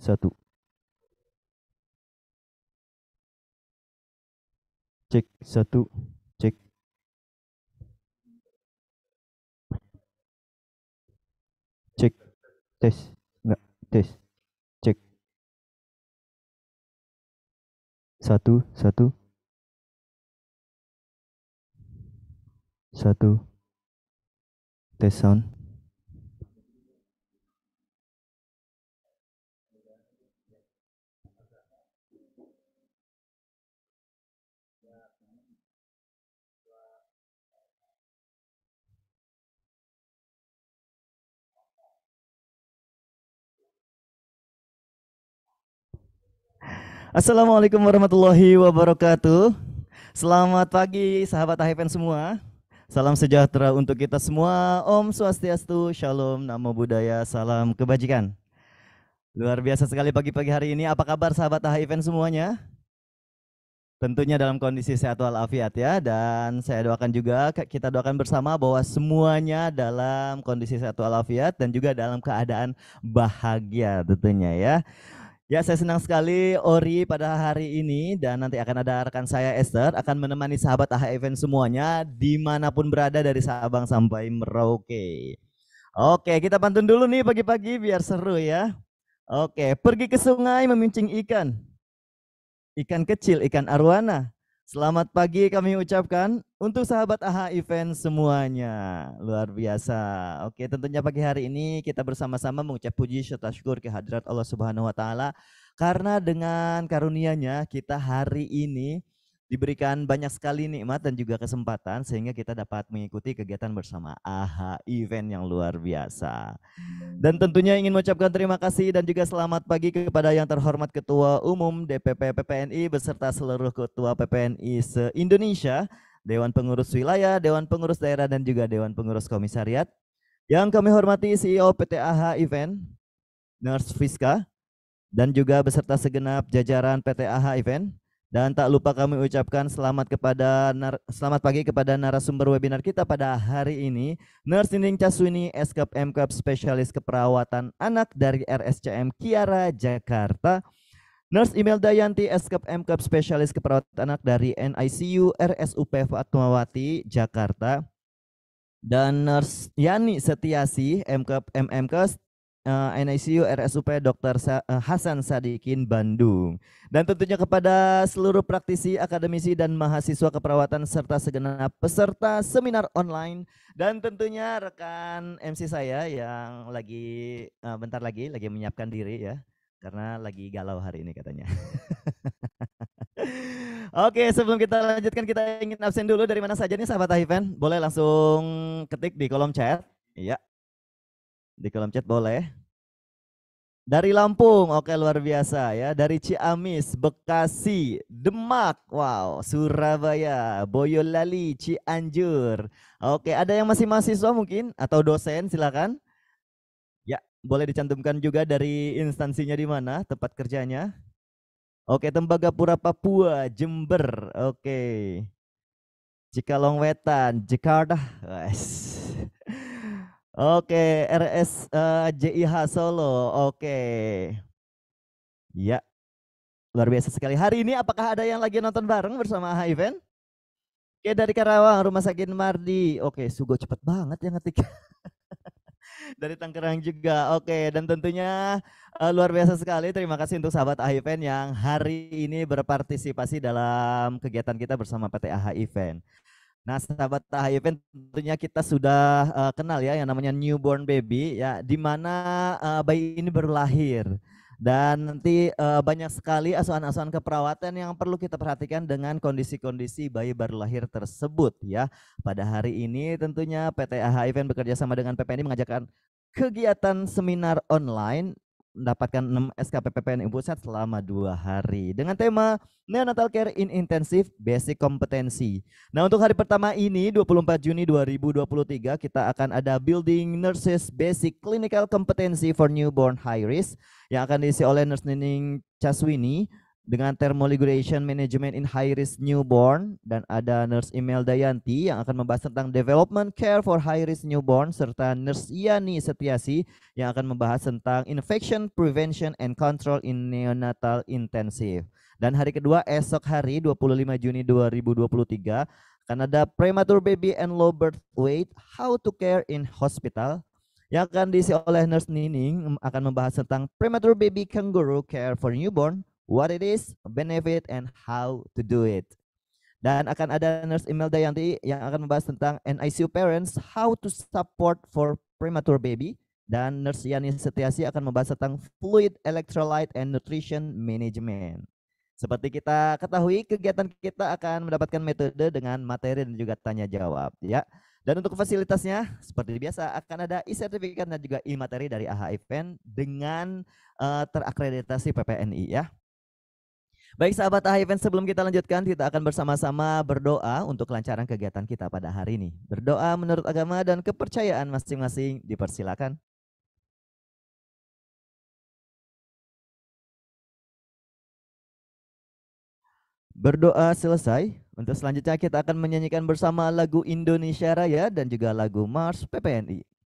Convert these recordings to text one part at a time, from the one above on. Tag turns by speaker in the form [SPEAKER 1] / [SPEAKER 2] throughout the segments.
[SPEAKER 1] Satu. Cek. Satu. Cek. Cek. Tes. Enggak. Tes. Cek. Satu. Satu. Satu. Tes sound. Assalamualaikum warahmatullahi wabarakatuh. Selamat pagi sahabat HFN semua. Salam sejahtera untuk kita semua. Om Swastiastu, Shalom, Namo Buddhaya, Salam Kebajikan. Luar biasa sekali pagi-pagi hari ini. Apa kabar sahabat HFN semuanya? Tentunya dalam kondisi sehat walafiat ya. Dan saya doakan juga, kita doakan bersama bahwa semuanya dalam kondisi sehat walafiat dan juga dalam keadaan bahagia tentunya ya. Ya, saya senang sekali Ori pada hari ini dan nanti akan ada rekan saya Esther akan menemani sahabat AH Event semuanya di mana pun berada dari Sabang sampai Merauke. Oke, kita pantun dulu nih pagi-pagi biar seru ya. Oke, pergi ke sungai memincing ikan. Ikan kecil, ikan arwana. Selamat pagi kami ucapkan untuk sahabat AHA Event semuanya. Luar biasa. Oke, tentunya pagi hari ini kita bersama-sama mengucap puji serta syukur kehadirat Allah Subhanahu wa taala karena dengan karunia-Nya kita hari ini diberikan banyak sekali nikmat dan juga kesempatan sehingga kita dapat mengikuti kegiatan bersama AHA Event yang luar biasa. Dan tentunya ingin mengucapkan terima kasih dan juga selamat pagi kepada yang terhormat Ketua Umum DPP PPNI beserta seluruh Ketua PPNI se-Indonesia, Dewan Pengurus Wilayah, Dewan Pengurus Daerah dan juga Dewan Pengurus Komisariat. Yang kami hormati CEO PT AHA Event, Nurse Fiska, dan juga beserta segenap jajaran PT AHA Event, dan tak lupa kami ucapkan selamat kepada selamat pagi kepada narasumber webinar kita pada hari ini, Nurse Nining Caswini, SKP MKP Spesialis Keperawatan Anak dari RSCM Kiara Jakarta. Nurse Email Dayanti, SKP MKP Spesialis Keperawatan Anak dari NICU RSUP Fatmawati Jakarta. Dan Nurse Yani Setiasi, MKP MMK uh, eh, NICU RSUP Dr. Sa uh, Hasan Sadikin Bandung. Dan tentunya kepada seluruh praktisi, akademisi dan mahasiswa keperawatan serta segenap peserta seminar online dan tentunya rekan MC saya yang lagi uh, bentar lagi lagi menyiapkan diri ya karena lagi galau hari ini katanya. Oke, sebelum kita lanjutkan kita ingin absen dulu dari mana saja nih sahabat Ahiven. Boleh langsung ketik di kolom chat. Iya. Di kolom chat boleh. Dari Lampung, oke luar biasa ya. Dari Ciamis, Bekasi, Demak, wow, Surabaya, Boyolali, Cianjur. Oke, ada yang masih mahasiswa mungkin atau dosen silakan. Ya, boleh dicantumkan juga dari instansinya di mana, tempat kerjanya. Oke, Tembagapura, Papua, Jember. Oke. Cikalong Wetan, Jakarta. Oke, RS uh, eh, JIH Solo. Oke. Ya. Luar biasa sekali. Hari ini apakah ada yang lagi nonton bareng bersama AHA Event? Oke, dari Karawang, Rumah Sakit Mardi. Oke, Sugo cepet banget ya ngetik. dari Tangerang juga. Oke, dan tentunya uh, luar biasa sekali. Terima kasih untuk sahabat AHA Event yang hari ini berpartisipasi dalam kegiatan kita bersama PT AHA Event. Nah, sahabat Event tentunya kita sudah uh, kenal ya yang namanya newborn baby ya di mana uh, bayi ini berlahir. Dan nanti uh, banyak sekali asuhan-asuhan keperawatan yang perlu kita perhatikan dengan kondisi-kondisi bayi baru lahir tersebut ya. Pada hari ini tentunya PT AH Event bekerja sama dengan PPNI mengajakkan kegiatan seminar online mendapatkan 6 SKP PPNI Pusat selama dua hari dengan tema Neonatal Care in Intensive Basic Kompetensi. Nah untuk hari pertama ini 24 Juni 2023 kita akan ada Building Nurses Basic Clinical Competency for Newborn High Risk yang akan diisi oleh Nurse Nining Caswini dengan thermoregulation management in high risk newborn dan ada nurse Email Dayanti yang akan membahas tentang development care for high risk newborn serta nurse Yani Setiasi yang akan membahas tentang infection prevention and control in neonatal intensive. Dan hari kedua esok hari 25 Juni 2023 akan ada premature baby and low birth weight how to care in hospital yang akan diisi oleh nurse Nining akan membahas tentang premature baby kangaroo care for newborn what it is, benefit, and how to do it. Dan akan ada nurse Imelda Yanti yang akan membahas tentang NICU parents, how to support for premature baby. Dan nurse Yani Setiasi akan membahas tentang fluid electrolyte and nutrition management. Seperti kita ketahui, kegiatan kita akan mendapatkan metode dengan materi dan juga tanya jawab, ya. Dan untuk fasilitasnya, seperti biasa akan ada e-sertifikat dan juga e-materi dari AHA Event dengan uh, terakreditasi PPNI, ya. Baik sahabat AH Event sebelum kita lanjutkan kita akan bersama-sama berdoa untuk kelancaran kegiatan kita pada hari ini. Berdoa menurut agama dan kepercayaan masing-masing dipersilakan. Berdoa selesai. Untuk selanjutnya kita akan menyanyikan bersama lagu Indonesia Raya dan juga lagu Mars PPNI.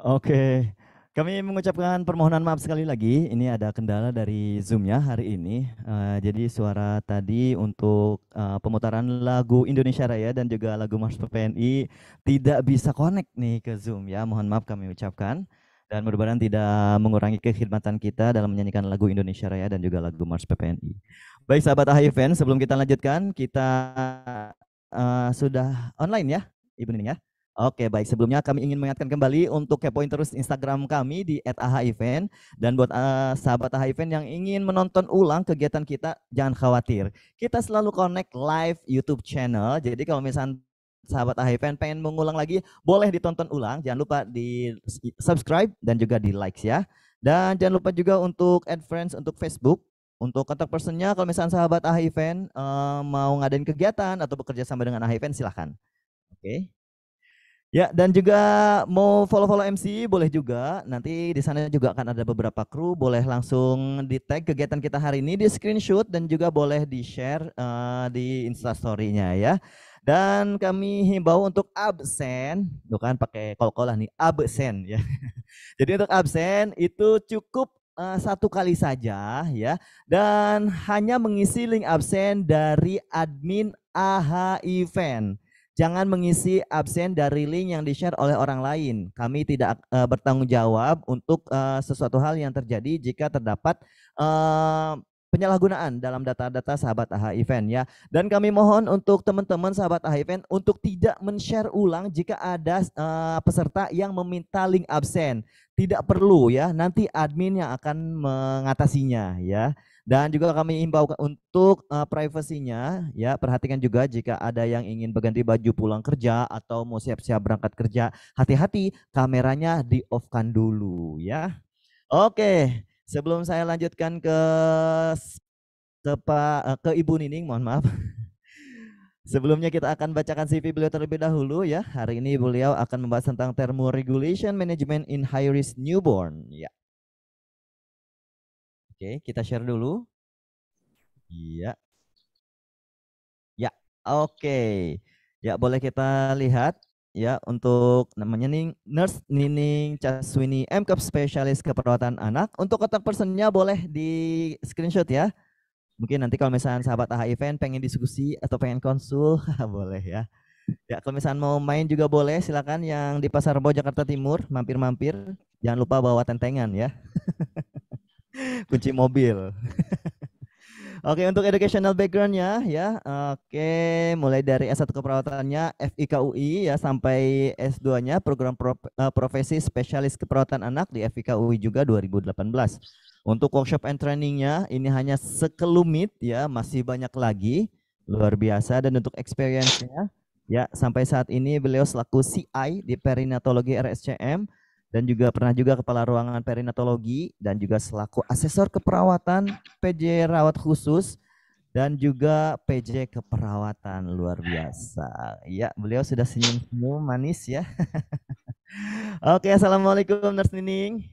[SPEAKER 1] Oke. Kami mengucapkan permohonan maaf sekali lagi. Ini ada kendala dari Zoom-nya hari ini. Uh, jadi suara tadi untuk uh, pemutaran lagu Indonesia Raya dan juga lagu Mars PPNI tidak bisa connect nih ke Zoom ya. Mohon maaf kami ucapkan. Dan mudah-mudahan tidak mengurangi kekhidmatan kita dalam menyanyikan lagu Indonesia Raya dan juga lagu Mars PPNI. Baik sahabat AHI sebelum kita lanjutkan, kita uh, sudah online ya, Ibu Nining ya. Oke, baik. Sebelumnya kami ingin mengingatkan kembali untuk kepoin terus Instagram kami di @aha_event dan buat uh, sahabat AHA Event yang ingin menonton ulang kegiatan kita, jangan khawatir. Kita selalu connect live YouTube channel. Jadi kalau misalnya sahabat AHA Event pengen mengulang lagi, boleh ditonton ulang. Jangan lupa di subscribe dan juga di likes ya. Dan jangan lupa juga untuk add friends untuk Facebook. Untuk kontak personnya kalau misalnya sahabat AHA Event uh, mau ngadain kegiatan atau bekerja sama dengan AHA Event silahkan. Oke. Okay. Ya, dan juga mau follow-follow MC boleh juga. Nanti di sana juga akan ada beberapa kru, boleh langsung di tag kegiatan kita hari ini di screenshot dan juga boleh di-share uh, di Instastory-nya ya. Dan kami himbau untuk absen, bukan pakai kol-kolah nih, absen ya. Jadi untuk absen itu cukup uh, satu kali saja ya dan hanya mengisi link absen dari admin AH Event. Jangan mengisi absen dari link yang di-share oleh orang lain. Kami tidak uh, bertanggung jawab untuk uh, sesuatu hal yang terjadi jika terdapat uh, penyalahgunaan dalam data-data sahabat AHA Event ya. Dan kami mohon untuk teman-teman sahabat AHA Event untuk tidak men-share ulang jika ada uh, peserta yang meminta link absen. Tidak perlu ya, nanti admin yang akan mengatasinya ya. Dan juga kami imbau untuk uh, privasinya ya perhatikan juga jika ada yang ingin berganti baju pulang kerja atau mau siap-siap berangkat kerja, hati-hati kameranya di off-kan dulu ya. Oke, sebelum saya lanjutkan ke ke Pak eh, ke Ibu Nining, mohon maaf. Sebelumnya kita akan bacakan CV beliau terlebih dahulu ya. Hari ini beliau akan membahas tentang thermoregulation management in high risk newborn. Ya. Oke, kita share dulu. Iya. Ya, oke. Ya, boleh kita lihat ya untuk namanya nih Nurse Nining Caswini MCAP spesialis keperawatan anak. Untuk kontak personnya boleh di screenshot ya. Mungkin nanti kalau misalnya sahabat AH event pengen diskusi atau pengen konsul, boleh ya. Ya, kalau misalnya mau main juga boleh, silakan yang di Pasar Rebo Jakarta Timur, mampir-mampir. Jangan lupa bawa tentengan ya. kunci mobil. Oke, untuk educational backgroundnya ya, oke, mulai dari S1 keperawatannya FIKUI ya sampai S2-nya program pro, uh, profesi spesialis keperawatan anak di FIKUI juga 2018. Untuk workshop and trainingnya ini hanya sekelumit ya, masih banyak lagi, luar biasa. Dan untuk experience-nya ya sampai saat ini beliau selaku CI di perinatologi RSCM dan juga pernah juga kepala ruangan perinatologi dan juga selaku asesor keperawatan PJ rawat khusus dan juga PJ keperawatan luar biasa. Ya, beliau sudah senyum-senyum manis ya. Oke, Assalamualaikum Nurse Nining.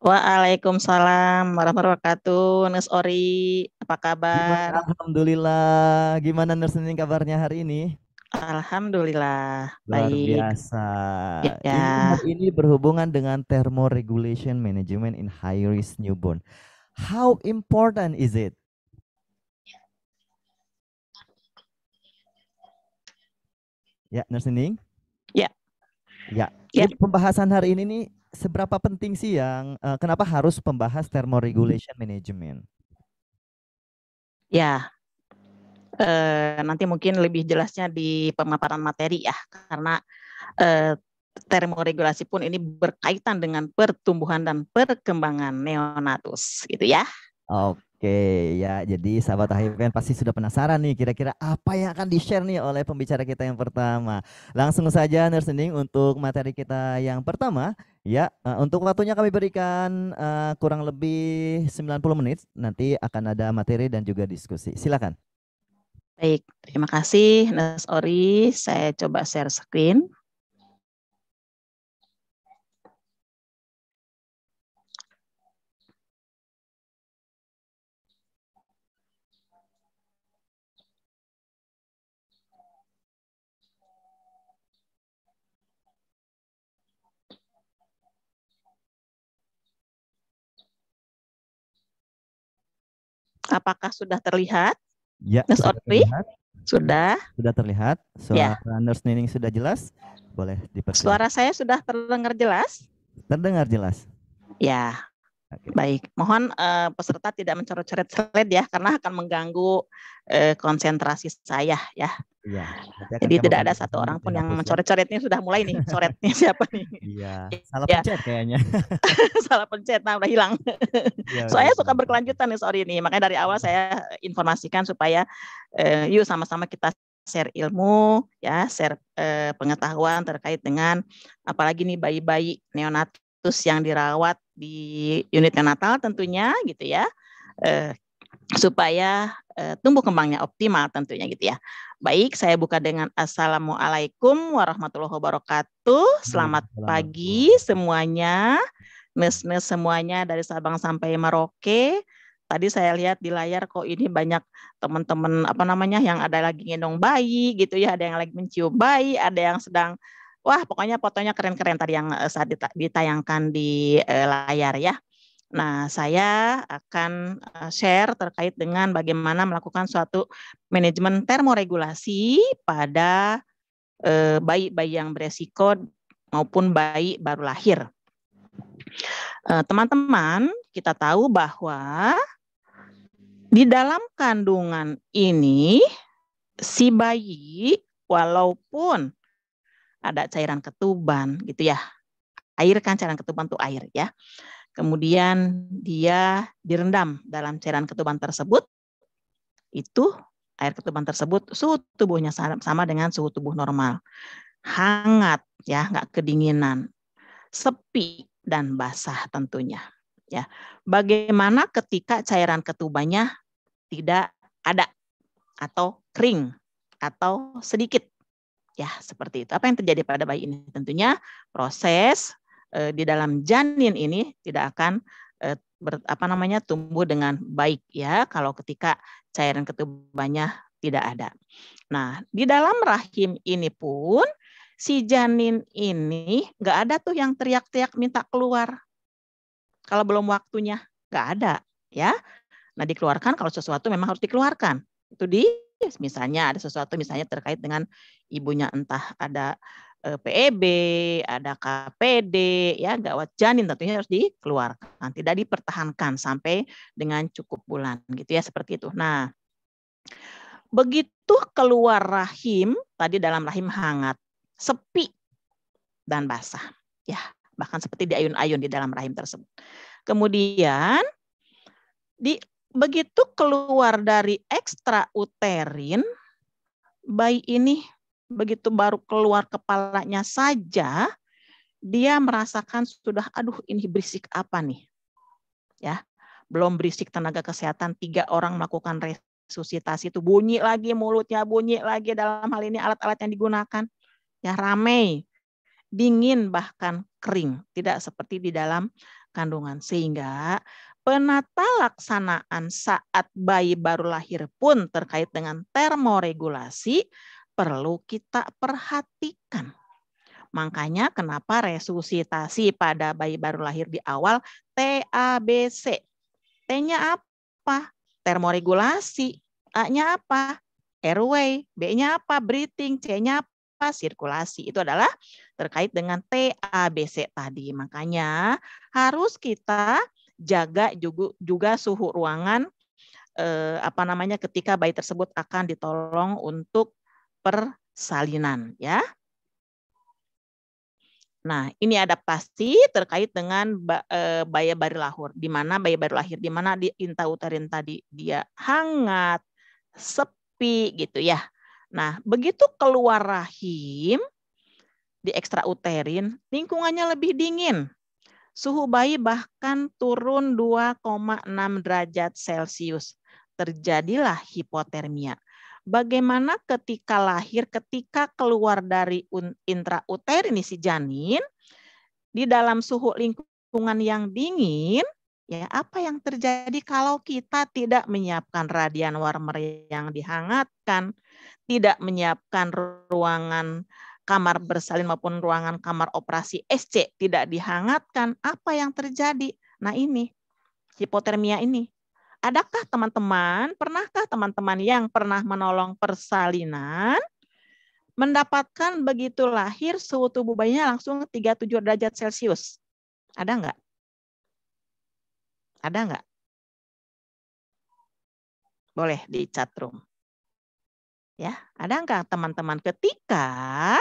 [SPEAKER 2] Waalaikumsalam warahmatullahi wabarakatuh. Nurse Ori, apa kabar?
[SPEAKER 1] Gimana, Alhamdulillah. Gimana Nurse Nining kabarnya hari ini?
[SPEAKER 2] Alhamdulillah.
[SPEAKER 1] Luar Baik. biasa. Ya. Ini, ini berhubungan dengan thermoregulation management in high risk newborn. How important is it? Ya, Nurse Nining?
[SPEAKER 2] Ya.
[SPEAKER 1] Ya. ya. Jadi pembahasan hari ini nih seberapa penting sih yang uh, kenapa harus pembahas thermoregulation management?
[SPEAKER 2] Ya, eh, nanti mungkin lebih jelasnya di pemaparan materi ya karena eh, termoregulasi pun ini berkaitan dengan pertumbuhan dan perkembangan neonatus gitu ya.
[SPEAKER 1] Oke ya, jadi sahabat AHIPN pasti sudah penasaran nih kira-kira apa yang akan di-share nih oleh pembicara kita yang pertama. Langsung saja Nursing untuk materi kita yang pertama. Ya, uh, untuk waktunya kami berikan uh, kurang lebih 90 menit. Nanti akan ada materi dan juga diskusi. Silakan.
[SPEAKER 2] Baik, terima kasih Nas Ori. Saya coba share screen. Apakah sudah terlihat?
[SPEAKER 1] Ya,
[SPEAKER 2] Mas
[SPEAKER 1] terlihat.
[SPEAKER 2] Sudah.
[SPEAKER 1] Sudah terlihat.
[SPEAKER 2] Ya.
[SPEAKER 1] Suara Nurse Nining sudah jelas. Boleh dipersilakan.
[SPEAKER 2] Suara saya sudah terdengar jelas?
[SPEAKER 1] Terdengar jelas.
[SPEAKER 2] Ya, Baik. Mohon eh, peserta tidak mencoret-coret slide ya, karena akan mengganggu eh, konsentrasi saya ya.
[SPEAKER 1] Iya.
[SPEAKER 2] Jadi tidak ada satu orang pun yang
[SPEAKER 1] ya.
[SPEAKER 2] mencoret-coret ini sudah mulai nih, coretnya siapa nih?
[SPEAKER 1] Iya. Salah
[SPEAKER 2] Ya.
[SPEAKER 1] pencet kayaknya.
[SPEAKER 2] Salah pencet, nah udah hilang.
[SPEAKER 1] Iya,
[SPEAKER 2] Soalnya suka berkelanjutan nih sorry nih, makanya dari awal saya informasikan supaya eh, yuk sama-sama kita share ilmu ya, share eh, pengetahuan terkait dengan apalagi nih bayi-bayi neonatus yang dirawat di unit neonatal tentunya gitu ya. Eh, supaya eh, tumbuh kembangnya optimal tentunya gitu ya. Baik, saya buka dengan Assalamualaikum warahmatullahi wabarakatuh. Selamat pagi semuanya. Nes-nes semuanya dari Sabang sampai Merauke. Tadi saya lihat di layar kok ini banyak teman-teman apa namanya yang ada lagi gendong bayi gitu ya, ada yang lagi mencium bayi, ada yang sedang wah pokoknya fotonya keren-keren tadi yang eh, saat dita- ditayangkan di eh, layar ya. Nah, saya akan eh, share terkait dengan bagaimana melakukan suatu manajemen termoregulasi pada bayi-bayi yang beresiko maupun bayi baru lahir. Teman-teman, kita tahu bahwa di dalam kandungan ini si bayi walaupun ada cairan ketuban gitu ya. Air kan cairan ketuban tuh air ya. Kemudian dia direndam dalam cairan ketuban tersebut. Itu air ketuban tersebut suhu tubuhnya sama sama dengan suhu tubuh normal. Hangat ya, nggak kedinginan. Sepi dan basah tentunya. Ya. Bagaimana ketika cairan ketubannya tidak ada atau kering atau sedikit ya seperti itu. Apa yang terjadi pada bayi ini? Tentunya proses eh, di dalam janin ini tidak akan eh, ber- apa namanya tumbuh dengan baik ya kalau ketika cairan ketubannya tidak ada. Nah di dalam rahim ini pun si janin ini nggak ada tuh yang teriak-teriak minta keluar kalau belum waktunya nggak ada ya. Nah dikeluarkan kalau sesuatu memang harus dikeluarkan. Itu di misalnya ada sesuatu misalnya terkait dengan ibunya entah ada eh, PEB, ada KPD, ya gawat janin tentunya harus dikeluarkan, tidak dipertahankan sampai dengan cukup bulan gitu ya seperti itu. Nah, begitu keluar rahim tadi dalam rahim hangat, sepi dan basah, ya bahkan seperti di ayun-ayun di dalam rahim tersebut. Kemudian di begitu keluar dari ekstra uterin, bayi ini begitu baru keluar kepalanya saja, dia merasakan sudah, aduh ini berisik apa nih? Ya, belum berisik tenaga kesehatan, tiga orang melakukan resusitasi itu bunyi lagi mulutnya, bunyi lagi dalam hal ini alat-alat yang digunakan. Ya ramai, dingin bahkan kering, tidak seperti di dalam kandungan. Sehingga penata laksanaan saat bayi baru lahir pun terkait dengan termoregulasi perlu kita perhatikan. Makanya kenapa resusitasi pada bayi baru lahir di awal TABC. T-nya apa? Termoregulasi. A-nya apa? Airway. B-nya apa? Breathing. C-nya apa? Sirkulasi. Itu adalah terkait dengan TABC tadi. Makanya harus kita jaga juga, juga suhu ruangan eh, apa namanya ketika bayi tersebut akan ditolong untuk persalinan ya. Nah, ini adaptasi terkait dengan eh, bayi baru lahir, di mana bayi baru lahir, di mana di intrauterin tadi dia hangat, sepi gitu ya. Nah, begitu keluar rahim di ekstrauterin, lingkungannya lebih dingin. Suhu bayi bahkan turun 2,6 derajat Celcius. Terjadilah hipotermia. Bagaimana ketika lahir, ketika keluar dari intrauterin si janin, di dalam suhu lingkungan yang dingin, ya apa yang terjadi kalau kita tidak menyiapkan radian warmer yang dihangatkan, tidak menyiapkan ruangan kamar bersalin maupun ruangan kamar operasi SC tidak dihangatkan, apa yang terjadi? Nah ini, hipotermia ini. adakah teman-teman, pernahkah teman-teman yang pernah menolong persalinan mendapatkan begitu lahir suhu tubuh bayinya langsung 37 derajat Celcius? Ada enggak? Ada enggak? Boleh di chat room. Ya, ada enggak teman-teman ketika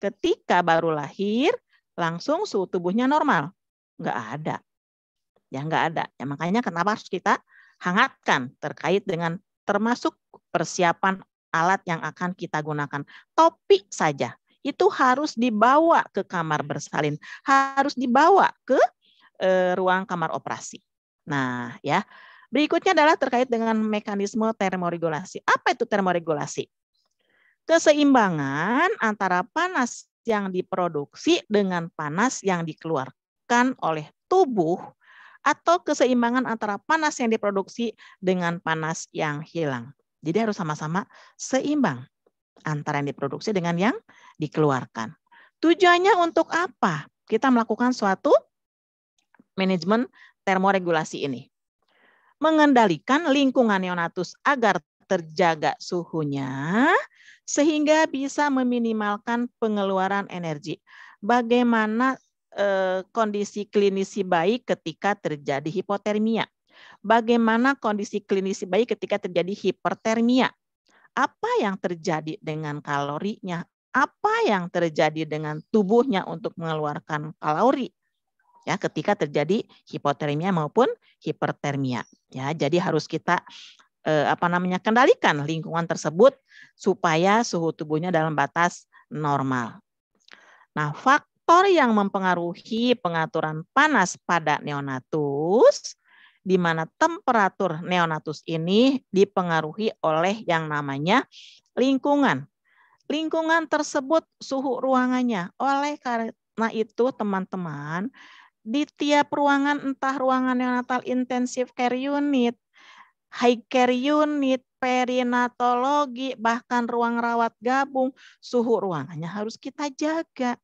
[SPEAKER 2] ketika baru lahir langsung suhu tubuhnya normal? Enggak ada. Ya enggak ada. Ya makanya kenapa harus kita hangatkan terkait dengan termasuk persiapan alat yang akan kita gunakan. Topi saja itu harus dibawa ke kamar bersalin, harus dibawa ke e, ruang kamar operasi. Nah, ya. Berikutnya adalah terkait dengan mekanisme termoregulasi. Apa itu termoregulasi? Keseimbangan antara panas yang diproduksi dengan panas yang dikeluarkan oleh tubuh atau keseimbangan antara panas yang diproduksi dengan panas yang hilang. Jadi harus sama-sama seimbang antara yang diproduksi dengan yang dikeluarkan. Tujuannya untuk apa? Kita melakukan suatu manajemen termoregulasi ini mengendalikan lingkungan neonatus agar terjaga suhunya sehingga bisa meminimalkan pengeluaran energi. Bagaimana eh, kondisi klinis si bayi ketika terjadi hipotermia? Bagaimana kondisi klinis si bayi ketika terjadi hipertermia? Apa yang terjadi dengan kalorinya? Apa yang terjadi dengan tubuhnya untuk mengeluarkan kalori? ya ketika terjadi hipotermia maupun hipertermia ya jadi harus kita eh, apa namanya kendalikan lingkungan tersebut supaya suhu tubuhnya dalam batas normal nah faktor yang mempengaruhi pengaturan panas pada neonatus di mana temperatur neonatus ini dipengaruhi oleh yang namanya lingkungan. Lingkungan tersebut suhu ruangannya. Oleh karena itu teman-teman, di tiap ruangan entah ruangan neonatal intensive care unit, high care unit, perinatologi, bahkan ruang rawat gabung, suhu ruangannya harus kita jaga.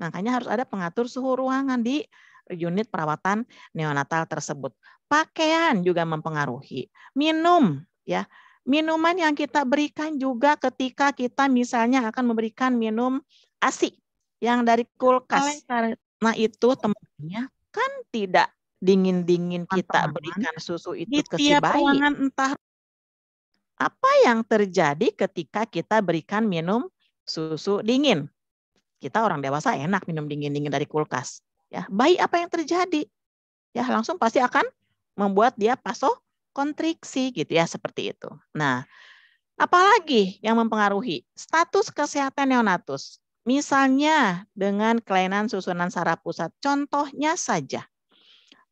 [SPEAKER 2] Makanya harus ada pengatur suhu ruangan di unit perawatan neonatal tersebut. Pakaian juga mempengaruhi. Minum ya. Minuman yang kita berikan juga ketika kita misalnya akan memberikan minum ASI yang dari kulkas. Nah itu temannya kan tidak dingin-dingin kita berikan susu itu
[SPEAKER 3] di
[SPEAKER 2] ke si
[SPEAKER 3] tiap
[SPEAKER 2] bayi.
[SPEAKER 3] ruangan entah
[SPEAKER 2] Apa yang terjadi ketika kita berikan minum susu dingin? Kita orang dewasa enak minum dingin-dingin dari kulkas. Ya, bayi apa yang terjadi? Ya, langsung pasti akan membuat dia paso kontriksi gitu ya seperti itu. Nah, apalagi yang mempengaruhi status kesehatan neonatus? Misalnya dengan kelainan susunan saraf pusat. Contohnya saja,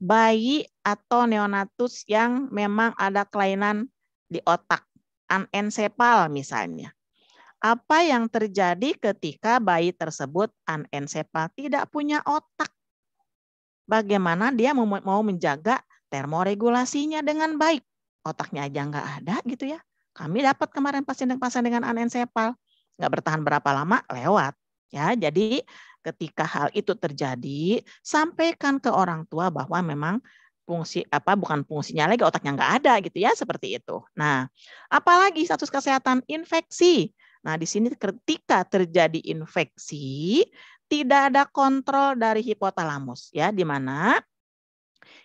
[SPEAKER 2] bayi atau neonatus yang memang ada kelainan di otak, anensepal misalnya. Apa yang terjadi ketika bayi tersebut anensepal tidak punya otak? Bagaimana dia mau menjaga termoregulasinya dengan baik? Otaknya aja nggak ada gitu ya. Kami dapat kemarin pasien-pasien dengan anensepal nggak bertahan berapa lama lewat ya jadi ketika hal itu terjadi sampaikan ke orang tua bahwa memang fungsi apa bukan fungsinya lagi otaknya nggak ada gitu ya seperti itu. Nah apalagi status kesehatan infeksi. Nah di sini ketika terjadi infeksi tidak ada kontrol dari hipotalamus ya di mana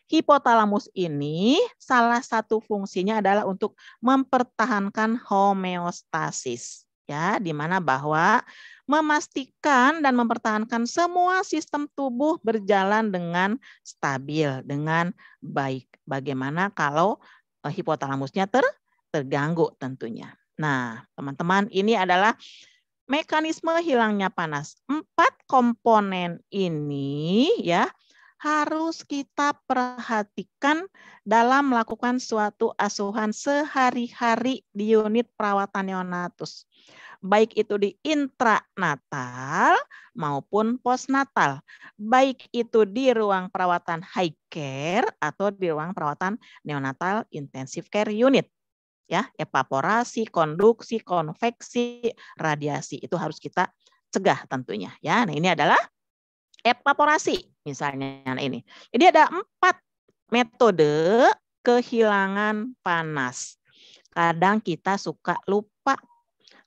[SPEAKER 2] hipotalamus ini salah satu fungsinya adalah untuk mempertahankan homeostasis ya di mana bahwa memastikan dan mempertahankan semua sistem tubuh berjalan dengan stabil dengan baik. Bagaimana kalau eh, hipotalamusnya ter terganggu tentunya. Nah, teman-teman, ini adalah mekanisme hilangnya panas. Empat komponen ini ya harus kita perhatikan dalam melakukan suatu asuhan sehari-hari di unit perawatan neonatus. Baik itu di intranatal maupun postnatal. Baik itu di ruang perawatan high care atau di ruang perawatan neonatal intensive care unit. Ya, evaporasi, konduksi, konveksi, radiasi itu harus kita cegah tentunya ya. Nah, ini adalah evaporasi misalnya ini. Jadi ada empat metode kehilangan panas. Kadang kita suka lupa.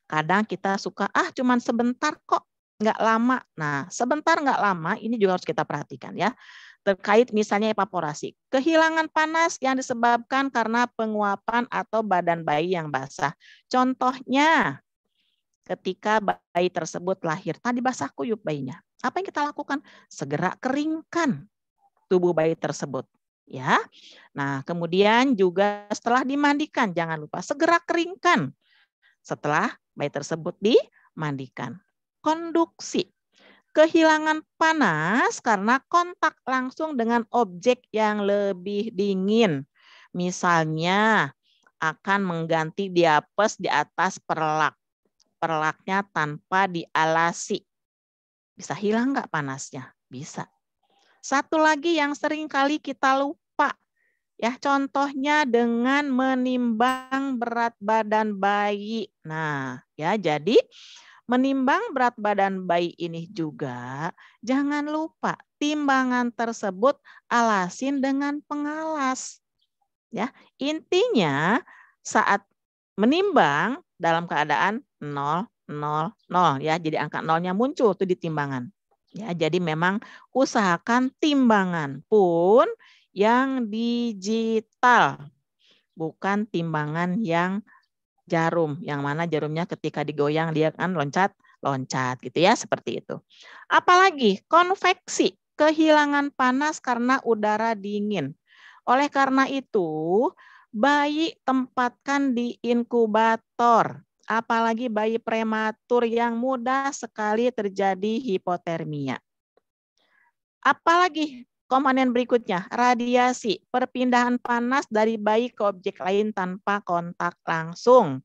[SPEAKER 2] Kadang kita suka, ah cuman sebentar kok, nggak lama. Nah, sebentar nggak lama, ini juga harus kita perhatikan ya. Terkait misalnya evaporasi. Kehilangan panas yang disebabkan karena penguapan atau badan bayi yang basah. Contohnya, ketika bayi tersebut lahir, tadi basah kuyup bayinya. Apa yang kita lakukan? Segera keringkan tubuh bayi tersebut ya. Nah, kemudian juga setelah dimandikan jangan lupa segera keringkan setelah bayi tersebut dimandikan. Konduksi. Kehilangan panas karena kontak langsung dengan objek yang lebih dingin. Misalnya akan mengganti diapes di atas perlak. Perlaknya tanpa dialasi. Bisa hilang nggak panasnya? Bisa. Satu lagi yang sering kali kita lupa. Ya, contohnya dengan menimbang berat badan bayi. Nah, ya jadi menimbang berat badan bayi ini juga jangan lupa timbangan tersebut alasin dengan pengalas. Ya, intinya saat menimbang dalam keadaan 0 0 0 ya. Jadi angka nolnya muncul tuh di timbangan. Ya, jadi memang usahakan timbangan pun yang digital, bukan timbangan yang jarum, yang mana jarumnya ketika digoyang dia kan loncat, loncat gitu ya, seperti itu. Apalagi konveksi, kehilangan panas karena udara dingin. Oleh karena itu, bayi tempatkan di inkubator apalagi bayi prematur yang mudah sekali terjadi hipotermia. Apalagi komponen berikutnya, radiasi, perpindahan panas dari bayi ke objek lain tanpa kontak langsung.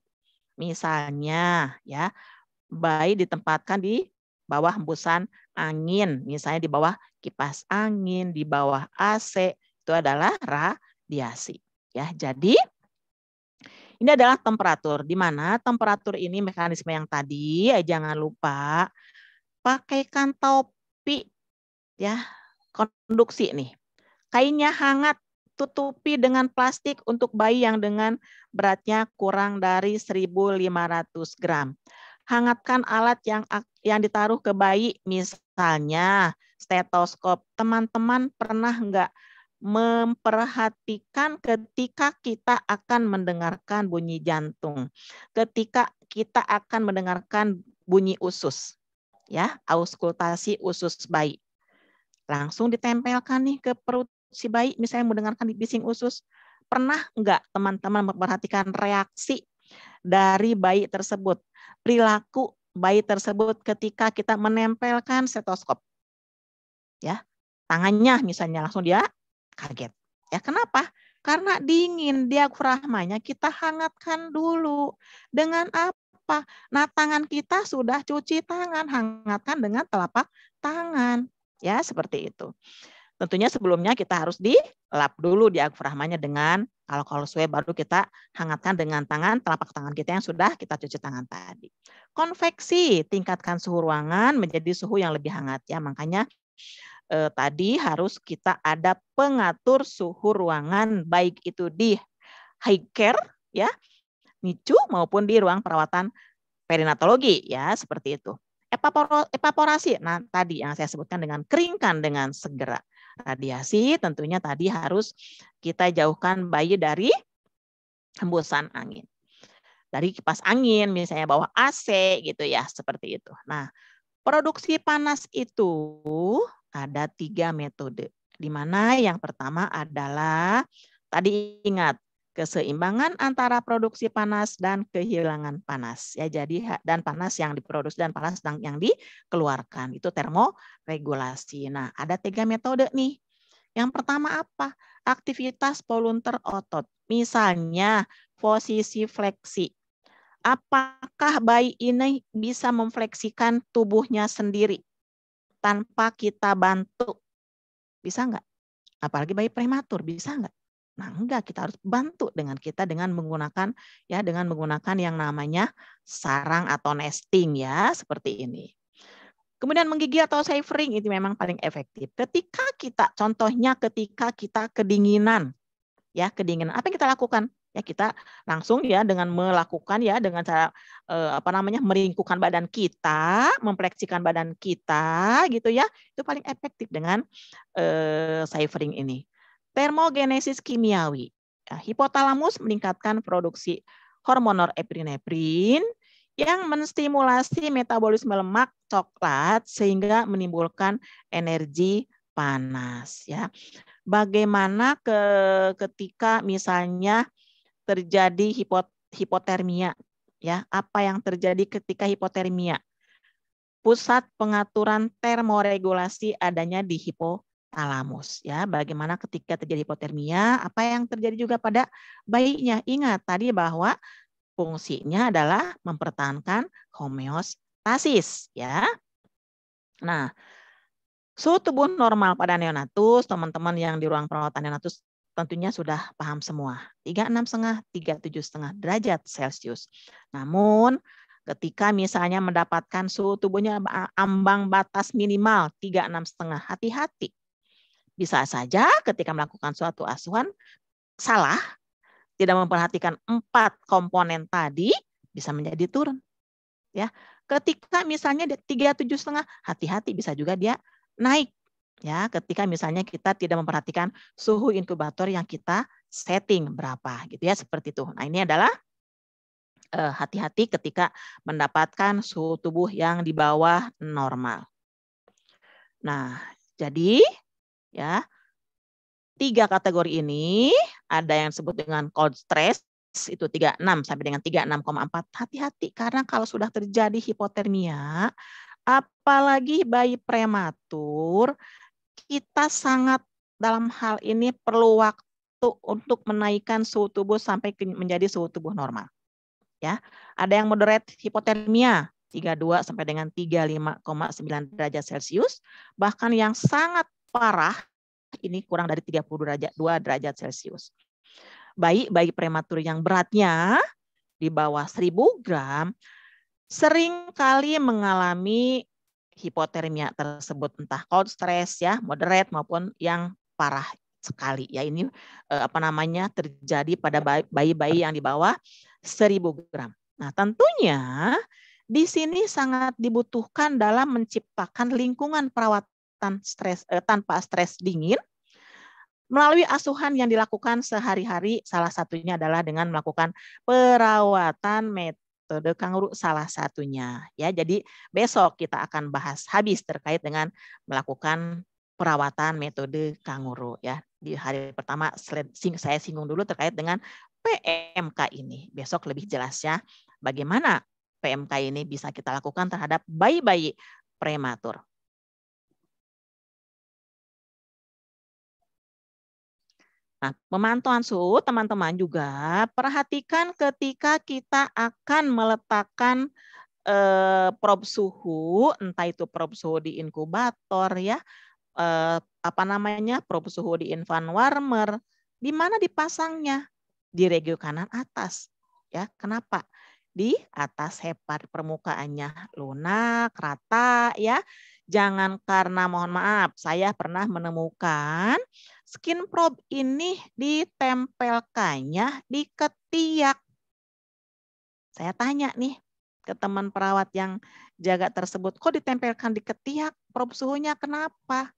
[SPEAKER 2] Misalnya, ya, bayi ditempatkan di bawah hembusan angin, misalnya di bawah kipas angin, di bawah AC, itu adalah radiasi. Ya, jadi ini adalah temperatur, di mana temperatur ini mekanisme yang tadi, ya jangan lupa pakaikan topi ya konduksi nih. Kainnya hangat, tutupi dengan plastik untuk bayi yang dengan beratnya kurang dari 1.500 gram. Hangatkan alat yang yang ditaruh ke bayi, misalnya stetoskop. Teman-teman pernah enggak memperhatikan ketika kita akan mendengarkan bunyi jantung, ketika kita akan mendengarkan bunyi usus, ya, auskultasi usus bayi. Langsung ditempelkan nih ke perut si bayi, misalnya mendengarkan bising usus. Pernah enggak teman-teman memperhatikan reaksi dari bayi tersebut, perilaku bayi tersebut ketika kita menempelkan stetoskop? Ya, tangannya misalnya langsung dia kaget. Ya kenapa? Karena dingin diafragmanya kita hangatkan dulu. Dengan apa? Nah, tangan kita sudah cuci tangan, hangatkan dengan telapak tangan. Ya, seperti itu. Tentunya sebelumnya kita harus dilap dulu diafragmanya dengan alkohol swab baru kita hangatkan dengan tangan telapak tangan kita yang sudah kita cuci tangan tadi. Konveksi, tingkatkan suhu ruangan menjadi suhu yang lebih hangat ya. Makanya eh, tadi harus kita ada pengatur suhu ruangan baik itu di high care ya, NICU maupun di ruang perawatan perinatologi ya, seperti itu. Evaporasi, nah tadi yang saya sebutkan dengan keringkan dengan segera. Radiasi tentunya tadi harus kita jauhkan bayi dari hembusan angin. Dari kipas angin, misalnya bawah AC gitu ya, seperti itu. Nah, produksi panas itu ada tiga metode. Di mana yang pertama adalah, tadi ingat, keseimbangan antara produksi panas dan kehilangan panas ya jadi dan panas yang diproduksi dan panas yang dikeluarkan itu termoregulasi. Nah, ada tiga metode nih. Yang pertama apa? Aktivitas volunteer otot. Misalnya posisi fleksi. Apakah bayi ini bisa memfleksikan tubuhnya sendiri? tanpa kita bantu. Bisa nggak? Apalagi bayi prematur, bisa nggak? Nah, enggak, kita harus bantu dengan kita dengan menggunakan ya dengan menggunakan yang namanya sarang atau nesting ya, seperti ini. Kemudian menggigil atau savoring itu memang paling efektif. Ketika kita contohnya ketika kita kedinginan ya kedinginan. Apa yang kita lakukan? Ya kita langsung ya dengan melakukan ya dengan cara eh, apa namanya meringkukkan badan kita, mempleksikan badan kita gitu ya. Itu paling efektif dengan eh, ciphering ini. Termogenesis kimiawi. Ya, hipotalamus meningkatkan produksi hormon norepinefrin yang menstimulasi metabolisme lemak coklat sehingga menimbulkan energi panas ya. Bagaimana ke ketika misalnya terjadi hipot, hipotermia ya, apa yang terjadi ketika hipotermia? Pusat pengaturan termoregulasi adanya di hipotalamus ya. Bagaimana ketika terjadi hipotermia, apa yang terjadi juga pada bayinya? Ingat tadi bahwa fungsinya adalah mempertahankan homeostasis ya. Nah, Suhu tubuh normal pada neonatus, teman-teman yang di ruang perawatan neonatus tentunya sudah paham semua. 36,5, 37,5 derajat Celcius. Namun ketika misalnya mendapatkan suhu tubuhnya ambang batas minimal 36,5, hati-hati. Bisa saja ketika melakukan suatu asuhan salah, tidak memperhatikan empat komponen tadi, bisa menjadi turun. Ya, ketika misalnya 37,5, hati-hati bisa juga dia naik ya ketika misalnya kita tidak memperhatikan suhu inkubator yang kita setting berapa gitu ya seperti itu. Nah, ini adalah eh, hati-hati ketika mendapatkan suhu tubuh yang di bawah normal. Nah, jadi ya tiga kategori ini ada yang disebut dengan cold stress itu 36 sampai dengan 36,4. Hati-hati karena kalau sudah terjadi hipotermia apalagi bayi prematur, kita sangat dalam hal ini perlu waktu untuk menaikkan suhu tubuh sampai menjadi suhu tubuh normal. Ya, ada yang moderate hipotermia 32 sampai dengan 35,9 derajat Celcius, bahkan yang sangat parah ini kurang dari 30 derajat 2 derajat Celcius. Bayi bayi prematur yang beratnya di bawah 1000 gram sering kali mengalami hipotermia tersebut entah cold stress ya, moderate maupun yang parah sekali. Ya ini eh, apa namanya terjadi pada bayi-bayi yang di bawah 1000 gram. Nah, tentunya di sini sangat dibutuhkan dalam menciptakan lingkungan perawatan stres eh, tanpa stres dingin melalui asuhan yang dilakukan sehari-hari salah satunya adalah dengan melakukan perawatan met metode kanguru salah satunya ya. Jadi besok kita akan bahas habis terkait dengan melakukan perawatan metode kanguru ya. Di hari pertama saya singgung dulu terkait dengan PMK ini. Besok lebih jelas ya bagaimana PMK ini bisa kita lakukan terhadap bayi-bayi prematur. Nah, pemantauan suhu teman-teman juga perhatikan ketika kita akan meletakkan eh, prob suhu, entah itu prob suhu di inkubator ya, eh, apa namanya prob suhu di infant warmer, di mana dipasangnya di regio kanan atas. Ya, kenapa? Di atas hepar permukaannya lunak, rata ya. Jangan karena mohon maaf, saya pernah menemukan skin probe ini ditempelkannya di ketiak. Saya tanya nih ke teman perawat yang jaga tersebut, kok ditempelkan di ketiak? Probe suhunya kenapa?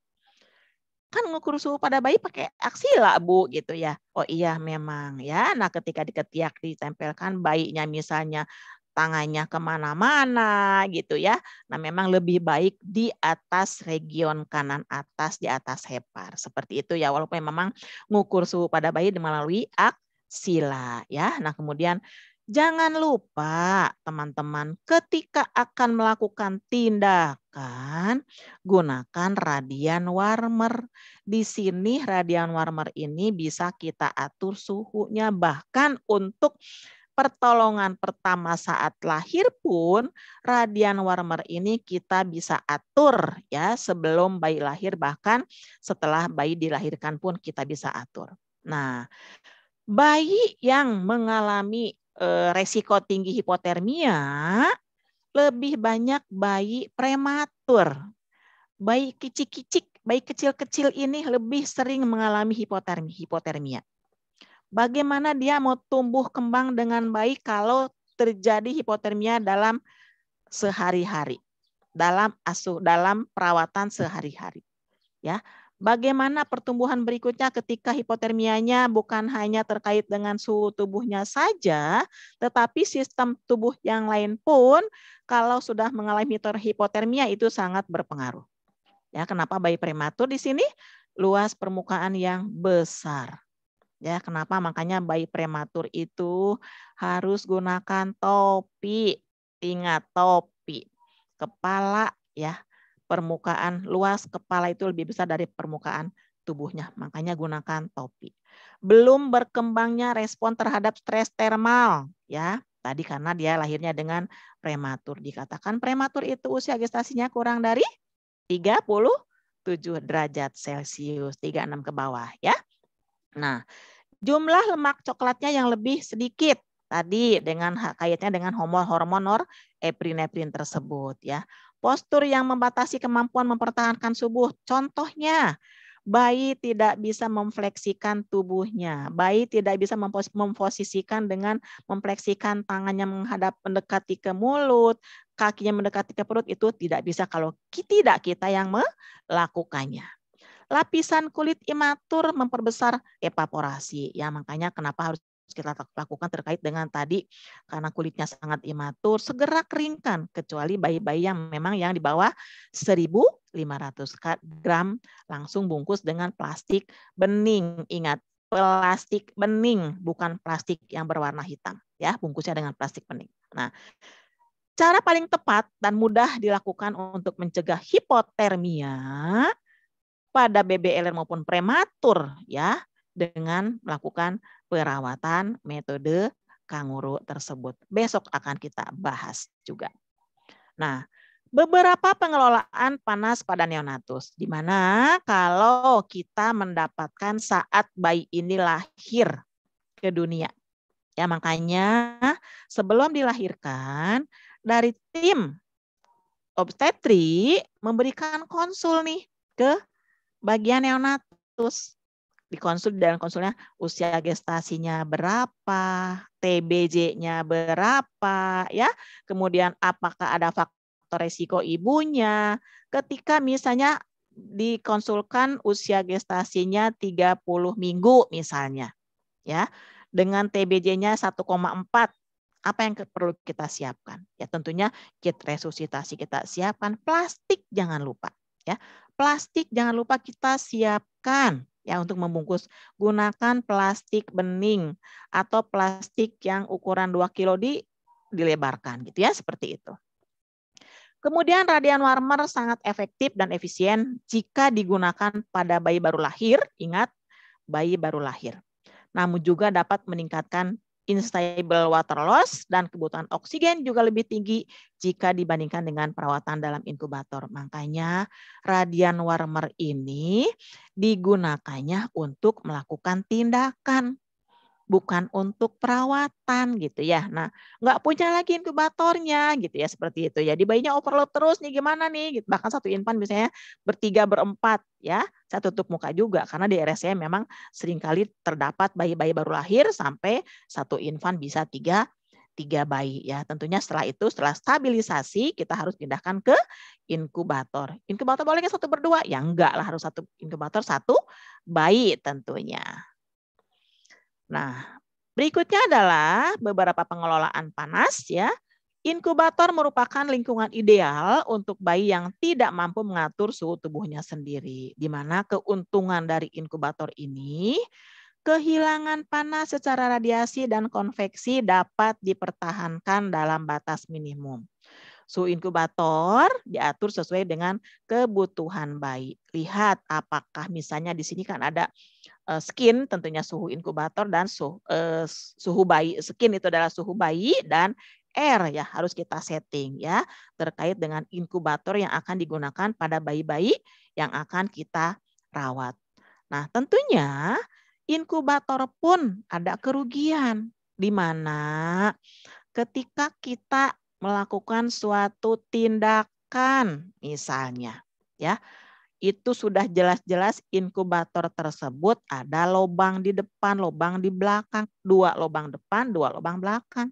[SPEAKER 2] Kan ngukur suhu pada bayi pakai aksila, Bu, gitu ya. Oh iya memang ya. Nah, ketika di ketiak ditempelkan bayinya misalnya tangannya ke mana-mana gitu ya. Nah memang lebih baik di atas region kanan atas di atas hepar seperti itu ya. Walaupun memang ngukur suhu pada bayi melalui aksila ya. Nah kemudian Jangan lupa teman-teman ketika akan melakukan tindakan gunakan radian warmer. Di sini radian warmer ini bisa kita atur suhunya bahkan untuk pertolongan pertama saat lahir pun radian warmer ini kita bisa atur ya sebelum bayi lahir bahkan setelah bayi dilahirkan pun kita bisa atur. Nah, bayi yang mengalami e, resiko tinggi hipotermia lebih banyak bayi prematur. Bayi kicik-kicik, bayi kecil-kecil ini lebih sering mengalami hipotermia. Bagaimana dia mau tumbuh kembang dengan baik kalau terjadi hipotermia dalam sehari-hari, dalam asuh, dalam perawatan sehari-hari. Ya, bagaimana pertumbuhan berikutnya ketika hipotermianya bukan hanya terkait dengan suhu tubuhnya saja, tetapi sistem tubuh yang lain pun kalau sudah mengalami hipotermia itu sangat berpengaruh. Ya, kenapa bayi prematur di sini? Luas permukaan yang besar. Ya, kenapa makanya bayi prematur itu harus gunakan topi. Ingat topi. Kepala ya, permukaan luas kepala itu lebih besar dari permukaan tubuhnya. Makanya gunakan topi. Belum berkembangnya respon terhadap stres termal ya. Tadi karena dia lahirnya dengan prematur. Dikatakan prematur itu usia gestasinya kurang dari 37 derajat Celcius, 36 ke bawah ya. Nah, jumlah lemak coklatnya yang lebih sedikit tadi dengan kaitannya dengan hormon-hormon norepinefrin tersebut ya. Postur yang membatasi kemampuan mempertahankan subuh. Contohnya, bayi tidak bisa memfleksikan tubuhnya. Bayi tidak bisa memposisikan dengan memfleksikan tangannya menghadap mendekati ke mulut, kakinya mendekati ke perut itu tidak bisa kalau tidak kita yang melakukannya. Lapisan kulit imatur memperbesar evaporasi. Ya, makanya kenapa harus kita lakukan terkait dengan tadi karena kulitnya sangat imatur segera keringkan kecuali bayi-bayi yang memang yang di bawah 1500 gram langsung bungkus dengan plastik bening ingat plastik bening bukan plastik yang berwarna hitam ya bungkusnya dengan plastik bening nah cara paling tepat dan mudah dilakukan untuk mencegah hipotermia pada BBLR maupun prematur ya dengan melakukan perawatan metode kanguru tersebut. Besok akan kita bahas juga. Nah, beberapa pengelolaan panas pada neonatus, di mana kalau kita mendapatkan saat bayi ini lahir ke dunia. Ya, makanya sebelum dilahirkan dari tim obstetri memberikan konsul nih ke bagian neonatus dikonsul dan konsulnya usia gestasinya berapa, TBJ-nya berapa, ya. Kemudian apakah ada faktor resiko ibunya. Ketika misalnya dikonsulkan usia gestasinya 30 minggu misalnya. Ya. Dengan TBJ-nya 1,4 apa yang perlu kita siapkan? Ya tentunya kit resusitasi kita siapkan, plastik jangan lupa ya. Plastik jangan lupa kita siapkan ya untuk membungkus. Gunakan plastik bening atau plastik yang ukuran 2 kilo di dilebarkan gitu ya seperti itu. Kemudian radian warmer sangat efektif dan efisien jika digunakan pada bayi baru lahir. Ingat, bayi baru lahir. Namun juga dapat meningkatkan unstable water loss dan kebutuhan oksigen juga lebih tinggi jika dibandingkan dengan perawatan dalam inkubator. Makanya radian warmer ini digunakannya untuk melakukan tindakan bukan untuk perawatan gitu ya. Nah, nggak punya lagi inkubatornya gitu ya seperti itu ya. Di bayinya overload terus nih gimana nih? Gitu. Bahkan satu infan biasanya bertiga berempat ya. Saya tutup muka juga karena di RSCM memang sering kali terdapat bayi-bayi baru lahir sampai satu infan bisa tiga tiga bayi ya. Tentunya setelah itu setelah stabilisasi kita harus pindahkan ke inkubator. Inkubator boleh satu berdua? Ya enggak lah harus satu inkubator satu bayi tentunya. Nah, berikutnya adalah beberapa pengelolaan panas ya. Inkubator merupakan lingkungan ideal untuk bayi yang tidak mampu mengatur suhu tubuhnya sendiri. Di mana keuntungan dari inkubator ini kehilangan panas secara radiasi dan konveksi dapat dipertahankan dalam batas minimum. Suhu inkubator diatur sesuai dengan kebutuhan bayi. Lihat apakah misalnya di sini kan ada skin tentunya suhu inkubator dan suhu, uh, suhu bayi skin itu adalah suhu bayi dan air ya harus kita setting ya terkait dengan inkubator yang akan digunakan pada bayi-bayi yang akan kita rawat. Nah, tentunya inkubator pun ada kerugian di mana ketika kita melakukan suatu tindakan misalnya ya itu sudah jelas-jelas inkubator tersebut ada lubang di depan, lubang di belakang, dua lubang depan, dua lubang belakang.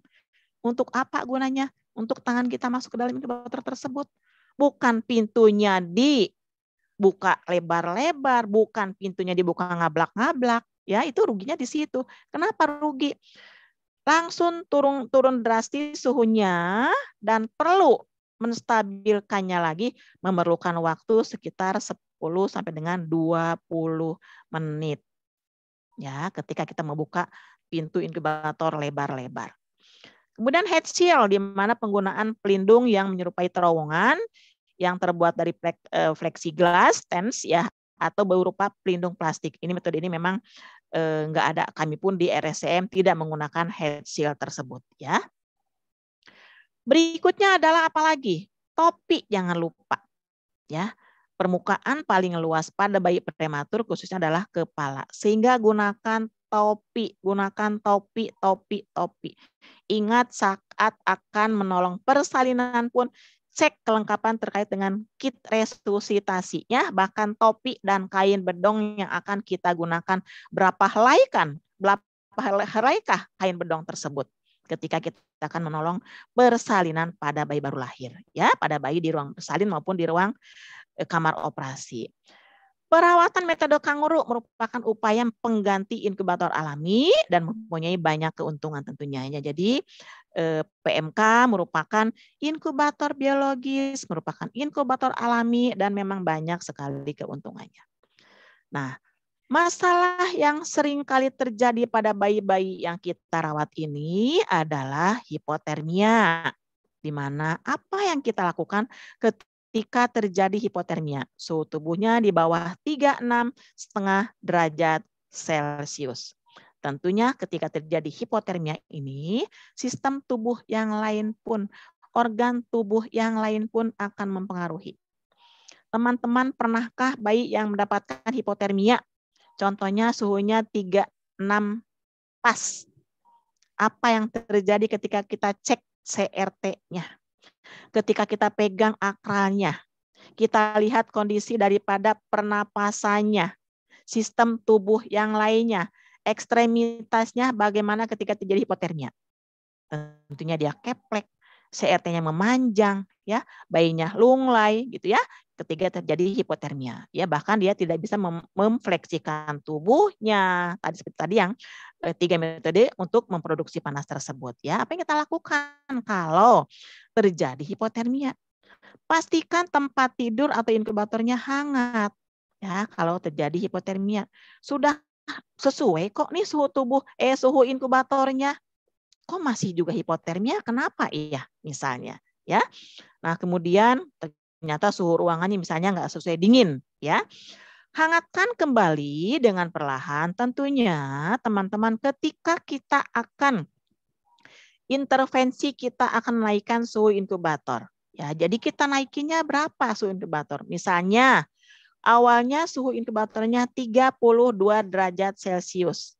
[SPEAKER 2] Untuk apa gunanya? Untuk tangan kita masuk ke dalam inkubator tersebut. Bukan pintunya dibuka lebar-lebar, bukan pintunya dibuka ngablak-ngablak. Ya, itu ruginya di situ. Kenapa rugi? Langsung turun turun drastis suhunya dan perlu menstabilkannya lagi memerlukan waktu sekitar 10 sampai dengan 20 menit. Ya, ketika kita membuka pintu inkubator lebar-lebar. Kemudian head shield di mana penggunaan pelindung yang menyerupai terowongan yang terbuat dari eh, flexiglass tents ya atau berupa pelindung plastik. Ini metode ini memang eh, nggak ada kami pun di RSCM tidak menggunakan head shield tersebut ya. Berikutnya adalah apalagi? Topi jangan lupa. Ya. Permukaan paling luas pada bayi prematur khususnya adalah kepala. Sehingga gunakan topi, gunakan topi, topi, topi. Ingat saat akan menolong persalinan pun cek kelengkapan terkait dengan kit resusitasinya, bahkan topi dan kain bedong yang akan kita gunakan. Berapa helai kan? Berapa helaikah kain bedong tersebut? Ketika kita akan menolong persalinan pada bayi baru lahir ya pada bayi di ruang bersalin maupun di ruang eh, kamar operasi. Perawatan metode kanguru merupakan upaya pengganti inkubator alami dan mempunyai banyak keuntungan tentunya. Ya. Jadi eh, PMK merupakan inkubator biologis, merupakan inkubator alami dan memang banyak sekali keuntungannya. Nah, Masalah yang sering kali terjadi pada bayi-bayi yang kita rawat ini adalah hipotermia. Di mana apa yang kita lakukan ketika terjadi hipotermia? Suhu tubuhnya di bawah 36 setengah derajat Celcius. Tentunya ketika terjadi hipotermia ini, sistem tubuh yang lain pun, organ tubuh yang lain pun akan mempengaruhi. Teman-teman pernahkah bayi yang mendapatkan hipotermia Contohnya suhunya 36 pas. Apa yang terjadi ketika kita cek CRT-nya? Ketika kita pegang akralnya, kita lihat kondisi daripada pernapasannya, sistem tubuh yang lainnya, ekstremitasnya bagaimana ketika terjadi hipotermia. Tentunya dia keplek, CRT-nya memanjang, ya, bayinya lunglai, gitu ya ketika terjadi hipotermia. Ya bahkan dia tidak bisa mem memfleksikan tubuhnya. Tadi seperti tadi yang eh, tiga metode untuk memproduksi panas tersebut. Ya apa yang kita lakukan kalau terjadi hipotermia? Pastikan tempat tidur atau inkubatornya hangat. Ya kalau terjadi hipotermia. Sudah sesuai kok nih suhu tubuh eh suhu inkubatornya. Kok masih juga hipotermia? Kenapa? Iya misalnya. Ya nah kemudian ternyata suhu ruangannya misalnya nggak sesuai dingin ya. Hangatkan kembali dengan perlahan tentunya teman-teman ketika kita akan intervensi kita akan menaikkan suhu inkubator. Ya, jadi kita naikinnya berapa suhu inkubator? Misalnya awalnya suhu inkubatornya 32 derajat Celcius.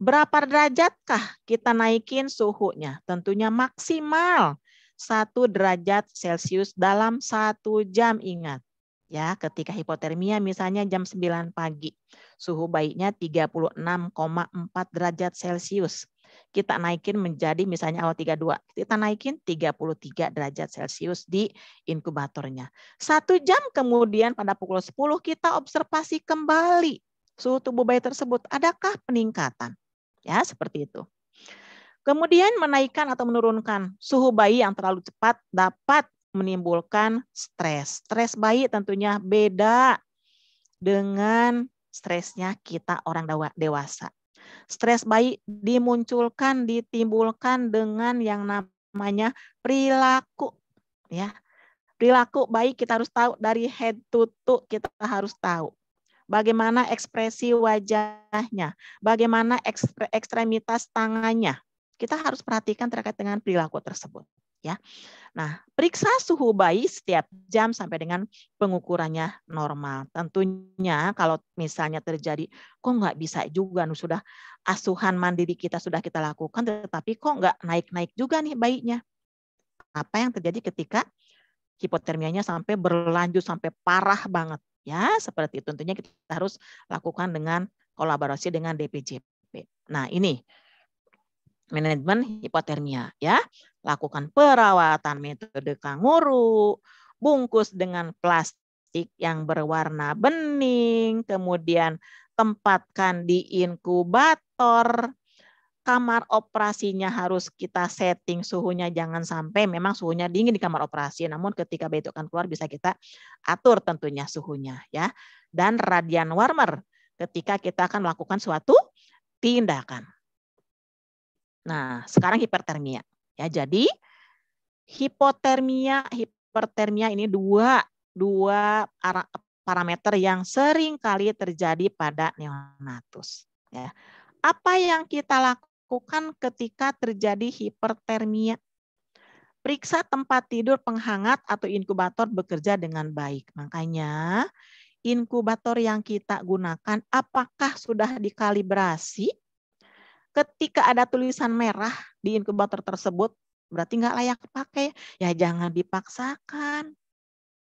[SPEAKER 2] Berapa derajatkah kita naikin suhunya? Tentunya maksimal satu derajat Celcius dalam satu jam ingat. Ya, ketika hipotermia misalnya jam 9 pagi, suhu bayinya 36,4 derajat Celcius. Kita naikin menjadi misalnya awal 32, kita naikin 33 derajat Celcius di inkubatornya. Satu jam kemudian pada pukul 10 kita observasi kembali suhu tubuh bayi tersebut. Adakah peningkatan? Ya, seperti itu. Kemudian menaikkan atau menurunkan suhu bayi yang terlalu cepat dapat menimbulkan stres. Stres bayi tentunya beda dengan stresnya kita orang dewasa. Stres bayi dimunculkan, ditimbulkan dengan yang namanya perilaku. Ya, perilaku bayi kita harus tahu dari head to toe kita harus tahu bagaimana ekspresi wajahnya, bagaimana ekstremitas tangannya, kita harus perhatikan terkait dengan perilaku tersebut ya. Nah, periksa suhu bayi setiap jam sampai dengan pengukurannya normal. Tentunya kalau misalnya terjadi kok nggak bisa juga nih sudah asuhan mandiri kita sudah kita lakukan tetapi kok nggak naik-naik juga nih bayinya. Apa yang terjadi ketika hipotermianya sampai berlanjut sampai parah banget ya seperti itu tentunya kita harus lakukan dengan kolaborasi dengan DPJP. Nah, ini manajemen hipotermia ya. Lakukan perawatan metode kanguru, bungkus dengan plastik yang berwarna bening, kemudian tempatkan di inkubator, kamar operasinya harus kita setting suhunya jangan sampai memang suhunya dingin di kamar operasi namun ketika bayi itu akan keluar bisa kita atur tentunya suhunya ya dan radian warmer ketika kita akan melakukan suatu tindakan. Nah, sekarang hipertermia ya. Jadi hipotermia hipertermia ini dua dua parameter yang sering kali terjadi pada neonatus ya. Apa yang kita lakukan ketika terjadi hipertermia. Periksa tempat tidur penghangat atau inkubator bekerja dengan baik. Makanya inkubator yang kita gunakan apakah sudah dikalibrasi? Ketika ada tulisan merah di inkubator tersebut, berarti nggak layak pakai. Ya jangan dipaksakan.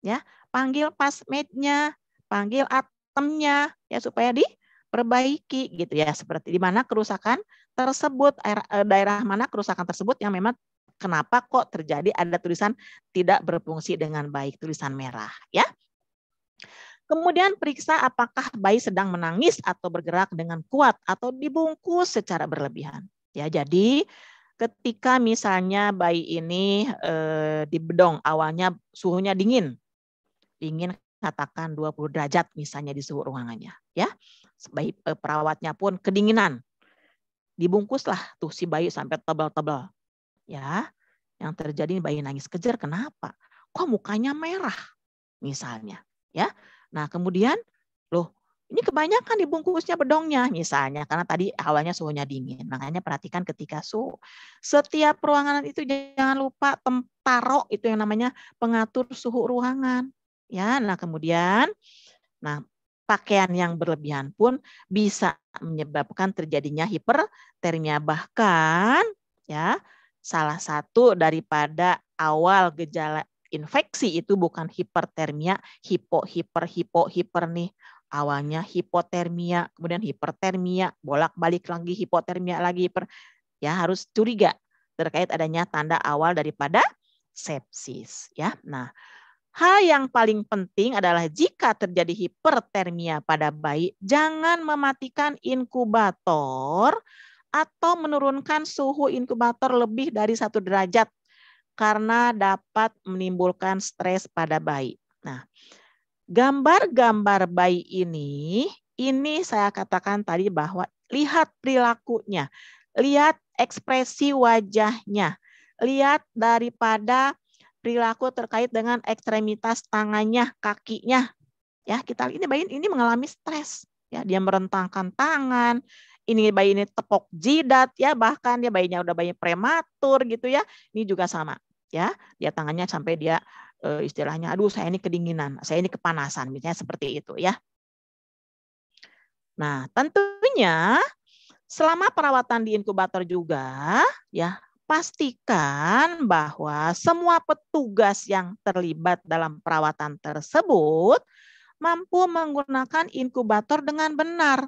[SPEAKER 2] Ya, panggil pasmednya, panggil atemnya ya supaya diperbaiki gitu ya. Seperti di mana kerusakan tersebut, eh, daerah mana kerusakan tersebut yang memang kenapa kok terjadi ada tulisan tidak berfungsi dengan baik, tulisan merah ya. Kemudian periksa apakah bayi sedang menangis atau bergerak dengan kuat atau dibungkus secara berlebihan. Ya, jadi ketika misalnya bayi ini eh, di bedong awalnya suhunya dingin. Dingin katakan 20 derajat misalnya di suhu ruangannya, ya. Bayi eh, perawatnya pun kedinginan dibungkuslah tuh si bayi sampai tebal-tebal. Ya, yang terjadi bayi nangis kejar kenapa? Kok mukanya merah misalnya, ya. Nah, kemudian loh, ini kebanyakan dibungkusnya bedongnya misalnya karena tadi awalnya suhunya dingin. Makanya perhatikan ketika suhu. Setiap ruangan itu jangan lupa temparo itu yang namanya pengatur suhu ruangan. Ya, nah kemudian nah pakaian yang berlebihan pun bisa menyebabkan terjadinya hipertermia bahkan ya salah satu daripada awal gejala infeksi itu bukan hipertermia, hipo, hiper, hipo, hiper nih. Awalnya hipotermia, kemudian hipertermia, bolak-balik lagi hipotermia lagi hiper. Ya harus curiga terkait adanya tanda awal daripada sepsis ya. Nah, Hal yang paling penting adalah jika terjadi hipertermia pada bayi, jangan mematikan inkubator atau menurunkan suhu inkubator lebih dari satu derajat karena dapat menimbulkan stres pada bayi. Nah, gambar-gambar bayi ini, ini saya katakan tadi bahwa lihat perilakunya, lihat ekspresi wajahnya, lihat daripada perilaku terkait dengan ekstremitas tangannya, kakinya. Ya, kita ini bayi ini mengalami stres. Ya, dia merentangkan tangan, ini bayi ini tepok jidat ya, bahkan dia bayinya udah bayi prematur gitu ya. Ini juga sama ya. Dia tangannya sampai dia e, istilahnya aduh saya ini kedinginan, saya ini kepanasan misalnya seperti itu ya. Nah, tentunya selama perawatan di inkubator juga ya pastikan bahwa semua petugas yang terlibat dalam perawatan tersebut mampu menggunakan inkubator dengan benar,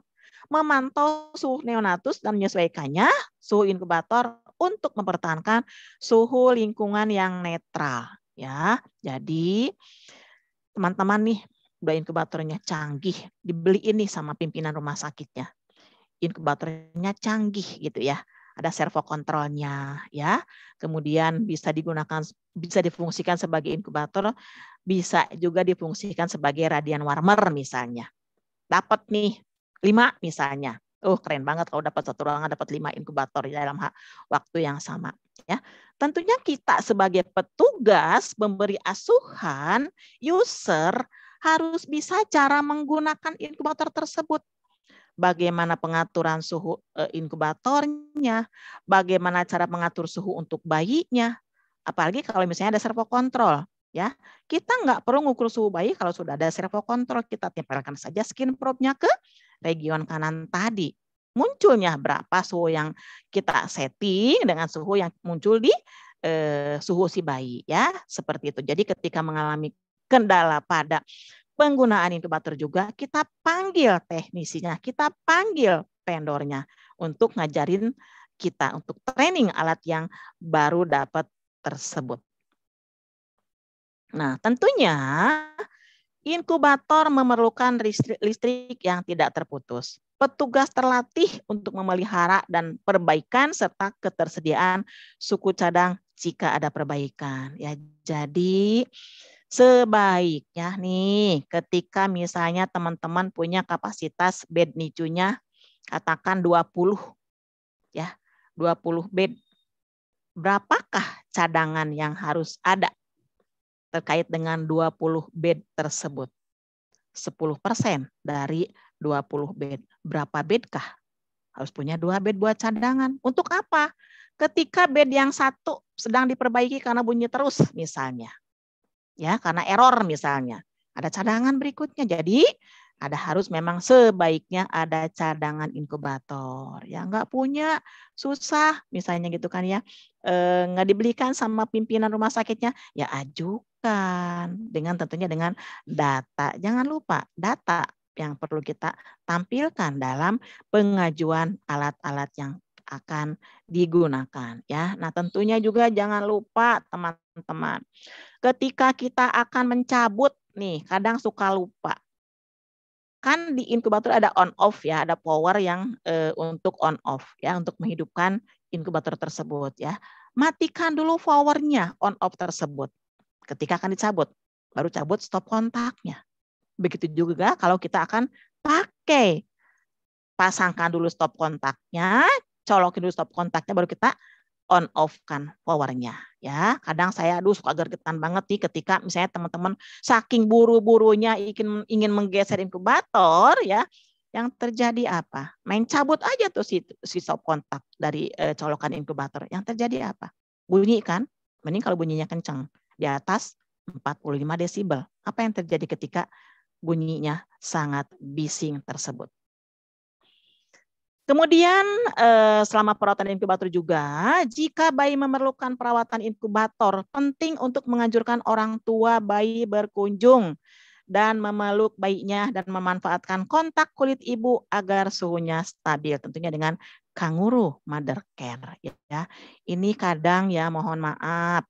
[SPEAKER 2] memantau suhu neonatus dan menyesuaikannya suhu inkubator untuk mempertahankan suhu lingkungan yang netral ya. Jadi teman-teman nih udah inkubatornya canggih, dibeli ini sama pimpinan rumah sakitnya. Inkubatornya canggih gitu ya ada servo kontrolnya ya. Kemudian bisa digunakan bisa difungsikan sebagai inkubator, bisa juga difungsikan sebagai radian warmer misalnya. Dapat nih lima misalnya. Oh keren banget kalau dapat satu ruangan dapat lima inkubator dalam waktu yang sama ya. Tentunya kita sebagai petugas memberi asuhan user harus bisa cara menggunakan inkubator tersebut bagaimana pengaturan suhu eh, inkubatornya, bagaimana cara mengatur suhu untuk bayinya, apalagi kalau misalnya ada servo kontrol ya kita nggak perlu ngukur suhu bayi kalau sudah ada servo kontrol kita tempelkan saja skin probe-nya ke region kanan tadi munculnya berapa suhu yang kita setting dengan suhu yang muncul di eh, suhu si bayi ya seperti itu. Jadi ketika mengalami kendala pada penggunaan inkubator juga kita panggil teknisinya, kita panggil vendornya untuk ngajarin kita untuk training alat yang baru dapat tersebut. Nah, tentunya inkubator memerlukan listrik yang tidak terputus. Petugas terlatih untuk memelihara dan perbaikan serta ketersediaan suku cadang jika ada perbaikan. Ya, jadi sebaiknya nih ketika misalnya teman-teman punya kapasitas bed nicunya katakan 20 ya, 20 bed. Berapakah cadangan yang harus ada terkait dengan 20 bed tersebut? 10% dari 20 bed. Berapa bedkah? Harus punya dua bed buat cadangan. Untuk apa? ketika bed yang satu sedang diperbaiki karena bunyi terus misalnya. Ya, karena error misalnya. Ada cadangan berikutnya. Jadi ada harus memang sebaiknya ada cadangan inkubator. Ya nggak punya susah misalnya gitu kan ya. E, nggak dibelikan sama pimpinan rumah sakitnya, ya ajukan dengan tentunya dengan data. Jangan lupa data yang perlu kita tampilkan dalam pengajuan alat-alat yang akan digunakan ya. Nah, tentunya juga jangan lupa teman-teman. Ketika kita akan mencabut nih, kadang suka lupa. Kan di inkubator ada on off ya, ada power yang e, untuk on off ya, untuk menghidupkan inkubator tersebut ya. Matikan dulu powernya on off tersebut. Ketika akan dicabut, baru cabut stop kontaknya. Begitu juga kalau kita akan pakai pasangkan dulu stop kontaknya, colokin dulu stop kontaknya baru kita on off kan powernya ya. Kadang saya aduh suka gergetan banget nih ketika misalnya teman-teman saking buru-burunya ingin ingin menggeser inkubator ya yang terjadi apa? Main cabut aja tuh si, si stop kontak dari e, colokan inkubator yang terjadi apa? Bunyi kan? Mending kalau bunyinya kencang di atas 45 desibel. Apa yang terjadi ketika bunyinya sangat bising tersebut Kemudian eh, selama perawatan inkubator juga, jika bayi memerlukan perawatan inkubator, penting untuk menganjurkan orang tua bayi berkunjung dan memeluk bayinya dan memanfaatkan kontak kulit ibu agar suhunya stabil. Tentunya dengan kanguru mother care. Ya, ini kadang ya mohon maaf,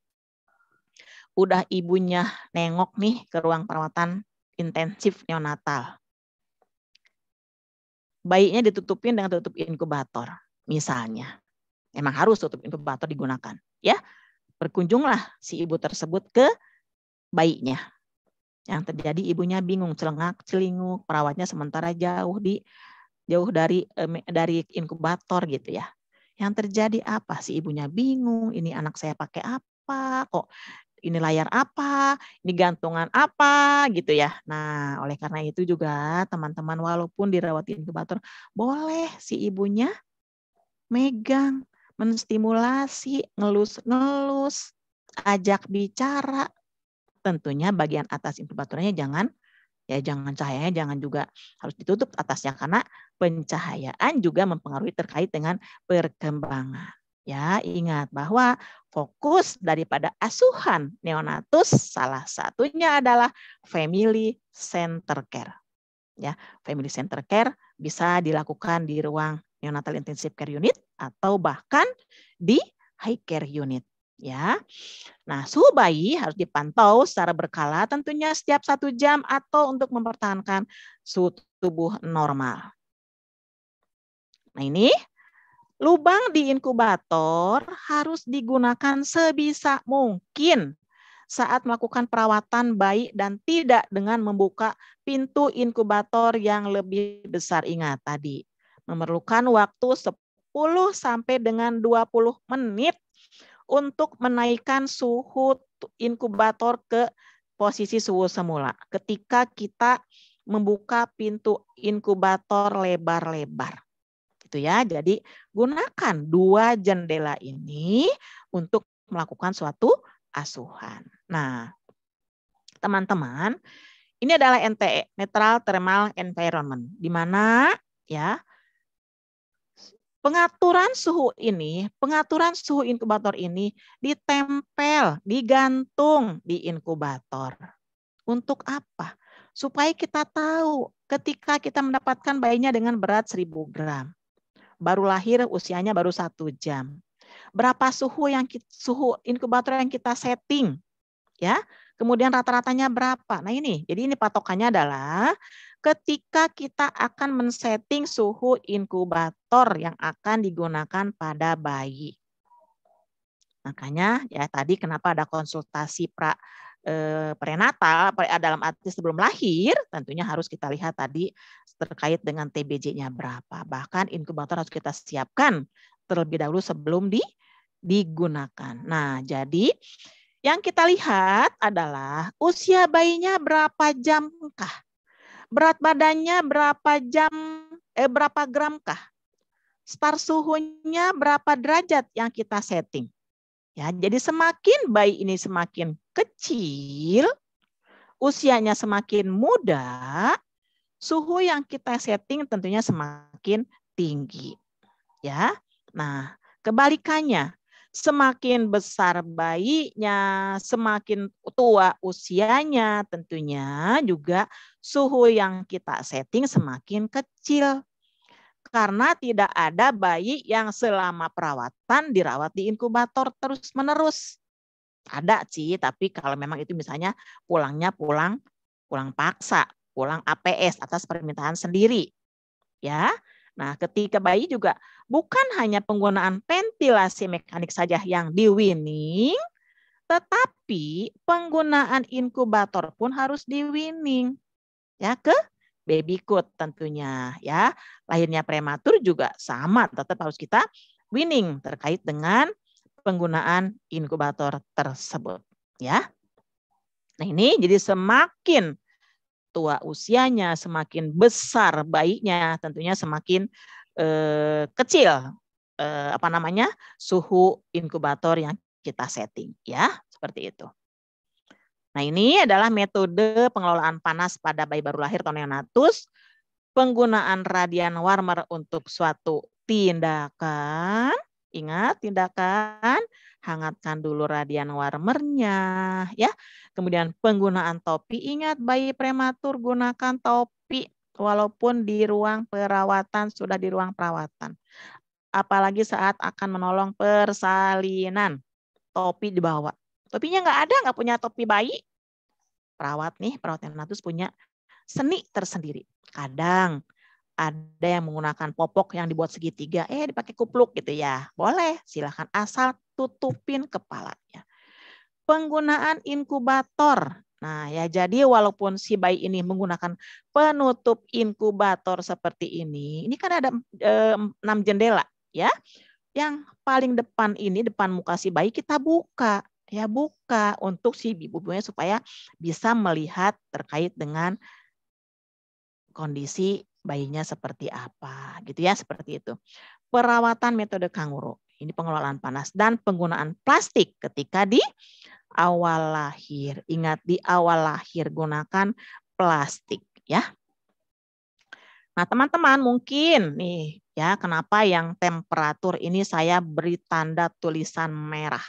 [SPEAKER 2] udah ibunya nengok nih ke ruang perawatan intensif neonatal bayinya ditutupin dengan tutup inkubator misalnya. Emang harus tutup inkubator digunakan, ya. Berkunjunglah si ibu tersebut ke bayinya. Yang terjadi ibunya bingung, celengak, celinguk, perawatnya sementara jauh di jauh dari dari inkubator gitu ya. Yang terjadi apa? Si ibunya bingung, ini anak saya pakai apa? Kok ini layar apa, ini gantungan apa gitu ya. Nah, oleh karena itu juga teman-teman walaupun dirawat di inkubator, boleh si ibunya megang, menstimulasi, ngelus-ngelus, ajak bicara. Tentunya bagian atas inkubatornya jangan ya jangan cahayanya jangan juga harus ditutup atasnya karena pencahayaan juga mempengaruhi terkait dengan perkembangan. Ya, ingat bahwa fokus daripada asuhan neonatus salah satunya adalah family center care. Ya, family center care bisa dilakukan di ruang neonatal intensive care unit atau bahkan di high care unit ya. Nah, suhu bayi harus dipantau secara berkala tentunya setiap satu jam atau untuk mempertahankan suhu tubuh normal. Nah, ini Lubang di inkubator harus digunakan sebisa mungkin saat melakukan perawatan bayi dan tidak dengan membuka pintu inkubator yang lebih besar. Ingat tadi, memerlukan waktu 10 sampai dengan 20 menit untuk menaikkan suhu inkubator ke posisi suhu semula. Ketika kita membuka pintu inkubator lebar-lebar gitu ya. Jadi gunakan dua jendela ini untuk melakukan suatu asuhan. Nah, teman-teman, ini adalah NTE, Neutral Thermal Environment, di mana ya Pengaturan suhu ini, pengaturan suhu inkubator ini ditempel, digantung di inkubator. Untuk apa? Supaya kita tahu ketika kita mendapatkan bayinya dengan berat 1000 gram. Baru lahir usianya baru satu jam. Berapa suhu yang suhu inkubator yang kita setting ya kemudian rata-ratanya berapa nah ini jadi ini patokannya adalah ketika kita akan men-setting suhu inkubator yang akan digunakan pada bayi. Makanya ya tadi kenapa ada konsultasi pra eh, prenatal dalam arti sebelum lahir tentunya harus kita lihat tadi terkait dengan TBJ-nya berapa. Bahkan inkubator harus kita siapkan terlebih dahulu sebelum di, digunakan. Nah, jadi yang kita lihat adalah usia bayinya berapa jam kah? Berat badannya berapa jam, eh berapa gram kah? Start suhunya berapa derajat yang kita setting. Ya, jadi semakin bayi ini semakin kecil, usianya semakin muda, suhu yang kita setting tentunya semakin tinggi. Ya. Nah, kebalikannya, semakin besar bayinya, semakin tua usianya, tentunya juga suhu yang kita setting semakin kecil. Karena tidak ada bayi yang selama perawatan dirawat di inkubator terus-menerus. Ada sih, tapi kalau memang itu misalnya pulangnya pulang pulang paksa, pulang APS atas permintaan sendiri. Ya. Nah, ketika bayi juga bukan hanya penggunaan ventilasi mekanik saja yang diwinning, tetapi penggunaan inkubator pun harus diwinning. Ya, ke baby code tentunya ya. Lahirnya prematur juga sama, tetap harus kita winning terkait dengan penggunaan inkubator tersebut ya. Nah, ini jadi semakin tua usianya, semakin besar bayinya, tentunya semakin eh, kecil eh, apa namanya suhu inkubator yang kita setting ya seperti itu. Nah ini adalah metode pengelolaan panas pada bayi baru lahir atau neonatus, penggunaan radian warmer untuk suatu tindakan. Ingat tindakan hangatkan dulu radian warmernya ya. Kemudian penggunaan topi ingat bayi prematur gunakan topi walaupun di ruang perawatan sudah di ruang perawatan. Apalagi saat akan menolong persalinan. Topi dibawa. Topinya nggak ada, nggak punya topi bayi. Perawat nih, perawat neonatus punya seni tersendiri. Kadang ada yang menggunakan popok yang dibuat segitiga, eh dipakai kupluk gitu ya. Boleh, silahkan asal tutupin kepalanya. Penggunaan inkubator Nah, ya jadi walaupun si bayi ini menggunakan penutup inkubator seperti ini, ini kan ada enam jendela ya. Yang paling depan ini depan muka si bayi kita buka ya buka untuk si ibunya supaya bisa melihat terkait dengan kondisi bayinya seperti apa gitu ya seperti itu. Perawatan metode kanguru. Ini pengelolaan panas dan penggunaan plastik ketika di awal lahir. Ingat di awal lahir gunakan plastik ya. Nah, teman-teman mungkin nih ya kenapa yang temperatur ini saya beri tanda tulisan merah.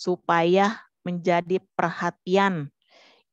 [SPEAKER 2] Supaya menjadi perhatian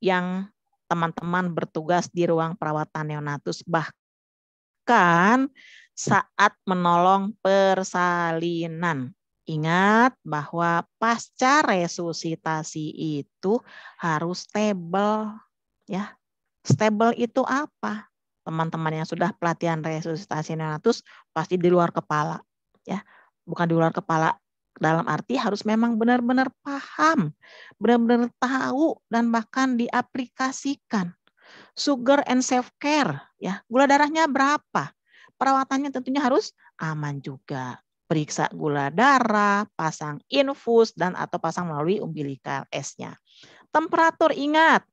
[SPEAKER 2] yang teman-teman bertugas di ruang perawatan neonatus bahkan saat menolong persalinan. Ingat bahwa pasca resusitasi itu harus stable ya. Stable itu apa? Teman-teman yang sudah pelatihan resusitasi neonatus pasti di luar kepala ya. Bukan di luar kepala dalam arti harus memang benar-benar paham, benar-benar tahu dan bahkan diaplikasikan. Sugar and self care ya. Gula darahnya berapa? Perawatannya tentunya harus aman juga periksa gula darah, pasang infus, dan atau pasang melalui umbilical S-nya. Temperatur ingat,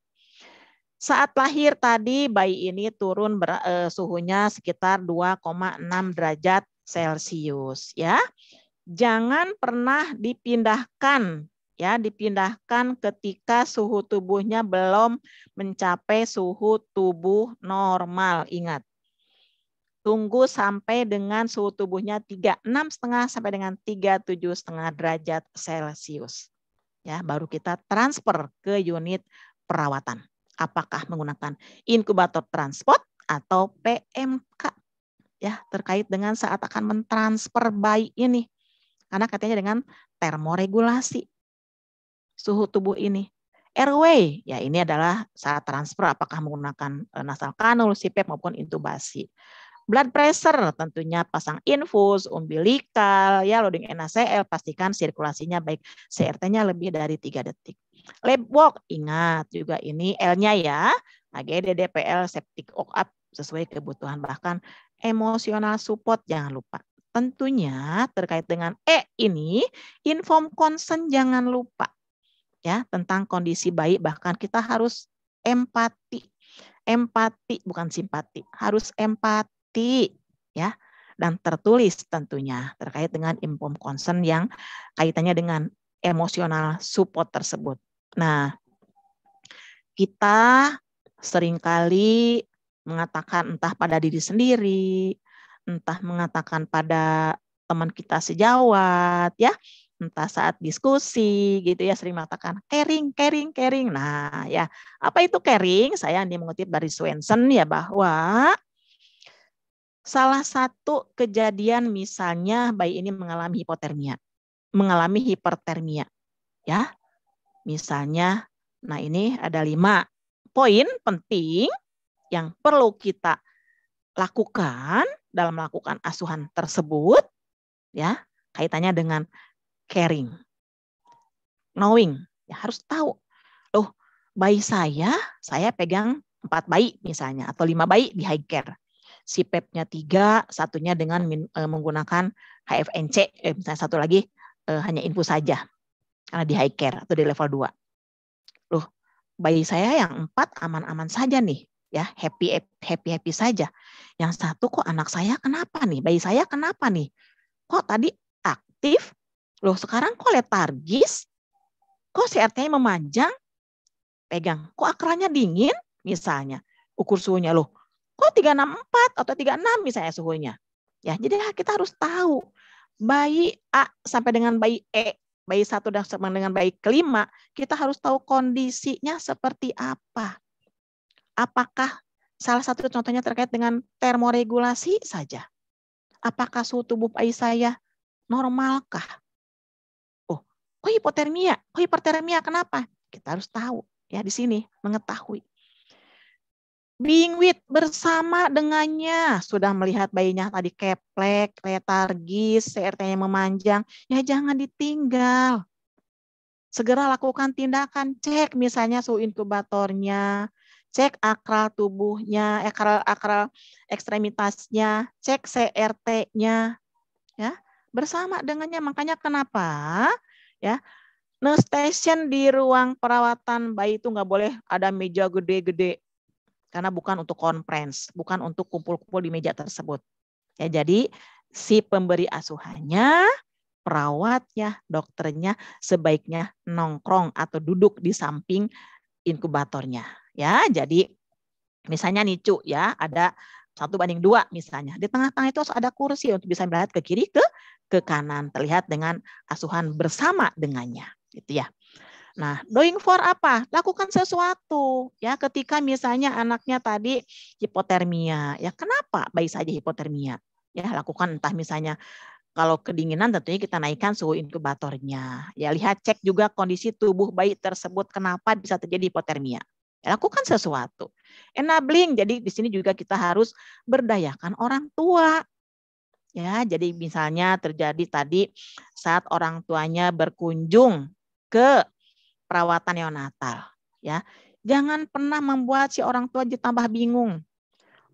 [SPEAKER 2] saat lahir tadi bayi ini turun ber, eh, suhunya sekitar 2,6 derajat Celcius ya. Jangan pernah dipindahkan ya, dipindahkan ketika suhu tubuhnya belum mencapai suhu tubuh normal. Ingat, tunggu sampai dengan suhu tubuhnya 36 setengah sampai dengan 37 setengah derajat Celcius. Ya, baru kita transfer ke unit perawatan. Apakah menggunakan inkubator transport atau PMK? Ya, terkait dengan saat akan mentransfer bayi ini. Karena katanya dengan termoregulasi suhu tubuh ini. Airway, ya ini adalah saat transfer apakah menggunakan eh, nasal kanul, CPAP maupun intubasi. Blood pressure tentunya pasang infus, umbilikal, ya loading NaCl, pastikan sirkulasinya baik. CRT-nya lebih dari 3 detik. Lab walk, ingat juga ini L-nya ya. AGD, DPL, septic up sesuai kebutuhan. Bahkan emosional support jangan lupa. Tentunya terkait dengan E ini, inform consent jangan lupa. ya Tentang kondisi bayi, bahkan kita harus empati empati bukan simpati harus empati ya dan tertulis tentunya terkait dengan inform concern yang kaitannya dengan emosional support tersebut. Nah, kita sering kali mengatakan entah pada diri sendiri, entah mengatakan pada teman kita sejawat ya, entah saat diskusi gitu ya sering mengatakan caring, caring, caring. Nah, ya, apa itu caring? Saya ini mengutip dari Swenson ya bahwa salah satu kejadian misalnya bayi ini mengalami hipotermia, mengalami hipertermia, ya. Misalnya, nah ini ada lima poin penting yang perlu kita lakukan dalam melakukan asuhan tersebut, ya kaitannya dengan caring, knowing, ya harus tahu, loh bayi saya, saya pegang empat bayi misalnya atau lima bayi di high care si PEP-nya tiga, satunya dengan e, menggunakan HFNC, eh, misalnya satu lagi eh, hanya infus saja, karena di high care atau di level 2. Loh, bayi saya yang empat aman-aman saja nih, ya happy happy happy saja. Yang satu kok anak saya kenapa nih? Bayi saya kenapa nih? Kok tadi aktif? Loh, sekarang kok letargis? Kok CRT-nya memanjang? Pegang. Kok akranya dingin? Misalnya, ukur suhunya loh kok 364 atau 36 misalnya suhunya. Ya, jadi kita harus tahu bayi A sampai dengan bayi E, bayi satu dan sampai dengan bayi kelima, kita harus tahu kondisinya seperti apa. Apakah salah satu contohnya terkait dengan termoregulasi saja? Apakah suhu tubuh bayi saya normalkah? Oh, kok hipotermia? Kok hipertermia? Kenapa? Kita harus tahu ya di sini mengetahui being with bersama dengannya sudah melihat bayinya tadi keplek, letargis, CRT-nya memanjang, ya jangan ditinggal. Segera lakukan tindakan, cek misalnya suhu inkubatornya, cek akral tubuhnya, akral akral ekstremitasnya, cek CRT-nya, ya bersama dengannya. Makanya kenapa ya no station di ruang perawatan bayi itu nggak boleh ada meja gede-gede karena bukan untuk conference, bukan untuk kumpul-kumpul di meja tersebut. Ya, jadi si pemberi asuhannya, perawatnya, dokternya sebaiknya nongkrong atau duduk di samping inkubatornya. Ya, jadi misalnya nicu ya, ada satu banding dua misalnya. Di tengah-tengah itu harus ada kursi untuk bisa melihat ke kiri ke ke kanan terlihat dengan asuhan bersama dengannya, gitu ya. Nah, doing for apa? Lakukan sesuatu. Ya, ketika misalnya anaknya tadi hipotermia, ya kenapa bayi saja hipotermia? Ya, lakukan entah misalnya kalau kedinginan tentunya kita naikkan suhu inkubatornya. Ya, lihat cek juga kondisi tubuh bayi tersebut kenapa bisa terjadi hipotermia. Lakukan sesuatu. Enabling, jadi di sini juga kita harus berdayakan orang tua. Ya, jadi misalnya terjadi tadi saat orang tuanya berkunjung ke perawatan neonatal ya. Jangan pernah membuat si orang tua ditambah bingung.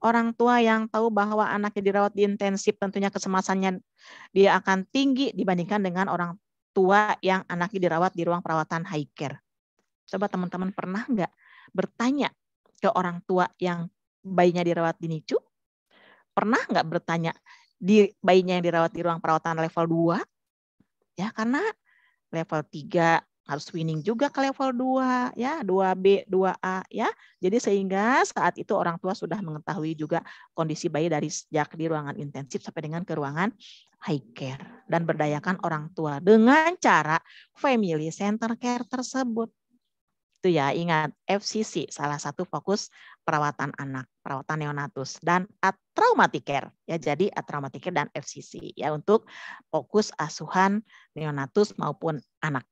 [SPEAKER 2] Orang tua yang tahu bahwa anaknya dirawat di intensif tentunya kesemasannya dia akan tinggi dibandingkan dengan orang tua yang anaknya dirawat di ruang perawatan high care. Coba teman-teman pernah nggak bertanya ke orang tua yang bayinya dirawat di NICU? Pernah nggak bertanya di bayinya yang dirawat di ruang perawatan level 2? Ya, karena level 3 harus winning juga ke level 2 ya, 2B, 2A ya. Jadi sehingga saat itu orang tua sudah mengetahui juga kondisi bayi dari sejak di ruangan intensif sampai dengan ke ruangan high care dan berdayakan orang tua dengan cara family center care tersebut. Itu ya, ingat FCC salah satu fokus perawatan anak, perawatan neonatus dan traumatic care ya. Jadi traumatic care dan FCC ya untuk fokus asuhan neonatus maupun anak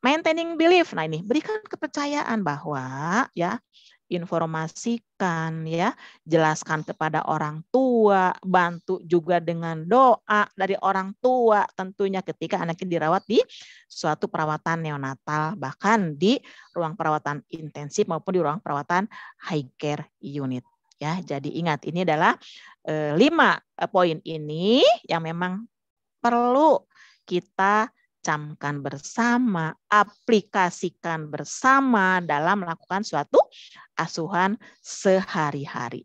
[SPEAKER 2] maintaining belief. Nah, ini berikan kepercayaan bahwa ya informasikan ya, jelaskan kepada orang tua, bantu juga dengan doa dari orang tua tentunya ketika anaknya dirawat di suatu perawatan neonatal bahkan di ruang perawatan intensif maupun di ruang perawatan high care unit ya. Jadi ingat ini adalah eh, lima eh, poin ini yang memang perlu kita camkan bersama, aplikasikan bersama dalam melakukan suatu asuhan sehari-hari.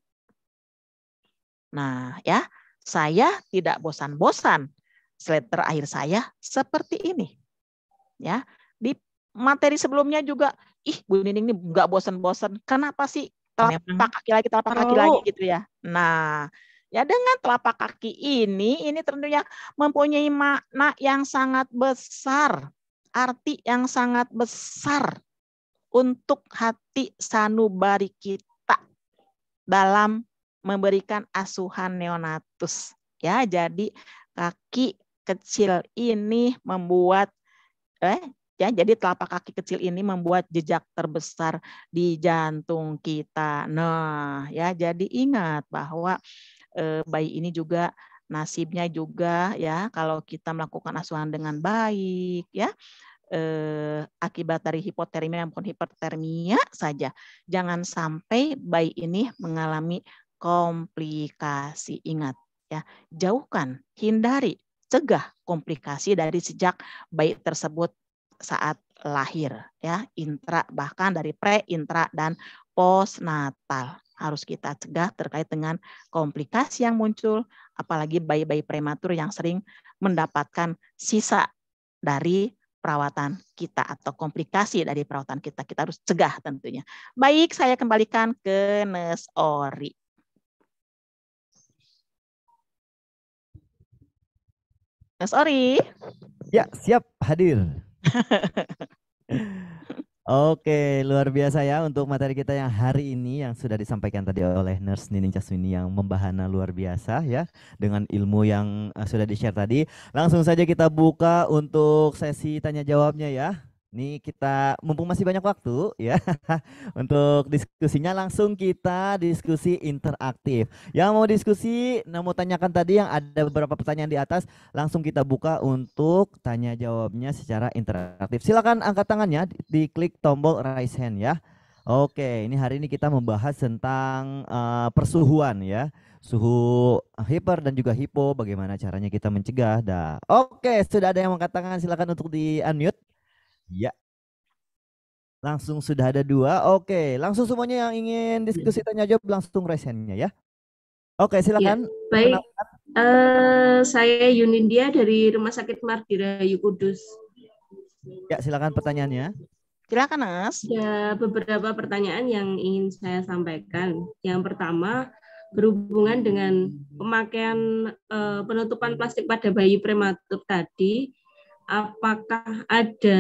[SPEAKER 2] Nah, ya, saya tidak bosan-bosan. Slide terakhir saya seperti ini. Ya, di materi sebelumnya juga, ih Bu Nining ini nggak bosan-bosan. Kenapa sih telapak kaki lagi, telapak kaki lagi gitu ya? Nah, Ya dengan telapak kaki ini, ini tentunya mempunyai makna yang sangat besar, arti yang sangat besar untuk hati sanubari kita dalam memberikan asuhan neonatus. Ya, jadi kaki kecil ini membuat eh ya jadi telapak kaki kecil ini membuat jejak terbesar di jantung kita. Nah, ya jadi ingat bahwa eh, bayi ini juga nasibnya juga ya kalau kita melakukan asuhan dengan baik ya eh, akibat dari hipotermia maupun hipertermia saja. Jangan sampai bayi ini mengalami komplikasi. Ingat ya jauhkan hindari cegah komplikasi dari sejak bayi tersebut saat lahir ya intra bahkan dari pre intra dan postnatal harus kita cegah terkait dengan komplikasi yang muncul, apalagi bayi-bayi prematur yang sering mendapatkan sisa dari perawatan kita atau komplikasi dari perawatan kita. Kita harus cegah tentunya. Baik, saya kembalikan ke Nes Ori. Nes Ori.
[SPEAKER 1] Ya, siap hadir. Oke, luar biasa ya untuk materi kita yang hari ini yang sudah disampaikan tadi oleh Nurse Nining Caswini yang membahana luar biasa ya dengan ilmu yang uh, sudah di-share tadi. Langsung saja kita buka untuk sesi tanya jawabnya ya. Ini kita mumpung masih banyak waktu ya untuk diskusinya langsung kita diskusi interaktif. Yang mau diskusi, nah mau tanyakan tadi yang ada beberapa pertanyaan di atas, langsung kita buka untuk tanya jawabnya secara interaktif. Silakan angkat tangannya, di klik tombol raise hand ya. Oke, ini hari ini kita membahas tentang uh, persuhuan ya suhu hiper dan juga hipo bagaimana caranya kita mencegah dah. Oke, sudah ada yang mengatakan silakan untuk di unmute. Ya. Langsung sudah ada dua. Oke, langsung semuanya yang ingin diskusi tanya jawab langsung resennya ya. Oke, silakan.
[SPEAKER 3] Ya, baik. Uh, saya Yunindia dari Rumah Sakit Mardirayu Kudus.
[SPEAKER 1] Ya, silakan pertanyaannya.
[SPEAKER 2] Silakan, Mas.
[SPEAKER 3] Ya, beberapa pertanyaan yang ingin saya sampaikan. Yang pertama, berhubungan dengan pemakaian uh, penutupan plastik pada bayi prematur tadi apakah ada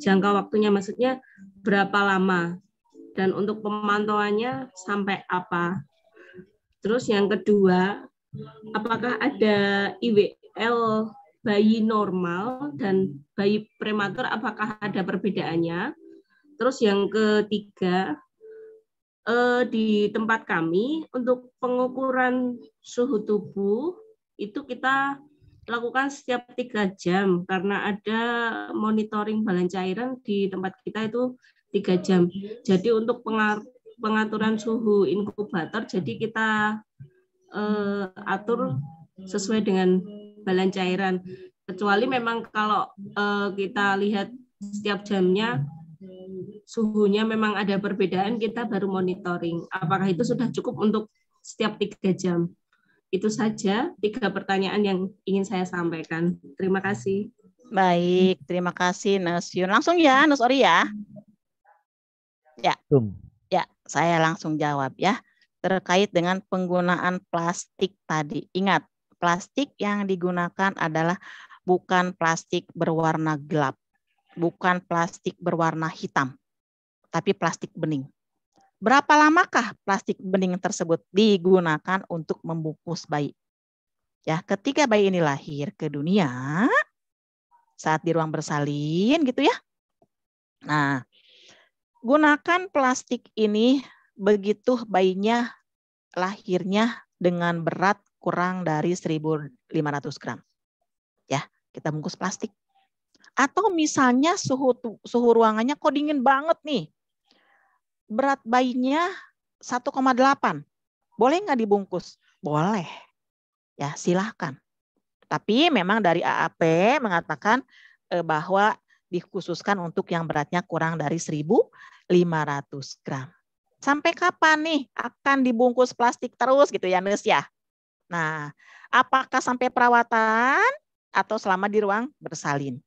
[SPEAKER 3] jangka waktunya maksudnya berapa lama dan untuk pemantauannya sampai apa. Terus yang kedua, apakah ada IWL bayi normal dan bayi prematur apakah ada perbedaannya? Terus yang ketiga, eh, di tempat kami untuk pengukuran suhu tubuh itu kita lakukan setiap tiga jam karena ada monitoring balan cairan di tempat kita itu tiga jam. Jadi untuk pengaturan suhu inkubator, jadi kita uh, atur sesuai dengan balan cairan. Kecuali memang kalau uh, kita lihat setiap jamnya suhunya memang ada perbedaan, kita baru monitoring. Apakah itu sudah cukup untuk setiap tiga jam? Itu saja tiga pertanyaan yang ingin saya sampaikan. Terima kasih.
[SPEAKER 2] Baik, terima kasih Nesyun. Langsung ya, Nus Ori ya. Ya. Ya, saya langsung jawab ya. Terkait dengan penggunaan plastik tadi. Ingat, plastik yang digunakan adalah bukan plastik berwarna gelap, bukan plastik berwarna hitam, tapi plastik bening. Berapa lamakah plastik bening tersebut digunakan untuk membungkus bayi? Ya, ketika bayi ini lahir ke dunia, saat di ruang bersalin gitu ya. Nah, gunakan plastik ini begitu bayinya lahirnya dengan berat kurang dari 1500 gram. Ya, kita bungkus plastik. Atau misalnya suhu suhu ruangannya kok dingin banget nih. Berat bayinya 1,8. Boleh nggak dibungkus? Boleh. Ya, silahkan. Tapi memang dari AAP mengatakan eh, bahwa dikhususkan untuk yang beratnya kurang dari 1.500 gram. Sampai kapan nih akan dibungkus plastik terus gitu ya Nes ya? Nah, apakah sampai perawatan atau selama di ruang bersalin?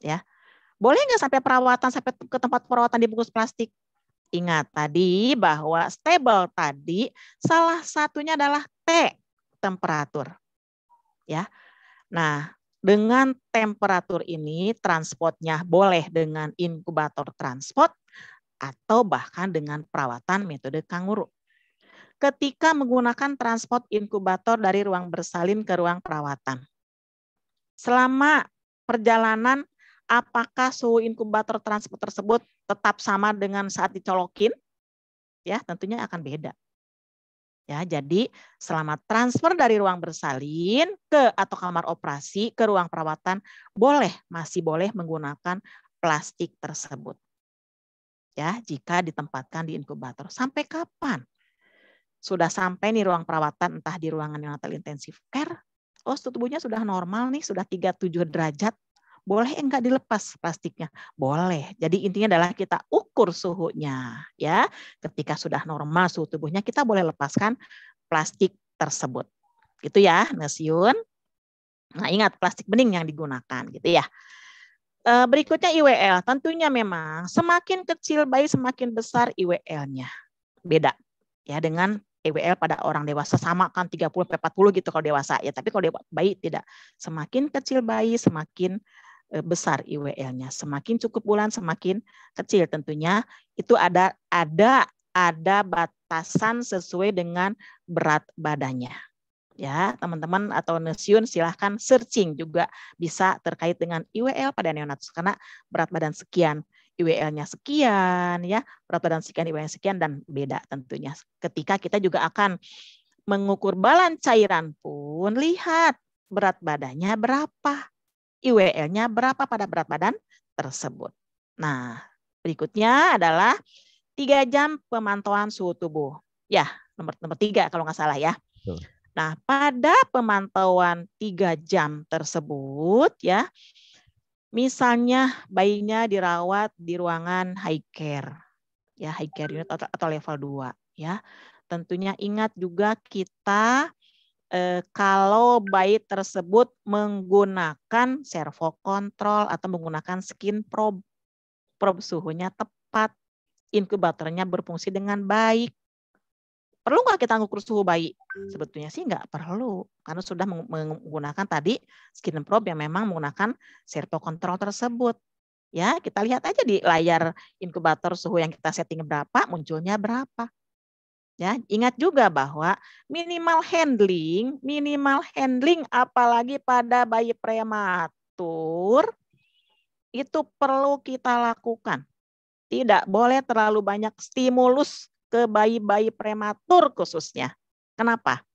[SPEAKER 2] Ya. Boleh nggak sampai perawatan sampai ke tempat perawatan dibungkus plastik? Ingat tadi bahwa stable tadi salah satunya adalah T temperatur ya. Nah, dengan temperatur ini transportnya boleh dengan inkubator transport atau bahkan dengan perawatan metode kanguru. Ketika menggunakan transport inkubator dari ruang bersalin ke ruang perawatan. Selama perjalanan apakah suhu inkubator transport tersebut tetap sama dengan saat dicolokin? Ya, tentunya akan beda. Ya, jadi selama transfer dari ruang bersalin ke atau kamar operasi ke ruang perawatan boleh masih boleh menggunakan plastik tersebut. Ya, jika ditempatkan di inkubator. Sampai kapan? Sudah sampai nih ruang perawatan entah di ruangan neonatal intensive care, oh tubuhnya sudah normal nih, sudah 37 derajat, boleh enggak dilepas plastiknya? Boleh. Jadi intinya adalah kita ukur suhunya ya. Ketika sudah normal suhu tubuhnya kita boleh lepaskan plastik tersebut. Gitu ya, Nesiun. Nah, ingat plastik bening yang digunakan gitu ya. Eh, berikutnya IWL. Tentunya memang semakin kecil bayi semakin besar IWL-nya. Beda ya dengan IWL pada orang dewasa sama kan 30 40 gitu kalau dewasa ya tapi kalau bayi tidak semakin kecil bayi semakin besar IWL-nya. Semakin cukup bulan semakin kecil tentunya itu ada ada ada batasan sesuai dengan berat badannya. Ya, teman-teman atau nesiun silahkan searching juga bisa terkait dengan IWL pada neonatus karena berat badan sekian, IWL-nya sekian ya, berat badan sekian, IWL sekian dan beda tentunya. Ketika kita juga akan mengukur balan cairan pun lihat berat badannya berapa IWL-nya berapa pada berat badan tersebut. Nah, berikutnya adalah tiga jam pemantauan suhu tubuh. Ya, nomor nomor tiga kalau nggak salah ya. Nah, pada pemantauan tiga jam tersebut ya, misalnya bayinya dirawat di ruangan high care, ya high care unit atau, atau level 2 ya. Tentunya ingat juga kita eh, kalau bayi tersebut menggunakan servo kontrol atau menggunakan skin probe, probe suhunya tepat, inkubatornya berfungsi dengan baik. Perlu nggak kita ngukur suhu bayi? Sebetulnya sih nggak perlu, karena sudah menggunakan tadi skin probe yang memang menggunakan servo kontrol tersebut. Ya, kita lihat aja di layar inkubator suhu yang kita setting berapa, munculnya berapa. Ya, ingat juga bahwa minimal handling, minimal handling apalagi pada bayi prematur itu perlu kita lakukan. Tidak boleh terlalu banyak stimulus ke bayi-bayi prematur khususnya. Kenapa?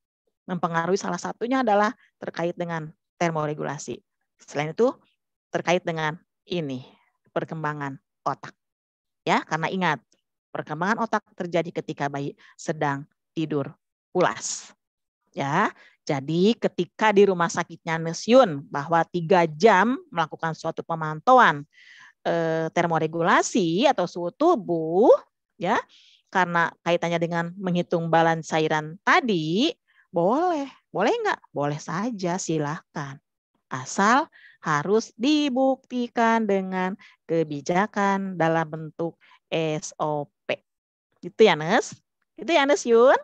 [SPEAKER 2] Mempengaruhi salah satunya adalah terkait dengan termoregulasi. Selain itu terkait dengan ini perkembangan otak. Ya, karena ingat Perkembangan otak terjadi ketika bayi sedang tidur pulas. Ya, jadi ketika di rumah sakitnya Nesyun bahwa tiga jam melakukan suatu pemantauan eh, termoregulasi atau suhu tubuh, ya, karena kaitannya dengan menghitung balan cairan tadi, boleh, boleh enggak? Boleh saja, silahkan. Asal harus dibuktikan dengan kebijakan dalam bentuk SOP. Gitu ya, Nes? Itu ya, Nes Yun?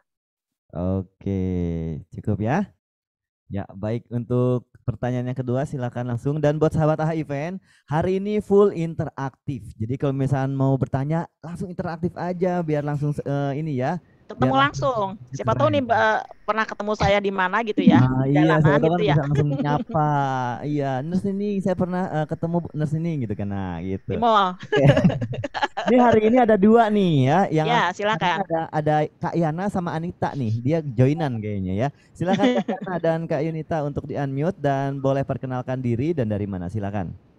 [SPEAKER 1] Oke, cukup ya. Ya, baik untuk pertanyaan yang kedua silakan langsung dan buat sahabat AHA event hari ini full interaktif. Jadi kalau misalnya mau bertanya langsung interaktif aja biar langsung uh, ini ya
[SPEAKER 2] ketemu
[SPEAKER 1] Biar
[SPEAKER 2] langsung. Siapa tahu nih uh, pernah ketemu saya di mana gitu ya.
[SPEAKER 1] Nah, iya, saya
[SPEAKER 2] gitu
[SPEAKER 1] kan
[SPEAKER 2] ya.
[SPEAKER 1] bisa langsung nyapa. iya, nurse ini saya pernah uh, ketemu nurse ini gitu kan. Nah, gitu.
[SPEAKER 2] Di mall.
[SPEAKER 1] ini hari ini ada dua nih ya, yang
[SPEAKER 2] ya, silakan.
[SPEAKER 1] Ada ada Kak Yana sama Anita nih. Dia joinan kayaknya ya. Silakan Kak Yana dan Kak Yunita untuk di-unmute dan boleh perkenalkan diri dan dari mana silakan.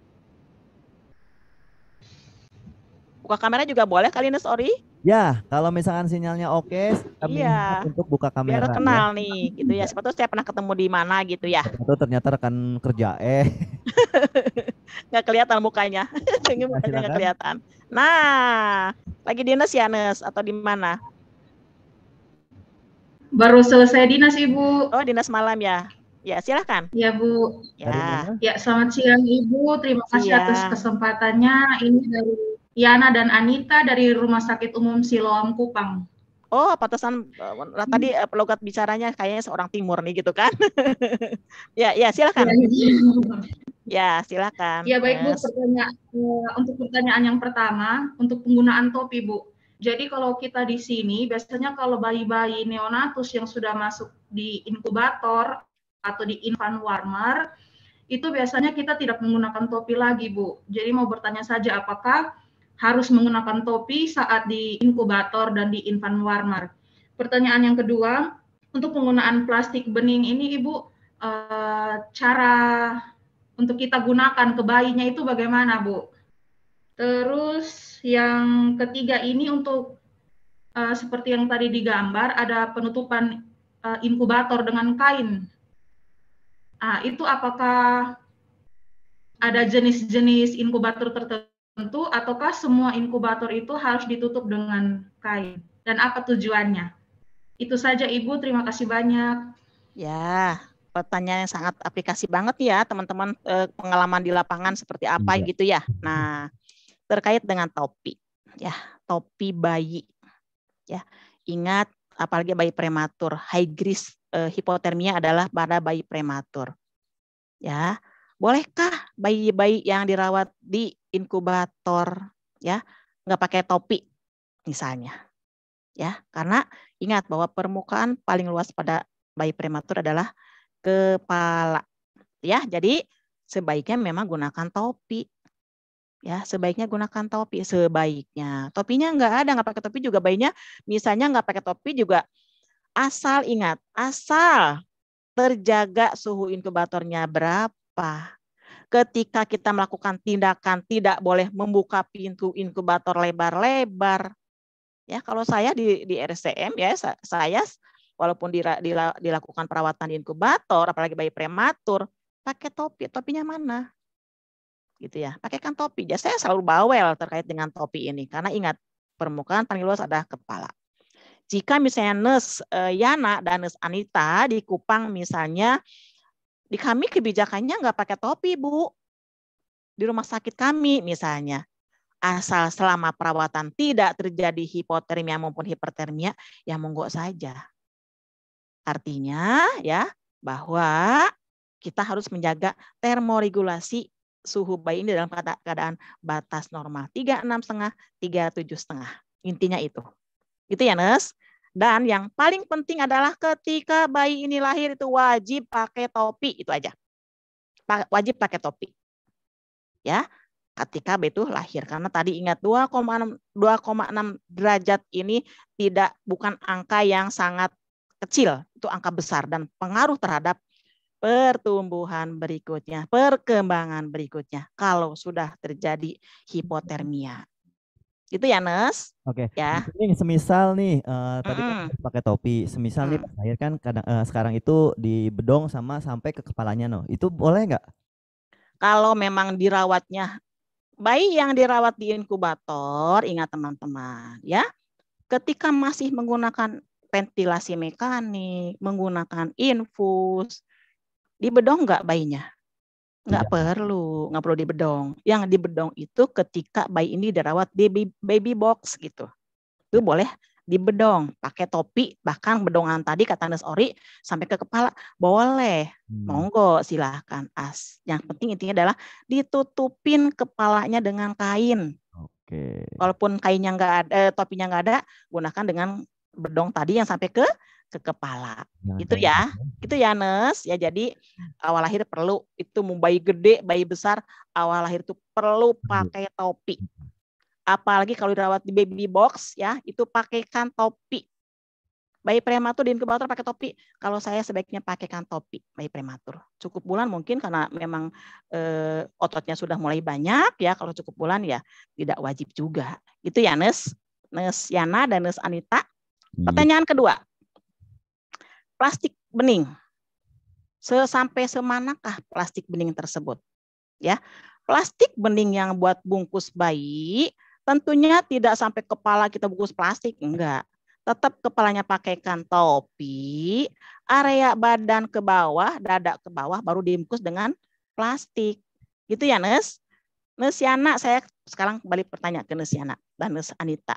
[SPEAKER 2] Buka kamera juga boleh kali ini, sorry.
[SPEAKER 1] Ya, kalau misalkan sinyalnya oke, kami
[SPEAKER 2] iya.
[SPEAKER 1] untuk buka kamera.
[SPEAKER 2] Biar kenal ya. nih, gitu ya. Siapa tahu saya pernah ketemu di mana gitu ya.
[SPEAKER 1] Itu ternyata rekan kerja eh.
[SPEAKER 2] nggak kelihatan mukanya, ini mukanya nggak kelihatan. Nah, lagi dinas ya Nes atau di mana?
[SPEAKER 4] Baru selesai dinas Ibu.
[SPEAKER 2] Oh, dinas malam ya. Ya, silakan.
[SPEAKER 4] Ya, Bu.
[SPEAKER 2] Ya.
[SPEAKER 4] Ya, selamat siang Ibu. Terima kasih
[SPEAKER 2] siang.
[SPEAKER 4] atas kesempatannya. Ini dari Yana dan Anita dari Rumah Sakit Umum Siloam Kupang.
[SPEAKER 2] Oh, pantesan uh, tadi uh, logat bicaranya kayaknya seorang timur nih gitu kan. ya, ya silakan. Ya, ya silakan.
[SPEAKER 4] Ya baik Bu, pertanyaan uh, untuk pertanyaan yang pertama untuk penggunaan topi Bu. Jadi kalau kita di sini biasanya kalau bayi-bayi neonatus yang sudah masuk di inkubator atau di infant warmer itu biasanya kita tidak menggunakan topi lagi Bu. Jadi mau bertanya saja apakah harus menggunakan topi saat di inkubator dan di infant warmer. Pertanyaan yang kedua, untuk penggunaan plastik bening ini Ibu, eh, cara untuk kita gunakan ke bayinya itu bagaimana Bu? Terus yang ketiga ini untuk eh, seperti yang tadi digambar, ada penutupan eh, inkubator dengan kain. Nah, itu apakah ada jenis-jenis inkubator tertentu? Tertentu ataukah semua inkubator itu harus ditutup dengan kain dan apa tujuannya? Itu saja Ibu, terima kasih banyak.
[SPEAKER 2] Ya, pertanyaan yang sangat aplikasi banget ya teman-teman eh, pengalaman di lapangan seperti apa ya. gitu ya. Nah, terkait dengan topi ya, topi bayi. Ya, ingat apalagi bayi prematur, high risk eh, hipotermia adalah pada bayi prematur. Ya, bolehkah bayi-bayi yang dirawat di inkubator ya nggak pakai topi misalnya? Ya karena ingat bahwa permukaan paling luas pada bayi prematur adalah kepala. Ya jadi sebaiknya memang gunakan topi. Ya sebaiknya gunakan topi sebaiknya. Topinya nggak ada nggak pakai topi juga bayinya misalnya nggak pakai topi juga asal ingat asal terjaga suhu inkubatornya berapa ketika kita melakukan tindakan tidak boleh membuka pintu inkubator lebar-lebar. Ya, kalau saya di di RSCM ya saya walaupun dilakukan perawatan di inkubator apalagi bayi prematur pakai topi. Topinya mana? Gitu ya. Pakaikan topi. Ya saya selalu bawel terkait dengan topi ini karena ingat permukaan paling luas adalah kepala. Jika misalnya Nes eh, Yana dan Nes Anita di Kupang misalnya di kami kebijakannya nggak pakai topi, Bu. Di rumah sakit kami misalnya. Asal selama perawatan tidak terjadi hipotermia maupun hipertermia, ya monggo saja. Artinya ya bahwa kita harus menjaga termoregulasi suhu bayi ini dalam keadaan batas normal. 36 setengah, 37 setengah. Intinya itu. Itu ya, Nes. Dan yang paling penting adalah ketika bayi ini lahir itu wajib pakai topi, itu aja. Wajib pakai topi. Ya, ketika bayi itu lahir karena tadi ingat 2,6 2,6 derajat ini tidak bukan angka yang sangat kecil, itu angka besar dan pengaruh terhadap pertumbuhan berikutnya, perkembangan berikutnya kalau sudah terjadi hipotermia. Itu ya, Nes.
[SPEAKER 1] Oke.
[SPEAKER 2] Ya.
[SPEAKER 1] Ini semisal nih uh, tadi kan pakai topi, semisal mm. nih pas lahir kan kadang uh, sekarang itu di bedong sama sampai ke kepalanya no. Itu boleh nggak?
[SPEAKER 2] Kalau memang dirawatnya bayi yang dirawat di inkubator, ingat teman-teman ya, ketika masih menggunakan ventilasi mekanik, menggunakan infus, di bedong nggak bayinya? Nggak perlu, nggak perlu di bedong. Yang di bedong itu ketika bayi ini dirawat di baby, box gitu. Itu boleh di bedong, pakai topi, bahkan bedongan tadi kata Nes Ori sampai ke kepala, boleh.
[SPEAKER 1] Hmm.
[SPEAKER 2] Monggo silahkan as. Yang penting intinya adalah ditutupin kepalanya dengan kain.
[SPEAKER 1] Oke.
[SPEAKER 2] Walaupun kainnya nggak ada, eh, topinya nggak ada, gunakan dengan bedong tadi yang sampai ke ke kepala.
[SPEAKER 1] Jangan
[SPEAKER 2] Itu ya.
[SPEAKER 1] gitu.
[SPEAKER 2] Itu ya Nes. Ya jadi awal lahir perlu itu mau bayi gede, bayi besar, awal lahir itu perlu pakai topi. Apalagi kalau dirawat di baby box ya, itu pakaikan topi. Bayi prematur di inkubator pakai topi. Kalau saya sebaiknya pakaikan topi bayi prematur. Cukup bulan mungkin karena memang eh, ototnya sudah mulai banyak ya. Kalau cukup bulan ya tidak wajib juga. Itu ya Nes. Nes Yana dan Nes Anita.
[SPEAKER 1] Iya.
[SPEAKER 2] Pertanyaan kedua. Plastik bening. Sesampai semanakah plastik bening tersebut? Ya. Plastik bening yang buat bungkus bayi tentunya tidak sampai kepala kita bungkus plastik, enggak. Tetap kepalanya pakaikan topi, area badan ke bawah, dada ke bawah baru dibungkus dengan plastik. Gitu ya, Nes? Nes Yana, saya sekarang kembali pertanyaan ke Nes Yana dan Nes Anita.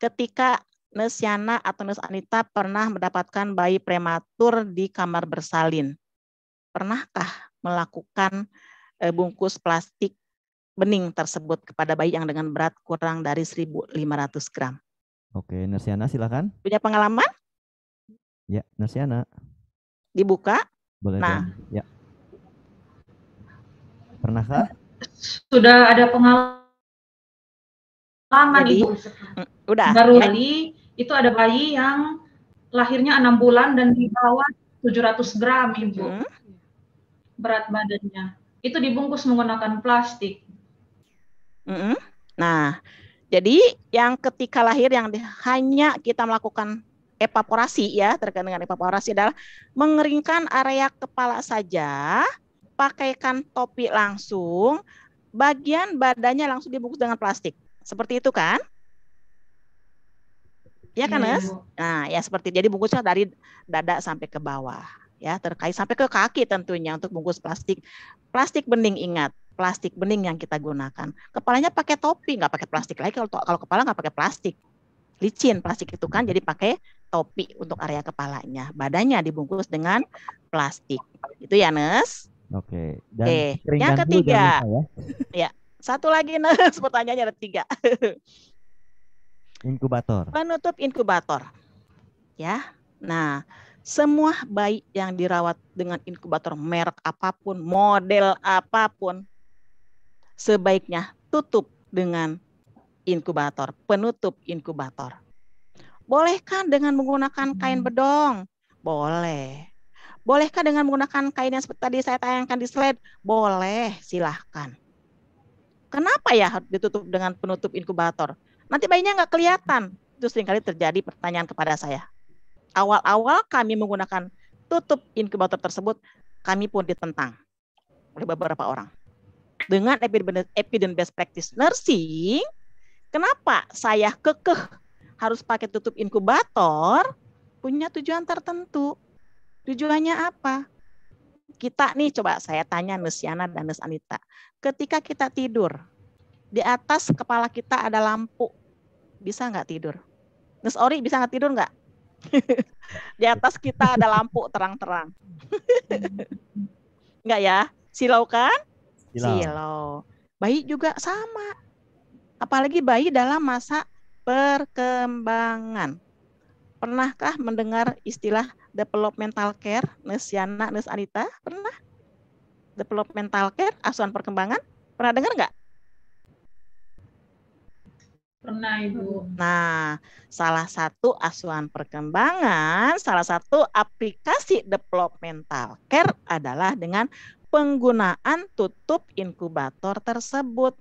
[SPEAKER 2] Ketika Nes Yana atau Nes Anita pernah mendapatkan bayi prematur di kamar bersalin. Pernahkah melakukan eh, bungkus plastik bening tersebut kepada bayi yang dengan berat kurang dari 1.500 gram?
[SPEAKER 1] Oke, Nersiana silakan.
[SPEAKER 2] Punya pengalaman?
[SPEAKER 1] Ya, Nersiana.
[SPEAKER 2] Dibuka?
[SPEAKER 1] Boleh
[SPEAKER 2] Nah.
[SPEAKER 1] dong. Ya. Pernahkah?
[SPEAKER 4] Sudah ada pengalaman
[SPEAKER 2] Jadi,
[SPEAKER 4] Ibu.
[SPEAKER 2] Udah.
[SPEAKER 4] Baru
[SPEAKER 2] ya?
[SPEAKER 4] kali itu ada bayi yang lahirnya enam bulan dan di bawah 700 gram Ibu
[SPEAKER 2] Hmm,
[SPEAKER 4] berat badannya. Itu dibungkus menggunakan plastik.
[SPEAKER 2] mm-mm. Nah, jadi yang ketika lahir yang hanya kita melakukan evaporasi ya terkait dengan evaporasi adalah mengeringkan area kepala saja, pakaikan topi langsung, bagian badannya langsung dibungkus dengan plastik. Seperti itu kan? Ya kan,
[SPEAKER 4] Iya,
[SPEAKER 2] Nes? Nah, ya seperti jadi bungkusnya dari dada sampai ke bawah, ya terkait sampai ke kaki tentunya untuk bungkus plastik. Plastik bening ingat, plastik bening yang kita gunakan. Kepalanya pakai topi, nggak pakai plastik lagi. Kalau kalau kepala nggak pakai plastik, licin plastik itu kan, jadi pakai topi untuk area kepalanya. Badannya dibungkus dengan plastik. Itu ya, Nes.
[SPEAKER 1] Oke. Dan
[SPEAKER 2] Oke, yang ketiga.
[SPEAKER 1] lupa ya.
[SPEAKER 2] Satu lagi, Nes. Pertanyaannya ada tiga.
[SPEAKER 1] Inkubator.
[SPEAKER 2] penutup inkubator. Ya. Nah, semua bayi yang dirawat dengan inkubator merek apa pun, model apa pun, sebaiknya tutup dengan inkubator, penutup inkubator. Bolehkah dengan menggunakan kain bedong? Boleh. Bolehkah dengan menggunakan kain yang seperti tadi saya tayangkan di slide? Boleh, silahkan. Kenapa ya ditutup dengan penutup inkubator? Nanti bayinya nggak kelihatan. Itu sering kali terjadi pertanyaan kepada saya. Awal-awal kami menggunakan tutup inkubator tersebut, kami pun ditentang oleh beberapa orang. Dengan evidence based practice nursing, kenapa saya kekeh harus pakai tutup inkubator? Punya tujuan tertentu. Tujuannya apa? Kita nih coba saya tanya Nusiana dan Nus Anita. Ketika kita tidur, di atas kepala kita ada lampu. Bisa nggak tidur? Nus Ori bisa nggak tidur nggak? di atas kita ada lampu terang-terang. Enggak ya? Silau kan?
[SPEAKER 1] Silau.
[SPEAKER 2] Silau. Bayi juga sama. Apalagi bayi dalam masa perkembangan. Pernahkah mendengar istilah developmental care, Nes Yana, Nes Anita? Pernah? Developmental care, asuhan perkembangan? Pernah dengar nggak?
[SPEAKER 4] Pernah Ibu.
[SPEAKER 2] Nah, salah satu asuhan perkembangan, salah satu aplikasi developmental care adalah dengan penggunaan tutup inkubator tersebut.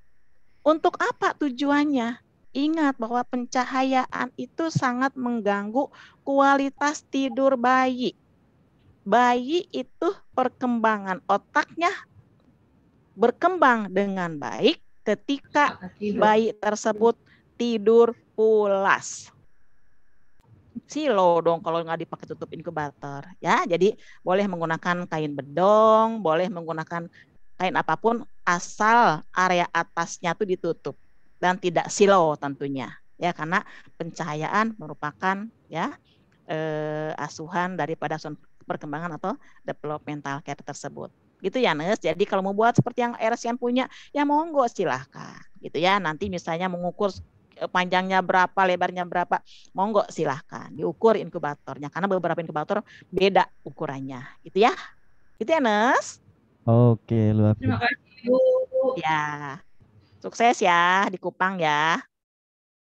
[SPEAKER 2] Untuk apa tujuannya? Ingat bahwa pencahayaan itu sangat mengganggu kualitas tidur bayi. Bayi itu perkembangan otaknya berkembang dengan baik ketika bayi tersebut tidur pulas. Silo dong kalau nggak dipakai tutup inkubator ya. Jadi boleh menggunakan kain bedong, boleh menggunakan kain apa pun asal area atasnya tuh ditutup dan tidak silo tentunya ya karena pencahayaan merupakan ya eh, asuhan daripada perkembangan atau developmental care tersebut gitu ya Nes. Jadi kalau mau buat seperti yang RSN punya, ya monggo silahkan gitu ya. Nanti misalnya mengukur panjangnya berapa, lebarnya berapa, monggo silahkan diukur inkubatornya karena beberapa inkubator beda ukurannya, gitu ya. Gitu ya Nes.
[SPEAKER 1] Oke, luar biasa.
[SPEAKER 4] Terima kasih Bu.
[SPEAKER 2] Ya. Sukses ya di Kupang ya.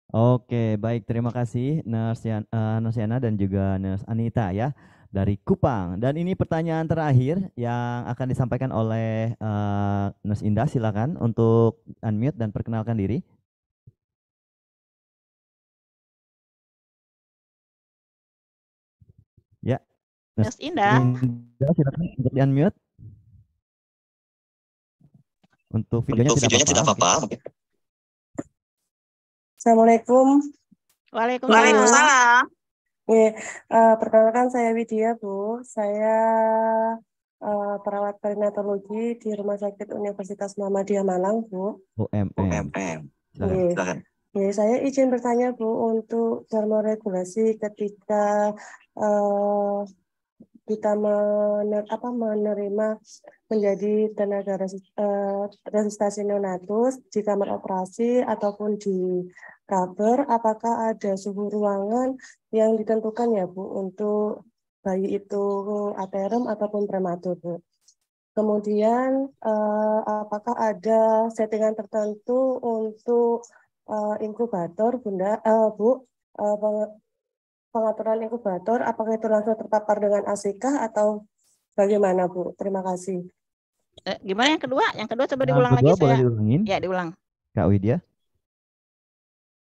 [SPEAKER 1] Oke, baik. Terima kasih Nurse eh, Nurse Yana dan juga Nurse Anita ya dari Kupang. Dan ini pertanyaan terakhir yang akan disampaikan oleh eh, Nurse Indah. Silakan untuk unmute dan perkenalkan diri. Ya,
[SPEAKER 2] Nurse Indah.
[SPEAKER 1] Indah silakan untuk di unmute. Untuk videonya,
[SPEAKER 5] Untuk videonya tidak apa-apa.
[SPEAKER 6] Assalamualaikum.
[SPEAKER 2] Waalaikumsalam.
[SPEAKER 6] Nih, eh, perkenalkan saya Widya, Bu. Saya eh, perawat perinatologi di Rumah Sakit Universitas Muhammadiyah Malang, Bu.
[SPEAKER 1] UMM.
[SPEAKER 5] UMM.
[SPEAKER 1] Silakan.
[SPEAKER 6] Nih,
[SPEAKER 5] Silakan.
[SPEAKER 6] Nih, saya izin bertanya, Bu, untuk termoregulasi ketika eh, kita mener, apa, menerima menjadi tenaga eh, resusitasi neonatus di kamar operasi ataupun di cover, apakah ada suhu ruangan yang ditentukan ya Bu untuk bayi itu aterem ataupun prematur Bu. Kemudian eh, apakah ada settingan tertentu untuk eh, inkubator Bunda eh, Bu eh, peng- pengaturan inkubator apakah itu langsung terpapar dengan ASIK atau bagaimana Bu? Terima kasih.
[SPEAKER 2] Eh, gimana yang kedua? Yang kedua coba
[SPEAKER 1] Yang
[SPEAKER 2] diulang lagi
[SPEAKER 1] kedua boleh
[SPEAKER 2] saya.
[SPEAKER 1] diulangin,
[SPEAKER 2] Ya, diulang.
[SPEAKER 1] Kak Widya.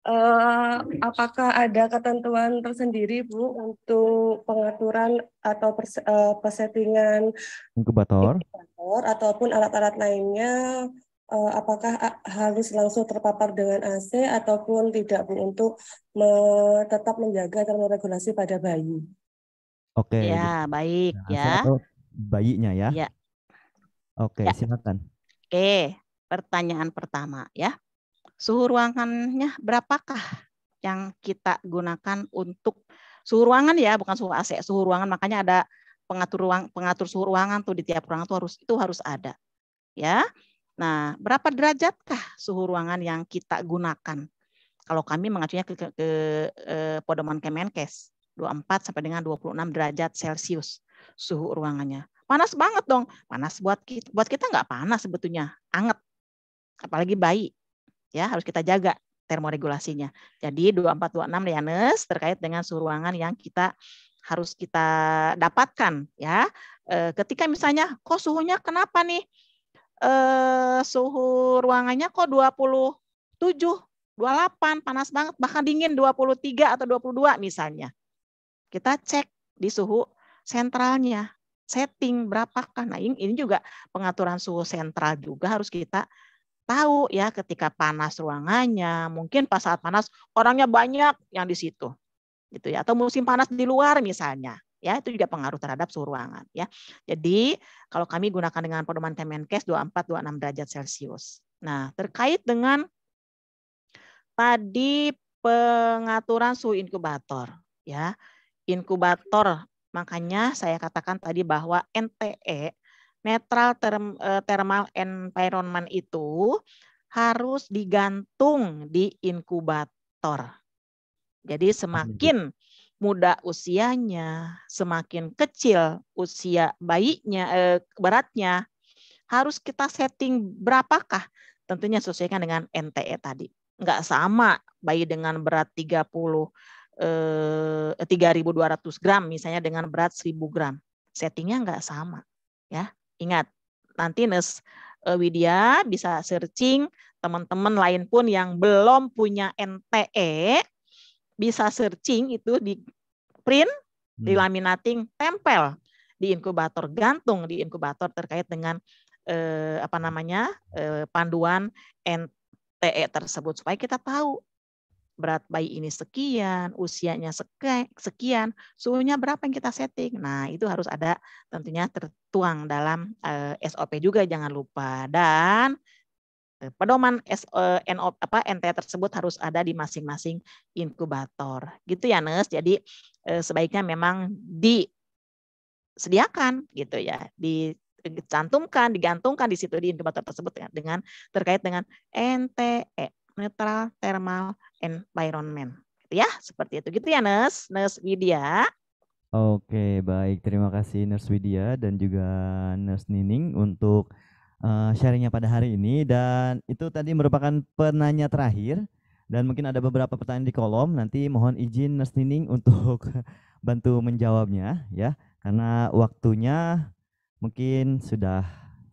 [SPEAKER 6] Eh, apakah ada ketentuan tersendiri Bu untuk pengaturan atau pers- eh, persettingan
[SPEAKER 1] Inkubator.
[SPEAKER 6] inkubator ataupun alat-alat lainnya apakah a- harus langsung terpapar dengan AC ataupun tidak Bu untuk me- tetap menjaga termoregulasi pada bayi?
[SPEAKER 1] Oke.
[SPEAKER 2] Ya, baik
[SPEAKER 1] Nah,
[SPEAKER 2] ya.
[SPEAKER 1] bayinya ya.
[SPEAKER 2] Ya.
[SPEAKER 1] Oke,
[SPEAKER 2] Ya.
[SPEAKER 1] silakan.
[SPEAKER 2] Oke, pertanyaan pertama ya. Suhu ruangannya berapakah yang kita gunakan untuk suhu ruangan ya, bukan suhu AC, suhu ruangan makanya ada pengatur ruang pengatur suhu ruangan tuh di tiap ruangan tuh harus itu harus ada. Ya. Nah, berapa derajatkah suhu ruangan yang kita gunakan? Kalau kami mengacunya ke, ke, ke eh, pedoman Kemenkes 24 sampai dengan 26 derajat Celcius suhu ruangannya. Panas banget dong. Panas buat kita, buat kita nggak panas sebetulnya, anget. Apalagi bayi. Ya, harus kita jaga termoregulasinya. Jadi 2426 Lianes terkait dengan suhu ruangan yang kita harus kita dapatkan ya. Eh, ketika misalnya kok suhunya kenapa nih? Eh, suhu ruangannya kok 27, 28, panas banget, bahkan dingin 23 atau 22 misalnya. Kita cek di suhu sentralnya, setting berapakah. Nah, ini ini juga pengaturan suhu sentral juga harus kita tahu ya ketika panas ruangannya, mungkin pas saat panas orangnya banyak yang di situ. Gitu ya. Atau musim panas di luar misalnya. Ya, itu juga pengaruh terhadap suhu ruangan ya. Jadi, kalau kami gunakan dengan pedoman Kemenkes 24 26 derajat Celcius. Nah, terkait dengan tadi pengaturan suhu inkubator ya. Inkubator makanya saya katakan tadi bahwa NTE netral term, eh, thermal environment itu harus digantung di inkubator. Jadi semakin muda usianya, semakin kecil usia bayinya, eh, beratnya, harus kita setting berapakah? Tentunya sesuaikan dengan NTE tadi. Enggak sama bayi dengan berat 30 eh, 3.200 gram misalnya dengan berat 1.000 gram. Settingnya enggak sama. Ya, ingat nanti Nes eh, Widya bisa searching teman-teman lain pun yang belum punya NTE bisa searching itu di print, di
[SPEAKER 1] Hmm.
[SPEAKER 2] laminating, tempel di inkubator, gantung di inkubator terkait dengan eh, apa namanya eh, panduan NTE tersebut supaya kita tahu berat bayi ini sekian, usianya sekian, suhunya berapa yang kita setting. Nah, itu harus ada tentunya tertuang dalam eh, SOP juga jangan lupa. Dan pedoman uh, eh, apa NT tersebut harus ada di masing-masing inkubator. Gitu ya, Nes. Jadi uh, sebaiknya memang disediakan gitu ya, di dicantumkan, digantungkan di situ di inkubator tersebut dengan terkait dengan NTE, Neutral Thermal Environment. Gitu ya, seperti itu. Gitu ya, Nes, Nes Widya.
[SPEAKER 1] Oke, baik. Terima kasih Nurse Widya dan juga Nurse Nining untuk uh, sharingnya pada hari ini. Dan itu tadi merupakan penanya terakhir. Dan mungkin ada beberapa pertanyaan di kolom. Nanti mohon izin Nurse Nining untuk bantu menjawabnya ya. Karena waktunya mungkin sudah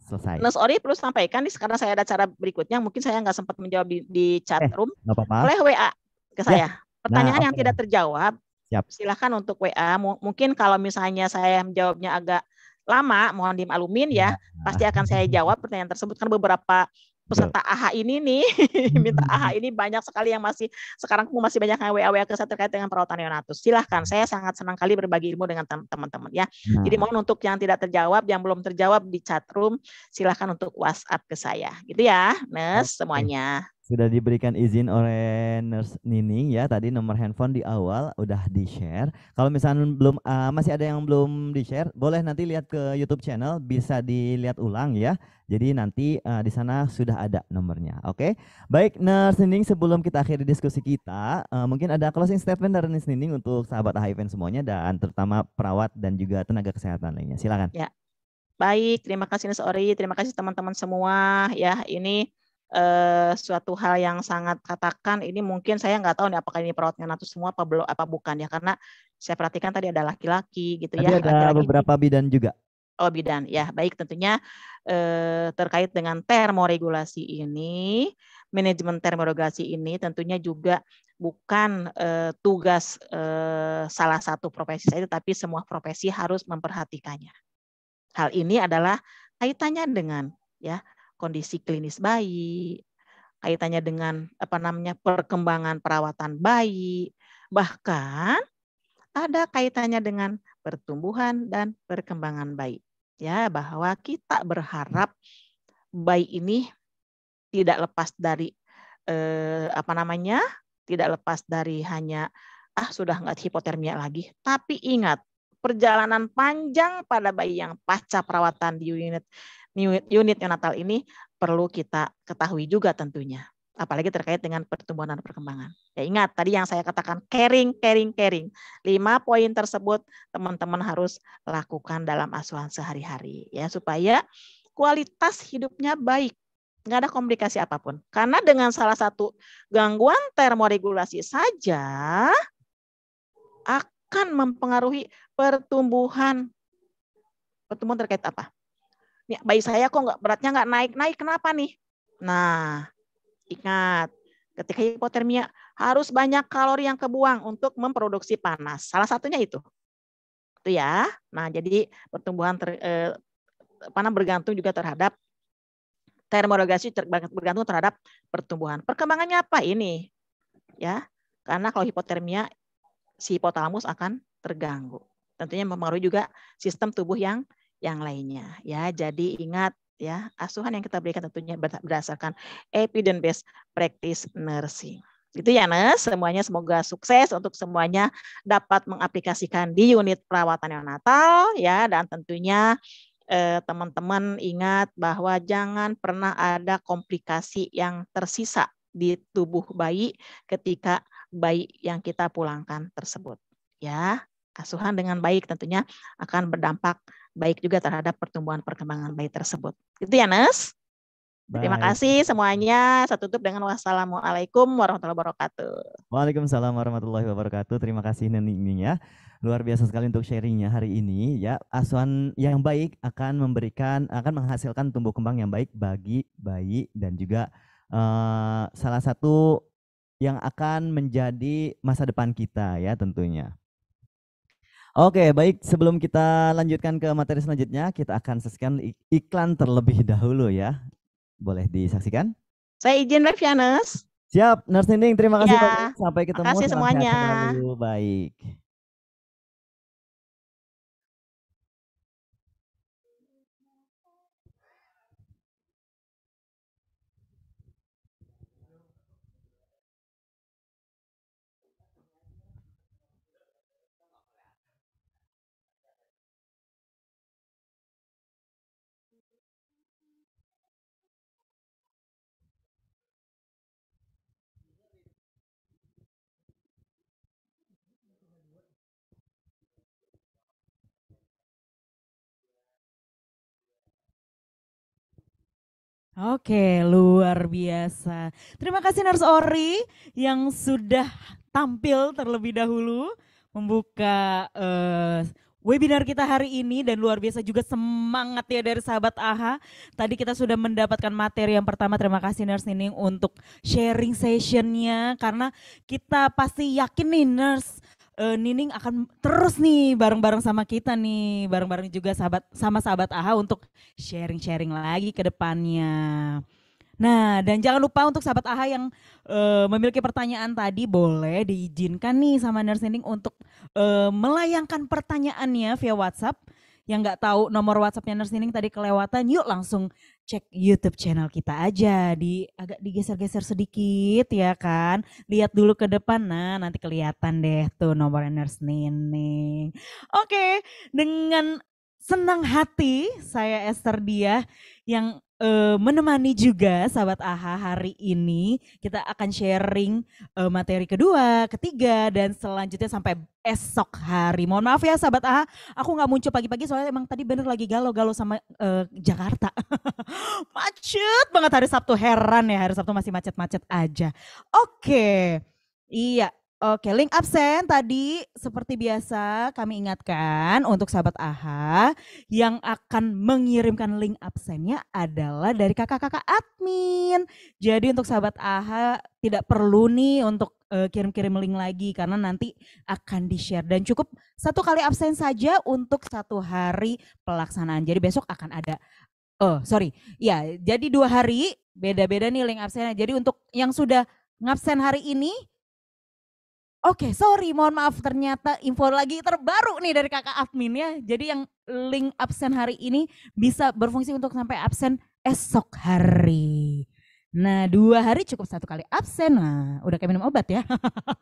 [SPEAKER 1] selesai.
[SPEAKER 2] Nah, sorry perlu sampaikan nih karena saya ada cara berikutnya, mungkin saya nggak sempat menjawab di, di chat eh, room.
[SPEAKER 1] apa-apa.
[SPEAKER 2] Boleh WA ke ya. saya. Pertanyaan nah, yang tidak terjawab,
[SPEAKER 1] Siap.
[SPEAKER 2] silahkan untuk WA. Mungkin kalau misalnya saya menjawabnya agak lama, mohon dimaklumin ya. Nah. Pasti akan saya jawab pertanyaan tersebut kan beberapa peserta AHA ini nih minta AHA ini banyak sekali yang masih sekarang masih banyak yang WA WA ke saya terkait dengan perawatan neonatus. Silahkan, saya sangat senang kali berbagi ilmu dengan teman-teman ya. Nah. Jadi mohon untuk yang tidak terjawab, yang belum terjawab di chat room, silahkan untuk WhatsApp ke saya, gitu ya, Nes semuanya
[SPEAKER 1] sudah diberikan izin oleh Nurse Nining ya tadi nomor handphone di awal udah di share kalau misalnya belum uh, masih ada yang belum di share boleh nanti lihat ke YouTube channel bisa dilihat ulang ya. Jadi nanti uh, di sana sudah ada nomornya oke? Okay? baik Nurse Nining sebelum kita akhiri diskusi kita uh, mungkin ada closing statement dari Nurse Nining untuk sahabat HIV semuanya dan terutama perawat dan juga tenaga kesehatan lainnya. Silakan.
[SPEAKER 2] Ya baik. Terima kasih Nurse Ori. Terima kasih teman-teman semua. Ya ini eh, suatu hal yang sangat katakan ini mungkin saya nggak tahu nih apakah ini perawat neonatus semua apa belum apa bukan ya karena saya perhatikan tadi ada laki-laki gitu
[SPEAKER 1] tadi
[SPEAKER 2] ya
[SPEAKER 1] ada laki -laki. beberapa bidan juga
[SPEAKER 2] oh bidan ya baik tentunya eh, terkait dengan termoregulasi ini manajemen termoregulasi ini tentunya juga bukan eh, tugas eh, salah satu profesi saya tapi semua profesi harus memperhatikannya hal ini adalah kaitannya dengan ya kondisi klinis bayi, kaitannya dengan apa namanya perkembangan perawatan bayi, bahkan ada kaitannya dengan pertumbuhan dan perkembangan bayi. Ya, bahwa kita berharap bayi ini tidak lepas dari eh, apa namanya? tidak lepas dari hanya ah sudah nggak hipotermia lagi, tapi ingat perjalanan panjang pada bayi yang pasca perawatan di unit unit neonatal ini perlu kita ketahui juga tentunya. Apalagi terkait dengan pertumbuhan dan perkembangan. Ya ingat tadi yang saya katakan caring, caring, caring. Lima poin tersebut teman-teman harus lakukan dalam asuhan sehari-hari ya supaya kualitas hidupnya baik nggak ada komplikasi apa pun. Karena dengan salah satu gangguan termoregulasi saja akan mempengaruhi pertumbuhan. Pertumbuhan terkait apa? Bayi saya kok nggak beratnya nggak naik naik kenapa nih? Nah ingat ketika hipotermia harus banyak kalori yang kebuang untuk memproduksi panas. Salah satunya itu. Itu ya. Nah jadi pertumbuhan ter, eh, panas bergantung juga terhadap termoregulasi bergantung terhadap pertumbuhan. Perkembangannya apa ini? Ya karena kalau hipotermia si hipotalamus akan terganggu. Tentunya mempengaruhi juga sistem tubuh yang yang lainnya ya. Jadi ingat ya, asuhan yang kita berikan tentunya berdasarkan evidence based practice nursing. Gitu ya, Nes. Semuanya semoga sukses untuk semuanya dapat mengaplikasikan di unit perawatan neonatal ya dan tentunya eh, teman-teman eh, ingat bahwa jangan pernah ada komplikasi yang tersisa di tubuh bayi ketika bayi yang kita pulangkan tersebut. Ya, asuhan dengan baik tentunya akan berdampak baik juga terhadap pertumbuhan perkembangan bayi tersebut. Itu ya, Nes. Baik. Terima kasih semuanya. Saya tutup dengan wassalamualaikum warahmatullahi wabarakatuh.
[SPEAKER 1] Waalaikumsalam warahmatullahi wabarakatuh. Terima kasih Nening ya. Luar biasa sekali untuk sharingnya hari ini ya. Asuhan yang baik akan memberikan akan menghasilkan tumbuh kembang yang baik bagi bayi dan juga uh, salah satu yang akan menjadi masa depan kita ya tentunya. Oke, baik. Sebelum kita lanjutkan ke materi selanjutnya, kita akan saksikan iklan terlebih dahulu ya. Boleh disaksikan?
[SPEAKER 2] Saya izin ya,
[SPEAKER 1] Siap, Nurse Nining, terima kasih
[SPEAKER 2] Ya.
[SPEAKER 1] Sampai ketemu. Salam sehat
[SPEAKER 2] semuanya.
[SPEAKER 1] selalu. Baik.
[SPEAKER 5] Oke, luar biasa. Terima kasih Nurse Ori yang sudah tampil terlebih dahulu membuka eh, webinar kita hari ini dan luar biasa juga semangat ya dari sahabat AHA. Tadi kita sudah mendapatkan materi yang pertama. Terima kasih Nurse Nining untuk sharing sessionnya karena kita pasti yakin nih Nurse eh, Nining akan terus nih bareng-bareng sama kita nih, bareng-bareng juga sahabat sama sahabat AHA untuk sharing-sharing lagi ke depannya. Nah, dan jangan lupa untuk sahabat AHA yang eh, memiliki pertanyaan tadi boleh diizinkan nih sama Nurse Nining untuk eh, melayangkan pertanyaannya via WhatsApp. Yang nggak tahu nomor WhatsAppnya Nurse Nining tadi kelewatan, yuk langsung cek YouTube channel kita aja. Di agak digeser-geser sedikit ya kan. Lihat dulu ke depan, nah nanti kelihatan deh tuh nomornya Nurse Nining. Oke, dengan senang hati saya Esther Dia yang eh, menemani juga sahabat AHA hari ini. Kita akan sharing eh, materi kedua, ketiga, dan selanjutnya sampai esok hari. Mohon maaf ya sahabat AHA, aku nggak muncul pagi-pagi soalnya emang tadi bener lagi galau-galau sama eh, Jakarta. macet banget hari Sabtu, heran ya hari Sabtu masih macet-macet aja. Oke, iya. Oke, link absen tadi seperti biasa kami ingatkan untuk sahabat AHA yang akan mengirimkan link absennya adalah dari kakak-kakak admin. Jadi untuk sahabat AHA tidak perlu nih untuk eh, kirim-kirim link lagi karena nanti akan di-share dan cukup satu kali absen saja untuk satu hari pelaksanaan. Jadi besok akan ada Oh, sorry. Ya, jadi dua hari beda-beda nih link absennya. Jadi untuk yang sudah ngabsen hari ini Oke, sorry, mohon maaf ternyata info lagi terbaru nih dari kakak admin ya. Jadi yang link absen hari ini bisa berfungsi untuk sampai absen esok hari. Nah, dua hari cukup satu kali absen. Nah, udah kayak minum obat ya.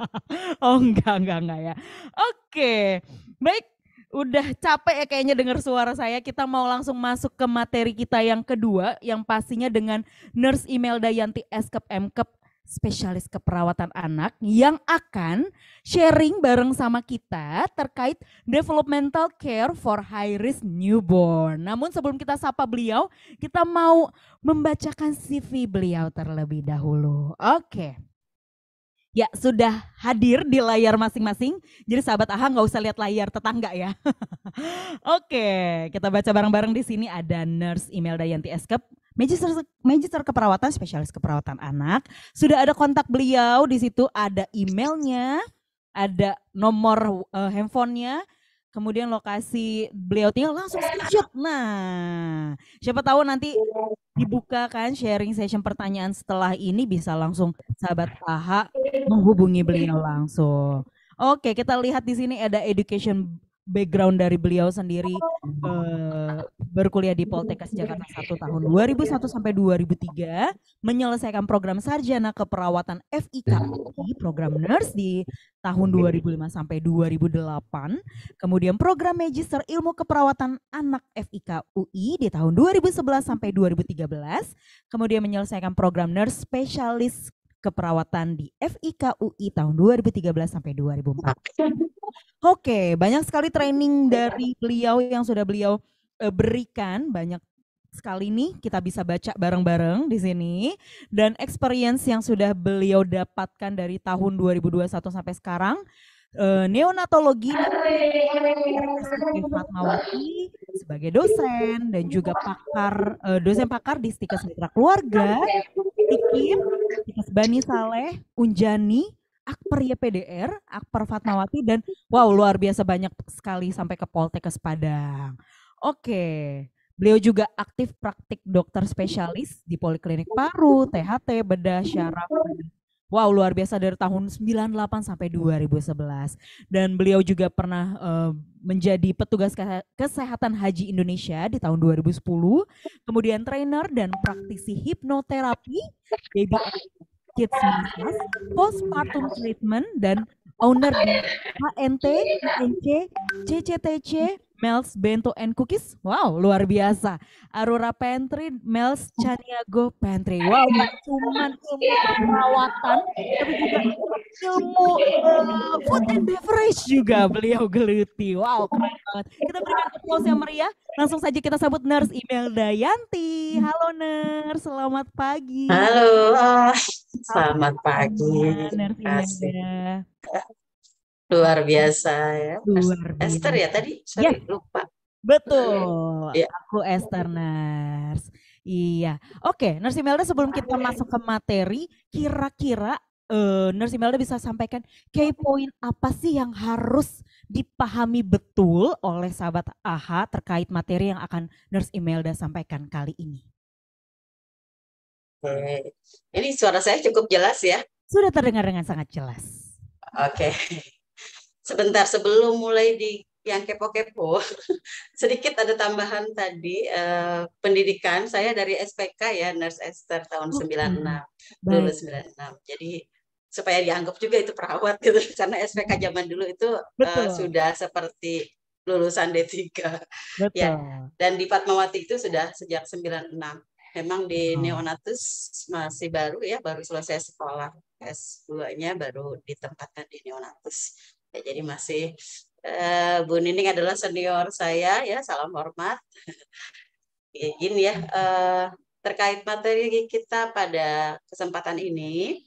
[SPEAKER 5] oh, enggak, enggak, enggak ya. Oke, baik. Udah capek ya kayaknya dengar suara saya. Kita mau langsung masuk ke materi kita yang kedua, yang pastinya dengan Nurse Imelda Yanti Eskep Mkep spesialis keperawatan anak yang akan sharing bareng sama kita terkait developmental care for high risk newborn. Namun sebelum kita sapa beliau, kita mau membacakan CV beliau terlebih dahulu. Oke. Ya sudah hadir di layar masing-masing. Jadi sahabat AHA nggak usah lihat layar tetangga ya. Oke, kita baca bareng-bareng di sini ada Nurse Imelda Yanti Eskep, Magister, Magister Keperawatan, Spesialis Keperawatan Anak. Sudah ada kontak beliau di situ, ada emailnya, ada nomor uh, handphonenya, kemudian lokasi beliau tinggal langsung screenshot. Nah, siapa tahu nanti dibuka kan sharing session pertanyaan setelah ini bisa langsung sahabat AHA menghubungi beliau langsung. Oke, kita lihat di sini ada education background dari beliau sendiri eh, berkuliah di Poltekkes Jakarta 1 tahun 2001 sampai 2003 menyelesaikan program sarjana keperawatan FIKI program nurse di tahun 2005 sampai 2008 kemudian program magister ilmu keperawatan anak FIK UI di tahun 2011 sampai 2013 kemudian menyelesaikan program nurse spesialis keperawatan di FIK UI tahun 2013 sampai 2004 Oke, banyak sekali training dari beliau yang sudah beliau eh, berikan, banyak sekali nih kita bisa baca bareng-bareng di sini. Dan experience yang sudah beliau dapatkan dari tahun 2021 sampai sekarang eh, neonatologi Fatmawati sebagai dosen dan juga pakar eh, dosen pakar di Stikes Mitra Keluarga, Tikim, Stikes Bani Saleh, Unjani, Akper YPDR, Akper Fatmawati dan wow luar biasa banyak sekali sampai ke Poltekkes Padang. Oke, beliau juga aktif praktik dokter spesialis di Poliklinik Paru, THT, Bedah, Syaraf, Wow, luar biasa dari tahun 98 sampai 2011. Dan beliau juga pernah uh, menjadi petugas kesehatan haji Indonesia di tahun 2010, kemudian trainer dan praktisi hipnoterapi, baby kids massage, postpartum treatment dan owner HNT, INC, CCTC, Mel's Bento and Cookies. Wow, luar biasa. Aurora Pantry, Mel's Chaniago Pantry. Wow, cuma ilmu perawatan, tapi juga ilmu uh, food and beverage juga beliau geluti. Wow, keren banget. Kita berikan applause yang meriah. Langsung saja kita sambut Nurse Imelda Yanti. Halo Nurse, selamat pagi.
[SPEAKER 7] Halo, selamat pagi.
[SPEAKER 5] Nurse Imelda.
[SPEAKER 7] Luar biasa ya.
[SPEAKER 5] Luar biasa.
[SPEAKER 7] Esther ya tadi, sorry ya. lupa.
[SPEAKER 5] Betul, ya. aku Esther Nars. Iya, oke, Nurse Imelda sebelum kita masuk ke materi, kira-kira uh, Nurse Imelda bisa sampaikan key point apa sih yang harus dipahami betul oleh sahabat AHA terkait materi yang akan Nurse Imelda sampaikan kali ini?
[SPEAKER 7] Oke, ini suara saya cukup jelas ya?
[SPEAKER 5] Sudah terdengar dengan sangat jelas.
[SPEAKER 7] Oke sebentar sebelum mulai di yang kepo-kepo, sedikit ada tambahan tadi uh, pendidikan saya dari SPK ya Nurse Esther tahun oh, 96 lulus 96. Jadi supaya dianggap juga itu perawat gitu karena SPK zaman dulu itu uh, sudah seperti lulusan D3. Betul. Ya. Dan di Fatmawati itu sudah sejak 96. Memang di oh. neonatus masih baru ya, baru selesai sekolah. S2-nya baru ditempatkan di neonatus. Ya, jadi masih uh, Bu Nining adalah senior saya ya, salam hormat. ya, gini ya, uh, terkait materi kita pada kesempatan ini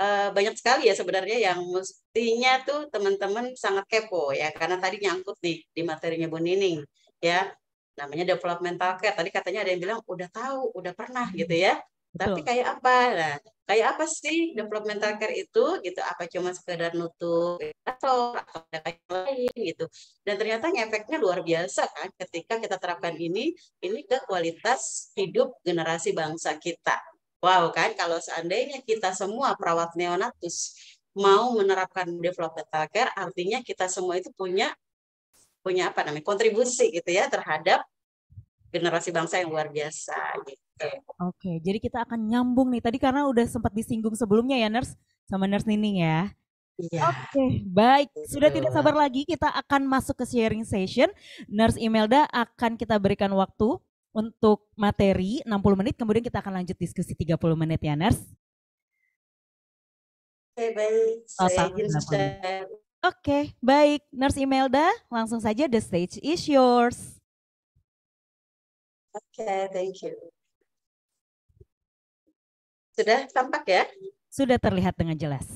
[SPEAKER 7] uh, banyak sekali ya sebenarnya yang mestinya tuh teman-teman sangat kepo ya karena tadi nyangkut nih di materinya Bu Nining ya namanya developmental care tadi katanya ada yang bilang udah tahu udah pernah gitu ya tapi kayak apa? Nah, kayak apa sih developmental care itu gitu? Apa cuma sekedar nutup atau atau ada kayak lain gitu. Dan ternyata efeknya luar biasa kan ketika kita terapkan ini ini ke kualitas hidup generasi bangsa kita. Wow kan kalau seandainya kita semua perawat neonatus mau menerapkan developmental care artinya kita semua itu punya punya apa namanya kontribusi gitu ya terhadap generasi bangsa yang luar biasa gitu.
[SPEAKER 5] Oke, jadi kita akan nyambung nih. Tadi karena udah sempat disinggung sebelumnya ya, Nurse, sama Nurse Nining ya.
[SPEAKER 7] Iya.
[SPEAKER 5] Oke, baik. Sudah tidak sabar lagi kita akan masuk ke sharing session. Nurse Imelda akan kita berikan waktu untuk materi 60 menit, kemudian kita akan lanjut diskusi 30 menit ya, Nurse.
[SPEAKER 7] Oke, baik. Saya
[SPEAKER 5] Oke, baik. Nurse Imelda, langsung saja the stage is yours.
[SPEAKER 7] Oke, okay, thank you. Sudah tampak ya?
[SPEAKER 5] Sudah terlihat dengan jelas.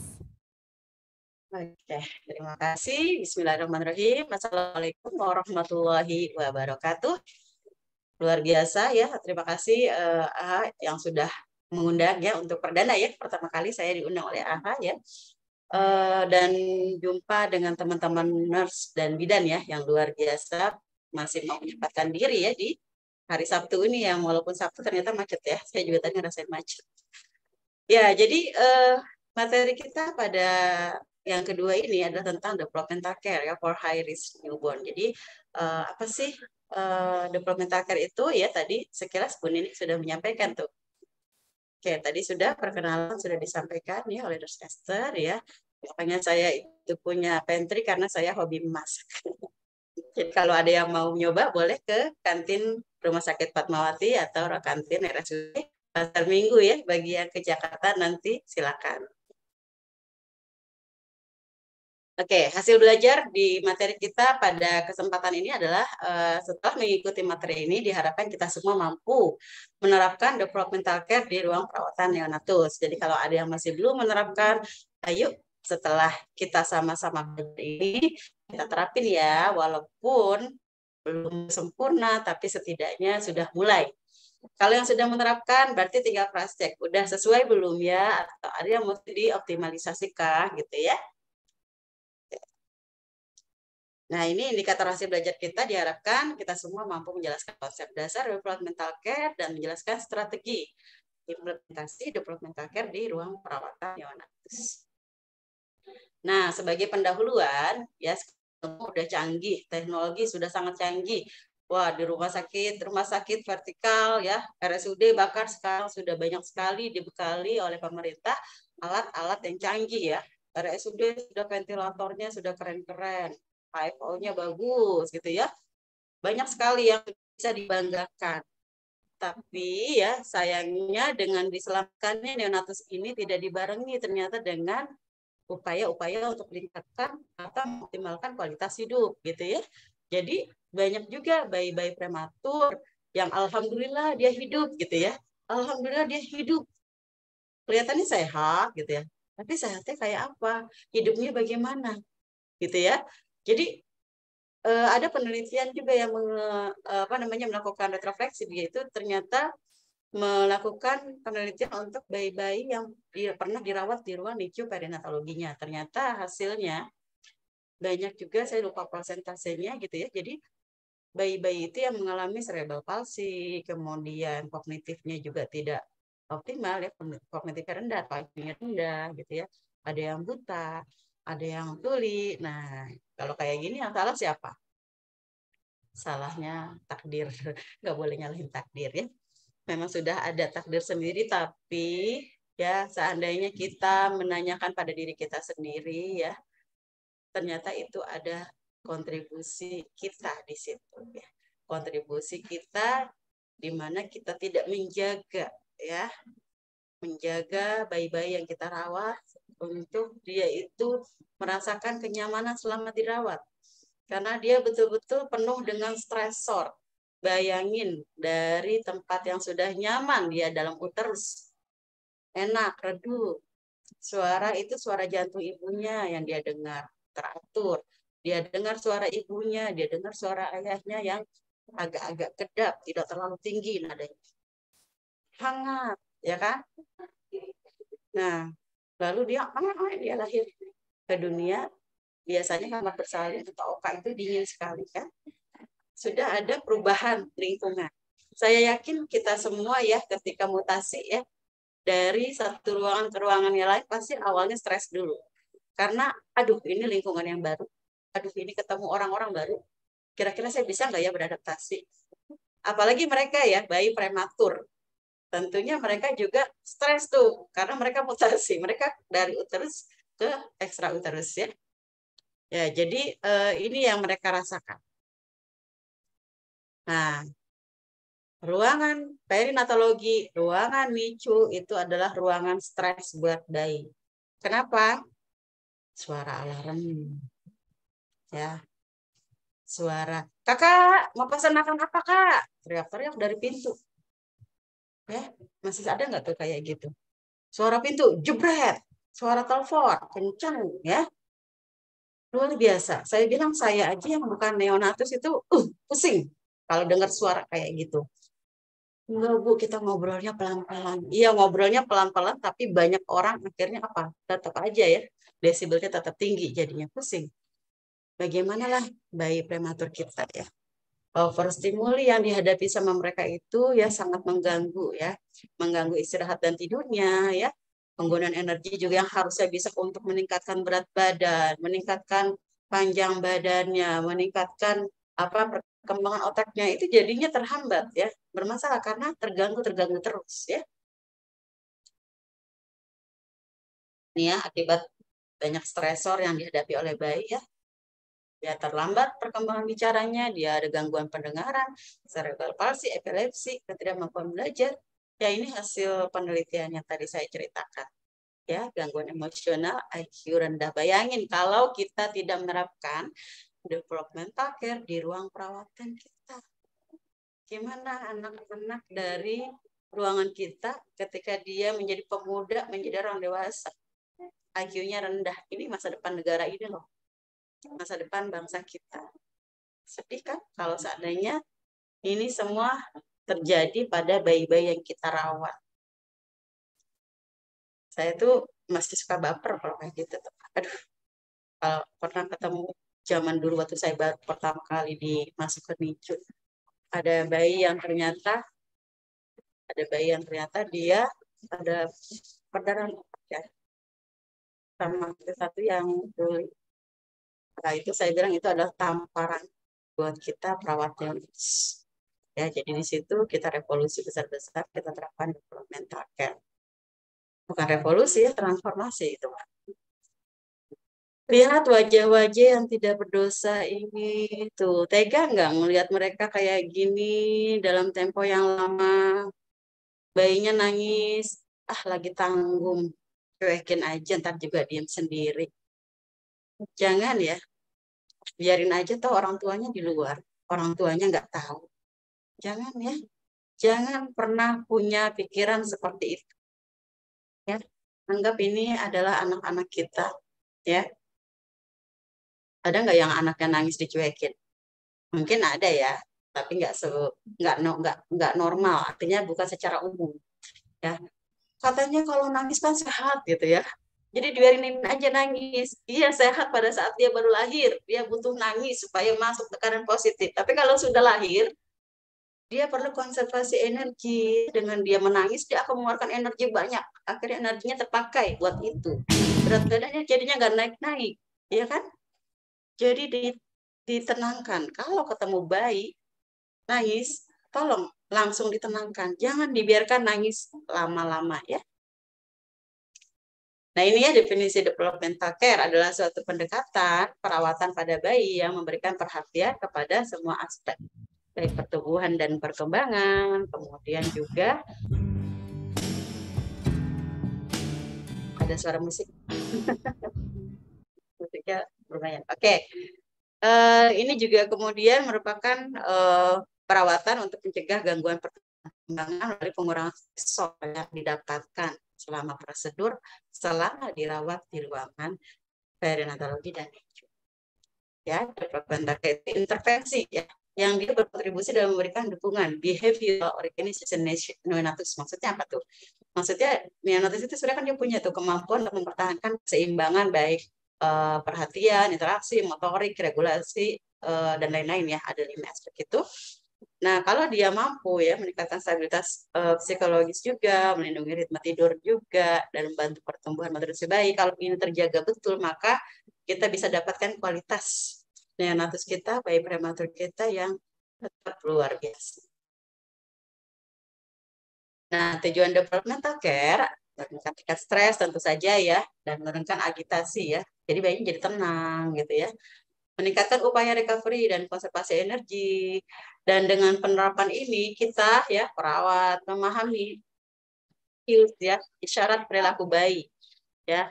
[SPEAKER 7] Oke, terima kasih. Bismillahirrahmanirrahim. Assalamualaikum warahmatullahi wabarakatuh. Luar biasa ya. Terima kasih uh, AHA yang sudah mengundang ya untuk perdana ya. Pertama kali saya diundang oleh AHA ya. Uh, dan jumpa dengan teman-teman nurse dan bidan ya yang luar biasa masih mau menyempatkan diri ya di hari Sabtu ini yang walaupun Sabtu ternyata macet ya. Saya juga tadi ngerasain macet. Ya, jadi uh, materi kita pada yang kedua ini adalah tentang developmental care ya for high risk newborn. Jadi uh, apa sih uh, developmental care itu ya tadi sekilas Bu Nini sudah menyampaikan tuh. Oke, tadi sudah perkenalan sudah disampaikan ya oleh Dr. Esther ya. Makanya saya itu punya pantry karena saya hobi memasak. Jadi kalau ada yang mau nyoba boleh ke kantin Rumah Sakit Fatmawati atau kantin RSUD pasar minggu ya bagi yang ke Jakarta nanti silakan. Oke, hasil belajar di materi kita pada kesempatan ini adalah uh, setelah mengikuti materi ini diharapkan kita semua mampu menerapkan developmental care di ruang perawatan neonatus. Jadi kalau ada yang masih belum menerapkan, ayo setelah kita sama-sama ini kita terapin ya walaupun belum sempurna, tapi setidaknya sudah mulai. Kalau yang sudah menerapkan, berarti tinggal cross. Udah sesuai belum ya? Atau ada yang mesti dioptimalisasikan gitu ya. Nah, ini indikator hasil belajar kita diharapkan kita semua mampu menjelaskan konsep dasar developmental care dan menjelaskan strategi implementasi development care di ruang perawatan neonatus. Nah, sebagai pendahuluan, ya udah canggih, teknologi sudah sangat canggih. Wah, di rumah sakit, rumah sakit vertikal ya, RSUD bahkan sekarang sudah banyak sekali dibekali oleh pemerintah alat-alat yang canggih ya. RSUD sudah ventilatornya sudah keren-keren, HFO-nya bagus gitu ya. Banyak sekali yang bisa dibanggakan. Tapi ya sayangnya dengan diselamatkannya neonatus ini tidak dibarengi ternyata dengan upaya-upaya untuk meningkatkan atau mengoptimalkan kualitas hidup gitu ya. Jadi banyak juga bayi-bayi prematur yang alhamdulillah dia hidup gitu ya. Alhamdulillah dia hidup. Kelihatannya sehat gitu ya. Tapi sehatnya kayak apa? Hidupnya bagaimana? Gitu ya. Jadi eh, ada penelitian juga yang apa namanya melakukan retrofleksi yaitu ternyata melakukan penelitian untuk bayi-bayi yang pernah dirawat di ruang NICU perinatologinya. Ternyata hasilnya banyak juga saya lupa persentasenya gitu ya. Jadi bayi-bayi itu yang mengalami cerebral palsy, kemudian kognitifnya juga tidak optimal ya, kognitifnya rendah, IQ-nya rendah gitu ya. Ada yang buta, ada yang tuli. Nah, kalau kayak gini yang salah siapa? Salahnya takdir. Nggak boleh nyalahin takdir ya memang sudah ada takdir sendiri tapi ya seandainya kita menanyakan pada diri kita sendiri ya ternyata itu ada kontribusi kita di situ ya. Kontribusi kita di mana kita tidak menjaga ya. Menjaga bayi-bayi yang kita rawat untuk dia itu merasakan kenyamanan selama dirawat. Karena dia betul-betul penuh dengan stresor. Bayangin dari tempat yang sudah nyaman dia dalam uterus. Enak, redup. Suara itu suara jantung ibunya yang dia dengar, teratur. Dia dengar suara ibunya, dia dengar suara ayahnya yang agak-agak kedap, tidak terlalu tinggi nadanya. Hangat, ya kan? Nah, lalu dia dia lahir ke dunia. Biasanya kamar bersalin atau oka itu dingin sekali kan? sudah ada perubahan lingkungan. Saya yakin kita semua ya ketika mutasi ya dari satu ruangan ke ruangan yang lain pasti awalnya stres dulu. Karena aduh ini lingkungan yang baru. Aduh ini ketemu orang-orang baru. Kira-kira saya bisa nggak ya beradaptasi? Apalagi mereka ya bayi prematur. Tentunya mereka juga stres tuh karena mereka mutasi. Mereka dari uterus ke ekstra uterus ya. Ya, jadi eh, ini yang mereka rasakan. Nah, ruangan perinatologi, ruangan NICU itu adalah ruangan stres buat bayi. Kenapa? Suara alarm. Ya. Suara, kakak mau pesan makan apa kak? Teriak-teriak dari pintu. Ya, masih ada nggak tuh kayak gitu? Suara pintu, jebret. Suara telepon, kencang ya. Luar biasa. Saya bilang saya aja yang bukan neonatus itu uh, pusing kalau dengar suara kayak gitu. Enggak Bu, kita ngobrolnya pelan-pelan. Iya ngobrolnya pelan-pelan tapi banyak orang akhirnya apa? Tetap aja ya. Desibelnya tetap tinggi jadinya pusing. Bagaimana lah bayi prematur kita ya. Overstimuli yang dihadapi sama mereka itu ya sangat mengganggu ya. Mengganggu istirahat dan tidurnya ya. Penggunaan energi juga yang harusnya bisa untuk meningkatkan berat badan, meningkatkan panjang badannya, meningkatkan apa perkembangan otaknya itu jadinya terhambat ya, bermasalah karena terganggu-terganggu terus ya. Ini ya akibat banyak stresor yang dihadapi oleh bayi ya. Dia terlambat perkembangan bicaranya, dia ada gangguan pendengaran, cerebral palsy, epilepsi, ketidakmampuan belajar. Ya ini hasil penelitian yang tadi saya ceritakan. Ya, gangguan emosional, IQ rendah. Bayangin kalau kita tidak menerapkan developmental care di ruang perawatan kita. Gimana anak-anak dari ruangan kita ketika dia menjadi pemuda, menjadi orang dewasa. IQ-nya rendah. Ini masa depan negara ini loh. Masa depan bangsa kita. Sedih kan kalau seandainya ini semua terjadi pada bayi-bayi yang kita rawat. Saya tuh masih suka baper kalau kayak gitu. Aduh, kalau pernah ketemu zaman dulu waktu saya pertama kali dimasuk ke NICU. Ada bayi yang ternyata ada bayi yang ternyata dia ada perdarahan sama satu yang tuli. Nah, itu saya bilang itu adalah tamparan buat kita perawat medis. Ya, jadi di situ kita revolusi besar-besar kita terapkan developmental care. Bukan revolusi ya, transformasi itu, Pak. Lihat wajah-wajah yang tidak berdosa ini tuh, tega nggak melihat mereka kayak gini dalam tempo yang lama. Bayinya nangis, ah lagi tanggung, cuekin aja ntar juga diam sendiri. Jangan ya, biarin aja toh orang tuanya di luar, orang tuanya nggak tahu. Jangan ya, jangan pernah punya pikiran seperti itu. Ya, anggap ini adalah anak-anak kita, ya. Ada nggak yang anaknya nangis dicuekin? Mungkin ada ya, tapi nggak se nggak nggak nggak normal. Artinya bukan secara umum. Ya, katanya kalau nangis kan sehat gitu ya. Jadi biarin aja nangis. Iya sehat pada saat dia baru lahir. Dia butuh nangis supaya masuk tekanan positif. Tapi kalau sudah lahir, dia perlu konservasi energi. Dengan dia menangis, dia akan mengeluarkan energi banyak. Akhirnya energinya terpakai buat itu. Berat badannya jadinya nggak naik-naik. Ya kan? Jadi ditenangkan. Kalau ketemu bayi, nangis, tolong langsung ditenangkan. Jangan dibiarkan nangis lama-lama ya. Nah ini ya definisi developmental care adalah suatu pendekatan perawatan pada bayi yang memberikan perhatian kepada semua aspek baik pertumbuhan dan perkembangan, kemudian juga ada suara musik. Musiknya lumayan. Oke, okay. uh, eh, ini juga kemudian merupakan uh, perawatan untuk mencegah gangguan perkembangan dari pengurangan stresor yang didapatkan selama prosedur selama dirawat di ruangan perinatologi dan NICU. Ya, developmental intervensi ya yang dia berkontribusi dalam memberikan dukungan behavioral organization neonatus. Maksudnya apa tuh? Maksudnya neonatus itu sebenarnya kan dia punya tuh kemampuan untuk mempertahankan keseimbangan baik uh, perhatian, interaksi, motorik, regulasi uh, dan lain-lain ya. Ada lima aspek itu. Nah, kalau dia mampu ya meningkatkan stabilitas uh, psikologis juga, melindungi ritme tidur juga, dan membantu pertumbuhan nutrisi bayi, kalau ini terjaga betul, maka kita bisa dapatkan kualitas neonatus kita, bayi prematur kita yang tetap luar biasa. Nah, tujuan developmental care menurunkan tingkat stres tentu saja ya dan menurunkan agitasi ya. Jadi bayinya jadi tenang gitu ya. Meningkatkan upaya recovery dan konservasi energi. Dan dengan penerapan ini kita ya perawat memahami cues ya, isyarat perilaku bayi. Ya.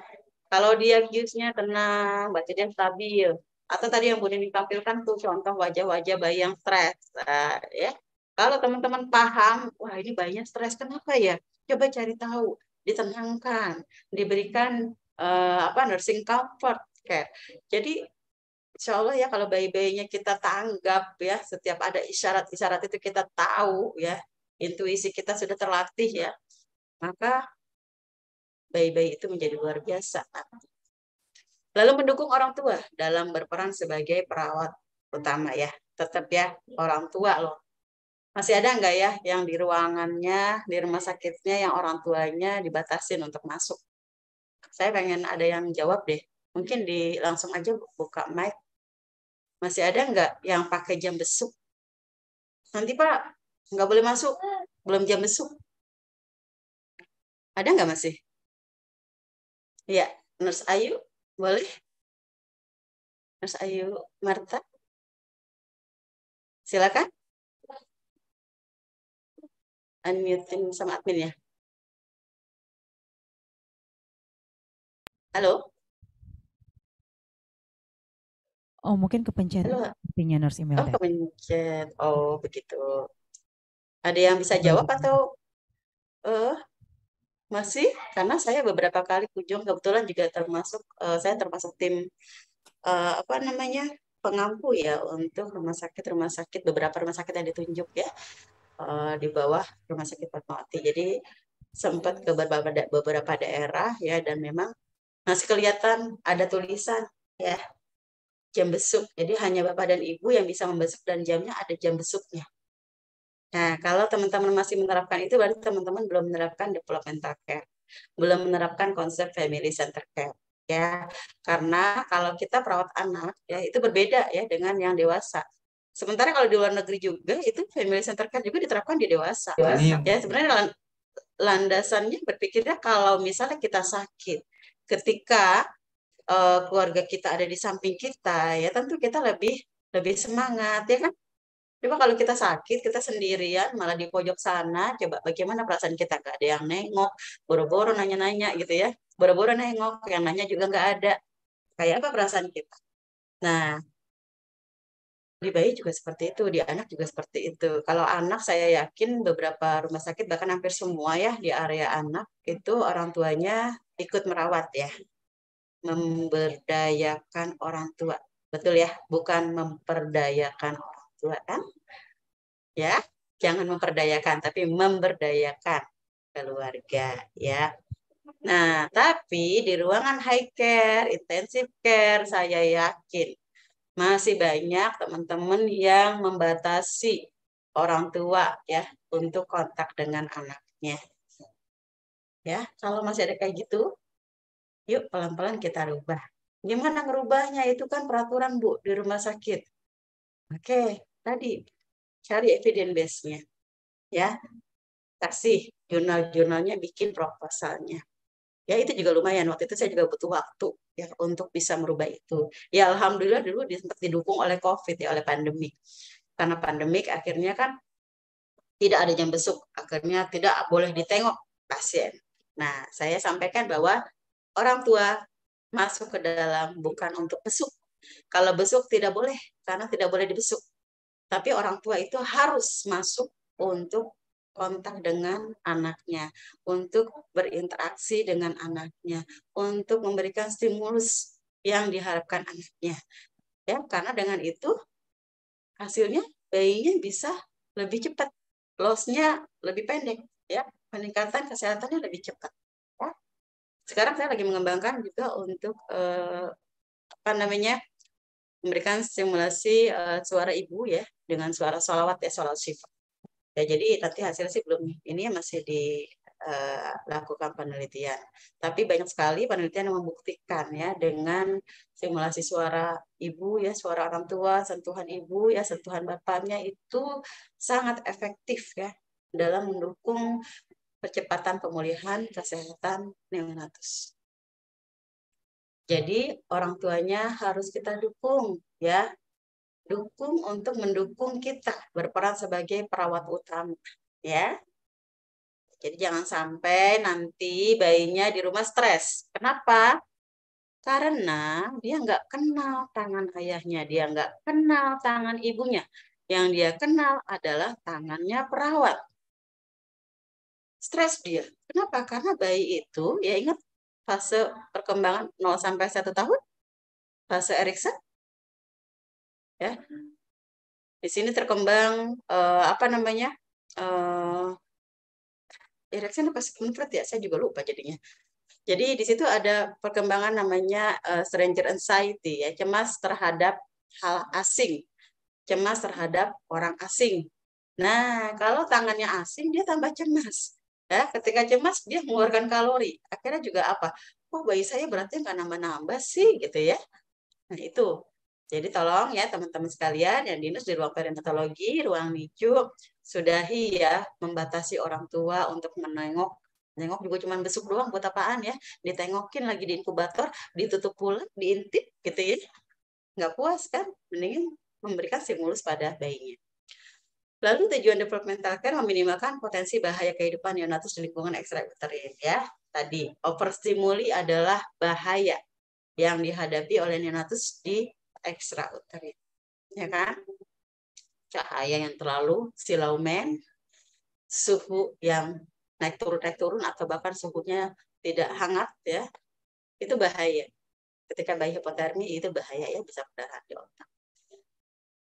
[SPEAKER 7] Kalau dia cues-nya tenang, dia stabil atau tadi yang Bu Nini tampilkan tuh contoh wajah-wajah bayi yang stres uh, ya kalau teman-teman paham wah ini bayinya stres kenapa ya coba cari tahu ditenangkan diberikan uh, apa nursing comfort care jadi Insya Allah ya kalau bayi-bayinya kita tanggap ya setiap ada isyarat-isyarat itu kita tahu ya intuisi kita sudah terlatih ya maka bayi-bayi itu menjadi luar biasa Lalu mendukung orang tua dalam berperan sebagai perawat utama ya. Tetap ya orang tua loh. Masih ada nggak ya yang di ruangannya, di rumah sakitnya yang orang tuanya dibatasin untuk masuk? Saya pengen ada yang jawab deh. Mungkin di langsung aja buka mic. Masih ada nggak yang pakai jam besuk? Nanti Pak, nggak boleh masuk. Belum jam besuk. Ada nggak masih? Iya, Nurse Ayu, boleh? Mas Ayu Marta? Silakan. Unmuting sama admin ya. Halo?
[SPEAKER 5] Oh, mungkin kepencet sepertinya nurse email.
[SPEAKER 7] Oh, kepencet. Oh, begitu. Ada yang bisa jawab atau uh, masih, karena saya beberapa kali kunjung kebetulan juga termasuk uh, saya termasuk tim uh, apa namanya pengampu ya untuk rumah sakit rumah sakit beberapa rumah sakit yang ditunjuk ya uh, di bawah rumah sakit Fatmawati. Jadi sempat ke beberapa beberapa daerah ya dan memang masih kelihatan ada tulisan ya jam besuk. Jadi hanya bapak dan ibu yang bisa membesuk dan jamnya ada jam besuknya. Nah, kalau teman-teman masih menerapkan itu, berarti teman-teman belum menerapkan developmental care, belum menerapkan konsep family center care, ya. Karena kalau kita perawat anak, ya itu berbeda ya dengan yang dewasa. Sementara kalau di luar negeri juga itu family center care juga diterapkan di dewasa. dewasa. Ya sebenarnya landasannya berpikirnya kalau misalnya kita sakit, ketika uh, keluarga kita ada di samping kita, ya tentu kita lebih lebih semangat, ya kan? Coba kalau kita sakit, kita sendirian, malah di pojok sana, coba bagaimana perasaan kita? Gak ada yang nengok, boro-boro nanya-nanya gitu ya. Boro-boro nengok, yang nanya juga nggak ada. Kayak apa perasaan kita? Nah, di bayi juga seperti itu, di anak juga seperti itu. Kalau anak saya yakin beberapa rumah sakit bahkan hampir semua ya di area anak itu orang tuanya ikut merawat ya. Memberdayakan orang tua. Betul ya, bukan memperdayakan orang tua kan? Ya, jangan memperdayakan tapi memberdayakan keluarga ya. Nah, tapi di ruangan high care, intensive care saya yakin masih banyak teman-teman yang membatasi orang tua ya untuk kontak dengan anaknya. Ya, kalau masih ada kayak gitu, yuk pelan-pelan kita rubah. Gimana ngerubahnya? Itu kan peraturan Bu di rumah sakit. Oke, tadi cari evidence base-nya. Ya, kasih jurnal-jurnalnya, bikin proposalnya ya itu juga lumayan waktu itu saya juga butuh waktu ya untuk bisa merubah itu ya alhamdulillah dulu sempat didukung oleh covid ya oleh pandemik karena pandemik akhirnya kan tidak ada jam besuk akhirnya tidak boleh ditengok pasien nah saya sampaikan bahwa orang tua masuk ke dalam bukan untuk besuk kalau besuk tidak boleh karena tidak boleh dibesuk tapi orang tua itu harus masuk untuk kontak dengan anaknya, untuk berinteraksi dengan anaknya, untuk memberikan stimulus yang diharapkan anaknya. Ya, karena dengan itu hasilnya bayinya bisa lebih cepat, lossnya lebih pendek, ya, peningkatan kesehatannya lebih cepat. Sekarang saya lagi mengembangkan juga untuk eh, apa namanya memberikan stimulasi uh, suara ibu ya dengan suara solawat ya solawat syifa Ya, jadi nanti hasil sih belum ini masih dilakukan uh, penelitian. Tapi banyak sekali penelitian yang membuktikan ya dengan simulasi suara ibu ya, suara orang tua, sentuhan ibu ya, sentuhan bapaknya itu sangat efektif ya dalam mendukung percepatan pemulihan kesehatan neonatus. Jadi orang tuanya harus kita dukung ya. Dukung untuk mendukung kita berperan sebagai perawat utama ya. Jadi jangan sampai nanti bayinya di rumah stres. Kenapa? Karena dia nggak kenal tangan ayahnya dia nggak kenal tangan ibunya. Yang dia kenal adalah tangannya perawat stres dia kenapa? Karena bayi itu ya ingat fase perkembangan 0 sampai 1 tahun fase Erikson ya. Di sini terkembang uh, apa namanya uh, erection apa convert ya? Saya juga lupa jadinya. Jadi di situ ada perkembangan namanya uh, stranger anxiety ya. Cemas terhadap hal asing. Cemas terhadap orang asing. Nah kalau tangannya asing dia tambah cemas ya ketika cemas dia mengeluarkan kalori akhirnya juga apa oh bayi saya berarti nggak nambah-nambah sih gitu ya nah itu jadi tolong ya teman-teman sekalian yang dinas di ruang perinatologi, ruang NICU, sudahi ya membatasi orang tua untuk menengok. Nengok juga cuma besuk doang buat apaan ya. Ditengokin lagi di inkubator, ditutup pula, diintip gitu ya. Nggak puas kan? Mendingin memberikan stimulus pada bayinya. Lalu tujuan developmental care meminimalkan potensi bahaya kehidupan neonatus di lingkungan ekstrauterin ya. Tadi overstimuli adalah bahaya yang dihadapi oleh neonatus di ekstra uterin. Ya kan? Cahaya yang terlalu silaumen, suhu yang naik turun naik turun atau bahkan suhunya tidak hangat ya. Itu bahaya. Ketika bayi hipotermi itu bahaya ya bisa perdarahan di otak.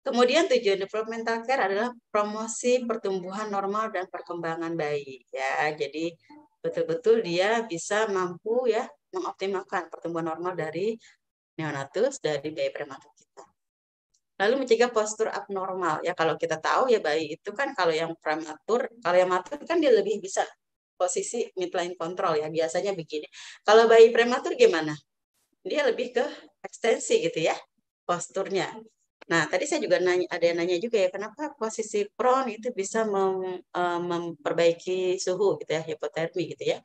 [SPEAKER 7] Kemudian tujuan developmental care adalah promosi pertumbuhan normal dan perkembangan bayi ya. Jadi betul-betul dia bisa mampu ya mengoptimalkan pertumbuhan normal dari neonatus dari bayi prematur kita. Lalu mencegah postur abnormal. Ya kalau kita tahu ya bayi itu kan kalau yang prematur, kalau yang matur kan dia lebih bisa posisi midline control ya biasanya begini. Kalau bayi prematur gimana? Dia lebih ke ekstensi gitu ya posturnya. Nah, tadi saya juga nanya, ada yang nanya juga ya, kenapa posisi prone itu bisa mem, uh, memperbaiki suhu gitu ya, hipotermi gitu ya.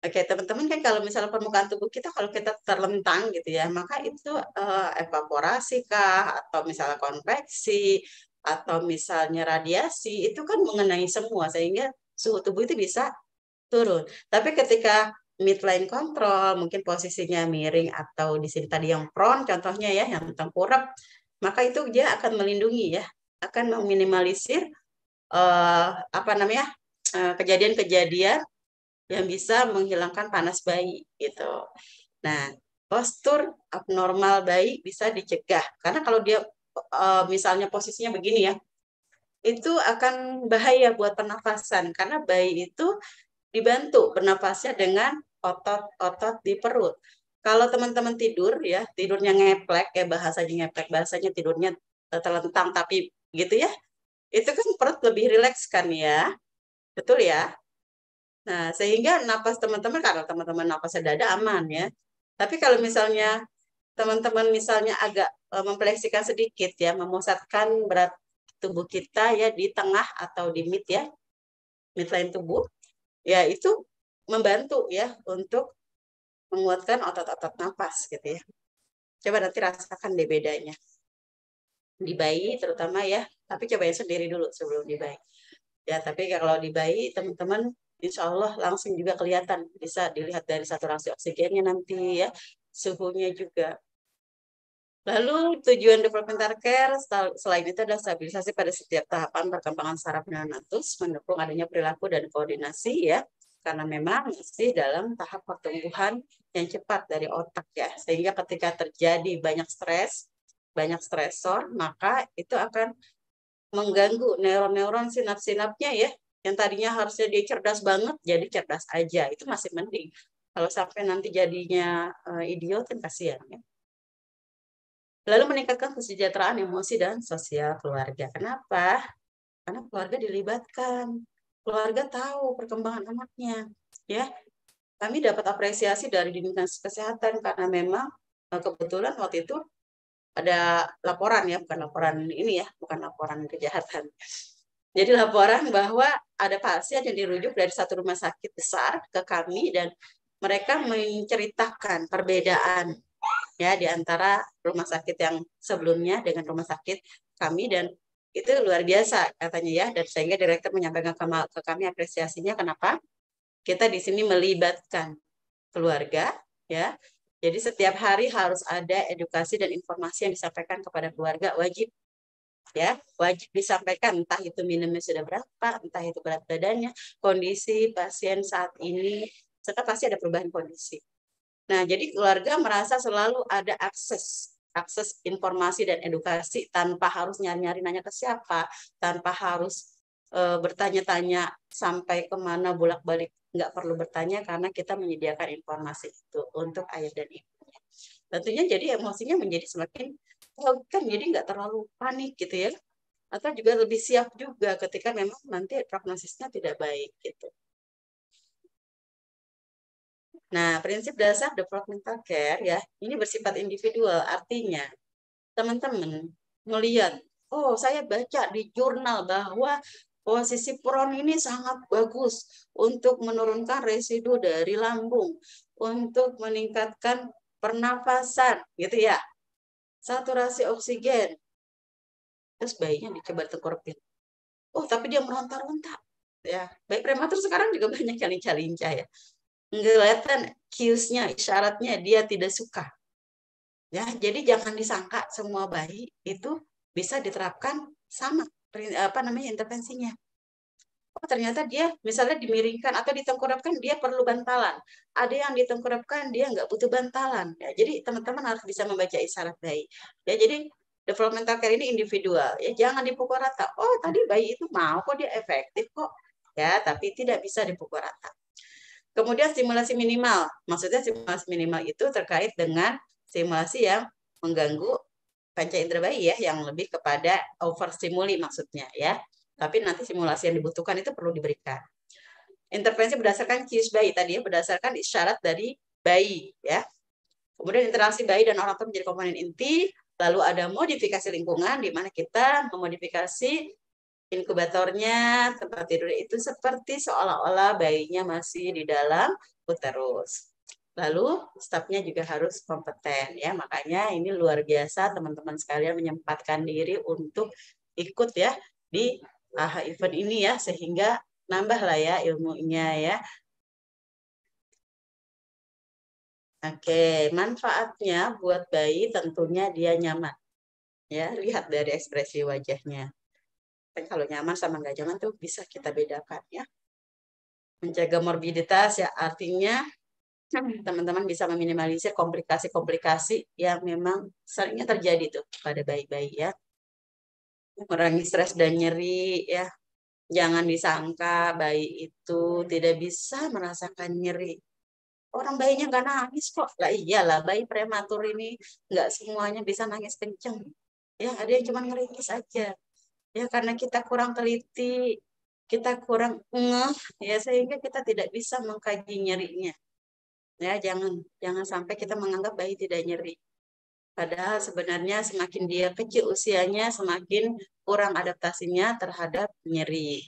[SPEAKER 7] Oke, teman-teman kan kalau misalnya permukaan tubuh kita kalau kita terlentang gitu ya, maka itu uh, evaporasi kah atau misalnya konveksi atau misalnya radiasi itu kan mengenai semua sehingga suhu tubuh itu bisa turun. Tapi ketika midline control, mungkin posisinya miring atau di sini tadi yang prone contohnya ya, yang tengkurap, maka itu dia akan melindungi ya, akan meminimalisir uh, apa namanya kejadian-kejadian uh, yang bisa menghilangkan panas bayi gitu. Nah, postur abnormal bayi bisa dicegah karena kalau dia uh, misalnya posisinya begini ya, itu akan bahaya buat pernafasan karena bayi itu dibantu bernafasnya dengan otot-otot di perut. Kalau teman-teman tidur ya, tidurnya ngeplek ya bahasanya ngeplek, bahasanya tidurnya terlentang tapi gitu ya. Itu kan perut lebih rileks kan ya. Betul ya? Nah, sehingga napas teman-teman karena teman-teman napasnya dada aman ya. Tapi kalau misalnya teman-teman misalnya agak e, mempleksikan sedikit ya, memusatkan berat tubuh kita ya di tengah atau di mid ya, midline tubuh, ya itu membantu ya untuk menguatkan otot-otot napas gitu ya. Coba nanti rasakan deh bedanya. Di bayi terutama ya, tapi coba yang sendiri dulu sebelum di bayi. Ya, tapi kalau di bayi teman-teman insya Allah langsung juga kelihatan bisa dilihat dari saturasi oksigennya nanti ya suhunya juga Lalu tujuan developmental care selain itu adalah stabilisasi pada setiap tahapan perkembangan saraf neonatus, mendukung adanya perilaku dan koordinasi ya, karena memang masih dalam tahap pertumbuhan yang cepat dari otak ya, sehingga ketika terjadi banyak stres, banyak stresor, maka itu akan mengganggu neuron-neuron sinap-sinapnya ya, yang tadinya harusnya dia cerdas banget jadi cerdas aja. Itu masih mending. Kalau sampai nanti jadinya uh, idiot kan kasihan ya. Lalu meningkatkan kesejahteraan emosi dan sosial keluarga. Kenapa? Karena keluarga dilibatkan keluarga tahu perkembangan anaknya ya. Kami dapat apresiasi dari dinas kesehatan karena memang uh, kebetulan waktu itu ada laporan ya bukan laporan ini ya bukan laporan kejahatan. Jadi laporan bahwa ada pasien yang dirujuk dari satu rumah sakit besar ke kami dan mereka menceritakan perbedaan ya di antara rumah sakit yang sebelumnya dengan rumah sakit kami dan itu luar biasa katanya ya. Dan sehingga direktur menyampaikan ke kami apresiasinya. Kenapa? Kita di sini melibatkan keluarga ya. Jadi setiap hari harus ada edukasi dan informasi yang disampaikan kepada keluarga. Wajib ya. Wajib disampaikan. Entah itu minumnya sudah berapa entah itu berat badannya kondisi pasien saat ini. Serta pasti ada perubahan kondisi. Nah jadi keluarga merasa selalu ada akses akses informasi dan edukasi tanpa harus nyari-nyari nanya ke siapa tanpa harus e, bertanya-tanya sampai ke mana bolak-balik nggak perlu bertanya karena kita menyediakan informasi itu untuk ayah dan ibunya tentunya jadi emosinya menjadi semakin kan jadi nggak terlalu panik gitu ya atau juga lebih siap juga ketika memang nanti prognosisnya tidak baik gitu. Nah, prinsip dasar developmental care ya, ini bersifat individual, artinya teman-teman melihat, oh saya baca di jurnal bahwa posisi pron ini sangat bagus untuk menurunkan residu dari lambung, untuk meningkatkan pernafasan, gitu ya saturasi oksigen. Terus bayinya dicoba tengkurapin. Oh, tapi dia meronta-ronta. Ya, bayi prematur sekarang juga banyak yang lincah-lincah ya. Kelihatan cues-nya, isyaratnya dia tidak suka. Ya, jadi jangan disangka semua bayi itu bisa diterapkan sama apa namanya intervensinya oh ternyata dia misalnya dimiringkan atau ditengkurapkan dia perlu bantalan. Ada yang ditengkurapkan dia nggak butuh bantalan. Ya, jadi teman-teman harus bisa membaca isyarat bayi. Ya, jadi developmental care ini individual. Ya, jangan dipukul rata. Oh, tadi bayi itu mau kok dia efektif kok. Ya, tapi tidak bisa dipukul rata. Kemudian stimulasi minimal. Maksudnya stimulasi minimal itu terkait dengan stimulasi yang mengganggu panca indera bayi ya yang lebih kepada overstimuli maksudnya ya. Tapi nanti simulasi yang dibutuhkan itu perlu diberikan. Intervensi berdasarkan kius bayi tadi ya berdasarkan isyarat dari bayi ya. Kemudian interaksi bayi dan orang tua menjadi komponen inti, lalu ada modifikasi lingkungan di mana kita memodifikasi inkubatornya, tempat tidur itu seperti seolah-olah bayinya masih di dalam uterus. Lalu stafnya juga harus kompeten ya. Makanya ini luar biasa teman-teman sekalian menyempatkan diri untuk ikut ya di AHA event ini ya sehingga nambah lah ya ilmunya ya. Oke, manfaatnya buat bayi tentunya dia nyaman. Ya, lihat dari ekspresi wajahnya. Kan kalau nyaman sama nggak nyaman tuh bisa kita bedakan ya. Menjaga morbiditas ya artinya teman-teman bisa meminimalisir komplikasi-komplikasi yang memang seringnya terjadi tuh pada bayi-bayi ya. Mengurangi stres dan nyeri ya. Jangan disangka bayi itu tidak bisa merasakan nyeri orang bayinya nggak nangis kok lah iyalah bayi prematur ini nggak semuanya bisa nangis kenceng ya ada yang cuma ngeringis aja ya karena kita kurang teliti kita kurang ngeh ya sehingga kita tidak bisa mengkaji nyerinya. Ya jangan jangan sampai kita menganggap bayi tidak nyeri. Padahal sebenarnya semakin dia kecil usianya semakin kurang adaptasinya terhadap nyeri.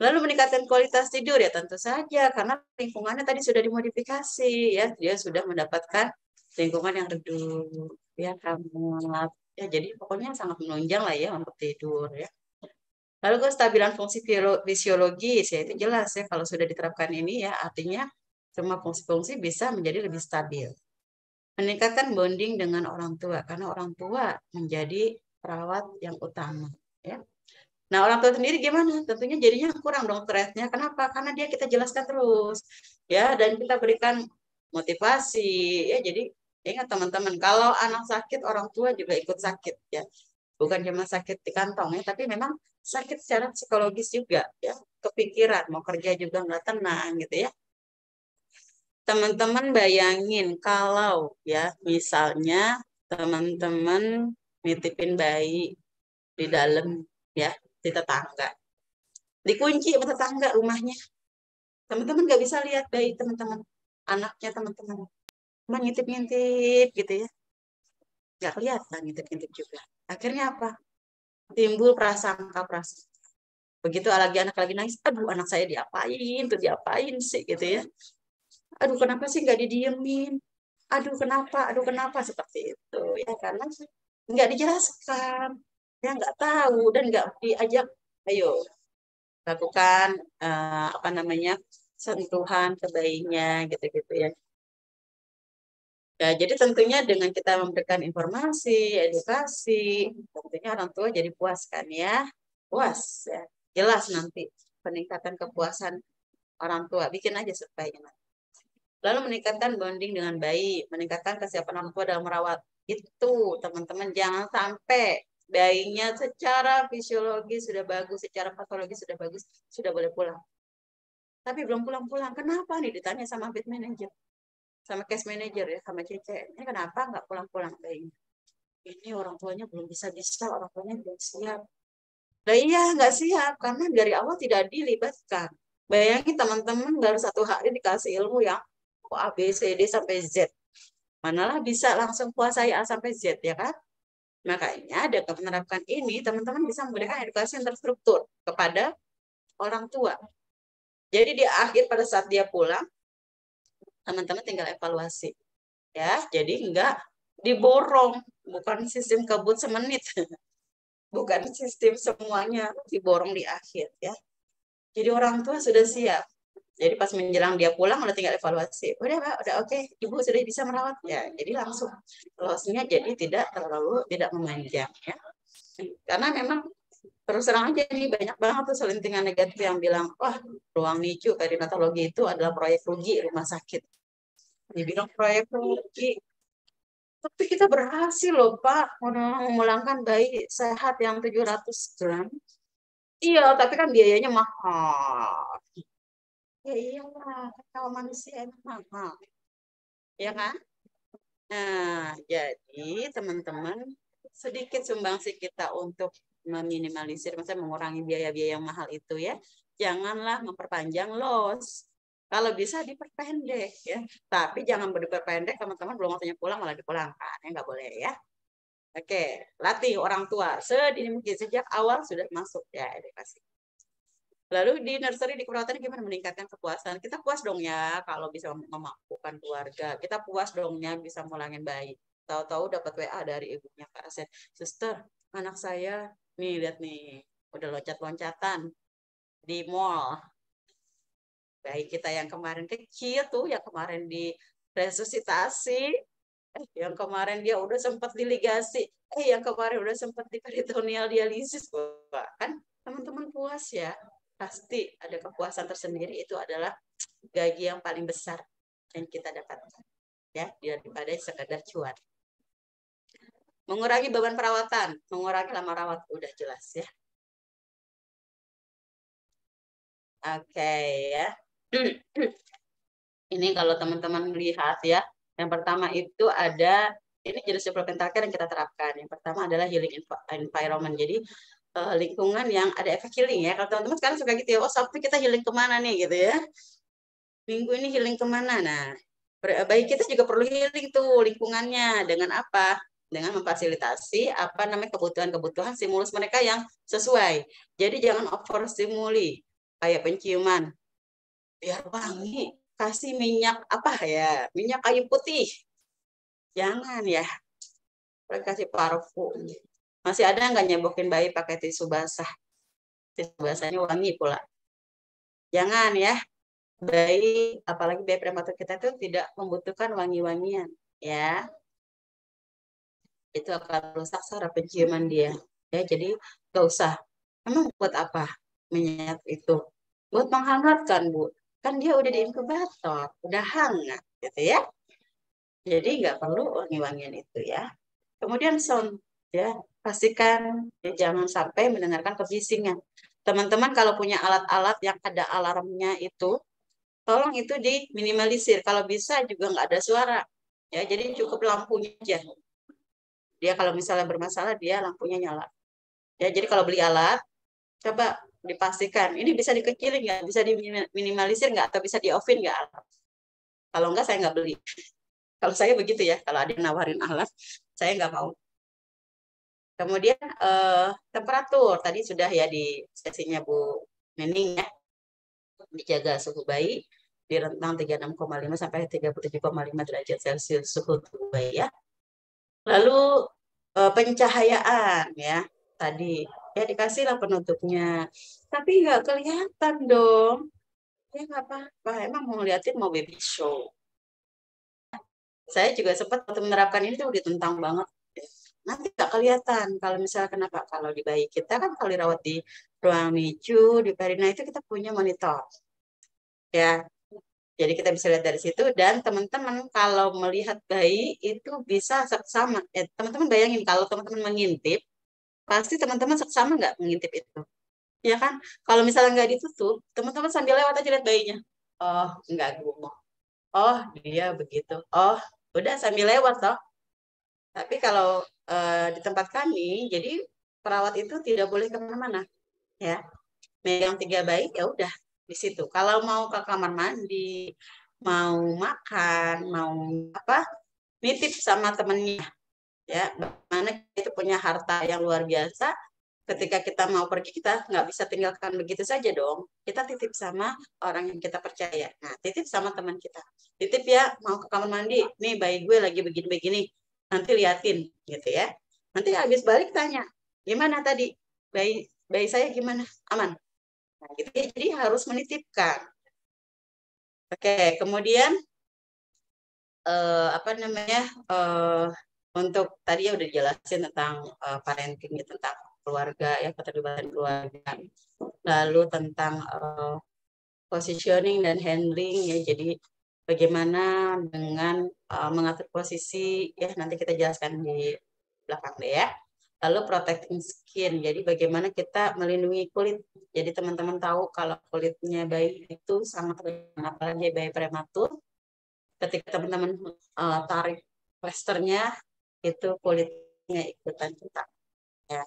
[SPEAKER 7] Lalu meningkatkan kualitas tidur ya tentu saja karena lingkungannya tadi sudah dimodifikasi ya. Dia sudah mendapatkan lingkungan yang redup ya hangat ya jadi pokoknya sangat menunjang lah ya untuk tidur ya. Lalu kestabilan fungsi fisiologis ya itu jelas ya kalau sudah diterapkan ini ya artinya semua fungsi-fungsi bisa menjadi lebih stabil. Meningkatkan bonding dengan orang tua karena orang tua menjadi perawat yang utama ya Nah, orang tua sendiri gimana? Tentunya jadinya kurang dong stresnya. Kenapa? Karena dia kita jelaskan terus. Ya, dan kita berikan motivasi. Ya, jadi ingat teman-teman, kalau anak sakit, orang tua juga ikut sakit ya. Bukan cuma sakit di kantong ya, tapi memang sakit secara psikologis juga ya. Kepikiran, mau kerja juga nggak tenang gitu ya. Teman-teman bayangin kalau ya misalnya teman-teman nitipin bayi di dalam ya di tetangga. Dikunci sama tetangga rumahnya. Teman-teman nggak bisa lihat bayi teman-teman, anaknya teman-teman. Cuma ngintip-ngintip gitu ya. Nggak kelihatan ngintip-ngintip juga. Akhirnya apa? Timbul prasangka-prasangka. Begitu lagi anak lagi nangis, aduh anak saya diapain, tuh diapain sih gitu ya. Aduh kenapa sih nggak didiemin? Aduh kenapa, aduh kenapa seperti itu ya karena nggak dijelaskan ya nggak tahu dan nggak diajak ayo lakukan uh, apa namanya sentuhan ke bayinya gitu-gitu ya. Ya, jadi tentunya dengan kita memberikan informasi, edukasi, tentunya orang tua jadi puas kan ya, puas ya, jelas nanti peningkatan kepuasan orang tua, bikin aja supaya Lalu meningkatkan bonding dengan bayi, meningkatkan kesiapan orang tua dalam merawat. Itu teman-teman jangan sampai bayinya secara fisiologi sudah bagus, secara patologi sudah bagus, sudah boleh pulang. Tapi belum pulang-pulang. Kenapa nih ditanya sama bed manager? Sama case manager ya, sama Cece. Ini kenapa nggak pulang-pulang bayinya? Ini orang tuanya belum bisa-bisa, orang tuanya belum siap. Nah iya nggak siap, karena dari awal tidak dilibatkan. Bayangin teman-teman baru satu hari dikasih ilmu yang A, B, C, D sampai Z. Manalah bisa langsung kuasai A sampai Z, ya kan? Makanya dengan menerapkan ini, teman-teman bisa memberikan edukasi yang terstruktur kepada orang tua. Jadi di akhir pada saat dia pulang, teman-teman tinggal evaluasi. Ya, jadi enggak diborong, bukan sistem kebut semenit. Bukan sistem semuanya diborong di akhir ya. Jadi orang tua sudah siap jadi pas menjelang dia pulang udah tinggal evaluasi. Udah Pak, udah oke, okay. Ibu sudah bisa merawat ya. Jadi langsung close-nya jadi tidak terlalu tidak memanjang ya. Karena memang terus terang aja nih banyak banget tuh selentingan negatif yang bilang, wah ruang NICU perinatologi itu adalah proyek rugi rumah sakit. Dibilang proyek rugi. Tapi kita berhasil loh Pak memulangkan bayi sehat yang 700 gram. Iya, tapi kan biayanya mahal. Ya iyalah, kalau manusia emang mahal. Ya kan? Nah, jadi teman-teman sedikit sumbangsi kita untuk meminimalisir, maksudnya mengurangi biaya-biaya yang mahal itu ya. Janganlah memperpanjang loss. Kalau bisa diperpendek ya. Tapi jangan diperpendek teman-teman belum waktunya pulang malah dipulangkan. Ya nggak boleh ya. Oke, latih orang tua sedini mungkin sejak awal sudah masuk ya edukasi. Lalu di nursery di keperawatan gimana meningkatkan kepuasan? Kita puas dong ya kalau bisa memampukan keluarga. Kita puas dongnya bisa mulangin bayi. Tahu-tahu dapat WA dari ibunya Kak Asen. Suster, anak saya nih lihat nih udah loncat-loncatan di mall. Bayi kita yang kemarin kecil tuh, yang kemarin di resusitasi, eh yang kemarin dia udah sempat diligasi, eh yang kemarin udah sempat di peritoneal dialisis, kan teman-teman puas ya pasti ada kepuasan tersendiri itu adalah gaji yang paling besar yang kita dapatkan ya daripada sekadar cuan mengurangi beban perawatan mengurangi lama rawat udah jelas ya oke okay, ya ini kalau teman-teman lihat ya yang pertama itu ada ini jenis suplementasi yang kita terapkan yang pertama adalah healing environment jadi uh, lingkungan yang ada efek healing ya. Kalau teman-teman sekarang suka gitu ya, oh Sabtu kita healing ke mana nih gitu ya. Minggu ini healing ke mana? Nah, baik kita juga perlu healing tuh lingkungannya dengan apa? Dengan memfasilitasi apa namanya kebutuhan-kebutuhan stimulus mereka yang sesuai. Jadi jangan over stimuli kayak penciuman. Biar wangi, kasih minyak apa ya? Minyak kayu putih. Jangan ya. Kasih parfum masih ada nggak nyebokin bayi pakai tisu basah? Tisu basahnya wangi pula. Jangan ya. Bayi, apalagi bayi prematur kita itu tidak membutuhkan wangi-wangian. Ya. Itu akan rusak saraf penciuman dia. Ya, jadi nggak usah. Emang buat apa minyak itu? Buat menghangatkan, Bu. Kan dia udah di inkubator, udah hangat, gitu ya. Jadi nggak perlu wangi-wangian itu ya. Kemudian sound ya pastikan ya, jangan sampai mendengarkan kebisingan. Teman-teman kalau punya alat-alat yang ada alarmnya itu, tolong itu diminimalisir. Kalau bisa juga nggak ada suara. Ya, jadi cukup lampunya aja. Dia kalau misalnya bermasalah, dia lampunya nyala. Ya, jadi kalau beli alat, coba dipastikan ini bisa dikecilin nggak, bisa diminimalisir nggak, atau bisa di offin nggak. Kalau nggak saya nggak beli. Kalau saya begitu ya, kalau ada yang nawarin alat, saya nggak mau. Kemudian eh, temperatur tadi sudah ya di sesinya Bu Nening ya dijaga suhu bayi di rentang 36,5 sampai 37,5 derajat Celcius suhu tubuh bayi ya. Lalu eh, pencahayaan ya tadi. Ya dikasihlah penutupnya. Tapi nggak kelihatan dong. Ya nggak apa-apa. Emang mau ngeliatin mau baby show. Saya juga sempat waktu menerapkan ini tuh ditentang banget. Nanti nggak kelihatan. Kalau misalnya kenapa? Kalau di bayi kita kan kalau dirawat di ruang NICU di perina itu kita punya monitor. Ya jadi kita bisa lihat dari situ dan teman-teman kalau melihat bayi itu bisa sama ya, teman-teman bayangin kalau teman-teman mengintip pasti teman-teman sama nggak mengintip itu? Ya kan? Kalau misalnya nggak ditutup teman-teman sambil lewat aja lihat bayinya. Oh nggak gumoh oh dia begitu. Oh udah sambil lewat toh. Tapi kalau uh, di tempat kami, jadi perawat itu tidak boleh ke mana-mana, ya. Megang tiga bayi ya udah di situ. Kalau mau ke kamar mandi, mau makan, mau apa, nitip sama temennya, ya. Mana itu punya harta yang luar biasa. Ketika kita mau pergi, kita nggak bisa tinggalkan begitu saja dong. Kita titip sama orang yang kita percaya. Nah, titip sama teman kita. Titip ya, mau ke kamar mandi, nih bayi gue lagi begini-begini nanti liatin gitu ya. Nanti habis balik tanya, gimana tadi? Bayi bayi saya gimana? Aman. Nah, gitu ya. Jadi harus menitipkan. Oke, kemudian eh, apa namanya? Eh, untuk tadi ya udah dijelasin tentang eh, parenting tentang keluarga ya keterlibatan keluarga. Lalu tentang eh, positioning dan handling ya. Jadi bagaimana dengan uh, mengatur posisi ya nanti kita jelaskan di belakang deh ya. Lalu protecting skin, jadi bagaimana kita melindungi kulit. Jadi teman-teman tahu kalau kulitnya bayi itu sangat rentan, apalagi bayi prematur. Ketika teman-teman uh, tarik plasternya, itu kulit nggak ikutan cetak. Ya.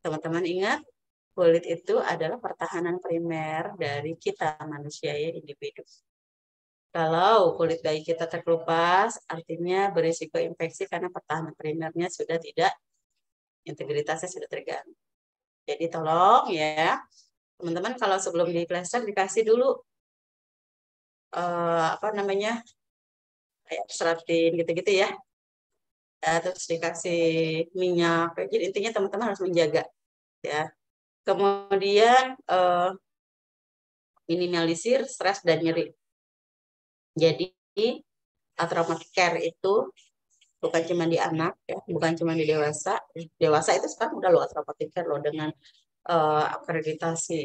[SPEAKER 7] Teman-teman ingat, kulit itu adalah pertahanan primer dari kita manusia ya individu. Kalau kulit bayi kita terkelupas, artinya berisiko infeksi karena pertahanan primernya sudah tidak, integritasnya sudah terganggu. Jadi tolong ya, teman-teman kalau sebelum di plester dikasih dulu uh, apa namanya kayak seratin gitu-gitu ya. ya. Terus dikasih minyak. Jadi intinya teman-teman harus menjaga ya. Kemudian uh, minimalisir stres dan nyeri. Jadi atraumatic care itu bukan cuma di anak ya, bukan cuma di dewasa. Dewasa itu sekarang udah lo atraumatic care lo dengan uh, akreditasi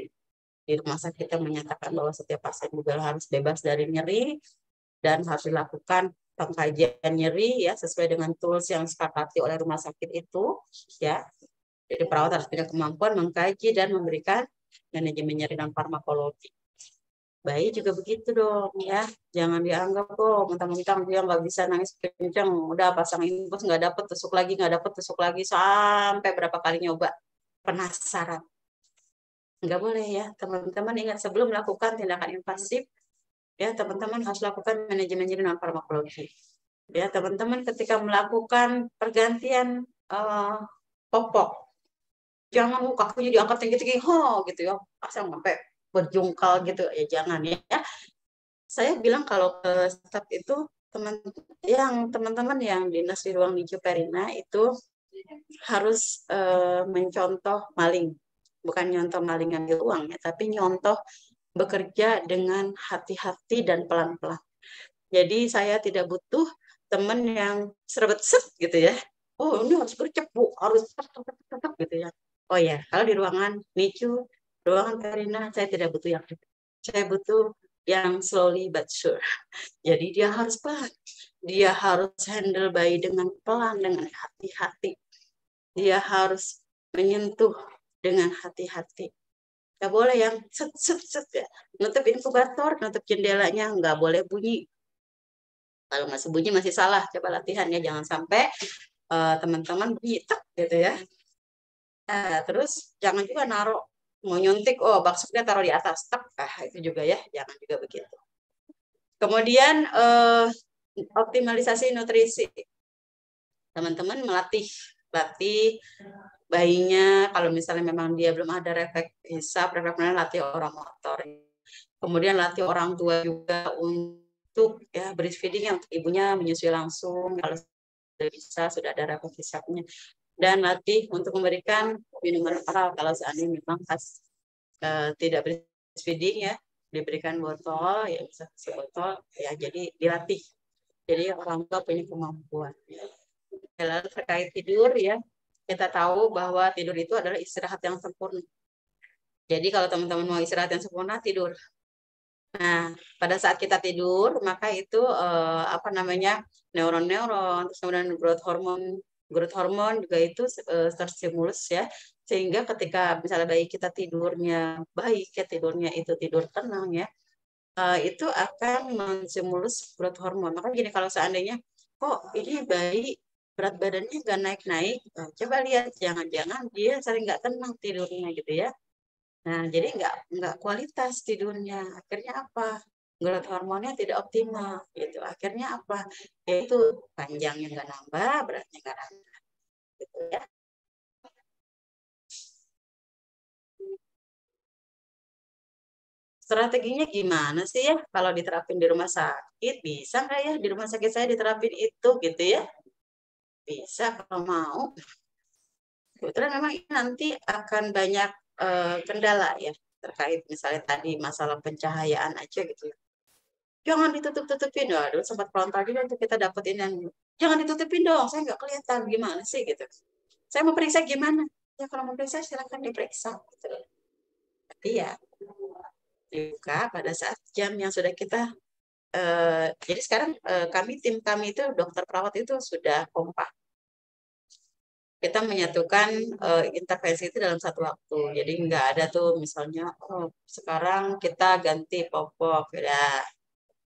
[SPEAKER 7] di rumah sakit yang menyatakan bahwa setiap pasien juga harus bebas dari nyeri dan harus dilakukan pengkajian nyeri ya sesuai dengan tools yang disepakati oleh rumah sakit itu ya. Jadi perawat harus punya kemampuan mengkaji dan memberikan manajemen nyeri dan farmakologi bayi juga begitu dong ya. Jangan dianggap kok mentang-mentang dia nggak bisa nangis kenceng. Udah pasang infus nggak dapet tusuk lagi nggak dapet tusuk lagi. Sampai berapa kali nyoba. Penasaran. Nggak boleh ya. Teman-teman ingat sebelum melakukan tindakan invasif ya teman-teman harus lakukan manajemen nyeri non farmakologi. Ya teman-teman ketika melakukan pergantian uh, popok jangan kakinya diangkat tinggi-tinggi ho gitu ya. Pasang sampai berjungkal gitu ya jangan ya. Saya bilang kalau ke staf itu teman yang teman-teman yang dinas di ruang hijau Perina itu harus e, mencontoh maling, bukan nyontoh maling ngambil uang ya, tapi nyontoh bekerja dengan hati-hati dan pelan-pelan. Jadi saya tidak butuh teman yang serbet set gitu ya. Oh ini harus gercep bu, harus tetap gitu ya. Oh ya, kalau di ruangan nicu ruangan Karina saya tidak butuh yang saya butuh yang slowly but sure. Jadi dia harus pelan. Dia harus handle bayi dengan pelan, dengan hati-hati. Dia harus menyentuh dengan hati-hati. Gak boleh yang set set set ya. Nutup inkubator, nutup jendelanya, nggak boleh bunyi. Kalau nggak sebunyi masih salah. Coba latihan ya, jangan sampai eh, teman-teman uh, bunyi tak gitu ya. Nah, terus jangan juga naruh mau nyuntik oh baksonya taruh di atas. Tak ah itu juga ya jangan juga begitu. Kemudian eh, optimalisasi nutrisi. Teman-teman melatih latih bayinya. Kalau misalnya memang dia belum ada refleks hisap refleks latih orang motor. Kemudian latih orang tua juga untuk ya breastfeeding yang ibunya menyusui langsung. Kalau sudah bisa sudah ada refleks hisapnya dan latih untuk memberikan minuman oral kalau seandainya memang pas uh, tidak breastfeeding ya diberikan botol ya bisa botol ya jadi dilatih. Jadi orang tua punya kemampuan. Lalu terkait tidur ya kita tahu bahwa tidur itu adalah istirahat yang sempurna. Jadi kalau teman-teman mau istirahat yang sempurna tidur. Nah, pada saat kita tidur, maka itu eh, apa namanya neuron-neuron, terus kemudian growth hormone growth hormone juga itu uh, terstimulus ya. Sehingga ketika misalnya bayi kita tidurnya baik ya tidurnya itu tidur tenang ya uh, itu akan menstimulus growth hormone. Maka gini kalau seandainya kok ini bayi berat badannya nggak naik-naik? Nah, coba lihat jangan-jangan dia sering nggak tenang tidurnya gitu ya. Nah jadi nggak nggak kualitas tidurnya. Akhirnya apa growth hormonnya tidak optimal gitu. Akhirnya apa? Yaitu panjangnya nggak nambah beratnya nggak nambah gitu ya. Strateginya gimana sih ya? Kalau diterapin di rumah sakit bisa nggak ya? Di rumah sakit saya diterapin itu gitu ya. Bisa kalau mau. Kebetulan memang ini nanti akan banyak uh, kendala ya terkait misalnya tadi masalah pencahayaan aja gitu ya jangan ditutup-tutupin aduh sempat frontal juga untuk kita dapetin yang jangan ditutupin dong saya nggak kelihatan. Gimana sih gitu. Saya mau periksa gimana? Ya kalau mau periksa silakan diperiksa gitu. Tapi ya dibuka pada saat jam yang sudah kita uh, jadi sekarang uh, kami tim kami itu dokter perawat itu sudah kompak. Kita menyatukan uh, intervensi itu dalam satu waktu. Jadi nggak ada tuh misalnya, oh, sekarang kita ganti popok, ya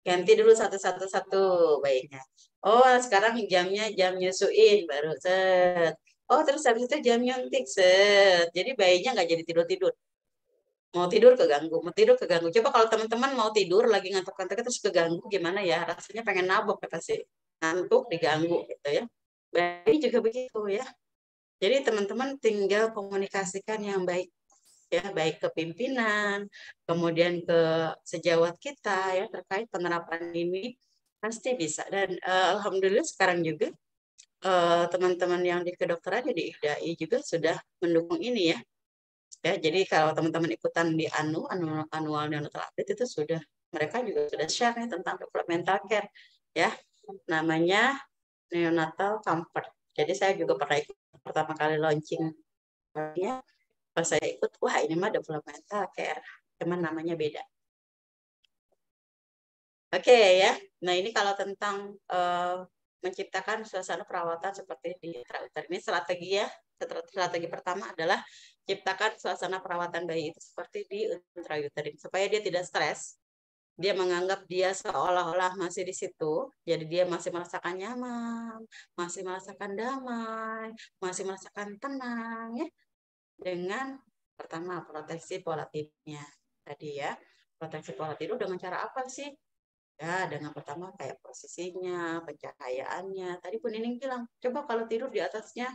[SPEAKER 7] ganti dulu satu-satu satu bayinya. Oh, sekarang jamnya jam nyusuin baru set. Oh, terus habis itu jam nyuntik set. Jadi bayinya nggak jadi tidur-tidur. Mau tidur keganggu, mau tidur keganggu. Coba kalau teman-teman mau tidur lagi ngantuk-ngantuk terus keganggu gimana ya? Rasanya pengen nabok ya pasti. Ngantuk diganggu gitu ya. Bayi juga begitu ya. Jadi teman-teman tinggal komunikasikan yang baik ya baik ke pimpinan, kemudian ke sejawat kita ya terkait penerapan ini pasti bisa dan uh, alhamdulillah sekarang juga eh, teman-teman uh, yang di kedokteran di IDAI juga sudah mendukung ini ya. Ya, jadi kalau teman-teman ikutan di ANU, anu, annual neonatal update itu sudah mereka juga sudah share nih tentang developmental care ya. Namanya neonatal comfort. Jadi saya juga pernah ikut pertama kali launching ya pas saya ikut wah ini mah developmental care cuman namanya beda. Oke okay, ya. Nah ini kalau tentang uh, menciptakan suasana perawatan seperti di intrauter ini strategi ya. Strategi pertama adalah ciptakan suasana perawatan bayi itu seperti di intrauterin supaya dia tidak stres dia menganggap dia seolah-olah masih di situ, jadi dia masih merasakan nyaman, masih merasakan damai, masih merasakan tenang, ya dengan pertama proteksi pola tidurnya tadi ya. Proteksi pola tidur dengan cara apa sih? Ya dengan pertama kayak posisinya pencahayaannya. Tadi pun ini bilang coba kalau tidur di atasnya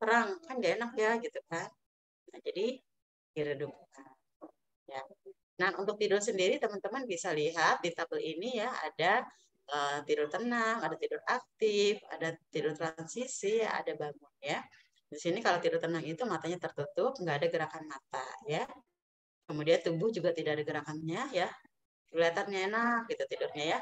[SPEAKER 7] terang kan gak enak ya gitu kan. Nah, jadi diredupkan ya. Nah untuk tidur sendiri teman-teman bisa lihat di tabel ini ya ada uh, tidur tenang ada tidur aktif ada tidur transisi ada bangun ya di sini kalau tidur tenang itu matanya tertutup, nggak ada gerakan mata ya. Kemudian tubuh juga tidak ada gerakannya ya. Kelihatannya enak gitu tidurnya ya.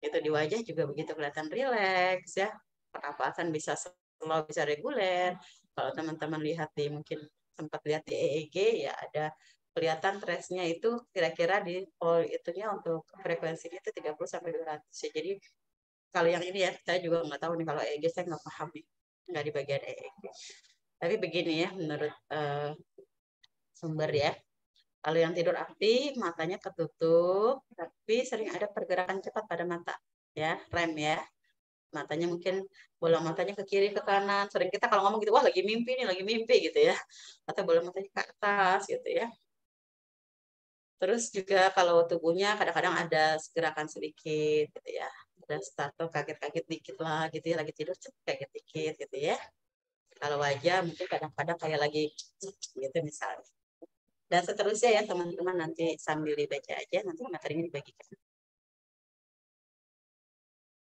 [SPEAKER 7] Itu di wajah juga begitu kelihatan rileks ya. Pernapasan bisa slow, bisa reguler. Kalau teman-teman lihat di mungkin sempat lihat di EEG ya ada kelihatan stresnya itu kira-kira di oh, itunya untuk frekuensinya itu 30 sampai 200 ya. Jadi kalau yang ini ya saya juga nggak tahu nih kalau EEG saya nggak paham nih nggak di bagian EEG. Tapi begini ya, menurut uh, sumber ya, kalau yang tidur aktif, matanya ketutup, tapi sering ada pergerakan cepat pada mata, ya, rem ya. Matanya mungkin bola matanya ke kiri ke kanan. Sering kita kalau ngomong gitu, wah lagi mimpi nih, lagi mimpi gitu ya. Atau bola matanya ke atas gitu ya. Terus juga kalau tubuhnya kadang-kadang ada gerakan sedikit gitu ya ada startup kaget-kaget dikit lah gitu ya lagi tidur kaget dikit gitu ya. Kalau wajah mungkin kadang-kadang kayak lagi gitu misalnya. Dan seterusnya ya teman-teman nanti sambil dibaca aja nanti materinya dibagikan.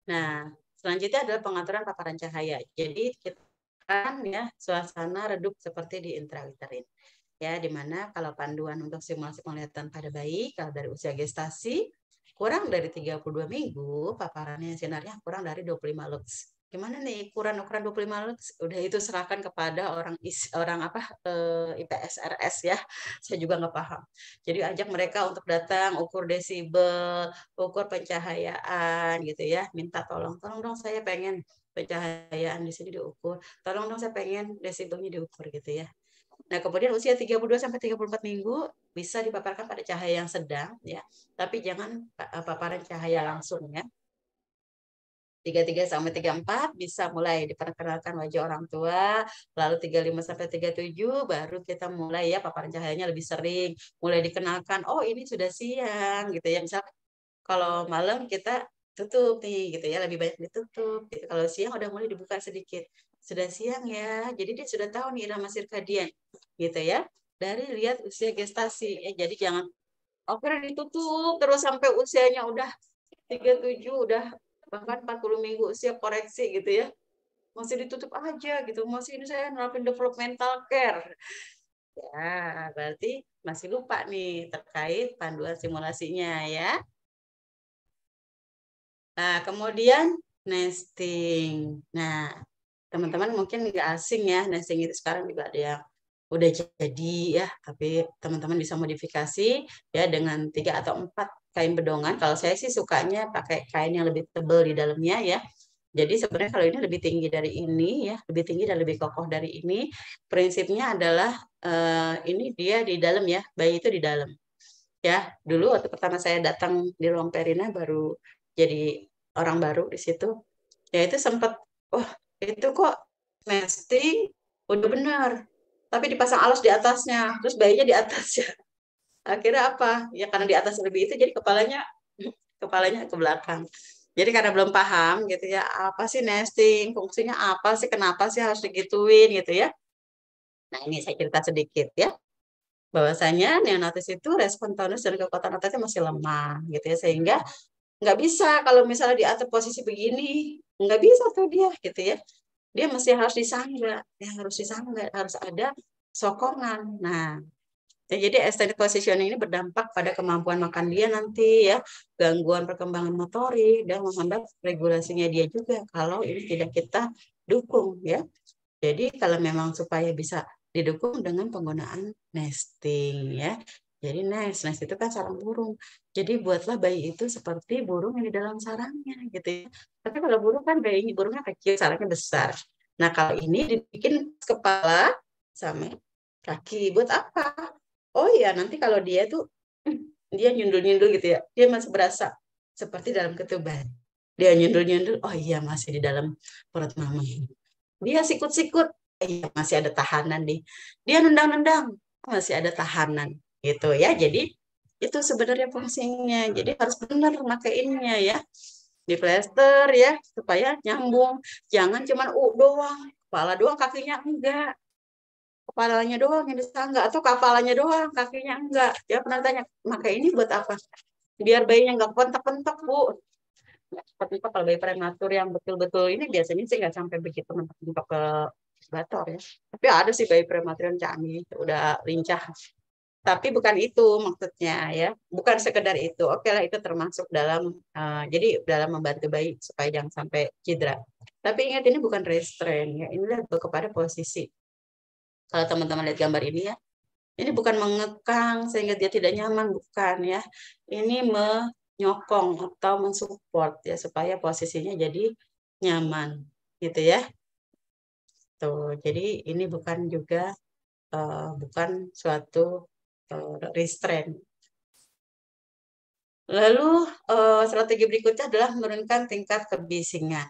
[SPEAKER 7] Nah selanjutnya adalah pengaturan paparan cahaya. Jadi kita kan ya suasana redup seperti di intrauterin ya di mana kalau panduan untuk simulasi penglihatan pada bayi kalau dari usia gestasi kurang dari 32 minggu paparannya sinarnya kurang dari 25 lux. Gimana nih ukuran-ukuran 25 lux? Udah itu serahkan kepada orang is, orang apa eh, IPSRS ya. Saya juga nggak paham. Jadi ajak mereka untuk datang ukur desibel, ukur pencahayaan gitu ya. Minta tolong, tolong dong saya pengen pencahayaan di sini diukur. Tolong dong saya pengen desibelnya diukur gitu ya. Nah, kemudian usia 32 sampai 34 minggu bisa dipaparkan pada cahaya yang sedang ya, tapi jangan eh, paparan cahaya langsung ya. 33 sampai 34 bisa mulai diperkenalkan wajah orang tua, lalu 35 sampai 37 baru kita mulai ya paparan cahayanya lebih sering, mulai dikenalkan oh ini sudah siang gitu ya. Misal kalau malam kita tutup nih gitu ya, lebih banyak ditutup gitu. Kalau siang udah mulai dibuka sedikit sudah siang ya. Jadi dia sudah tahu nih irama sirkadian gitu ya. Dari lihat usia gestasi ya. Jadi jangan oke ditutup terus sampai usianya udah 37 udah bahkan 40 minggu usia koreksi gitu ya. Masih ditutup aja gitu. Masih ini saya nerapin developmental care. Ya, berarti masih lupa nih terkait panduan simulasinya ya. Nah, kemudian nesting. Nah, teman-teman mungkin nggak asing ya nesting itu sekarang juga ada yang udah jadi ya. Tapi teman-teman bisa modifikasi ya dengan tiga atau empat kain bedongan. Kalau saya sih sukanya pakai kain yang lebih tebal di dalamnya ya. Jadi sebenarnya kalau ini lebih tinggi dari ini ya lebih tinggi dan lebih kokoh dari ini prinsipnya adalah uh, ini dia di dalam ya bayi itu di dalam. Ya dulu waktu pertama saya datang di ruang perina baru jadi orang baru di situ. Ya itu sempat wah itu kok nesting? Udah benar tapi dipasang alas di atasnya terus bayinya di atasnya akhirnya apa? Ya karena di atas lebih itu jadi kepalanya kepalanya ke belakang. Jadi karena belum paham gitu ya apa sih nesting fungsinya apa sih kenapa sih harus digituin gitu ya. Nah ini saya cerita sedikit ya. Bahwasanya neonatis itu respon tonus dan kekuatan ototnya masih lemah gitu ya sehingga nggak bisa kalau misalnya di atas posisi begini nggak bisa tuh dia gitu ya dia masih harus disangga ya harus disangga harus ada sokongan. Nah ya, jadi extended positioning ini berdampak pada kemampuan makan dia nanti ya. Gangguan perkembangan motorik dan menghambat regulasinya dia juga kalau ini tidak kita dukung ya. Jadi kalau memang supaya bisa didukung dengan penggunaan nesting ya. Jadi nest, nest itu kan sarang burung. Jadi buatlah bayi itu seperti burung yang di dalam sarangnya gitu ya. Tapi kalau burung kan bayi burungnya kecil, sarangnya besar. Nah kalau ini dibikin kepala sama kaki. Buat apa? Oh iya nanti kalau dia tuh dia nyundul-nyundul gitu ya. Dia masih berasa seperti dalam ketuban. Dia nyundul-nyundul, oh iya masih di dalam perut mama. Dia sikut-sikut, iya masih ada tahanan nih. Dia nendang-nendang, masih ada tahanan gitu ya. Jadi itu sebenarnya fungsinya. Jadi harus benar makainya ya. Di plester ya supaya nyambung. Jangan cuma u doang, kepala doang, kakinya enggak. Kepalanya doang yang disangga atau kepalanya doang, kakinya enggak. Dia pernah tanya, maka ini buat apa? Biar bayinya enggak kontak-kontak, Bu. Seperti itu kalau bayi prematur yang betul-betul ini biasanya sih nggak sampai begitu mentok ke inkubator ya. Tapi ada sih bayi prematur yang canggih, udah lincah. Tapi bukan itu maksudnya ya, bukan sekedar itu. Oke lah itu termasuk dalam uh, jadi dalam membantu bayi supaya jangan sampai cedera. Tapi ingat ini bukan restrain ya, ini lebih kepada posisi. Kalau teman-teman lihat gambar ini ya, ini bukan mengekang sehingga dia tidak nyaman, bukan ya. Ini menyokong atau mensupport ya supaya posisinya jadi nyaman gitu ya. Tuh, jadi ini bukan juga uh, bukan suatu restraint. Lalu uh, strategi berikutnya adalah menurunkan tingkat kebisingan.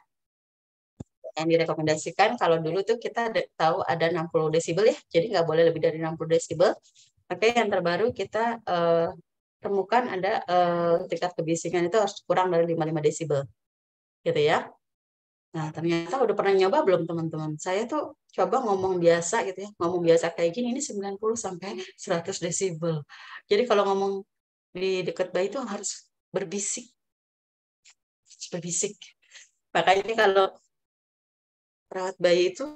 [SPEAKER 7] Yang direkomendasikan kalau dulu tuh kita tahu ada 60 desibel ya, jadi nggak boleh lebih dari 60 desibel. Oke, yang terbaru kita uh, temukan ada uh, tingkat kebisingan itu harus kurang dari 55 desibel. Gitu ya. Nah, ternyata udah pernah nyoba belum teman-teman? Saya tuh coba ngomong biasa gitu ya. Ngomong biasa kayak gini ini 90 sampai 100 desibel. Jadi kalau ngomong di dekat bayi itu harus berbisik. Berbisik. Makanya kalau perawat bayi itu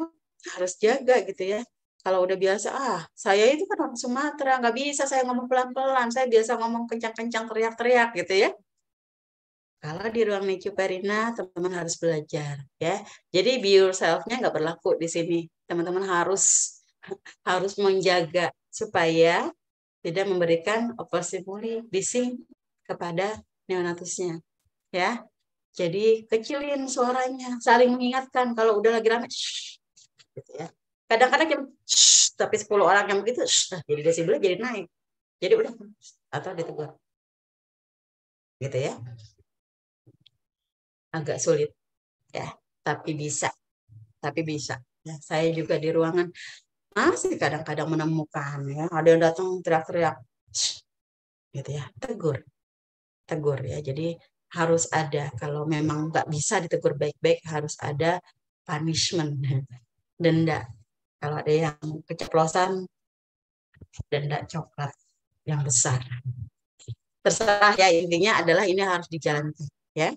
[SPEAKER 7] harus jaga gitu ya. Kalau udah biasa, ah saya itu kan orang Sumatera, nggak bisa saya ngomong pelan-pelan. Saya biasa ngomong kencang-kencang teriak-teriak gitu ya kalau di ruang NICU Perina, teman-teman harus belajar ya. Jadi be yourself-nya nggak berlaku di sini. Teman-teman harus harus menjaga supaya tidak memberikan overstimuli bising kepada neonatusnya ya. Jadi kecilin suaranya, saling mengingatkan kalau udah lagi rame, gitu ya. Kadang-kadang yang tapi 10 orang yang begitu, shh, jadi desibelnya jadi naik. Jadi udah atau ditegur. Gitu ya agak sulit. Ya tapi bisa. Tapi bisa. Ya, saya juga di ruangan masih kadang-kadang menemukan ya. Ada yang datang teriak-teriak gitu ya. Tegur. Tegur ya. Jadi harus ada. Kalau memang nggak bisa ditegur baik-baik harus ada punishment. Denda. Kalau ada yang keceplosan denda coklat yang besar. Terserah ya. Intinya adalah ini harus dijalankan ya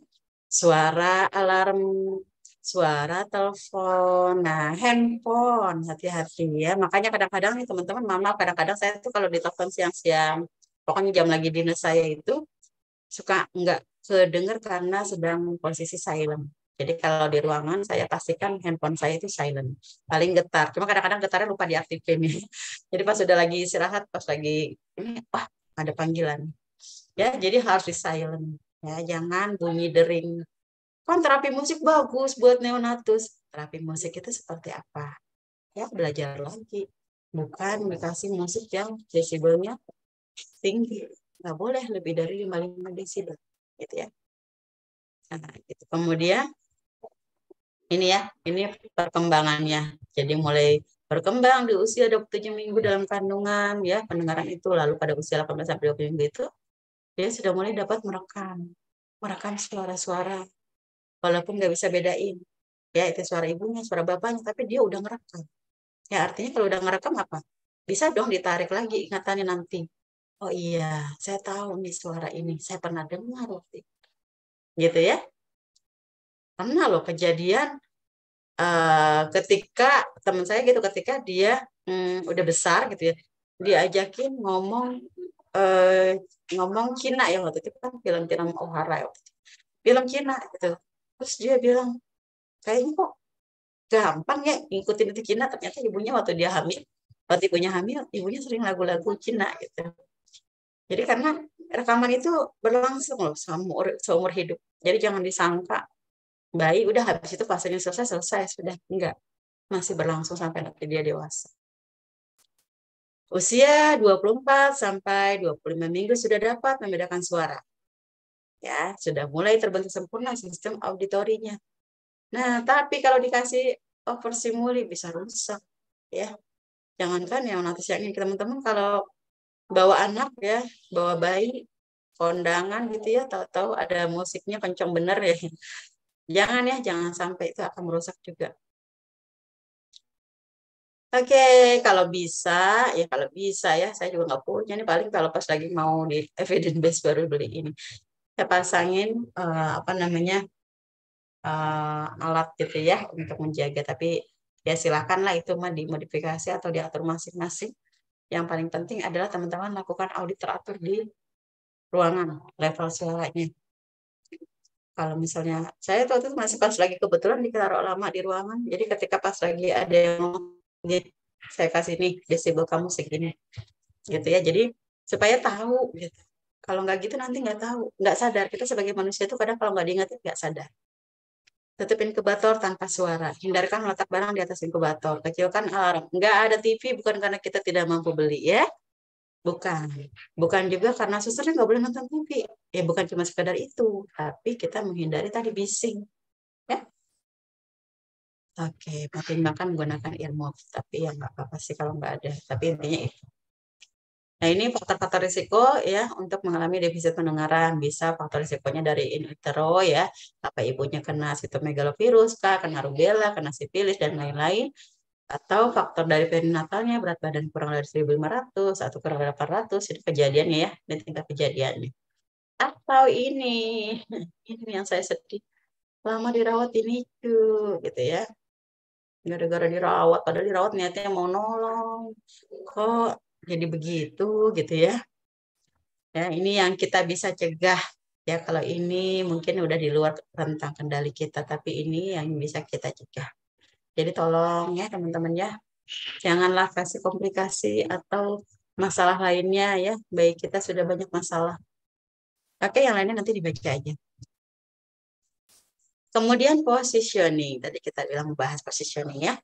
[SPEAKER 7] suara alarm, suara telepon, nah handphone, hati-hati ya. Makanya kadang-kadang nih teman-teman, mama kadang-kadang saya tuh kalau ditelepon siang-siang, pokoknya jam lagi dinas saya itu suka nggak kedenger karena sedang posisi silent. Jadi kalau di ruangan saya pastikan handphone saya itu silent, paling getar. Cuma kadang-kadang getarnya lupa diaktifin nih. Jadi pas sudah lagi istirahat, pas lagi ini, wah ada panggilan. Ya, jadi harus di silent. Ya, jangan bunyi dering. Kan terapi musik bagus buat neonatus. Terapi musik itu seperti apa? Ya, belajar lagi. Bukan dikasih musik yang desibelnya tinggi. nggak boleh lebih dari 55 desibel gitu ya nah, gitu. kemudian ini ya ini perkembangannya jadi mulai berkembang di usia 27 minggu dalam kandungan ya pendengaran itu lalu pada usia 18 sampai 20 minggu itu dia sudah mulai dapat merekam merekam suara-suara. Walaupun nggak bisa bedain ya itu suara ibunya suara bapaknya tapi dia udah ngerekam. Ya artinya kalau udah ngerekam apa? Bisa dong ditarik lagi ingatannya nanti. Oh iya saya tahu nih suara ini. Saya pernah dengar waktu itu. Gitu ya? Pernah loh kejadian uh, ketika teman saya gitu ketika dia um, udah besar gitu ya diajakin ngomong uh, ngomong Cina ya waktu itu kan film-film Ohara ya film Cina gitu. Terus dia bilang kayaknya kok gampang ya ngikutin itu Cina. Ternyata ibunya waktu dia hamil waktu ibunya hamil ibunya sering lagu-lagu Cina gitu. Jadi karena rekaman itu berlangsung loh seumur, seumur hidup. Jadi jangan disangka bayi udah habis itu fasenya selesai selesai sudah. Enggak. Masih berlangsung sampai nanti dia dewasa usia 24 sampai 25 minggu sudah dapat membedakan suara. Ya sudah mulai terbentuk sempurna sistem auditorinya. Nah tapi kalau dikasih overstimuli bisa rusak ya. Jangankan yang nanti siang ini teman-teman kalau bawa anak ya bawa bayi kondangan gitu ya tahu-tahu ada musiknya kencang bener ya. Jangan ya, jangan sampai itu akan merusak juga. Oke, kalau bisa, ya kalau bisa ya, saya juga nggak punya nih paling kalau pas lagi mau di evidence base baru beli ini. Saya pasangin uh, apa namanya uh, alat gitu ya untuk menjaga. Tapi ya silakanlah itu mah dimodifikasi atau diatur masing-masing. Yang paling penting adalah teman-teman lakukan audit teratur di ruangan level suaranya kalau misalnya saya tuh itu masih pas lagi kebetulan ditaruh lama di ruangan jadi ketika pas lagi ada yang saya kasih nih desibel kamu segini gitu ya. Jadi supaya tahu gitu. Kalau nggak gitu nanti nggak tahu nggak sadar. Kita sebagai manusia itu kadang kalau nggak diingetin nggak sadar. Tutup inkubator tanpa suara. Hindarkan meletak barang di atas inkubator. Kecilkan alarm. Nggak ada TV bukan karena kita tidak mampu beli ya. Bukan. Bukan juga karena susternya nggak boleh nonton TV. Ya bukan cuma sekedar itu, tapi kita menghindari tadi bising. Ya. Oke, pertimbangkan menggunakan earmuff. Tapi ya nggak apa-apa sih kalau nggak ada. Tapi intinya itu. Nah ini faktor-faktor risiko ya untuk mengalami defisit pendengaran. Bisa faktor risikonya dari in utero ya, apa ibunya kena sitomegalovirus, kah, kena rubella, kena sifilis, dan lain-lain atau faktor dari perinatalnya berat badan kurang dari 1500 atau kurang dari 800 itu kejadiannya ya ini tingkat kejadiannya atau ini ini yang saya sedih lama dirawat ini tuh gitu ya gara-gara dirawat padahal dirawat niatnya mau nolong. Kok jadi begitu gitu ya? Ya ini yang kita bisa cegah. Ya kalau ini mungkin udah di luar rentang kendali kita tapi ini yang bisa kita cegah. Jadi tolong ya teman-teman ya, janganlah kasih komplikasi atau masalah lainnya ya, baik kita sudah banyak masalah. Oke, yang lainnya nanti dibaca aja. Kemudian positioning, tadi kita bilang membahas positioning ya.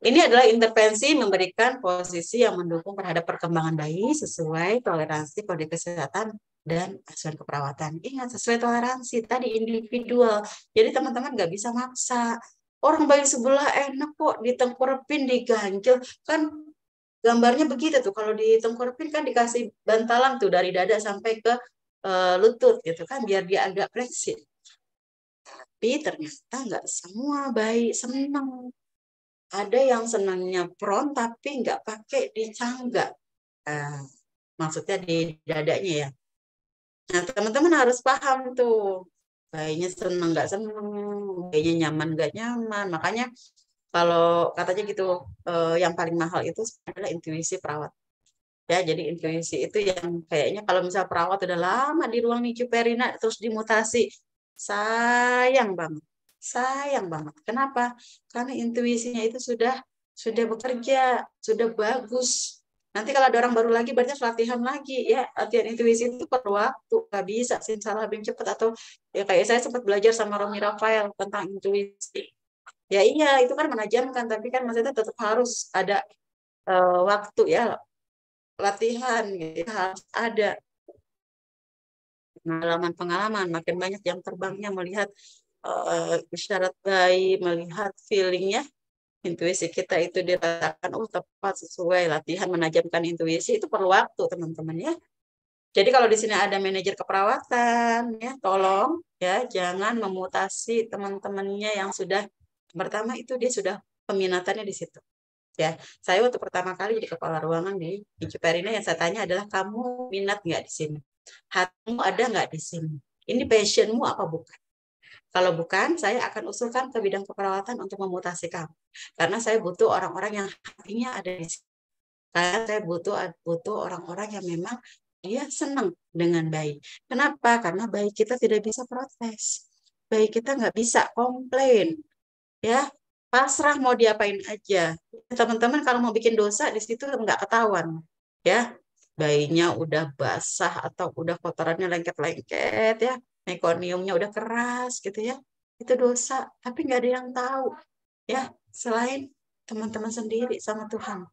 [SPEAKER 7] Ini adalah intervensi memberikan posisi yang mendukung terhadap perkembangan bayi sesuai toleransi kode kesehatan dan asuhan keperawatan. Ingat, sesuai toleransi, tadi individual. Jadi teman-teman nggak bisa maksa orang bayi sebelah enak kok ditengkorepin diganjel kan gambarnya begitu tuh kalau ditengkorepin kan dikasih bantalan tuh dari dada sampai ke uh, lutut gitu kan biar dia agak fleksibel tapi ternyata nggak semua bayi senang ada yang senangnya prone tapi nggak pakai di cangga. Uh, maksudnya di dadanya ya. Nah teman-teman harus paham tuh. Bayinya seneng nggak seneng bayinya nyaman nggak nyaman. Makanya kalau katanya gitu eh, yang paling mahal itu adalah intuisi perawat. Ya jadi intuisi itu yang kayaknya kalau misal perawat udah lama di ruang nicu perina terus dimutasi sayang banget. Sayang banget. Kenapa? Karena intuisinya itu sudah sudah bekerja sudah bagus. Nanti kalau ada orang baru lagi berarti latihan lagi ya. Latihan intuisi itu perlu waktu. Gak bisa lebih cepat. Atau ya kayak saya sempat belajar sama Romi Rafael tentang intuisi. Ya iya itu kan menajamkan. Tapi kan maksudnya tetap harus ada uh, waktu ya. Latihan gitu harus ada pengalaman-pengalaman, makin banyak jam terbangnya melihat uh, isyarat bayi, melihat feelingnya, intuisi kita itu dirasakan, oh tepat sesuai latihan menajamkan intuisi itu perlu waktu teman-teman ya. Jadi kalau di sini ada manajer keperawatan, ya tolong ya jangan memutasi teman-temannya yang sudah pertama itu dia sudah peminatannya di situ. Ya, saya waktu pertama kali jadi kepala ruangan di Ijuperina yang saya tanya adalah kamu minat nggak di sini? Hatimu ada nggak di sini? Ini passionmu apa bukan? Kalau bukan, saya akan usulkan ke bidang keperawatan untuk memutasi kamu. Karena saya butuh orang-orang yang hatinya ada di sini. Karena saya butuh butuh orang-orang yang memang dia senang dengan bayi. Kenapa? Karena bayi kita tidak bisa protes. Bayi kita nggak bisa komplain. Ya, pasrah mau diapain aja. Teman-teman kalau mau bikin dosa di situ nggak ketahuan. Ya, bayinya udah basah atau udah kotorannya lengket-lengket ya, mekoniumnya udah keras gitu ya. Itu dosa, tapi nggak ada yang tahu. Ya, selain teman-teman sendiri sama Tuhan.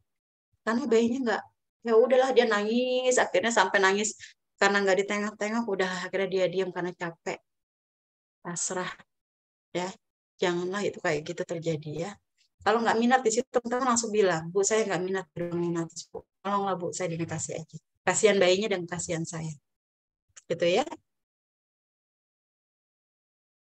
[SPEAKER 7] Karena bayinya nggak ya udahlah dia nangis akhirnya sampai nangis karena nggak ditengok-tengok udah akhirnya dia diam karena capek pasrah ya janganlah itu kayak gitu terjadi ya kalau nggak minat di situ teman-teman langsung bilang bu saya nggak minat belum minat bu tolonglah bu saya dikasih aja. Kasihan bayinya dan kasihan saya. Gitu ya.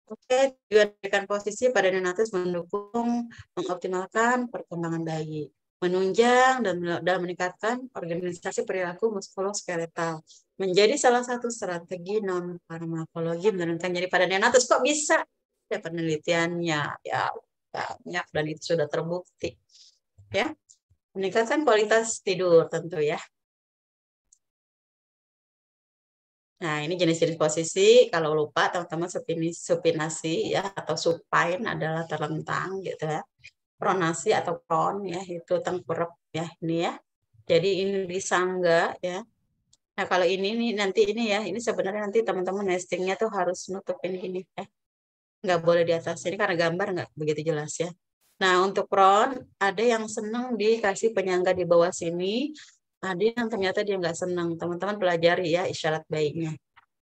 [SPEAKER 7] Oke, juga posisi pada neonatus mendukung mengoptimalkan perkembangan bayi menunjang dan dalam meningkatkan organisasi perilaku muskuloskeletal menjadi salah satu strategi non farmakologi menurunkan jadi pada neonatus. Kok bisa? Ada penelitiannya. Ya banyak dan itu sudah terbukti. Ya meningkatkan kualitas tidur tentu ya. Nah, ini jenis-jenis posisi. Kalau lupa, teman-teman supinasi ya atau supine adalah terlentang gitu ya. Pronasi atau pron ya itu tengkurap ya ini ya. Jadi ini disangga ya. Nah kalau ini nih nanti ini ya ini sebenarnya nanti teman-teman nestingnya tuh harus nutupin gini ya nggak boleh di atas. Ini karena gambar nggak begitu jelas ya nah untuk pron ada yang senang dikasih penyangga di bawah sini ada yang ternyata dia nggak senang teman-teman pelajari ya isyarat baiknya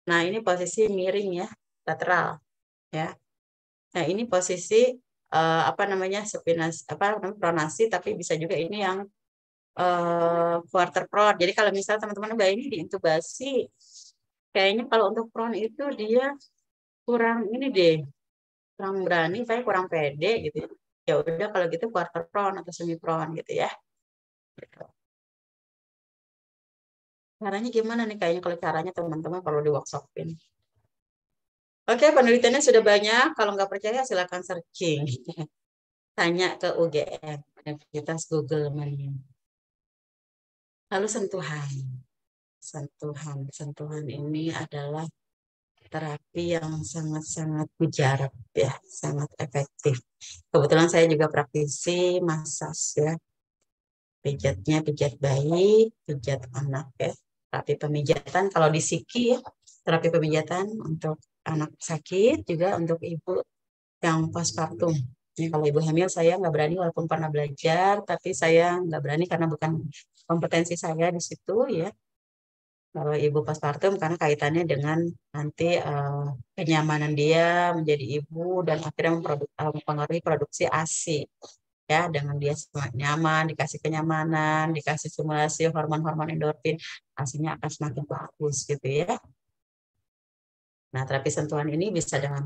[SPEAKER 7] nah ini posisi miring ya lateral ya nah ini posisi uh, apa namanya sepinas apa pronasi tapi bisa juga ini yang uh, quarter prone. Jadi kalau misalnya teman-teman mbak ini diintubasi, kayaknya kalau untuk prone itu dia kurang ini deh, kurang berani, saya kurang pede gitu. Ya. udah kalau gitu quarter prone atau semi prone gitu ya. Gitu. Caranya gimana nih? Kayaknya kalau caranya teman-teman perlu di workshopin. Oke, penelitiannya sudah banyak. Kalau nggak percaya, silakan searching. Tanya ke UGM, Universitas Google Mania. Lalu sentuhan. Sentuhan. Sentuhan ini adalah terapi yang sangat-sangat mujarab ya, sangat efektif. Kebetulan saya juga praktisi masas ya. Pijatnya pijat bayi, pijat anak ya. Terapi pemijatan kalau di Siki ya, terapi pemijatan untuk anak sakit juga untuk ibu yang postpartum. Ini kalau ibu hamil saya nggak berani walaupun pernah belajar, tapi saya nggak berani karena bukan kompetensi saya di situ ya. Kalau ibu postpartum karena kaitannya dengan nanti uh, kenyamanan dia menjadi ibu dan akhirnya uh, mempengaruhi produksi ASI ya dengan dia semakin nyaman dikasih kenyamanan dikasih simulasi hormon-hormon endorfin asinya akan semakin bagus gitu ya Nah, terapi sentuhan ini bisa dengan.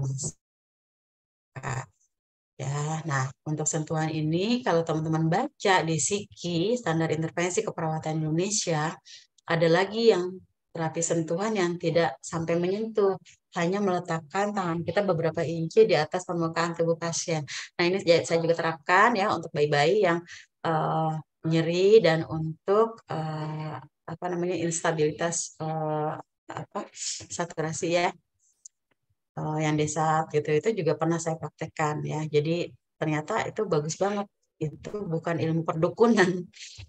[SPEAKER 7] Ya, nah untuk sentuhan ini kalau teman-teman baca di SIKI standar intervensi keperawatan Indonesia ada lagi yang terapi sentuhan yang tidak sampai menyentuh, hanya meletakkan tangan kita beberapa inci di atas permukaan tubuh pasien. Nah ini saya juga terapkan ya untuk bayi-bayi yang uh, nyeri dan untuk uh, apa namanya instabilitas uh, apa saturasi ya uh, yang desa gitu itu juga pernah saya praktekkan ya. Jadi ternyata itu bagus banget. Itu bukan ilmu perdukunan.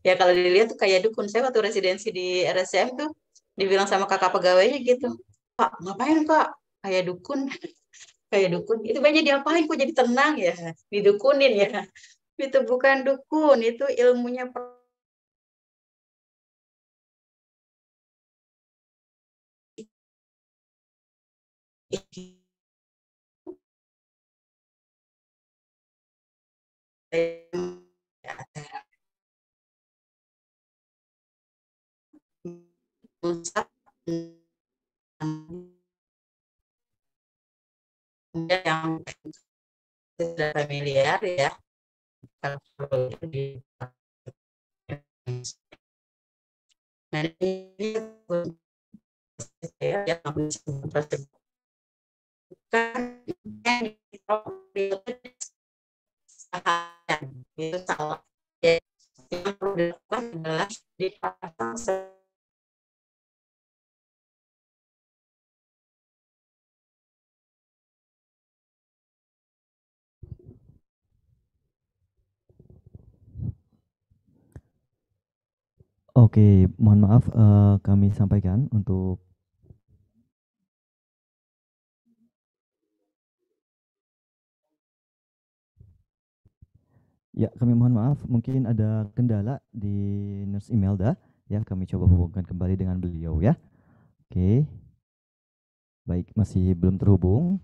[SPEAKER 7] ya kalau dilihat tuh kayak dukun. Saya waktu residensi di RSCM tuh dibilang sama kakak pegawainya gitu. Pak, ngapain Kak? Kayak dukun. kayak dukun. Itu banyak diapain kok jadi tenang ya? Didukunin ya. Itu bukan dukun, itu ilmunya yang sudah familiar ya kalau di nah ini saya yang kan itu salah. Ya yang perlu dilakukan adalah dipasang
[SPEAKER 1] Oke, mohon maaf eh, kami sampaikan untuk Ya, kami mohon maaf, mungkin ada kendala di Nurse Imelda. Ya, kami coba hubungkan kembali dengan beliau ya. Oke. Baik, masih belum terhubung.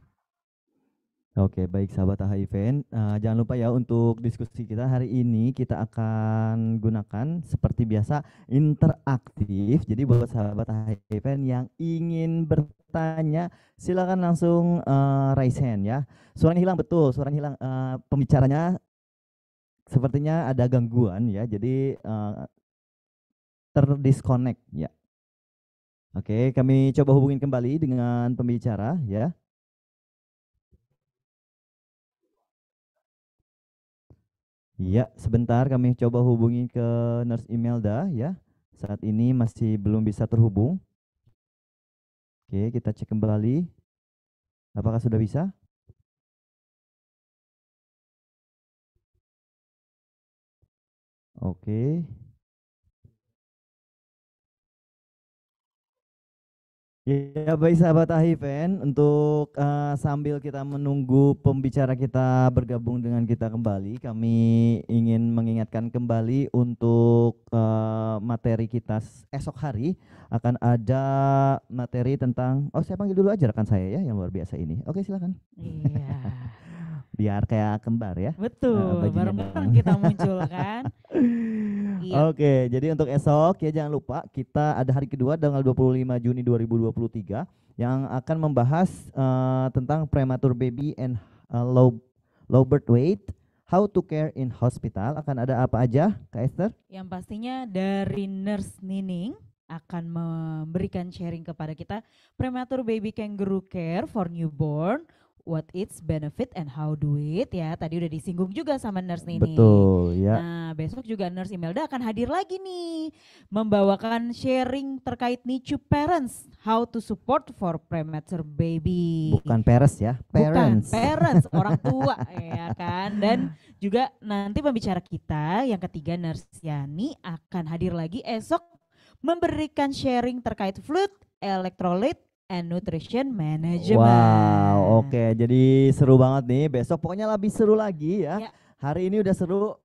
[SPEAKER 1] Oke, baik sahabat HIVN. Uh, jangan lupa ya untuk diskusi kita hari ini kita akan gunakan seperti biasa interaktif. Jadi buat sahabat HIVN yang ingin bertanya, silakan langsung uh, raise hand ya. Suaranya hilang betul, suaranya hilang. Uh, pembicaranya sepertinya ada gangguan ya, jadi uh, terdisconnect ya. Oke, kami coba hubungin kembali dengan pembicara ya. Ya, sebentar kami coba hubungi ke Nurse Imelda ya. Saat ini masih belum bisa terhubung. Oke, kita cek kembali. Apakah sudah bisa? Oke. Ya baik sahabat Ahiven, untuk uh, sambil kita menunggu pembicara kita bergabung dengan kita kembali, kami ingin mengingatkan kembali untuk uh, materi kita esok hari akan ada materi tentang, oh saya panggil dulu aja rekan saya ya yang luar biasa ini. Oke silakan.
[SPEAKER 5] Iya.
[SPEAKER 1] Biar kayak kembar ya.
[SPEAKER 5] Betul, uh, bareng-bareng kita muncul kan.
[SPEAKER 1] iya. Oke, jadi untuk esok ya jangan lupa kita ada hari kedua tanggal 25 Juni 2023 yang akan membahas uh, tentang premature baby and uh, low low birth weight How to care in hospital akan ada apa aja, Kak Esther?
[SPEAKER 5] Yang pastinya dari Nurse Nining akan memberikan sharing kepada kita premature baby kangaroo care for newborn, what its benefit and how do it ya. Tadi udah disinggung juga sama nurse ini.
[SPEAKER 1] Betul, ya.
[SPEAKER 5] Nah, besok juga nurse Imelda akan hadir lagi nih membawakan sharing terkait NICU parents, how to support for premature baby.
[SPEAKER 1] Bukan parents ya, parents.
[SPEAKER 5] Bukan, parents, orang tua ya kan. Dan juga nanti pembicara kita yang ketiga nurse Yani akan hadir lagi esok memberikan sharing terkait fluid, elektrolit, and Nutrition Management.
[SPEAKER 1] Wow, oke. Okay. Jadi seru banget nih. Besok pokoknya lebih seru lagi ya. ya. Hari ini udah seru,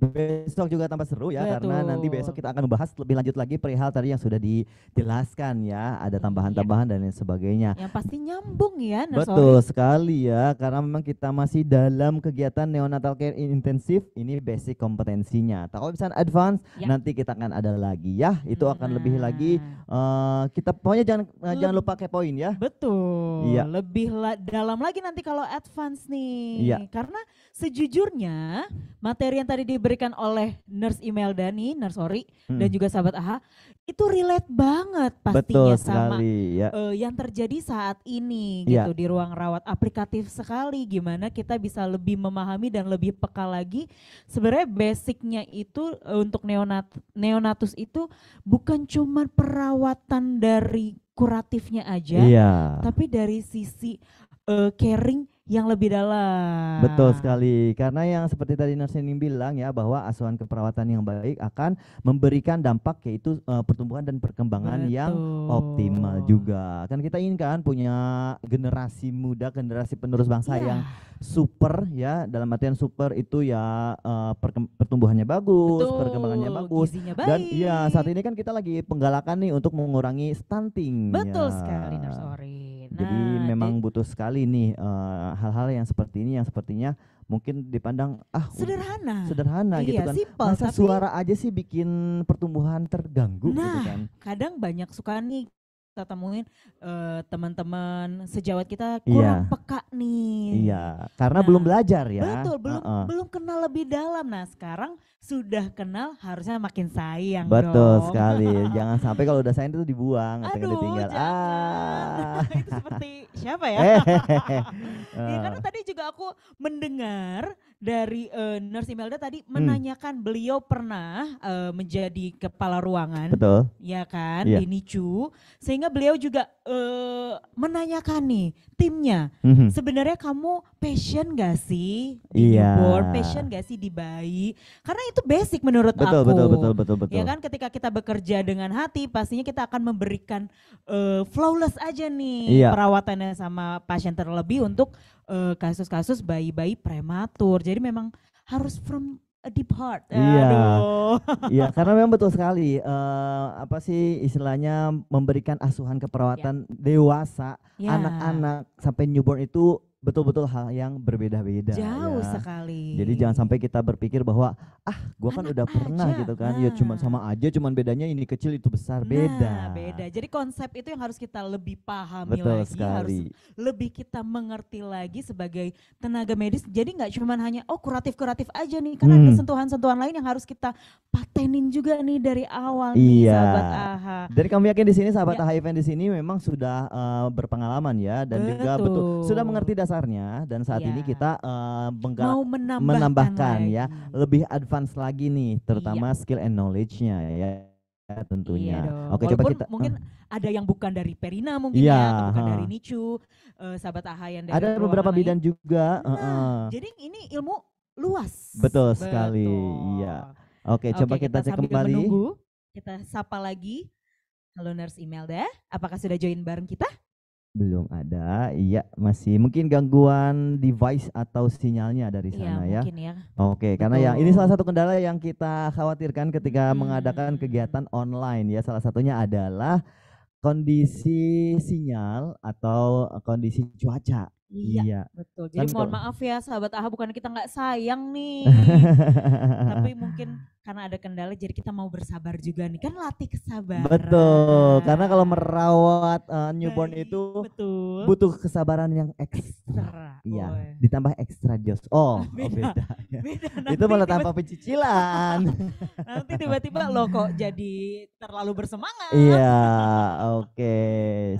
[SPEAKER 1] besok juga tambah seru ya Betul. karena nanti besok kita akan membahas lebih lanjut lagi perihal tadi yang sudah dijelaskan ya ada iya. tambahan-tambahan dan lain sebagainya.
[SPEAKER 5] Yang pasti nyambung ya.
[SPEAKER 1] Nah, Betul sorry. sekali ya karena memang kita masih dalam kegiatan neonatal care intensif ini basic kompetensinya. Kalau misalnya advance ya. nanti kita akan ada lagi ya itu akan nah. lebih lagi uh, kita pokoknya jangan uh, jangan lupa poin ya.
[SPEAKER 5] Betul. Iya. Lebih la dalam lagi nanti kalau advance nih. Iya. Karena sejujurnya materi yang tadi diberi diberikan oleh Nurse Imelda nih, Nurse Ori hmm. dan juga sahabat AHA itu relate banget pastinya
[SPEAKER 1] Betul
[SPEAKER 5] sama
[SPEAKER 1] ya.
[SPEAKER 5] uh, yang terjadi saat ini ya. gitu di ruang rawat aplikatif sekali gimana kita bisa lebih memahami dan lebih peka lagi sebenarnya basicnya itu uh, untuk neonat neonatus itu bukan cuma perawatan dari kuratifnya aja
[SPEAKER 1] ya.
[SPEAKER 5] tapi dari sisi uh, caring yang lebih dalam.
[SPEAKER 1] Betul sekali. Karena yang seperti tadi Narsening bilang ya bahwa asuhan keperawatan yang baik akan memberikan dampak yaitu uh, pertumbuhan dan perkembangan Betul. yang optimal juga. Kan kita inginkan punya generasi muda, generasi penerus bangsa yeah. yang super ya. Dalam artian super itu ya uh, pertumbuhannya bagus, Betul. perkembangannya bagus.
[SPEAKER 5] baik.
[SPEAKER 1] Dan iya saat ini kan kita lagi penggalakan nih untuk mengurangi stunting.
[SPEAKER 5] Betul sekali.
[SPEAKER 1] Jadi
[SPEAKER 5] Nah,
[SPEAKER 1] memang
[SPEAKER 5] di-
[SPEAKER 1] butuh sekali nih eh, hal-hal yang seperti ini yang sepertinya mungkin dipandang ah
[SPEAKER 5] sederhana.
[SPEAKER 1] sederhana gitu
[SPEAKER 5] Iya,
[SPEAKER 1] kan.
[SPEAKER 5] simple,
[SPEAKER 1] Masa
[SPEAKER 5] tapi-
[SPEAKER 1] suara aja sih bikin pertumbuhan terganggu gitu
[SPEAKER 5] Nah,
[SPEAKER 1] kan.
[SPEAKER 5] kadang banyak suka nih kita temuin eh, teman-teman sejawat kita
[SPEAKER 1] Iya.
[SPEAKER 5] kurang peka nih.
[SPEAKER 1] Iya, karena
[SPEAKER 5] Nah,
[SPEAKER 1] belum belajar ya.
[SPEAKER 5] Betul, belum
[SPEAKER 1] Heeh.
[SPEAKER 5] belum kenal lebih dalam. Nah, sekarang sudah kenal harusnya makin sayang
[SPEAKER 1] Betul
[SPEAKER 5] dong.
[SPEAKER 1] sekali. Jangan sampai kalau udah sayang itu dibuang atau
[SPEAKER 5] Aduh,
[SPEAKER 1] ditinggal.
[SPEAKER 5] jangan.
[SPEAKER 1] Ah.
[SPEAKER 5] itu seperti siapa ya? Ya, karena
[SPEAKER 1] Eh,
[SPEAKER 5] tadi juga aku mendengar dari eh, Nurse Imelda tadi
[SPEAKER 1] Hmm.
[SPEAKER 5] menanyakan beliau pernah eh, menjadi kepala ruangan,
[SPEAKER 1] Betul.
[SPEAKER 5] ya kan,
[SPEAKER 1] Iya.
[SPEAKER 5] di NICU, sehingga beliau juga eh, menanyakan nih timnya,
[SPEAKER 1] Mhm.
[SPEAKER 5] sebenarnya kamu passion gak sih di
[SPEAKER 1] Iya.
[SPEAKER 5] newborn, passion gak sih di bayi? Karena itu basic menurut
[SPEAKER 1] Betul,
[SPEAKER 5] aku.
[SPEAKER 1] betul, betul, betul, betul.
[SPEAKER 5] Ya kan ketika kita bekerja dengan hati pastinya kita akan memberikan eh, flawless aja nih
[SPEAKER 1] Iya.
[SPEAKER 5] perawatannya sama pasien terlebih untuk eh, kasus-kasus bayi-bayi prematur. Jadi memang harus from a deep heart.
[SPEAKER 1] Iya.
[SPEAKER 5] Aduh.
[SPEAKER 1] Iya, karena memang betul sekali. eh, apa sih istilahnya memberikan asuhan keperawatan dewasa,
[SPEAKER 5] Ya,
[SPEAKER 1] anak-anak sampai newborn itu betul-betul hal yang berbeda-beda.
[SPEAKER 5] jauh
[SPEAKER 1] ya.
[SPEAKER 5] sekali.
[SPEAKER 1] Jadi jangan sampai kita berpikir bahwa ah, gua kan
[SPEAKER 5] Anak
[SPEAKER 1] udah pernah
[SPEAKER 5] aja,
[SPEAKER 1] gitu kan. Ya cuma
[SPEAKER 5] nah.
[SPEAKER 1] sama aja, cuman bedanya ini kecil itu besar, beda.
[SPEAKER 5] Nah, beda. Jadi konsep itu yang harus kita lebih pahami
[SPEAKER 1] Betul
[SPEAKER 5] lagi, harus
[SPEAKER 1] sekali.
[SPEAKER 5] lebih kita mengerti lagi sebagai tenaga medis. Jadi nggak cuma hanya oh kuratif-kuratif aja nih, karena ada
[SPEAKER 1] Hmm.
[SPEAKER 5] sentuhan-sentuhan lain yang harus kita patenin juga nih dari awal nih
[SPEAKER 1] Iya.
[SPEAKER 5] sahabat AHA.
[SPEAKER 1] Dari kami yakin di sini sahabat
[SPEAKER 5] Ya.
[SPEAKER 1] HIV di sini memang sudah eh, berpengalaman ya dan juga betul sudah
[SPEAKER 5] Betul.
[SPEAKER 1] mengerti dasarnya dan saat ini
[SPEAKER 5] Ya.
[SPEAKER 1] kita eh, menggal-
[SPEAKER 5] Mau menambahkan,
[SPEAKER 1] menambahkan ya, lebih advance lagi nih terutama skill and knowledge-nya ya tentunya.
[SPEAKER 5] Iya dong.
[SPEAKER 1] Oke coba
[SPEAKER 5] Walaupun
[SPEAKER 1] kita
[SPEAKER 5] mungkin
[SPEAKER 1] eh,
[SPEAKER 5] ada yang bukan dari Perina mungkin
[SPEAKER 1] Iya,
[SPEAKER 5] ya, atau bukan
[SPEAKER 1] ha.
[SPEAKER 5] dari Nicu, eh, sahabat AHA yang dari
[SPEAKER 1] ada beberapa
[SPEAKER 5] lain.
[SPEAKER 1] bidan juga.
[SPEAKER 5] Nah,
[SPEAKER 1] heeh.
[SPEAKER 5] Jadi ini ilmu luas.
[SPEAKER 1] Betul sekali, iya. Oke, coba
[SPEAKER 5] Oke,
[SPEAKER 1] kita cek kembali.
[SPEAKER 5] menunggu, kita sapa lagi. Halo Nurse Imelda, apakah sudah join bareng kita?
[SPEAKER 1] Belum ada. Iya, masih mungkin gangguan device atau sinyalnya dari sana ya.
[SPEAKER 5] mungkin ya.
[SPEAKER 1] Oke, karena ya ini
[SPEAKER 5] Betul.
[SPEAKER 1] salah satu kendala yang kita khawatirkan ketika mengadakan
[SPEAKER 5] Hmm.
[SPEAKER 1] kegiatan online ya. Salah satunya adalah kondisi sinyal atau kondisi cuaca.
[SPEAKER 5] Iya,
[SPEAKER 1] Iya.
[SPEAKER 5] betul. Jadi
[SPEAKER 1] Kan
[SPEAKER 5] mohon maaf ya sahabat AHA, bukan kita nggak sayang nih. Tapi mungkin karena ada kendala jadi kita mau bersabar juga nih. Kan latih kesabaran.
[SPEAKER 1] Betul, karena kalau merawat uh, newborn
[SPEAKER 5] Bayi,
[SPEAKER 1] itu
[SPEAKER 5] betul.
[SPEAKER 1] butuh kesabaran yang ekstra. Iya, ditambah ekstra jos. Oh, oh
[SPEAKER 5] Beda,
[SPEAKER 1] beda. ya.
[SPEAKER 5] Beda,
[SPEAKER 1] Itu malah
[SPEAKER 5] tiba-
[SPEAKER 1] tanpa pencicilan.
[SPEAKER 5] Nanti tiba-tiba lo kok jadi terlalu bersemangat.
[SPEAKER 1] Iya, oke,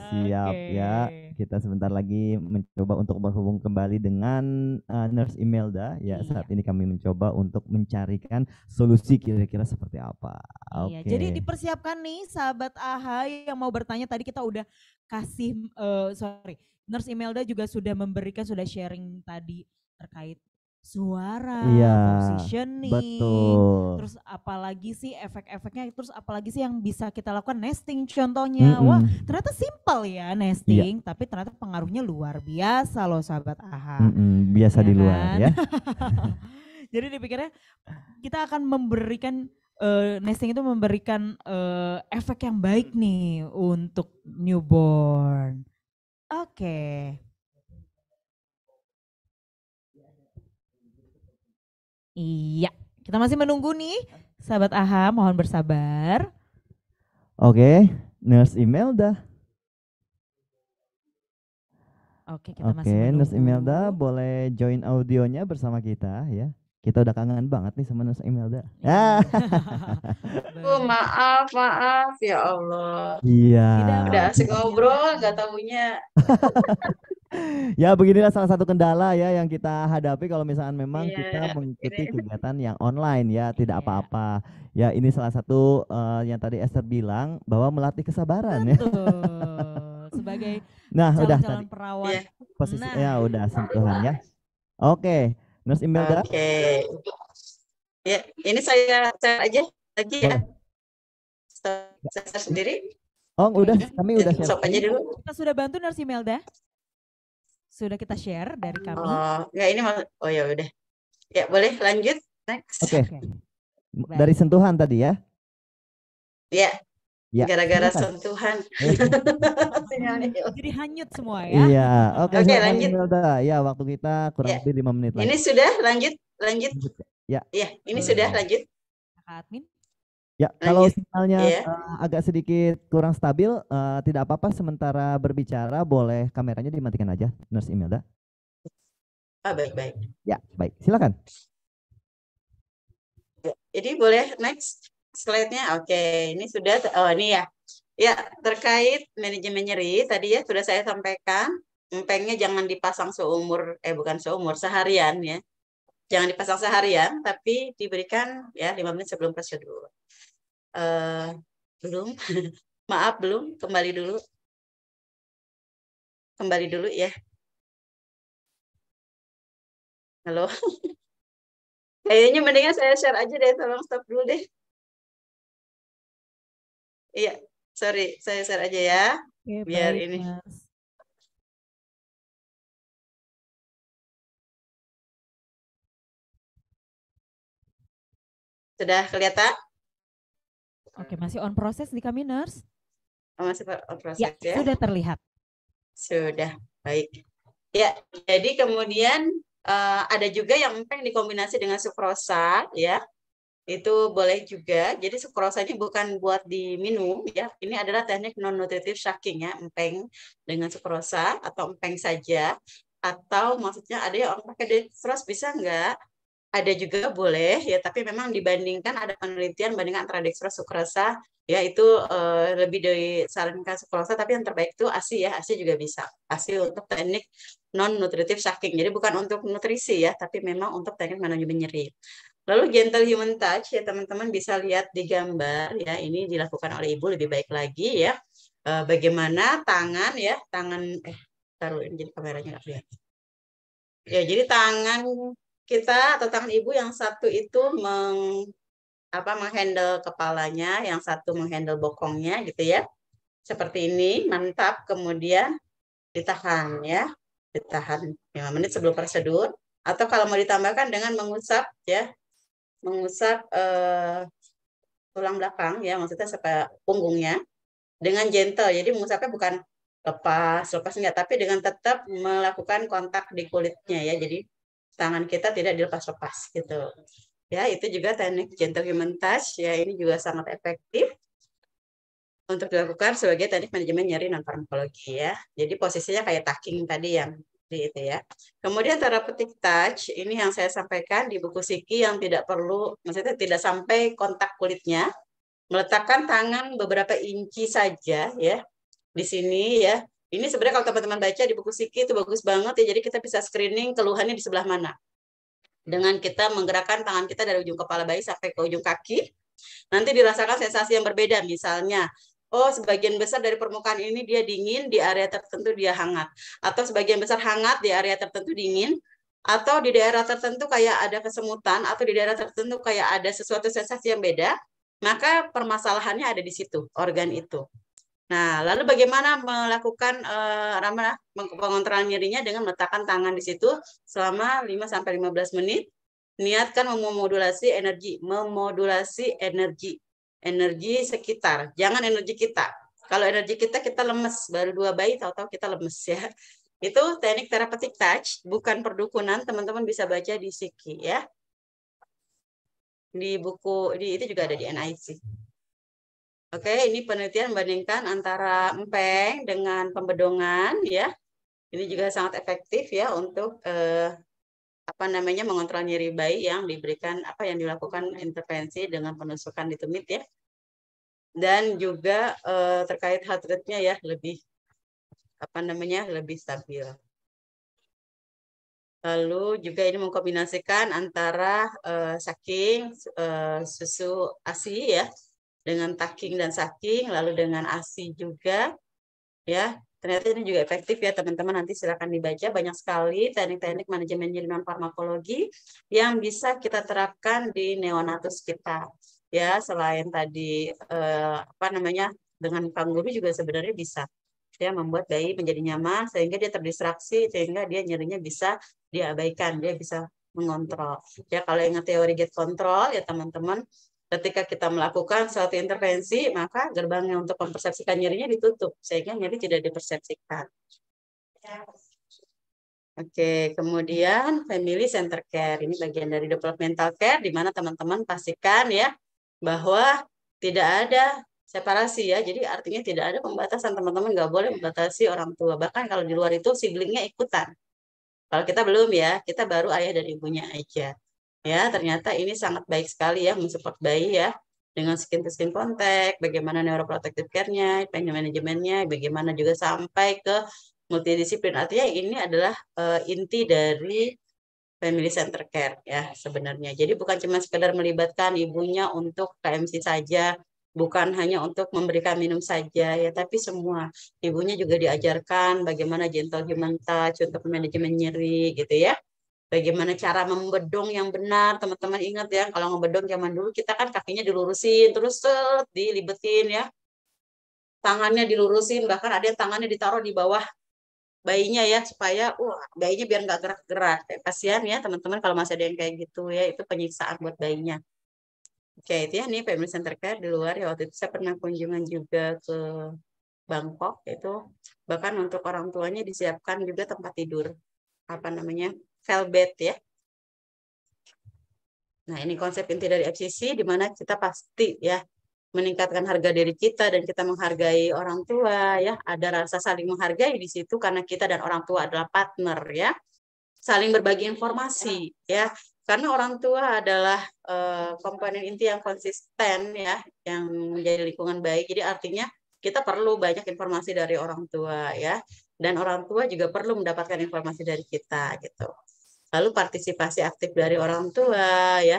[SPEAKER 1] siap ya.
[SPEAKER 5] Oke.
[SPEAKER 1] Kita sebentar lagi mencoba untuk berhubung kembali dengan uh, Nurse Imelda. Ya,
[SPEAKER 5] Iya.
[SPEAKER 1] saat ini kami mencoba untuk mencarikan solusi kira-kira seperti apa.
[SPEAKER 5] Iya,
[SPEAKER 1] Oke.
[SPEAKER 5] jadi dipersiapkan nih sahabat AHA yang mau bertanya tadi kita udah kasih eh, sorry, Nurse Imelda juga sudah memberikan sudah sharing tadi terkait suara,
[SPEAKER 1] Iya,
[SPEAKER 5] positioning,
[SPEAKER 1] betul.
[SPEAKER 5] terus apalagi sih efek-efeknya, terus apalagi sih yang bisa kita lakukan nesting contohnya. Wah,
[SPEAKER 1] Mm-mm.
[SPEAKER 5] ternyata simpel ya
[SPEAKER 1] Iya.
[SPEAKER 5] nesting, tapi ternyata pengaruhnya luar biasa loh sahabat AHA.
[SPEAKER 1] Mm-mm, biasa
[SPEAKER 5] Ya
[SPEAKER 1] di luar
[SPEAKER 5] kan?
[SPEAKER 1] ya.
[SPEAKER 5] Jadi dipikirnya kita akan memberikan eh, nesting itu memberikan eh, efek yang baik nih untuk newborn. Oke. Iya, kita masih menunggu nih, sahabat AHA, mohon bersabar.
[SPEAKER 1] Oke, Nurse Imelda.
[SPEAKER 5] Oke, kita masih
[SPEAKER 1] Oke,
[SPEAKER 5] menunggu.
[SPEAKER 1] Nurse Imelda boleh join audionya bersama kita ya. Kita udah kangen banget nih sama Nurse Imelda.
[SPEAKER 5] Iya.
[SPEAKER 7] Oh, maaf, maaf ya Allah.
[SPEAKER 1] iya.
[SPEAKER 5] Tidak
[SPEAKER 7] Udah asik ngobrol, gak taunya.
[SPEAKER 1] Ya beginilah salah satu kendala ya yang kita hadapi kalau misalkan memang
[SPEAKER 7] Iya,
[SPEAKER 1] kita mengikuti
[SPEAKER 7] ini-
[SPEAKER 1] kegiatan yang online ya tidak
[SPEAKER 5] Iya.
[SPEAKER 1] apa-apa. Ya ini salah satu eh, yang tadi Esther bilang bahwa melatih kesabaran ya.
[SPEAKER 5] Betul. Sebagai
[SPEAKER 1] Nah udah tadi
[SPEAKER 5] perawat.
[SPEAKER 7] Iya.
[SPEAKER 1] posisi
[SPEAKER 5] Nah.
[SPEAKER 1] ya udah sentuhan ya. Oke, Nurse Imelda.
[SPEAKER 7] Oke. Ya, ini saya share aja lagi ya. Saya share sendiri.
[SPEAKER 1] Oh udah kami udah share.
[SPEAKER 7] Sok aja dulu.
[SPEAKER 5] Kita sudah bantu Nurse Imelda. Sudah kita share dari kami.
[SPEAKER 7] Oh, enggak ini mau Oh ya udah. Ya, boleh lanjut. Next.
[SPEAKER 1] Oke.
[SPEAKER 5] Oke.
[SPEAKER 1] Dari sentuhan tadi ya.
[SPEAKER 7] Ya.
[SPEAKER 1] Ya,
[SPEAKER 7] gara-gara sentuhan sinyalnya hilang.
[SPEAKER 5] Jadi hanyut semua ya.
[SPEAKER 1] Iya, oke
[SPEAKER 7] Oke,
[SPEAKER 1] silakan
[SPEAKER 7] lanjut.
[SPEAKER 1] Imelda. Ya, waktu kita kurang
[SPEAKER 7] Ya.
[SPEAKER 1] lebih lima menit lagi.
[SPEAKER 7] Ini sudah lanjut lanjut.
[SPEAKER 1] Ya.
[SPEAKER 7] Ya, ini sudah lanjut.
[SPEAKER 5] Kak Admin.
[SPEAKER 1] Ya, kalau
[SPEAKER 7] Lanjut.
[SPEAKER 1] sinyalnya
[SPEAKER 7] Iya.
[SPEAKER 1] eh, agak sedikit kurang stabil, eh, tidak apa-apa sementara berbicara boleh kameranya dimatikan aja, Nurse Imelda.
[SPEAKER 7] Ah, baik-baik.
[SPEAKER 1] Ya, baik. Silakan.
[SPEAKER 7] Ya, Jadi boleh next slide-nya. Oke, ini sudah oh ini ya. Ya, terkait manajemen nyeri tadi ya sudah saya sampaikan, empengnya jangan dipasang seumur eh bukan seumur, seharian ya. Jangan dipasang seharian, tapi diberikan ya 5 menit sebelum prosedur. Eh belum. Maaf belum, kembali dulu. Kembali dulu ya. Halo. Kayaknya mendingan saya share aja deh, tolong stop dulu deh. Iya, sorry, saya share aja ya.
[SPEAKER 5] Oke,
[SPEAKER 7] Biar
[SPEAKER 5] baik,
[SPEAKER 7] ini.
[SPEAKER 5] Nurse.
[SPEAKER 7] Sudah kelihatan?
[SPEAKER 5] Oke, masih on proses di kami Nurse.
[SPEAKER 7] Oh, Masih oh, proses
[SPEAKER 5] Ya,
[SPEAKER 7] ya?
[SPEAKER 5] sudah terlihat.
[SPEAKER 7] Sudah, baik. Ya, jadi kemudian eh, ada juga yang empeng dikombinasi dengan sukrosa, ya. Itu boleh juga. Jadi sukrosa ini bukan buat diminum, ya. Ini adalah teknik non nutritive shaking ya, empeng dengan sukrosa atau empeng saja. Atau maksudnya ada yang orang pakai dextrose bisa enggak? Ada juga boleh ya, tapi memang dibandingkan ada penelitian bandingkan antara dextrose sukrosa ya itu eh, lebih disarankan sukrosa tapi yang terbaik itu ASI ya, ASI juga bisa. ASI untuk teknik non nutritive shaking. Jadi bukan untuk nutrisi ya, tapi memang untuk teknik manajemen nyeri. Lalu gentle human touch ya teman-teman bisa lihat di gambar ya, ini dilakukan oleh ibu lebih baik lagi ya. Eh, bagaimana tangan ya, tangan eh taruh ini jadi kameranya nggak kelihatan. Ya, jadi tangan kita atau tangan ibu yang satu itu meng apa menghandle kepalanya, yang satu menghandle bokongnya gitu ya. Seperti ini, mantap. Kemudian ditahan ya, ditahan 5 menit sebelum prosedur. Atau kalau mau ditambahkan dengan mengusap ya, mengusap eh, tulang belakang ya, maksudnya supaya punggungnya dengan gentle. Jadi mengusapnya bukan lepas, lepas enggak, tapi dengan tetap melakukan kontak di kulitnya ya. Jadi tangan kita tidak dilepas-lepas gitu. Ya, itu juga teknik gentle human touch ya ini juga sangat efektif untuk dilakukan sebagai teknik manajemen nyeri non farmakologi ya. Jadi posisinya kayak tucking tadi yang di itu ya. Kemudian therapeutic touch ini yang saya sampaikan di buku Siki yang tidak perlu maksudnya tidak sampai kontak kulitnya. Meletakkan tangan beberapa inci saja ya di sini ya. Ini sebenarnya kalau teman-teman baca di buku Siki itu bagus banget ya. Jadi kita bisa screening keluhannya di sebelah mana. Dengan kita menggerakkan tangan kita dari ujung kepala bayi sampai ke ujung kaki. Nanti dirasakan sensasi yang berbeda. Misalnya, oh sebagian besar dari permukaan ini dia dingin, di area tertentu dia hangat. Atau sebagian besar hangat, di area tertentu dingin. Atau di daerah tertentu kayak ada kesemutan, atau di daerah tertentu kayak ada sesuatu sensasi yang beda. Maka permasalahannya ada di situ, organ itu. Nah, lalu bagaimana melakukan eh, apa, pengontrolan nyerinya dengan meletakkan tangan di situ selama 5 sampai 15 menit. Niatkan memodulasi energi, memodulasi energi, energi sekitar, jangan energi kita. Kalau energi kita kita lemes, baru dua bayi tahu-tahu kita lemes ya. Itu teknik therapeutic touch, bukan perdukunan, teman-teman bisa baca di Siki ya. Di buku di itu juga ada di NIC. Oke, ini penelitian membandingkan antara empeng dengan pembedongan ya. Ini juga sangat efektif ya untuk eh, apa namanya mengontrol nyeri bayi yang diberikan apa yang dilakukan intervensi dengan penusukan di tumit ya. Dan juga eh, terkait heart rate-nya ya lebih apa namanya lebih stabil. Lalu juga ini mengkombinasikan antara eh, saking eh, susu ASI ya dengan taking dan saking, lalu dengan ASI juga, ya. Ternyata ini juga efektif ya teman-teman. Nanti silakan dibaca banyak sekali teknik-teknik manajemen non farmakologi yang bisa kita terapkan di neonatus kita. Ya, selain tadi eh, apa namanya dengan kangguru juga sebenarnya bisa ya membuat bayi menjadi nyaman sehingga dia terdistraksi sehingga dia nyerinya bisa diabaikan, dia bisa mengontrol. Ya kalau ingat teori get control ya teman-teman ketika kita melakukan suatu intervensi, maka gerbangnya untuk mempersepsikan nyerinya ditutup, sehingga nyeri tidak dipersepsikan. Oke, kemudian family center care. Ini bagian dari developmental care, di mana teman-teman pastikan ya, bahwa tidak ada separasi ya. Jadi artinya tidak ada pembatasan, teman-teman nggak boleh membatasi orang tua. Bahkan kalau di luar itu siblingnya ikutan. Kalau kita belum ya, kita baru ayah dan ibunya aja. Ya, ternyata ini sangat baik sekali ya mensupport bayi ya dengan skin to skin contact, bagaimana neuroprotective care-nya, pain manajemennya, bagaimana juga sampai ke multidisiplin. Artinya ini adalah uh, inti dari family center care ya sebenarnya. Jadi bukan cuma sekedar melibatkan ibunya untuk KMC saja, bukan hanya untuk memberikan minum saja ya, tapi semua. Ibunya juga diajarkan bagaimana gentle human touch untuk manajemen nyeri gitu ya bagaimana cara membedong yang benar? Teman-teman ingat ya kalau ngebedong zaman dulu kita kan kakinya dilurusin terus set dilibetin ya. Tangannya dilurusin bahkan ada yang tangannya ditaruh di bawah bayinya ya supaya wah bayinya biar nggak gerak-gerak. Kasihan ya teman-teman kalau masih ada yang kayak gitu ya itu penyiksaan buat bayinya. Oke itu ya nih family center care di luar ya waktu itu saya pernah kunjungan juga ke Bangkok itu bahkan untuk orang tuanya disiapkan juga tempat tidur. Apa namanya velvet ya. Nah, ini konsep inti dari FCC di mana kita pasti ya meningkatkan harga diri kita dan kita menghargai orang tua ya. Ada rasa saling menghargai di situ karena kita dan orang tua adalah partner ya. Saling berbagi informasi ya. Karena orang tua adalah uh, komponen inti yang konsisten ya, yang menjadi lingkungan baik. Jadi artinya kita perlu banyak informasi dari orang tua ya dan orang tua juga perlu mendapatkan informasi dari kita gitu lalu partisipasi aktif dari orang tua ya.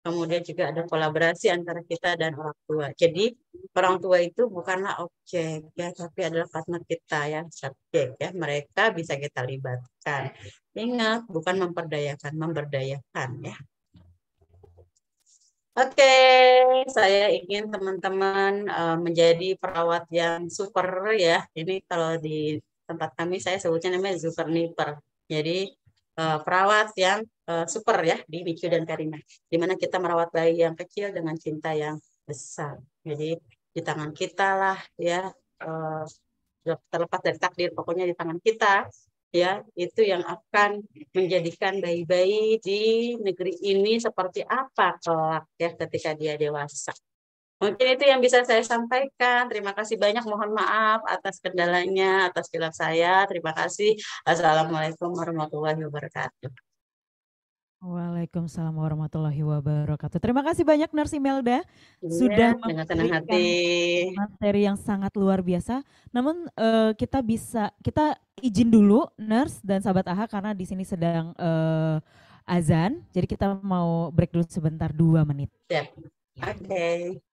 [SPEAKER 7] Kemudian juga ada kolaborasi antara kita dan orang tua. Jadi orang tua itu bukanlah objek ya tapi adalah partner kita ya subjek ya. Mereka bisa kita libatkan. Ingat bukan memperdayakan memberdayakan ya. Oke, saya ingin teman-teman uh, menjadi perawat yang super ya. Ini kalau di tempat kami saya sebutnya namanya super nipper. Jadi perawat yang uh, super ya di NICU dan Karina, di mana kita merawat bayi yang kecil dengan cinta yang besar. Jadi di tangan kita lah ya uh, terlepas dari takdir pokoknya di tangan kita ya itu yang akan menjadikan bayi-bayi di negeri ini seperti apa kelak ya ketika dia dewasa. Mungkin itu yang bisa saya sampaikan. Terima kasih banyak. Mohon maaf atas kendalanya, atas kilap saya. Terima kasih. Assalamualaikum warahmatullahi wabarakatuh.
[SPEAKER 5] Waalaikumsalam warahmatullahi wabarakatuh. Terima kasih banyak Nurse Imelda
[SPEAKER 7] ya,
[SPEAKER 5] sudah
[SPEAKER 7] memberikan hati.
[SPEAKER 5] materi yang sangat luar biasa. Namun uh, kita bisa kita izin dulu Nurse dan sahabat AHA karena di sini sedang uh, azan. Jadi kita mau break dulu sebentar dua menit.
[SPEAKER 7] Siap. Oke. Okay.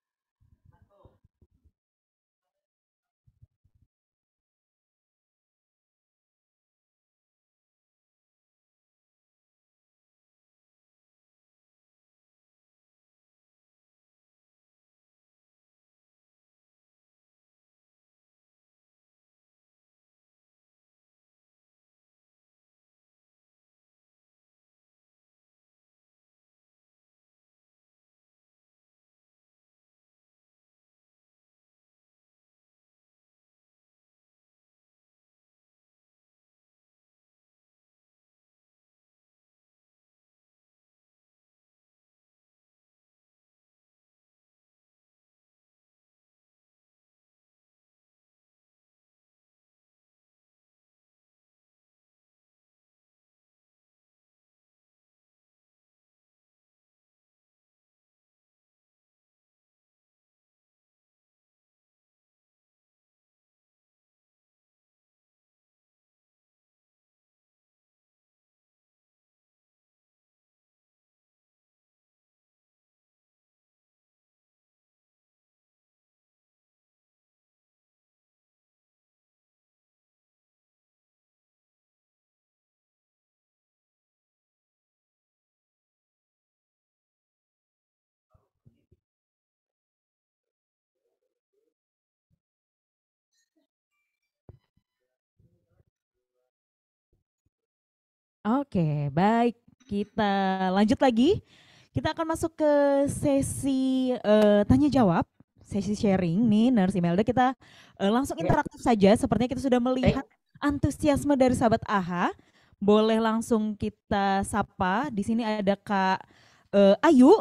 [SPEAKER 5] Oke, baik. Kita lanjut lagi. Kita akan masuk ke sesi uh, tanya jawab, sesi sharing nih Nurse Imelda. Kita uh, langsung ya. interaktif saja sepertinya kita sudah melihat antusiasme dari sahabat AHA. Boleh langsung kita sapa. Di sini ada Kak uh, Ayu.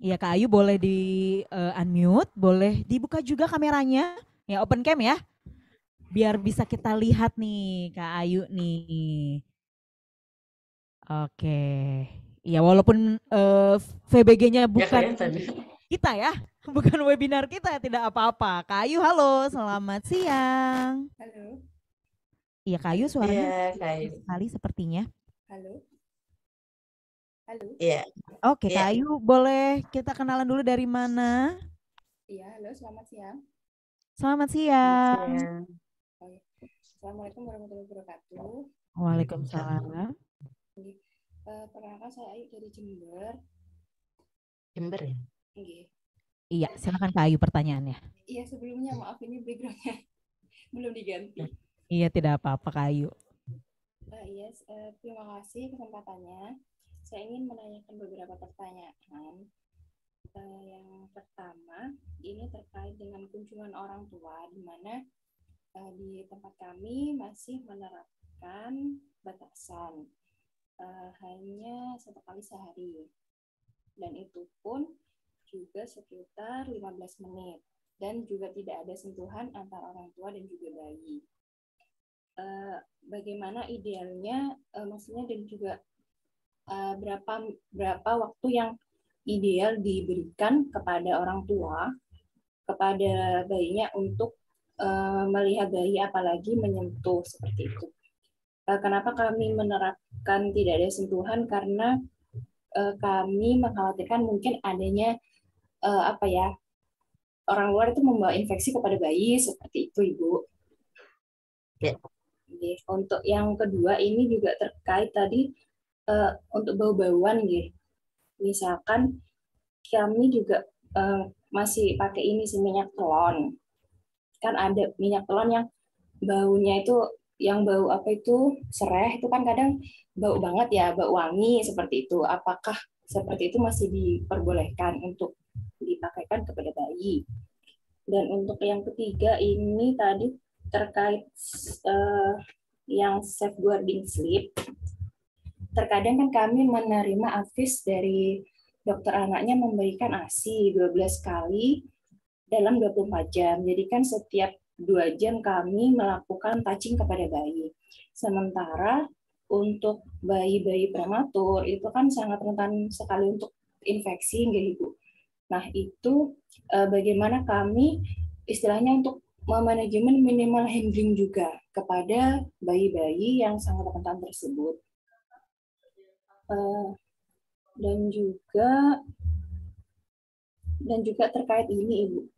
[SPEAKER 5] Iya Kak Ayu boleh di uh, unmute, boleh dibuka juga kameranya. Ya open cam ya. Biar bisa kita lihat nih Kak Ayu nih. Oke. Ya walaupun uh, VBG-nya bukan ya, kita ya, bukan webinar kita tidak apa-apa. Kak Ayu halo, selamat siang.
[SPEAKER 8] Halo.
[SPEAKER 5] Iya Kayu suaranya ya, sekali sepertinya.
[SPEAKER 8] Halo. Halo.
[SPEAKER 7] Iya.
[SPEAKER 5] Oke ya. Kayu boleh kita kenalan dulu dari mana?
[SPEAKER 8] Iya halo selamat siang.
[SPEAKER 5] Selamat siang. Selamat siang.
[SPEAKER 8] Assalamualaikum warahmatullahi wabarakatuh.
[SPEAKER 5] Waalaikumsalam.
[SPEAKER 8] Uh, perkenalkan saya Ayu dari Jember.
[SPEAKER 7] Jember ya?
[SPEAKER 8] Iya.
[SPEAKER 5] Iya, silakan Kak Ayu pertanyaannya.
[SPEAKER 8] Iya, sebelumnya maaf ini backgroundnya belum diganti.
[SPEAKER 5] Iya, tidak apa-apa Kak Ayu.
[SPEAKER 8] Uh, yes, uh, terima kasih kesempatannya. Saya ingin menanyakan beberapa pertanyaan. Uh, yang pertama, ini terkait dengan kunjungan orang tua, di mana uh, di tempat kami masih menerapkan batasan uh, hanya satu kali sehari. Dan itu pun juga sekitar 15 menit. Dan juga tidak ada sentuhan antara orang tua dan juga bayi. Uh, bagaimana idealnya, uh, maksudnya dan juga uh, berapa berapa waktu yang ideal diberikan kepada orang tua kepada bayinya untuk uh, melihat bayi apalagi menyentuh seperti itu. Uh, kenapa kami menerapkan tidak ada sentuhan karena uh, kami mengkhawatirkan mungkin adanya uh, apa ya orang luar itu membawa infeksi kepada bayi seperti itu ibu. Ya. Untuk yang kedua ini juga terkait tadi uh, untuk bau-bauan gitu. Misalkan kami juga uh, masih pakai ini sih minyak telon. Kan ada minyak telon yang baunya itu yang bau apa itu sereh itu kan kadang bau banget ya, bau wangi seperti itu. Apakah seperti itu masih diperbolehkan untuk dipakaikan kepada bayi? Dan untuk yang ketiga ini tadi terkait uh, yang safeguarding sleep. Terkadang kan kami menerima avis dari dokter anaknya memberikan ASI 12 kali dalam 24 jam. Jadi kan setiap dua jam kami melakukan touching kepada bayi. Sementara untuk bayi-bayi prematur itu kan sangat rentan sekali untuk infeksi, enggak ibu. Nah itu eh, bagaimana kami istilahnya untuk memanajemen minimal handling juga kepada bayi-bayi yang sangat rentan tersebut. Eh, dan juga dan juga terkait ini ibu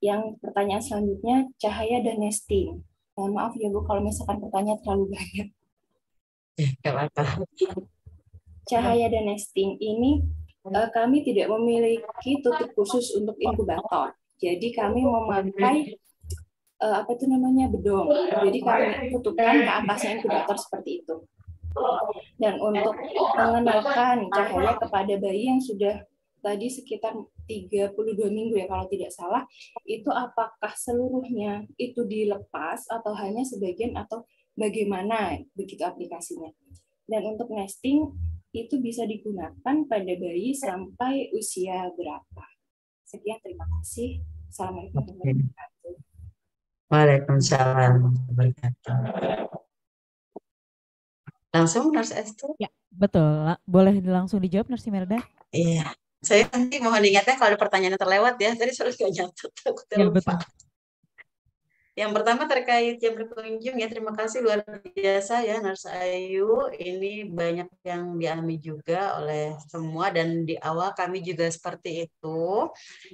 [SPEAKER 8] yang pertanyaan selanjutnya cahaya dan nesting mohon maaf ya bu kalau misalkan pertanyaan terlalu banyak. Cahaya dan nesting ini uh, kami tidak memiliki tutup khusus untuk inkubator. Jadi kami memakai uh, apa itu namanya bedong. Jadi kami tutupkan ke atasnya inkubator seperti itu. Dan untuk mengenalkan cahaya kepada bayi yang sudah tadi sekitar 32 minggu ya kalau tidak salah, itu apakah seluruhnya itu dilepas atau hanya sebagian atau bagaimana begitu aplikasinya. Dan untuk nesting itu bisa digunakan pada bayi sampai usia berapa. Sekian terima kasih. Assalamualaikum warahmatullahi wabarakatuh.
[SPEAKER 7] Waalaikumsalam warahmatullahi wabarakatuh. Langsung Nurse Esther?
[SPEAKER 5] Ya, betul. Boleh langsung dijawab Nurse Merda?
[SPEAKER 7] Iya. Saya nanti mohon diingatnya kalau ada pertanyaan yang terlewat ya. Tadi sudah nggak nyatet, aku ya, Betul. Yang pertama terkait yang berkunjung ya terima kasih luar biasa ya Nurse Ayu. Ini banyak yang dialami juga oleh semua dan di awal kami juga seperti itu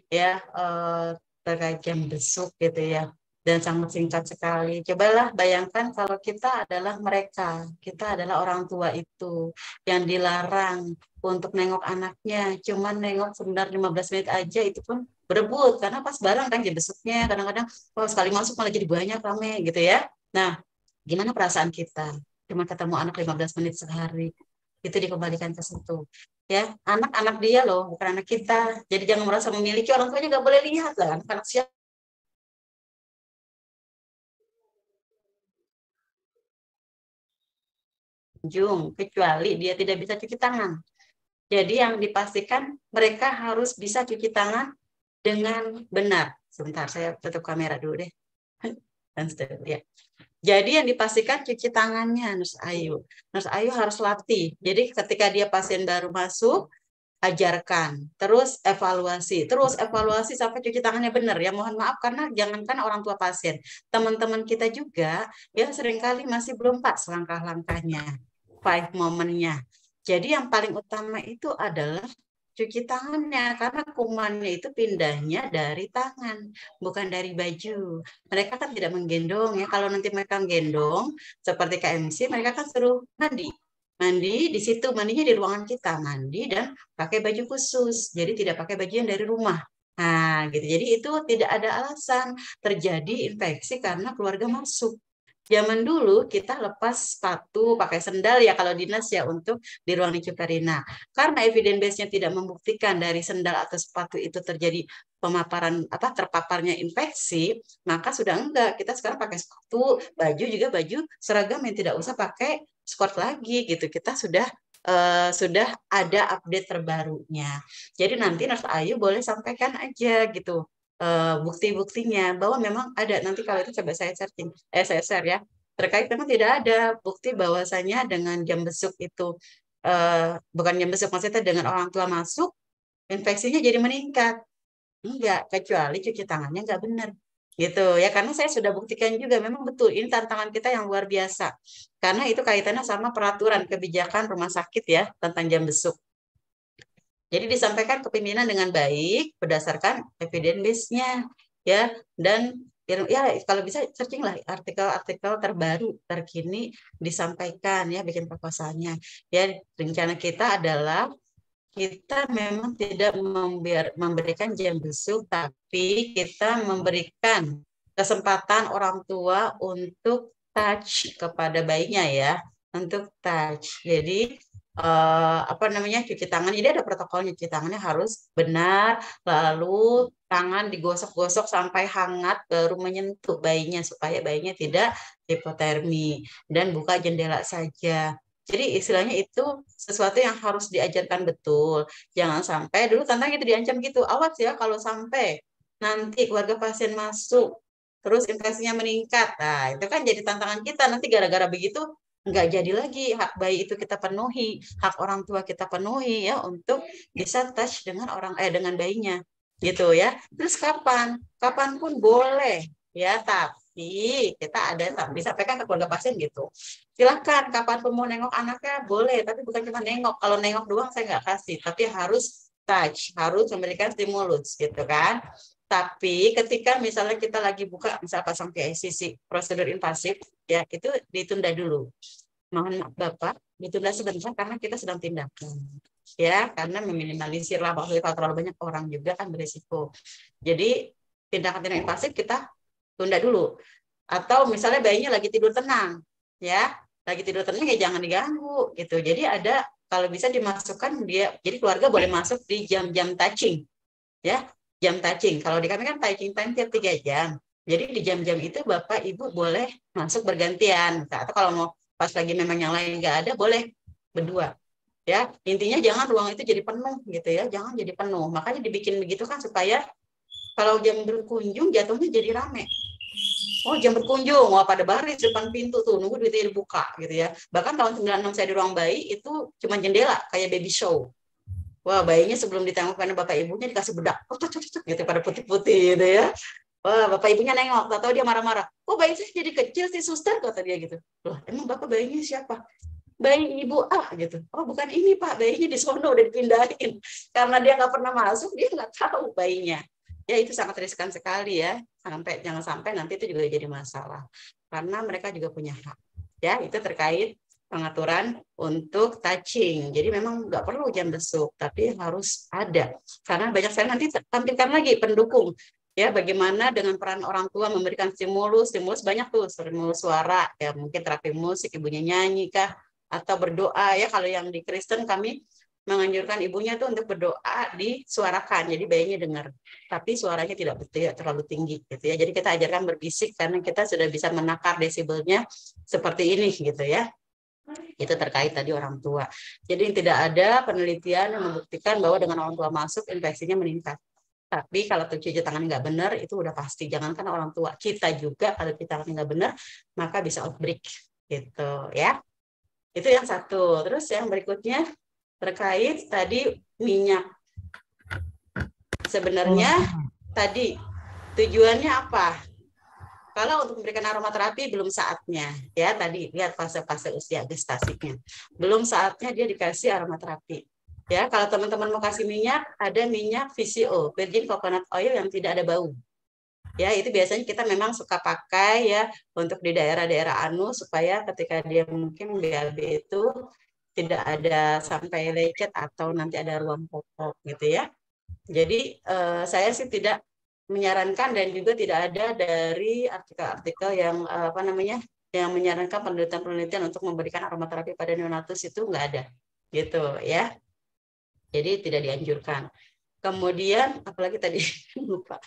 [SPEAKER 7] ya eh, terkait jam besuk gitu ya dan sangat singkat sekali. Cobalah bayangkan kalau kita adalah mereka, kita adalah orang tua itu yang dilarang untuk nengok anaknya, cuman nengok sebentar 15 menit aja itu pun berebut karena pas barang kan jadi besoknya kadang-kadang oh sekali masuk malah jadi banyak rame gitu ya. Nah, gimana perasaan kita? Cuma ketemu anak 15 menit sehari. itu dikembalikan ke situ ya anak-anak dia loh bukan anak kita jadi jangan merasa memiliki orang tuanya nggak boleh lihat lah anak-anak siapa kunjung kecuali dia tidak bisa cuci tangan. Jadi yang dipastikan mereka harus bisa cuci tangan dengan benar. Sebentar saya tutup kamera dulu deh. Dan ya. Jadi yang dipastikan cuci tangannya Nurse Ayu. Nurse Ayu harus latih. Jadi ketika dia pasien baru masuk, ajarkan, terus evaluasi, terus evaluasi sampai cuci tangannya benar ya. Mohon maaf karena jangankan orang tua pasien, teman-teman kita juga ya sering kali masih belum pas langkah-langkahnya five momennya. Jadi yang paling utama itu adalah cuci tangannya karena kumannya itu pindahnya dari tangan bukan dari baju. Mereka kan tidak menggendong ya. Kalau nanti mereka menggendong seperti KMC mereka kan suruh mandi. Mandi di situ mandinya di ruangan kita mandi dan pakai baju khusus. Jadi tidak pakai baju yang dari rumah. Nah, gitu. Jadi itu tidak ada alasan terjadi infeksi karena keluarga masuk. Zaman dulu kita lepas sepatu, pakai sendal ya kalau dinas ya untuk di ruang Karina. Karena evidence base-nya tidak membuktikan dari sendal atau sepatu itu terjadi pemaparan apa terpaparnya infeksi, maka sudah enggak. Kita sekarang pakai sepatu, baju juga baju seragam yang tidak usah pakai skort lagi gitu. Kita sudah uh, sudah ada update terbarunya. Jadi nanti Nurse Ayu boleh sampaikan aja gitu uh, bukti-buktinya bahwa memang ada. Nanti kalau itu coba saya searching eh saya share ya. Terkait memang tidak ada bukti bahwasanya dengan jam besuk itu uh, bukan jam besuk maksudnya dengan orang tua masuk infeksinya jadi meningkat. Enggak kecuali cuci tangannya enggak benar gitu. Ya karena saya sudah buktikan juga memang betul ini tantangan kita yang luar biasa. Karena itu kaitannya sama peraturan kebijakan rumah sakit ya tentang jam besuk. Jadi disampaikan kepimpinan dengan baik berdasarkan evidence base-nya ya. Dan ya kalau bisa searching lah artikel-artikel terbaru terkini disampaikan ya bikin proposalnya ya rencana kita adalah kita memang tidak membiar, memberikan jam besuk tapi kita memberikan kesempatan orang tua untuk touch kepada bayinya ya untuk touch jadi uh, apa namanya cuci tangan. Jadi ada protokolnya cuci tangannya harus benar, lalu tangan digosok-gosok sampai hangat baru menyentuh bayinya supaya bayinya tidak hipotermi dan buka jendela saja. Jadi istilahnya itu sesuatu yang harus diajarkan betul. Jangan sampai dulu tentang itu diancam gitu. Awas ya kalau sampai nanti keluarga pasien masuk terus infeksinya meningkat. Nah, itu kan jadi tantangan kita nanti gara-gara begitu nggak jadi lagi hak bayi itu kita penuhi, hak orang tua kita penuhi ya untuk bisa touch dengan orang eh dengan bayinya gitu ya. Terus kapan? Kapan pun boleh ya, tapi kita ada disampaikan ke keluarga pasien gitu. Silahkan kapan pun mau nengok anaknya boleh, tapi bukan cuma nengok. Kalau nengok doang saya nggak kasih, tapi harus touch, harus memberikan stimulus gitu kan. Tapi ketika misalnya kita lagi buka misal pasang PICC prosedur invasif ya itu ditunda dulu. Mohon Bapak, ditunda sebentar karena kita sedang tindakan. Ya, karena meminimalisir lah kalau terlalu banyak orang juga kan berisiko. Jadi tindakan-tindakan invasif kita tunda dulu. Atau misalnya bayinya lagi tidur tenang, ya, lagi tidur tenang ya jangan diganggu gitu. Jadi ada kalau bisa dimasukkan dia jadi keluarga boleh masuk di jam-jam touching ya jam touching. Kalau di kami kan touching time tiap tiga jam. Jadi di jam-jam itu Bapak Ibu boleh masuk bergantian. Atau kalau mau pas lagi memang yang lain nggak ada, boleh berdua. Ya, intinya jangan ruang itu jadi penuh gitu ya, jangan jadi penuh. Makanya dibikin begitu kan supaya kalau jam berkunjung jatuhnya jadi rame. Oh jam berkunjung, wah pada baris depan pintu tuh nunggu duitnya dibuka gitu ya. Bahkan tahun 96 saya di ruang bayi itu cuma jendela kayak baby show. Wah, bayinya sebelum ditengok karena bapak ibunya dikasih bedak. Oh, tuh, tuh, gitu pada putih-putih gitu ya. Wah, bapak ibunya nengok, tahu dia marah-marah. Oh, bayi saya jadi kecil sih, suster, kata dia gitu. Loh, emang bapak bayinya siapa? Bayi ibu A gitu. Oh, bukan ini pak, bayinya di sono udah dipindahin. Karena dia nggak pernah masuk, dia nggak tahu bayinya. Ya itu sangat riskan sekali ya. Sampai jangan sampai nanti itu juga jadi masalah. Karena mereka juga punya hak. Ya, itu terkait pengaturan untuk touching. Jadi memang nggak perlu jam besuk, tapi harus ada. Karena banyak saya nanti tampilkan lagi pendukung. Ya, bagaimana dengan peran orang tua memberikan stimulus, stimulus banyak tuh, stimulus suara, ya mungkin terapi musik, ibunya nyanyi kah, atau berdoa ya kalau yang di Kristen kami menganjurkan ibunya tuh untuk berdoa disuarakan jadi bayinya dengar tapi suaranya tidak tidak terlalu tinggi gitu ya. Jadi kita ajarkan berbisik karena kita sudah bisa menakar desibelnya seperti ini gitu ya. Itu terkait tadi orang tua. Jadi tidak ada penelitian yang membuktikan bahwa dengan orang tua masuk infeksinya meningkat. Tapi kalau cuci tangan nggak benar itu udah pasti. Jangankan orang tua kita juga kalau tangan nggak benar maka bisa outbreak gitu ya. Itu yang satu. Terus yang berikutnya terkait tadi minyak. Sebenarnya
[SPEAKER 1] Oh.
[SPEAKER 7] tadi tujuannya apa? Kalau untuk memberikan aromaterapi belum saatnya, ya tadi lihat fase-fase usia gestasinya. Belum saatnya dia dikasih aromaterapi. Ya, kalau teman-teman mau kasih minyak, ada minyak VCO, virgin coconut oil yang tidak ada bau. Ya, itu biasanya kita memang suka pakai ya untuk di daerah-daerah anu supaya ketika dia mungkin BAB itu tidak ada sampai lecet atau nanti ada ruang popok gitu ya. Jadi eh, saya sih tidak menyarankan dan juga tidak ada dari artikel-artikel yang eh, apa namanya yang menyarankan penelitian-penelitian untuk memberikan aromaterapi pada neonatus itu nggak ada gitu ya. Jadi tidak dianjurkan. Kemudian apalagi tadi lupa.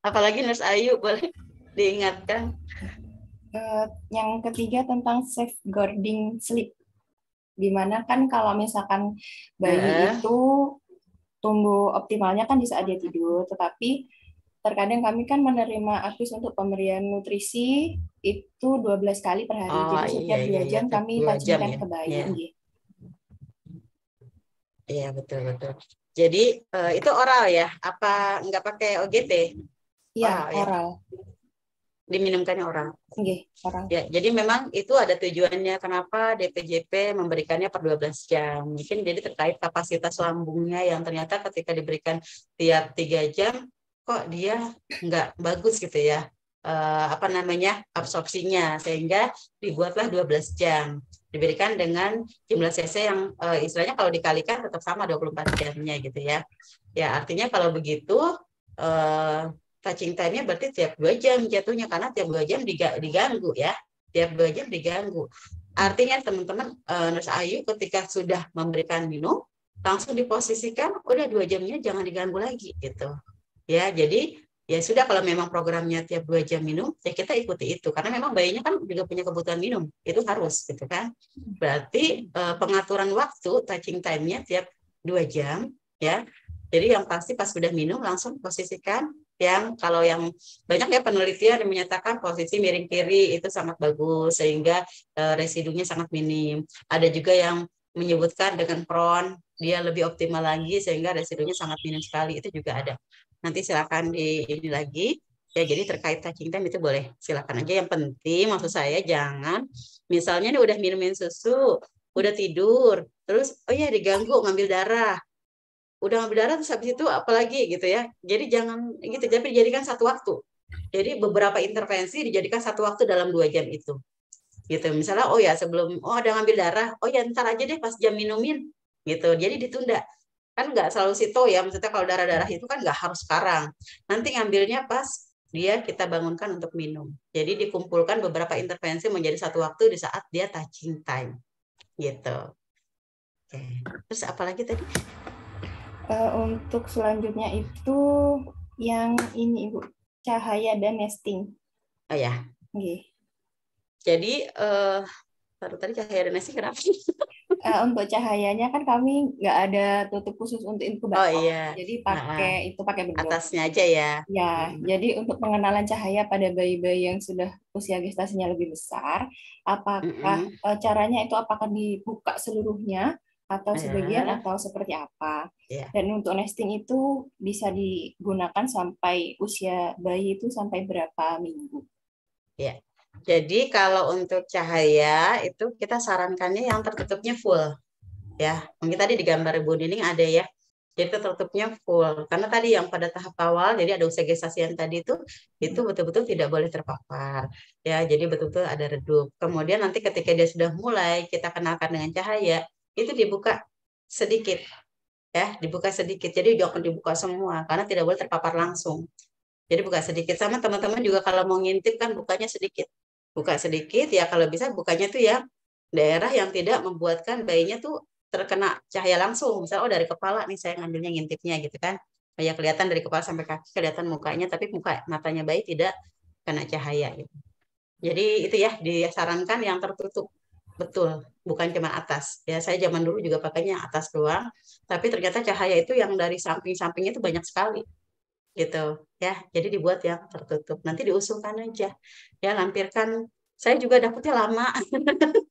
[SPEAKER 7] Apalagi Nurse Ayu boleh diingatkan.
[SPEAKER 8] Eh, yang ketiga tentang safeguarding sleep. Di mana kan kalau misalkan bayi
[SPEAKER 7] Heeh.
[SPEAKER 8] itu tumbuh optimalnya kan di saat dia tidur, tetapi terkadang kami kan menerima advis untuk pemberian nutrisi itu 12 kali per hari.
[SPEAKER 7] Oh,
[SPEAKER 8] Jadi setiap
[SPEAKER 7] iya,
[SPEAKER 8] dua
[SPEAKER 7] iya,
[SPEAKER 8] jam
[SPEAKER 7] iya,
[SPEAKER 8] kami pacikan
[SPEAKER 7] ya.
[SPEAKER 8] ke bayi.
[SPEAKER 7] Iya.
[SPEAKER 8] nggih.
[SPEAKER 7] Iya betul betul. Jadi eh, itu oral ya? Apa nggak pakai OGT?
[SPEAKER 8] Iya,
[SPEAKER 7] Oral ya? Diminumkannya oral.
[SPEAKER 8] Nggih, oral.
[SPEAKER 7] Ya, jadi memang itu ada tujuannya kenapa DPJP memberikannya per 12 jam. Mungkin jadi terkait kapasitas lambungnya yang ternyata ketika diberikan tiap tiga jam kok dia nggak bagus gitu ya. Eh, apa namanya absorpsinya sehingga dibuatlah 12 jam diberikan dengan jumlah cc yang eh, istilahnya kalau dikalikan tetap sama 24 jamnya gitu ya ya artinya kalau begitu eh, touching time-nya berarti tiap dua jam jatuhnya karena tiap dua jam diga- diganggu ya. Tiap dua jam diganggu. Artinya teman-teman eh, Nurse Ayu ketika sudah memberikan minum langsung diposisikan udah dua jamnya jangan diganggu lagi gitu. Ya jadi ya sudah kalau memang programnya tiap dua jam minum ya kita ikuti itu. Karena memang bayinya kan juga punya kebutuhan minum itu harus gitu kan. Berarti eh, pengaturan waktu touching time-nya tiap dua jam ya. Jadi yang pasti pas sudah minum langsung posisikan yang kalau yang banyak ya penelitian yang menyatakan posisi miring kiri itu sangat bagus sehingga eh, residunya sangat minim. Ada juga yang menyebutkan dengan pron dia lebih optimal lagi sehingga residunya sangat minim sekali. Itu juga ada. Nanti silakan di ini lagi. Ya jadi terkait touching time itu boleh. Silakan aja. Yang penting maksud saya jangan misalnya nih udah minumin susu udah tidur terus oh ya diganggu ngambil darah udah ngambil darah terus habis itu apalagi gitu ya. Jadi jangan gitu tapi dijadikan satu waktu. Jadi beberapa intervensi dijadikan satu waktu dalam dua jam itu. Gitu. Misalnya oh ya sebelum oh ada ngambil darah oh ya ntar aja deh pas jam minumin gitu. Jadi ditunda. Kan nggak selalu situ ya maksudnya kalau darah darah itu kan nggak harus sekarang. Nanti ngambilnya pas dia kita bangunkan untuk minum. Jadi dikumpulkan beberapa intervensi menjadi satu waktu di saat dia touching time. Gitu. Oke. Terus apalagi tadi
[SPEAKER 8] Eh, untuk selanjutnya itu yang ini Ibu, cahaya dan nesting.
[SPEAKER 7] oh ya
[SPEAKER 8] Nggih.
[SPEAKER 7] jadi eh baru tadi cahaya dan nasi kenapa
[SPEAKER 8] Eh, untuk cahayanya kan kami nggak ada tutup khusus untuk inkubator.
[SPEAKER 7] oh iya
[SPEAKER 8] Jadi pakai itu pakai bedok.
[SPEAKER 7] atasnya aja ya
[SPEAKER 8] Ya,
[SPEAKER 7] Hmm.
[SPEAKER 8] jadi untuk pengenalan cahaya pada bayi-bayi yang sudah usia gestasinya lebih besar, apakah
[SPEAKER 7] Mm-mm.
[SPEAKER 8] eh, caranya itu apakah dibuka seluruhnya atau
[SPEAKER 7] Ya.
[SPEAKER 8] sebagian atau seperti apa?
[SPEAKER 7] Ya.
[SPEAKER 8] Dan untuk nesting itu bisa digunakan sampai usia bayi itu sampai berapa minggu?
[SPEAKER 7] Jadi kalau untuk cahaya itu kita sarankannya yang tertutupnya full. Ya, mungkin tadi di gambar Ibu Nining ada ya. Jadi tertutupnya full. Karena tadi yang pada tahap awal, jadi ada usia gestasi yang tadi itu, itu betul-betul tidak boleh terpapar. Ya, jadi betul-betul ada redup. Kemudian nanti ketika dia sudah mulai kita kenalkan dengan cahaya, itu dibuka sedikit. Ya, dibuka sedikit. Jadi jangan dibuka semua, karena tidak boleh terpapar langsung. Jadi buka sedikit. Sama teman-teman juga kalau mau ngintip kan bukanya sedikit buka sedikit ya kalau bisa bukanya tuh ya daerah yang tidak membuatkan bayinya tuh terkena cahaya langsung. Misalnya oh dari kepala nih saya ngambilnya ngintipnya gitu kan. Ya kelihatan dari kepala sampai kaki kelihatan mukanya tapi muka matanya bayi tidak kena cahaya gitu. Jadi itu ya disarankan yang tertutup betul, bukan cuma atas. Ya saya zaman dulu juga pakainya atas doang, tapi ternyata cahaya itu yang dari samping-sampingnya itu banyak sekali gitu ya jadi dibuat yang tertutup nanti diusulkan aja ya lampirkan saya juga dapetnya lama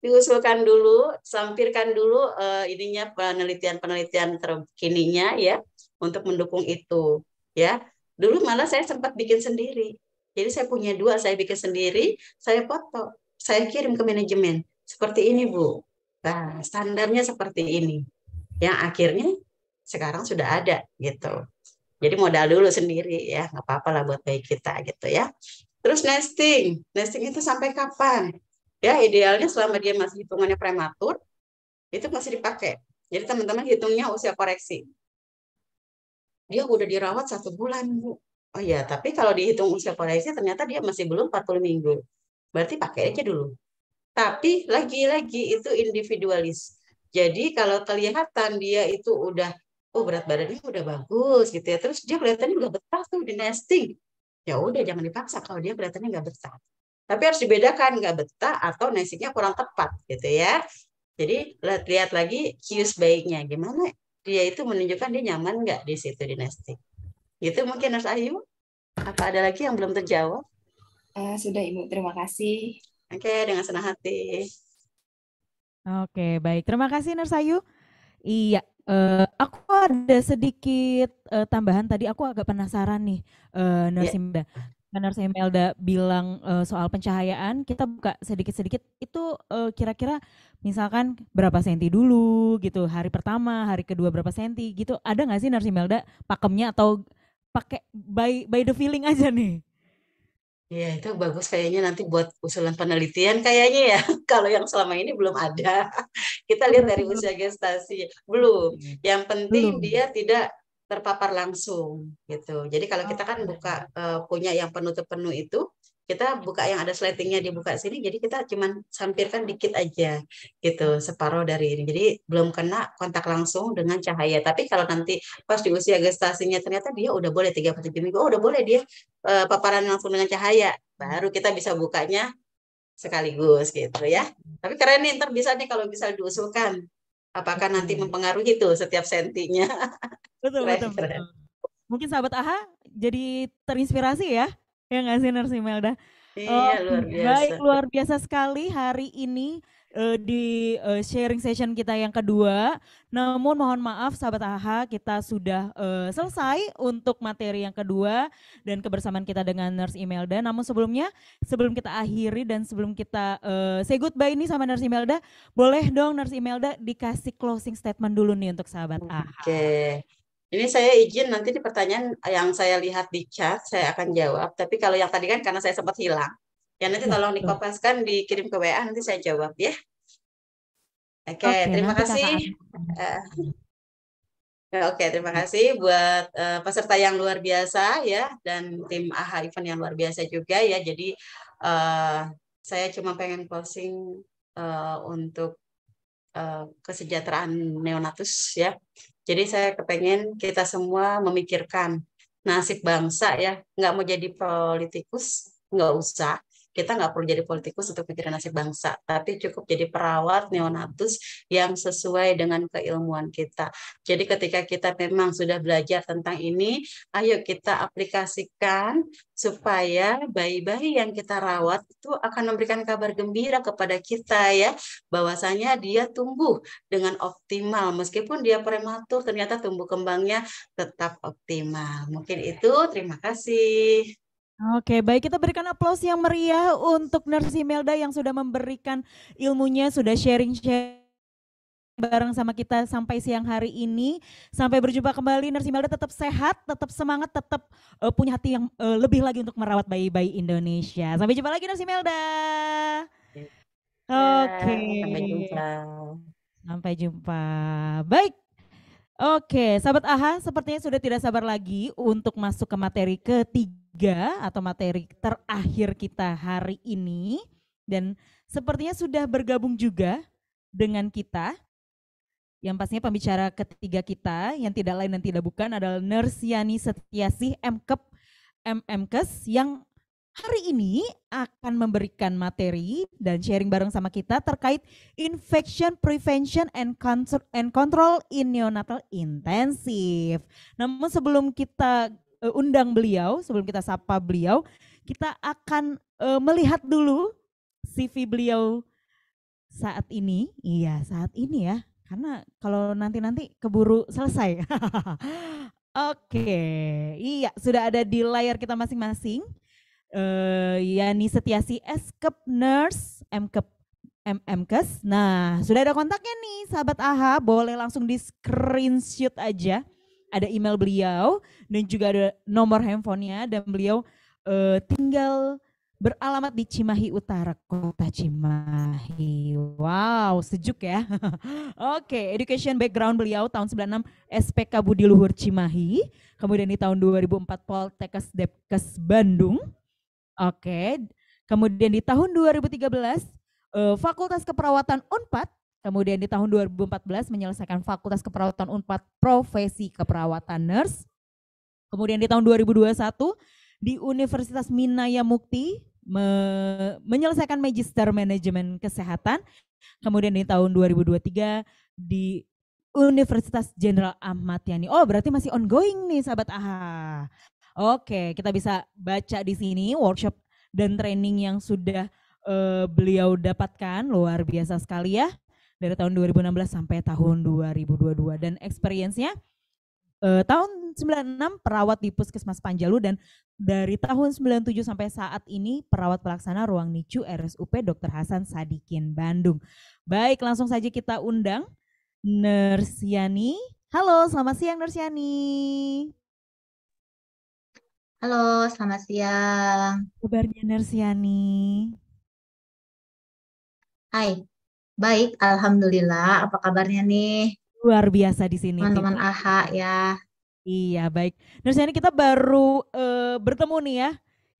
[SPEAKER 7] diusulkan dulu, sampirkan dulu uh, ininya penelitian-penelitian terkininya ya untuk mendukung itu ya. Dulu malah saya sempat bikin sendiri. Jadi saya punya dua, saya bikin sendiri, saya foto, saya kirim ke manajemen. Seperti ini Bu. Nah, standarnya seperti ini. Yang akhirnya sekarang sudah ada gitu. Jadi modal dulu sendiri ya, nggak apa-apa lah buat bayi kita gitu ya. Terus nesting, nesting itu sampai kapan? Ya, idealnya selama dia masih hitungannya prematur, itu masih dipakai. Jadi teman-teman hitungnya usia koreksi. Dia udah dirawat satu bulan, Bu. Oh iya, tapi kalau dihitung usia koreksi ternyata dia masih belum 40 minggu. Berarti pakai aja dulu. Tapi lagi-lagi itu individualis. Jadi kalau kelihatan dia itu udah, oh berat badannya udah bagus gitu ya. Terus dia kelihatannya udah betah tuh di nesting. Ya udah jangan dipaksa kalau dia kelihatannya nggak betah. Tapi harus dibedakan nggak betah atau nestingnya kurang tepat gitu ya. Jadi lihat, lagi cues baiknya gimana dia itu menunjukkan dia nyaman nggak di situ di nesting. Gitu mungkin harus Ayu. Apa ada lagi yang belum terjawab?
[SPEAKER 8] Uh, sudah Ibu, terima kasih.
[SPEAKER 7] Oke, dengan senang hati.
[SPEAKER 5] Oke, baik. Terima kasih Nurse Ayu. Iya, uh, aku ada sedikit uh, tambahan tadi. Aku agak penasaran nih, uh, Nurse yeah. Imelda bilang uh, soal pencahayaan, kita buka sedikit-sedikit itu uh, kira-kira misalkan berapa senti dulu gitu, hari pertama, hari kedua berapa senti gitu. Ada nggak sih Nurse Imelda pakemnya atau pakai by by the feeling aja nih?
[SPEAKER 7] Iya itu bagus kayaknya nanti buat usulan penelitian kayaknya ya. Kalau yang selama ini belum ada. Kita lihat dari usia gestasi belum. Yang penting belum. dia tidak terpapar langsung gitu. Jadi kalau kita kan buka uh, punya yang penutup penuh itu, kita buka yang ada slatingnya dibuka sini, jadi kita cuman sampirkan dikit aja gitu, separuh dari ini. Jadi belum kena kontak langsung dengan cahaya. Tapi kalau nanti pas di usia gestasinya ternyata dia udah boleh tiga tujuh minggu, oh udah boleh dia uh, paparan langsung dengan cahaya, baru kita bisa bukanya sekaligus gitu ya. Tapi keren nih, ntar bisa nih kalau bisa diusulkan apakah nanti mempengaruhi itu setiap sentinya.
[SPEAKER 5] Betul, keren, betul, keren. betul. Mungkin sahabat AHA jadi terinspirasi ya, ya nggak sih Narsi Melda?
[SPEAKER 7] Iya, oh, luar biasa.
[SPEAKER 5] Baik, luar biasa sekali hari ini uh, di uh, sharing session kita yang kedua. Namun mohon maaf sahabat AHA kita sudah uh, selesai untuk materi yang kedua dan kebersamaan kita dengan Nurse Imelda. Namun sebelumnya sebelum kita akhiri dan sebelum kita uh, say goodbye ini sama Nurse Imelda, boleh dong Nurse Imelda dikasih closing statement dulu nih untuk sahabat AHA.
[SPEAKER 7] Oke. Okay. Ini saya izin nanti di pertanyaan yang saya lihat di chat saya akan jawab. Tapi kalau yang tadi kan karena saya sempat hilang, ya nanti tolong dikopaskan dikirim ke WA nanti saya jawab ya. Oke, okay, terima kasih. Uh, Oke, okay, terima kasih buat uh, peserta yang luar biasa ya dan tim AHA Event yang luar biasa juga ya. Jadi uh, saya cuma pengen closing uh, untuk uh, kesejahteraan neonatus ya. Jadi saya kepengen kita semua memikirkan nasib bangsa ya, nggak mau jadi politikus, nggak usah kita nggak perlu jadi politikus untuk pikiran nasib bangsa, tapi cukup jadi perawat neonatus yang sesuai dengan keilmuan kita. Jadi ketika kita memang sudah belajar tentang ini, ayo kita aplikasikan supaya bayi-bayi yang kita rawat itu akan memberikan kabar gembira kepada kita ya, bahwasanya dia tumbuh dengan optimal meskipun dia prematur ternyata tumbuh kembangnya tetap optimal. Mungkin itu, terima kasih.
[SPEAKER 5] Oke, baik kita berikan aplaus yang meriah untuk Nurse Melda yang sudah memberikan ilmunya, sudah sharing-sharing bareng sama kita sampai siang hari ini. Sampai berjumpa kembali Nurse Melda tetap sehat, tetap semangat, tetap uh, punya hati yang uh, lebih lagi untuk merawat bayi-bayi Indonesia. Sampai jumpa lagi Nurse Melda. Ya, Oke. Sampai jumpa. Sampai jumpa. Baik, Oke, sahabat AHA sepertinya sudah tidak sabar lagi untuk masuk ke materi ketiga atau materi terakhir kita hari ini. dan sepertinya sudah bergabung juga dengan kita. Yang pastinya pembicara ketiga kita yang tidak lain dan tidak bukan adalah Nurse Yani Setiasih MKEP MMKes yang hari ini akan memberikan materi dan sharing bareng sama kita terkait infection prevention and control, and control in neonatal intensive. Namun sebelum kita uh, undang beliau, sebelum kita sapa beliau, kita akan uh, melihat dulu CV beliau saat ini. Iya, saat ini ya. Karena kalau nanti-nanti keburu selesai. Oke, iya sudah ada di layar kita masing-masing. Uh, Yani Setiasi Eskep Nurse MKep MMKes. Nah, sudah ada kontaknya nih sahabat AHA, boleh langsung di screenshot aja. Ada email beliau dan juga ada nomor handphonenya dan beliau uh, tinggal beralamat di Cimahi Utara, Kota Cimahi. Wow, sejuk ya. Oke, okay, education background beliau tahun 96 SPK Budi Luhur Cimahi, kemudian di tahun 2004 Poltekkes Depkes Bandung. Oke, kemudian di tahun 2013 uh, Fakultas Keperawatan Unpad, kemudian di tahun 2014 menyelesaikan Fakultas Keperawatan Unpad Profesi Keperawatan Nurse. Kemudian di tahun 2021 di Universitas Minaya Mukti me menyelesaikan Magister Manajemen Kesehatan. Kemudian di tahun 2023 di Universitas Jenderal Ahmad Yani. Oh, berarti masih ongoing nih sahabat AHA. Oke, kita bisa baca di sini workshop dan training yang sudah uh, beliau dapatkan luar biasa sekali ya dari tahun 2016 sampai tahun 2022 dan experience-nya uh, tahun 96 perawat di Puskesmas Panjalu dan dari tahun 97 sampai saat ini perawat pelaksana ruang NICU RSUP Dr. Hasan Sadikin Bandung. Baik, langsung saja kita undang Nersiani. Halo, selamat siang Nersiani.
[SPEAKER 9] Halo, selamat siang.
[SPEAKER 5] Kabarnya Nersiani.
[SPEAKER 9] Hai, baik, Alhamdulillah. Apa kabarnya nih?
[SPEAKER 5] Luar biasa di sini.
[SPEAKER 9] Teman-teman AHA ya.
[SPEAKER 5] Iya baik. Nersiani kita baru uh, bertemu nih ya.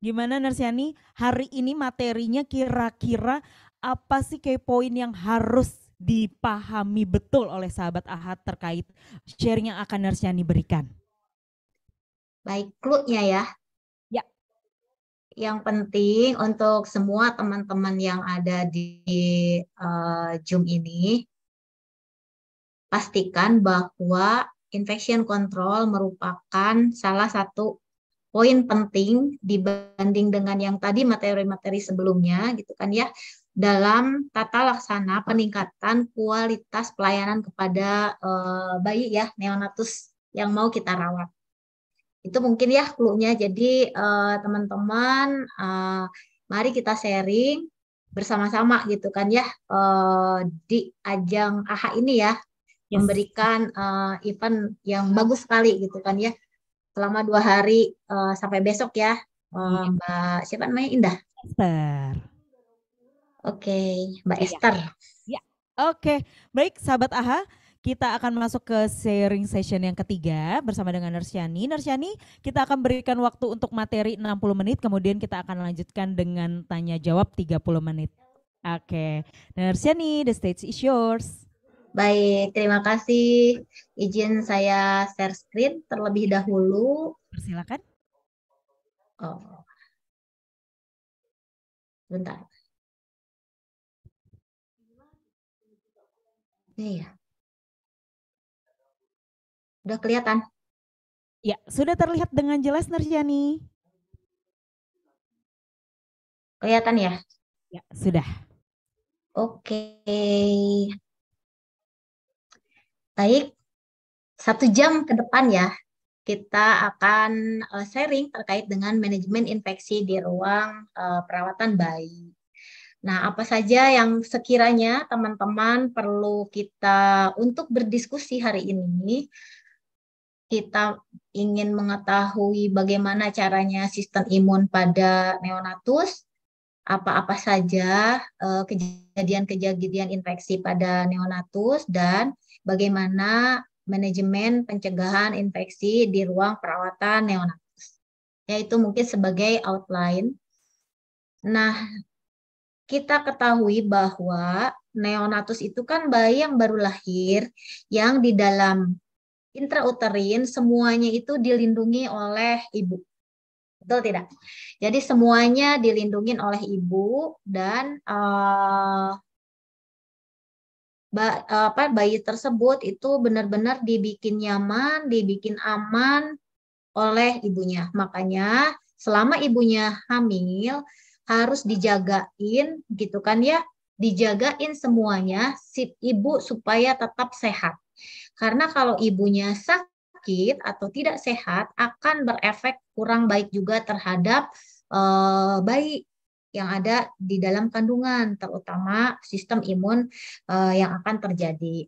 [SPEAKER 5] Gimana Nersiani hari ini materinya kira-kira apa sih kayak poin yang harus dipahami betul oleh sahabat Ahad terkait sharing yang akan Nersiani berikan?
[SPEAKER 9] Baik, clue-nya ya.
[SPEAKER 5] Ya.
[SPEAKER 9] Yang penting untuk semua teman-teman yang ada di uh, Zoom ini pastikan bahwa infection control merupakan salah satu poin penting dibanding dengan yang tadi materi-materi sebelumnya gitu kan ya dalam tata laksana peningkatan kualitas pelayanan kepada uh, bayi ya neonatus yang mau kita rawat. Itu mungkin ya clue-nya. Jadi uh, teman-teman uh, mari kita sharing bersama-sama gitu kan ya uh, di ajang AHA ini ya. Yes. memberikan event yang bagus sekali gitu kan ya. Selama dua hari sampai besok ya. Uh, Mbak siapa namanya? Indah?
[SPEAKER 5] Esther.
[SPEAKER 9] Oke okay, Mbak ya. Esther.
[SPEAKER 5] Ya oke okay. baik sahabat AHA kita akan masuk ke sharing session yang ketiga bersama dengan Nersyani. Nersyani, kita akan berikan waktu untuk materi 60 menit, kemudian kita akan lanjutkan dengan tanya jawab 30 menit. Oke, okay. Nersyani, the stage is yours.
[SPEAKER 9] Baik, terima kasih. Izin saya share screen terlebih dahulu.
[SPEAKER 5] Persilakan.
[SPEAKER 9] Oh. Bentar. Ini ya. Udah kelihatan?
[SPEAKER 5] Ya, sudah terlihat dengan jelas Narjani.
[SPEAKER 9] Kelihatan ya?
[SPEAKER 5] Ya, sudah.
[SPEAKER 9] Oke. Baik, satu jam ke depan ya, kita akan uh, sharing terkait dengan manajemen infeksi di ruang uh, perawatan bayi. Nah, apa saja yang sekiranya teman-teman perlu kita untuk berdiskusi hari ini? Kita ingin mengetahui bagaimana caranya sistem imun pada neonatus, apa-apa saja eh, kejadian-kejadian infeksi pada neonatus dan bagaimana manajemen pencegahan infeksi di ruang perawatan neonatus. Yaitu mungkin sebagai outline. Nah, kita ketahui bahwa neonatus itu kan bayi yang baru lahir yang di dalam intrauterin semuanya itu dilindungi oleh ibu. Betul tidak? Jadi semuanya dilindungi oleh ibu dan uh, ba apa bayi tersebut itu benar-benar dibikin nyaman, dibikin aman oleh ibunya. Makanya selama ibunya hamil harus dijagain gitu kan ya, dijagain semuanya si ibu supaya tetap sehat. Karena kalau ibunya sakit atau tidak sehat akan berefek kurang baik juga terhadap uh, bayi yang ada di dalam kandungan, terutama sistem imun uh, yang akan terjadi.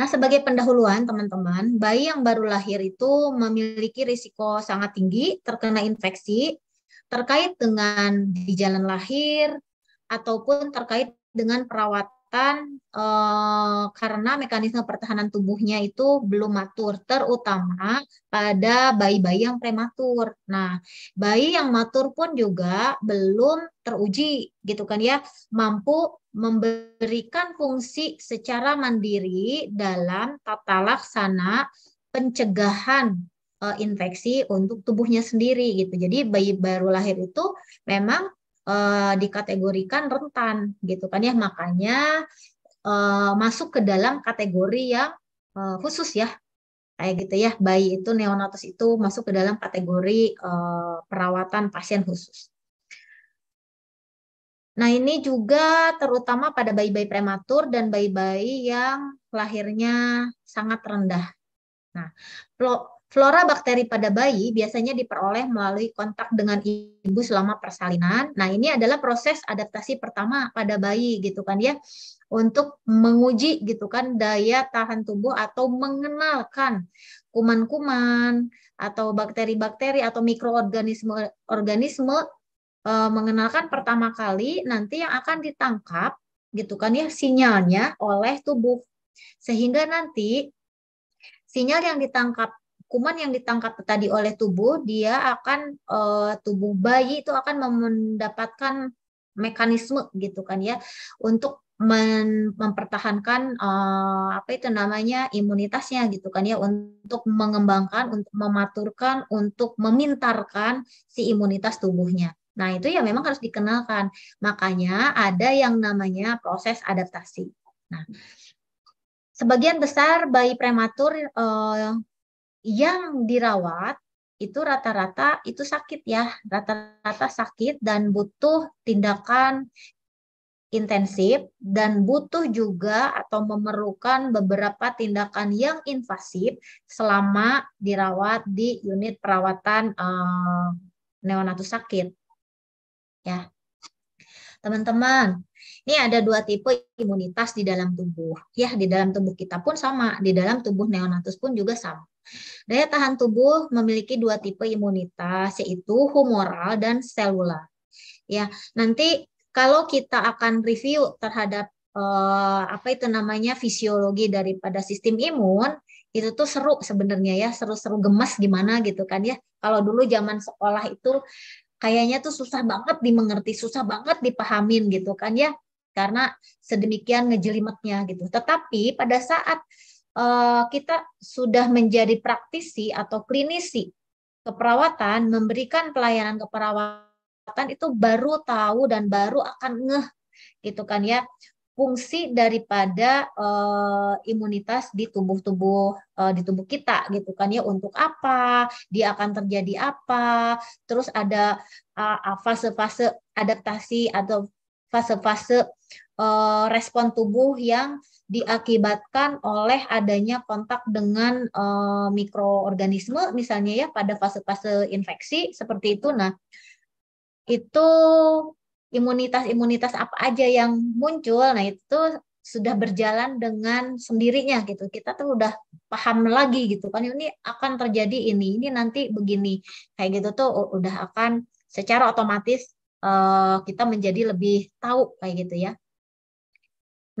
[SPEAKER 9] Nah, sebagai pendahuluan, teman-teman, bayi yang baru lahir itu memiliki risiko sangat tinggi terkena infeksi terkait dengan di jalan lahir ataupun terkait dengan perawatan kesehatan eh, karena mekanisme pertahanan tubuhnya itu belum matur, terutama pada bayi-bayi yang prematur. Nah, bayi yang matur pun juga belum teruji gitu kan ya, mampu memberikan fungsi secara mandiri dalam tata laksana pencegahan uh, infeksi untuk tubuhnya sendiri gitu. Jadi bayi baru lahir itu memang uh, dikategorikan rentan gitu kan ya makanya uh, masuk ke dalam kategori yang uh, khusus ya kayak gitu ya bayi itu neonatus itu masuk ke dalam kategori uh, perawatan pasien khusus. Nah ini juga terutama pada bayi-bayi prematur dan bayi-bayi yang lahirnya sangat rendah. Nah, Flora bakteri pada bayi biasanya diperoleh melalui kontak dengan ibu selama persalinan. Nah, ini adalah proses adaptasi pertama pada bayi gitu kan ya untuk menguji gitu kan daya tahan tubuh atau mengenalkan kuman-kuman atau bakteri-bakteri atau mikroorganisme organisme e, mengenalkan pertama kali nanti yang akan ditangkap gitu kan ya sinyalnya oleh tubuh sehingga nanti sinyal yang ditangkap kuman yang ditangkap tadi oleh tubuh, dia akan uh, tubuh bayi itu akan mendapatkan mekanisme gitu kan ya untuk men mempertahankan uh, apa itu namanya imunitasnya gitu kan ya untuk mengembangkan, untuk mematurkan, untuk memintarkan si imunitas tubuhnya. Nah, itu ya memang harus dikenalkan. Makanya ada yang namanya proses adaptasi. Nah, sebagian besar bayi prematur uh, yang dirawat itu rata-rata itu sakit ya, rata-rata sakit dan butuh tindakan intensif dan butuh juga atau memerlukan beberapa tindakan yang invasif selama dirawat di unit perawatan uh, neonatus sakit. Ya. Teman-teman, ini ada dua tipe imunitas di dalam tubuh. Ya, di dalam tubuh kita pun sama, di dalam tubuh neonatus pun juga sama. Daya tahan tubuh memiliki dua tipe imunitas, yaitu humoral dan selular. Ya, nanti kalau kita akan review terhadap eh, apa itu namanya fisiologi daripada sistem imun, itu tuh seru sebenarnya ya, seru-seru gemas gimana gitu kan ya. Kalau dulu zaman sekolah itu kayaknya tuh susah banget dimengerti, susah banget dipahamin gitu kan ya, karena sedemikian ngejelimetnya gitu. Tetapi pada saat kita sudah menjadi praktisi atau klinisi keperawatan, memberikan pelayanan keperawatan itu baru tahu dan baru akan ngeh gitu kan ya. Fungsi daripada uh, imunitas di tubuh-tubuh uh, di tubuh kita gitu kan ya. Untuk apa? Dia akan terjadi apa? Terus ada fase-fase uh, adaptasi atau fase-fase uh, respon tubuh yang diakibatkan oleh adanya kontak dengan uh, mikroorganisme misalnya ya pada fase-fase infeksi seperti itu. Nah, itu imunitas-imunitas apa aja yang muncul. Nah, itu sudah berjalan dengan sendirinya gitu. Kita tuh udah paham lagi gitu kan ini akan terjadi ini, ini nanti begini. Kayak gitu tuh udah akan secara otomatis uh, kita menjadi lebih tahu kayak gitu ya.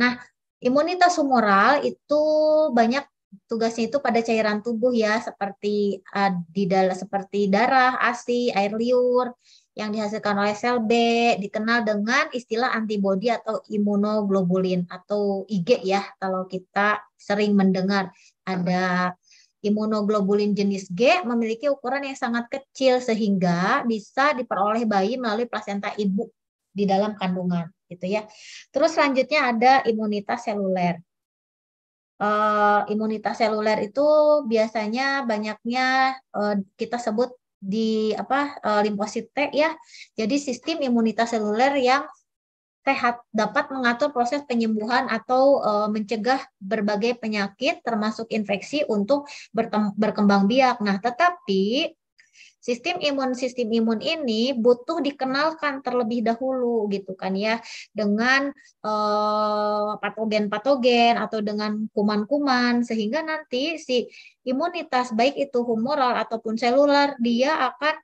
[SPEAKER 9] Nah, Imunitas humoral itu banyak tugasnya itu pada cairan tubuh ya seperti uh, di dalam seperti darah, ASI, air liur yang dihasilkan oleh sel B dikenal dengan istilah antibodi atau imunoglobulin atau IG ya kalau kita sering mendengar. Ada imunoglobulin jenis G memiliki ukuran yang sangat kecil sehingga bisa diperoleh bayi melalui plasenta ibu di dalam kandungan gitu ya. Terus selanjutnya ada imunitas seluler. Uh, imunitas seluler itu biasanya banyaknya uh, kita sebut di apa uh, limfosit T ya. Jadi sistem imunitas seluler yang sehat dapat mengatur proses penyembuhan atau uh, mencegah berbagai penyakit termasuk infeksi untuk berkembang biak. Nah, tetapi Sistem imun sistem imun ini butuh dikenalkan terlebih dahulu gitu kan ya. Dengan patogen patogen-patogen atau dengan kuman-kuman. Sehingga nanti si imunitas baik itu humoral ataupun seluler dia akan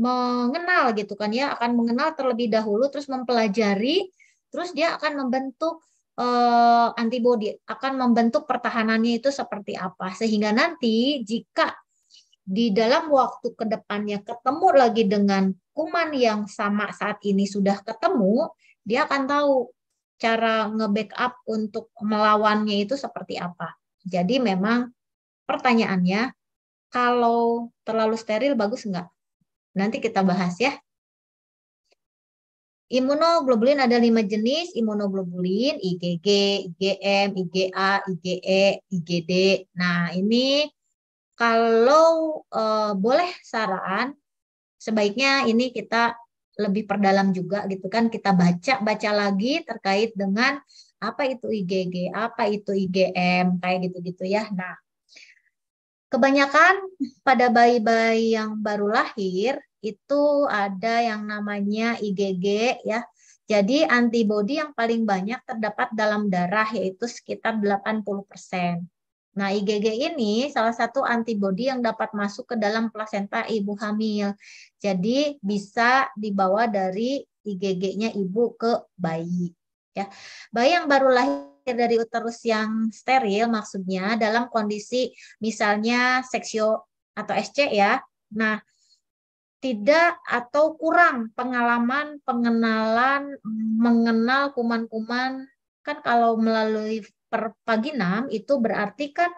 [SPEAKER 9] mengenal gitu kan ya. Akan mengenal terlebih dahulu terus mempelajari. Terus dia akan membentuk uh, antibodi akan membentuk pertahanannya itu seperti apa. Sehingga nanti jika di dalam waktu ke depannya ketemu lagi dengan kuman yang sama saat ini sudah ketemu, dia akan tahu cara nge-backup untuk melawannya itu seperti apa. Jadi memang pertanyaannya, kalau terlalu steril bagus enggak? Nanti kita bahas ya. Imunoglobulin ada lima jenis imunoglobulin, IgG, IgM, IgA, IgE, IgD. Nah ini kalau uh, boleh saran, sebaiknya ini kita lebih perdalam juga gitu kan kita baca baca lagi terkait dengan apa itu IgG, apa itu IgM kayak gitu-gitu ya. Nah, kebanyakan pada bayi-bayi yang baru lahir itu ada yang namanya IgG ya. Jadi antibodi yang paling banyak terdapat dalam darah yaitu sekitar 80%. Nah, IgG ini salah satu antibodi yang dapat masuk ke dalam plasenta ibu hamil. Jadi bisa dibawa dari IgG-nya ibu ke bayi. Ya, bayi yang baru lahir dari uterus yang steril maksudnya dalam kondisi misalnya seksio atau SC ya. Nah, tidak atau kurang pengalaman pengenalan mengenal kuman-kuman kan kalau melalui per pagi 6 itu berarti kan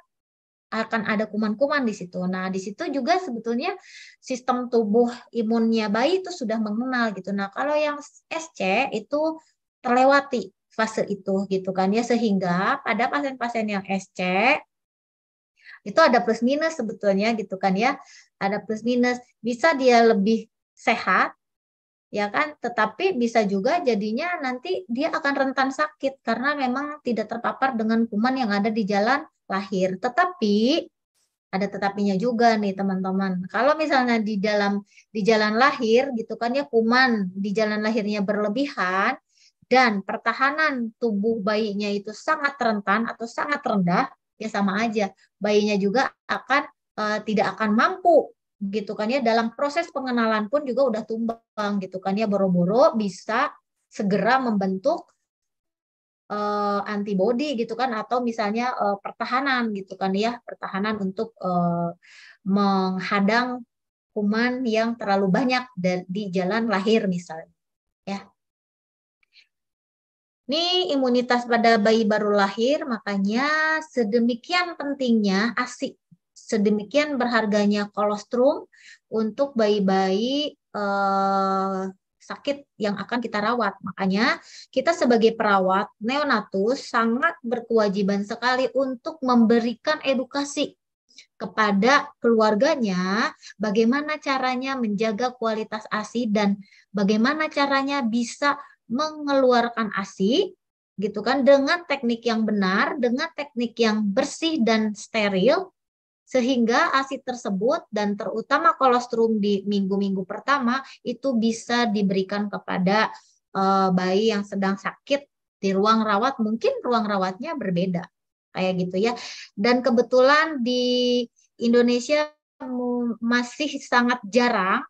[SPEAKER 9] akan ada kuman-kuman di situ. Nah, di situ juga sebetulnya sistem tubuh imunnya bayi itu sudah mengenal gitu. Nah, kalau yang SC itu terlewati fase itu gitu kan ya sehingga pada pasien-pasien yang SC itu ada plus minus sebetulnya gitu kan ya. Ada plus minus, bisa dia lebih sehat ya kan? Tetapi bisa juga jadinya nanti dia akan rentan sakit karena memang tidak terpapar dengan kuman yang ada di jalan lahir. Tetapi ada tetapinya juga nih teman-teman. Kalau misalnya di dalam di jalan lahir gitu kan ya kuman di jalan lahirnya berlebihan dan pertahanan tubuh bayinya itu sangat rentan atau sangat rendah, ya sama aja. Bayinya juga akan uh, tidak akan mampu gitu kan ya. Dalam proses pengenalan pun juga udah tumbang gitu kan ya. Boro-boro bisa segera membentuk uh, antibody gitu kan. Atau misalnya uh, pertahanan gitu kan ya. Pertahanan untuk uh, menghadang kuman yang terlalu banyak di jalan lahir misalnya ya. Ini imunitas pada bayi baru lahir, makanya sedemikian pentingnya ASI sedemikian berharganya kolostrum untuk bayi-bayi eh, sakit yang akan kita rawat. Makanya kita sebagai perawat neonatus sangat berkewajiban sekali untuk memberikan edukasi kepada keluarganya bagaimana caranya menjaga kualitas ASI dan bagaimana caranya bisa mengeluarkan ASI gitu kan dengan teknik yang benar, dengan teknik yang bersih dan steril sehingga ASI tersebut dan terutama kolostrum di minggu-minggu pertama itu bisa diberikan kepada uh, bayi yang sedang sakit di ruang rawat. Mungkin ruang rawatnya berbeda kayak gitu ya. Dan kebetulan di Indonesia masih sangat jarang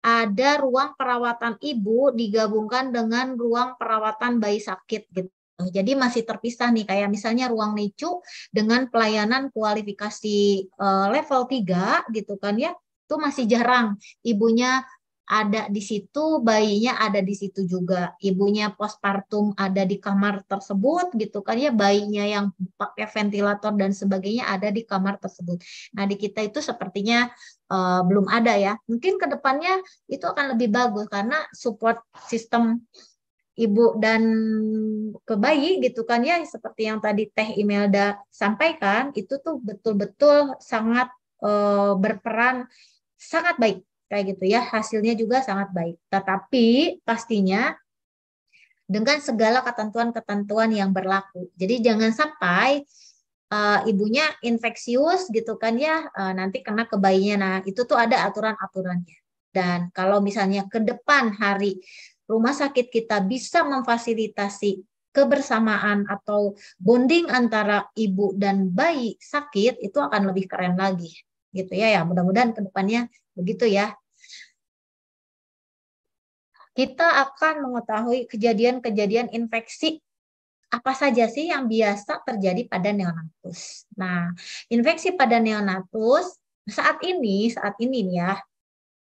[SPEAKER 9] ada ruang perawatan ibu digabungkan dengan ruang perawatan bayi sakit gitu jadi masih terpisah nih kayak misalnya ruang NICU dengan pelayanan kualifikasi uh, level 3 gitu kan ya. Itu masih jarang ibunya ada di situ, bayinya ada di situ juga. Ibunya postpartum ada di kamar tersebut gitu kan ya, bayinya yang pakai ventilator dan sebagainya ada di kamar tersebut. Nah, di kita itu sepertinya uh, belum ada ya. Mungkin ke depannya itu akan lebih bagus karena support sistem ibu dan ke bayi gitu kan ya seperti yang tadi Teh Imelda sampaikan itu tuh betul-betul sangat uh, berperan sangat baik kayak gitu ya. Hasilnya juga sangat baik. Tetapi pastinya dengan segala ketentuan-ketentuan yang berlaku. Jadi jangan sampai uh, ibunya infeksius gitu kan ya uh, nanti kena ke bayinya. Nah itu tuh ada aturan-aturannya. Dan kalau misalnya ke depan hari rumah sakit kita bisa memfasilitasi kebersamaan atau bonding antara ibu dan bayi sakit itu akan lebih keren lagi gitu ya ya mudah-mudahan ke depannya Begitu ya. Kita akan mengetahui kejadian-kejadian infeksi apa saja sih yang biasa terjadi pada neonatus. Nah, infeksi pada neonatus saat ini, saat ini ya,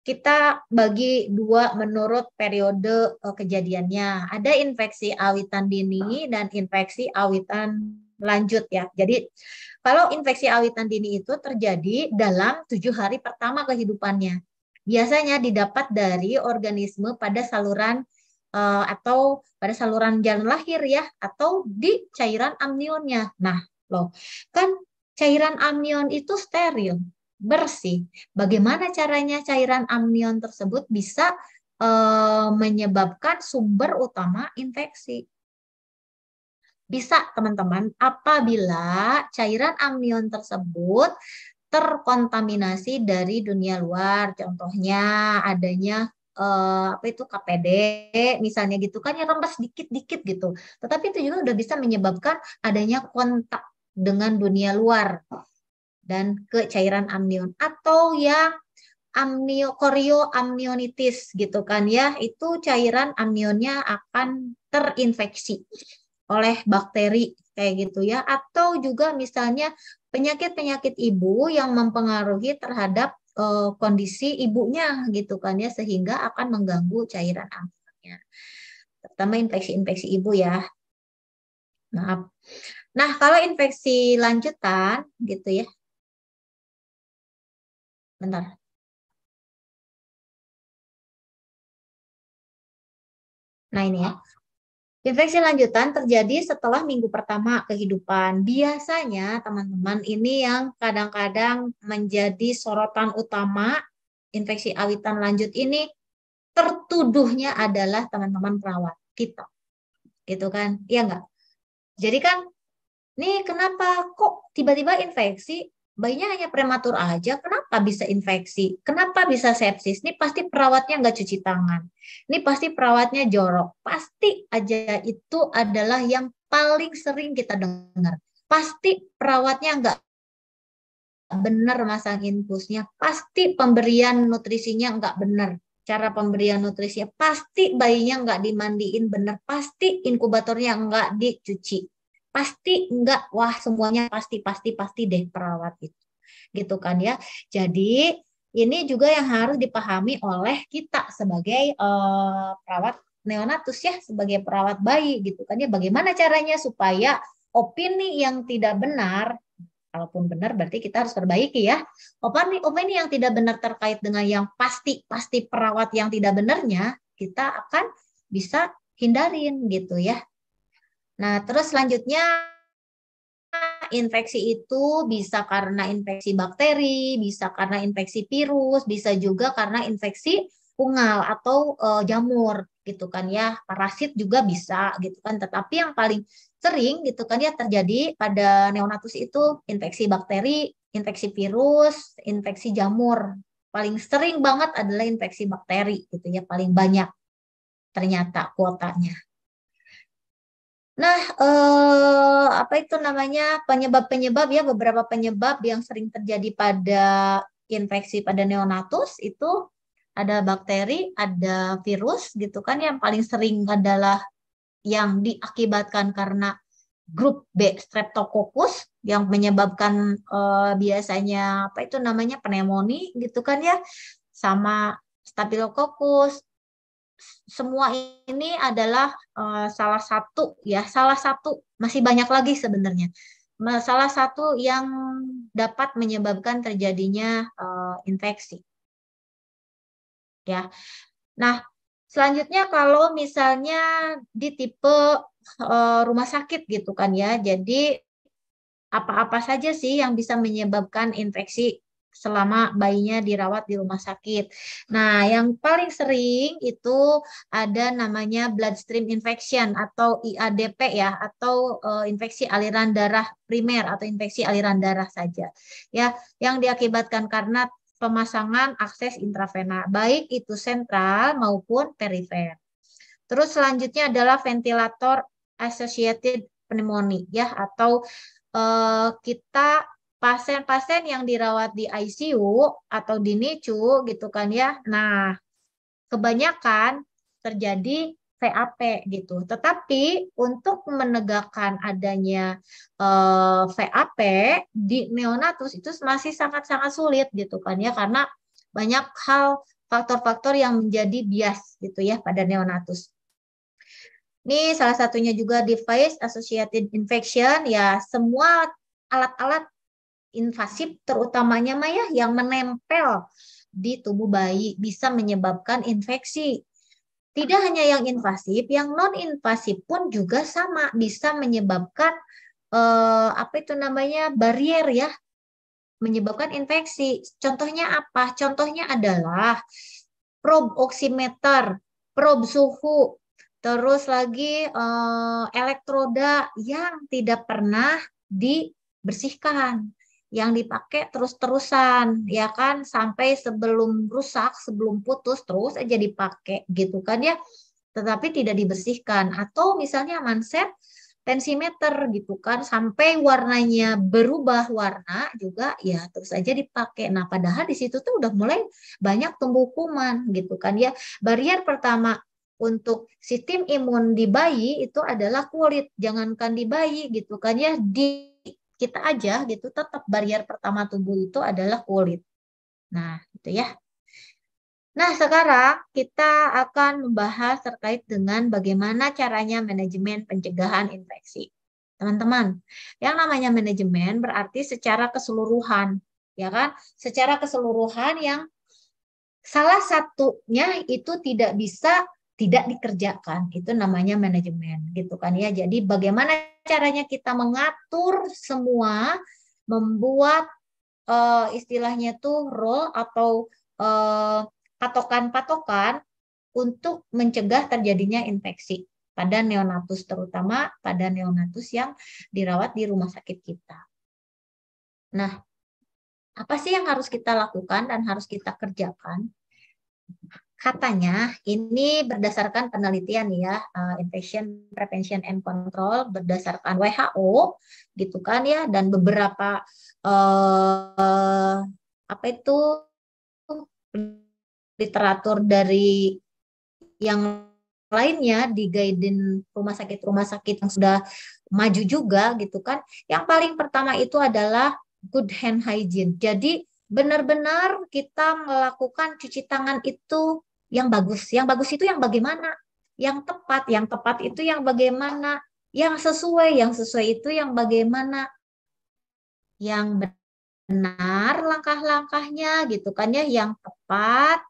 [SPEAKER 9] kita bagi dua menurut periode eh, kejadiannya. Ada infeksi awitan dini dan infeksi awitan lanjut ya. Jadi kalau infeksi awitan dini itu terjadi dalam tujuh hari pertama kehidupannya. Biasanya didapat dari organisme pada saluran uh, atau pada saluran jalan lahir ya, atau di cairan amnionnya. Nah, loh, kan cairan amnion itu steril, bersih. Bagaimana caranya cairan amnion tersebut bisa uh, menyebabkan sumber utama infeksi? Bisa teman-teman apabila cairan amnion tersebut terkontaminasi dari dunia luar. Contohnya adanya eh, apa itu KPD misalnya gitu kan ya rembes dikit-dikit gitu. Tetapi itu juga udah bisa menyebabkan adanya kontak dengan dunia luar dan ke cairan amnion atau yang amnio amnionitis gitu kan ya. Itu cairan amnionnya akan terinfeksi oleh bakteri kayak gitu ya. Atau juga misalnya penyakit-penyakit ibu yang mempengaruhi terhadap uh, kondisi ibunya gitu kan ya sehingga akan mengganggu cairan amniotnya terutama infeksi-infeksi ibu ya. Maaf. Nah kalau infeksi lanjutan gitu ya bentar nah ini ya Infeksi lanjutan terjadi setelah minggu pertama kehidupan. Biasanya teman-teman ini yang kadang-kadang menjadi sorotan utama infeksi awitan lanjut ini tertuduhnya adalah teman-teman perawat kita. Gitu kan? Iya enggak? Jadi kan, nih kenapa kok tiba-tiba infeksi? Bayinya hanya prematur aja, kenapa bisa infeksi? Kenapa bisa sepsis? Ini pasti perawatnya nggak cuci tangan. Ini pasti perawatnya jorok. Pasti aja itu adalah yang paling sering kita dengar. Pasti perawatnya nggak benar masang infusnya. Pasti pemberian nutrisinya nggak benar. Cara pemberian nutrisinya pasti bayinya nggak dimandiin benar. Pasti inkubatornya nggak dicuci pasti enggak. Wah semuanya pasti pasti pasti deh perawat itu. Gitu kan ya. Jadi ini juga yang harus dipahami oleh kita sebagai uh, perawat neonatus ya sebagai perawat bayi gitu kan ya. Bagaimana caranya supaya opini yang tidak benar kalaupun benar berarti kita harus perbaiki ya. Opini opini yang tidak benar terkait dengan yang pasti pasti perawat yang tidak benarnya kita akan bisa hindarin gitu ya Nah, terus selanjutnya infeksi itu bisa karena infeksi bakteri, bisa karena infeksi virus, bisa juga karena infeksi fungal atau e, jamur gitu kan ya. Parasit juga bisa gitu kan. Tetapi yang paling sering gitu kan ya terjadi pada neonatus itu infeksi bakteri, infeksi virus, infeksi jamur. Paling sering banget adalah infeksi bakteri gitu ya, paling banyak ternyata kuotanya. Nah, eh, apa itu namanya penyebab-penyebab ya beberapa penyebab yang sering terjadi pada infeksi pada neonatus itu ada bakteri, ada virus gitu kan yang paling sering adalah yang diakibatkan karena grup B Streptococcus yang menyebabkan eh, biasanya apa itu namanya pneumonia gitu kan ya sama Staphylococcus. Semua ini adalah uh, salah satu ya, salah satu masih banyak lagi sebenarnya. Salah satu yang dapat menyebabkan terjadinya uh, infeksi. Ya. Nah, selanjutnya kalau misalnya di tipe uh, rumah sakit gitu kan ya. Jadi apa-apa saja sih yang bisa menyebabkan infeksi selama bayinya dirawat di rumah sakit. Nah, yang paling sering itu ada namanya bloodstream infection atau IADP ya, atau uh, infeksi aliran darah primer atau infeksi aliran darah saja. Ya, yang diakibatkan karena pemasangan akses intravena, baik itu sentral maupun perifer. Terus selanjutnya adalah ventilator associated pneumonia ya atau uh, kita pasien-pasien yang dirawat di ICU atau di NICU gitu kan ya. Nah, kebanyakan terjadi VAP gitu. Tetapi untuk menegakkan adanya eh, VAP di neonatus itu masih sangat-sangat sulit gitu kan ya karena banyak hal faktor-faktor yang menjadi bias gitu ya pada neonatus. Ini salah satunya juga device associated infection ya semua alat-alat invasif terutamanya Maya yang menempel di tubuh bayi bisa menyebabkan infeksi. Tidak hanya yang invasif, yang non invasif pun juga sama bisa menyebabkan eh, apa itu namanya barrier ya, menyebabkan infeksi. Contohnya apa? Contohnya adalah probe oximeter, probe suhu, Terus lagi eh, elektroda yang tidak pernah dibersihkan, yang dipakai terus-terusan, ya kan, sampai sebelum rusak, sebelum putus terus aja dipakai gitu kan ya. Tetapi tidak dibersihkan atau misalnya manset tensimeter gitu kan sampai warnanya berubah warna juga ya terus aja dipakai. Nah, padahal di situ tuh udah mulai banyak tumbuh kuman gitu kan ya. Barrier pertama untuk sistem imun di bayi itu adalah kulit. Jangankan di bayi gitu kan ya, di kita aja gitu tetap barrier pertama tubuh itu adalah kulit. Nah, itu ya. Nah, sekarang kita akan membahas terkait dengan bagaimana caranya manajemen pencegahan infeksi. Teman-teman, yang namanya manajemen berarti secara keseluruhan, ya kan? Secara keseluruhan yang salah satunya itu tidak bisa tidak dikerjakan itu namanya manajemen gitu kan ya jadi bagaimana caranya kita mengatur semua membuat uh, istilahnya tuh role atau patokan patokan-patokan untuk mencegah terjadinya infeksi pada neonatus terutama pada neonatus yang dirawat di rumah sakit kita. Nah, apa sih yang harus kita lakukan dan harus kita kerjakan? Katanya ini berdasarkan penelitian ya uh, infection prevention and control berdasarkan WHO gitu kan ya dan beberapa uh, apa itu literatur dari yang lainnya di guidance rumah sakit rumah sakit yang sudah maju juga gitu kan. Yang paling pertama itu adalah good hand hygiene. Jadi benar-benar kita melakukan cuci tangan itu yang bagus. Yang bagus itu yang bagaimana? Yang tepat, yang tepat itu yang bagaimana? Yang sesuai, yang sesuai itu yang bagaimana? Yang benar langkah-langkahnya gitu kan ya, yang tepat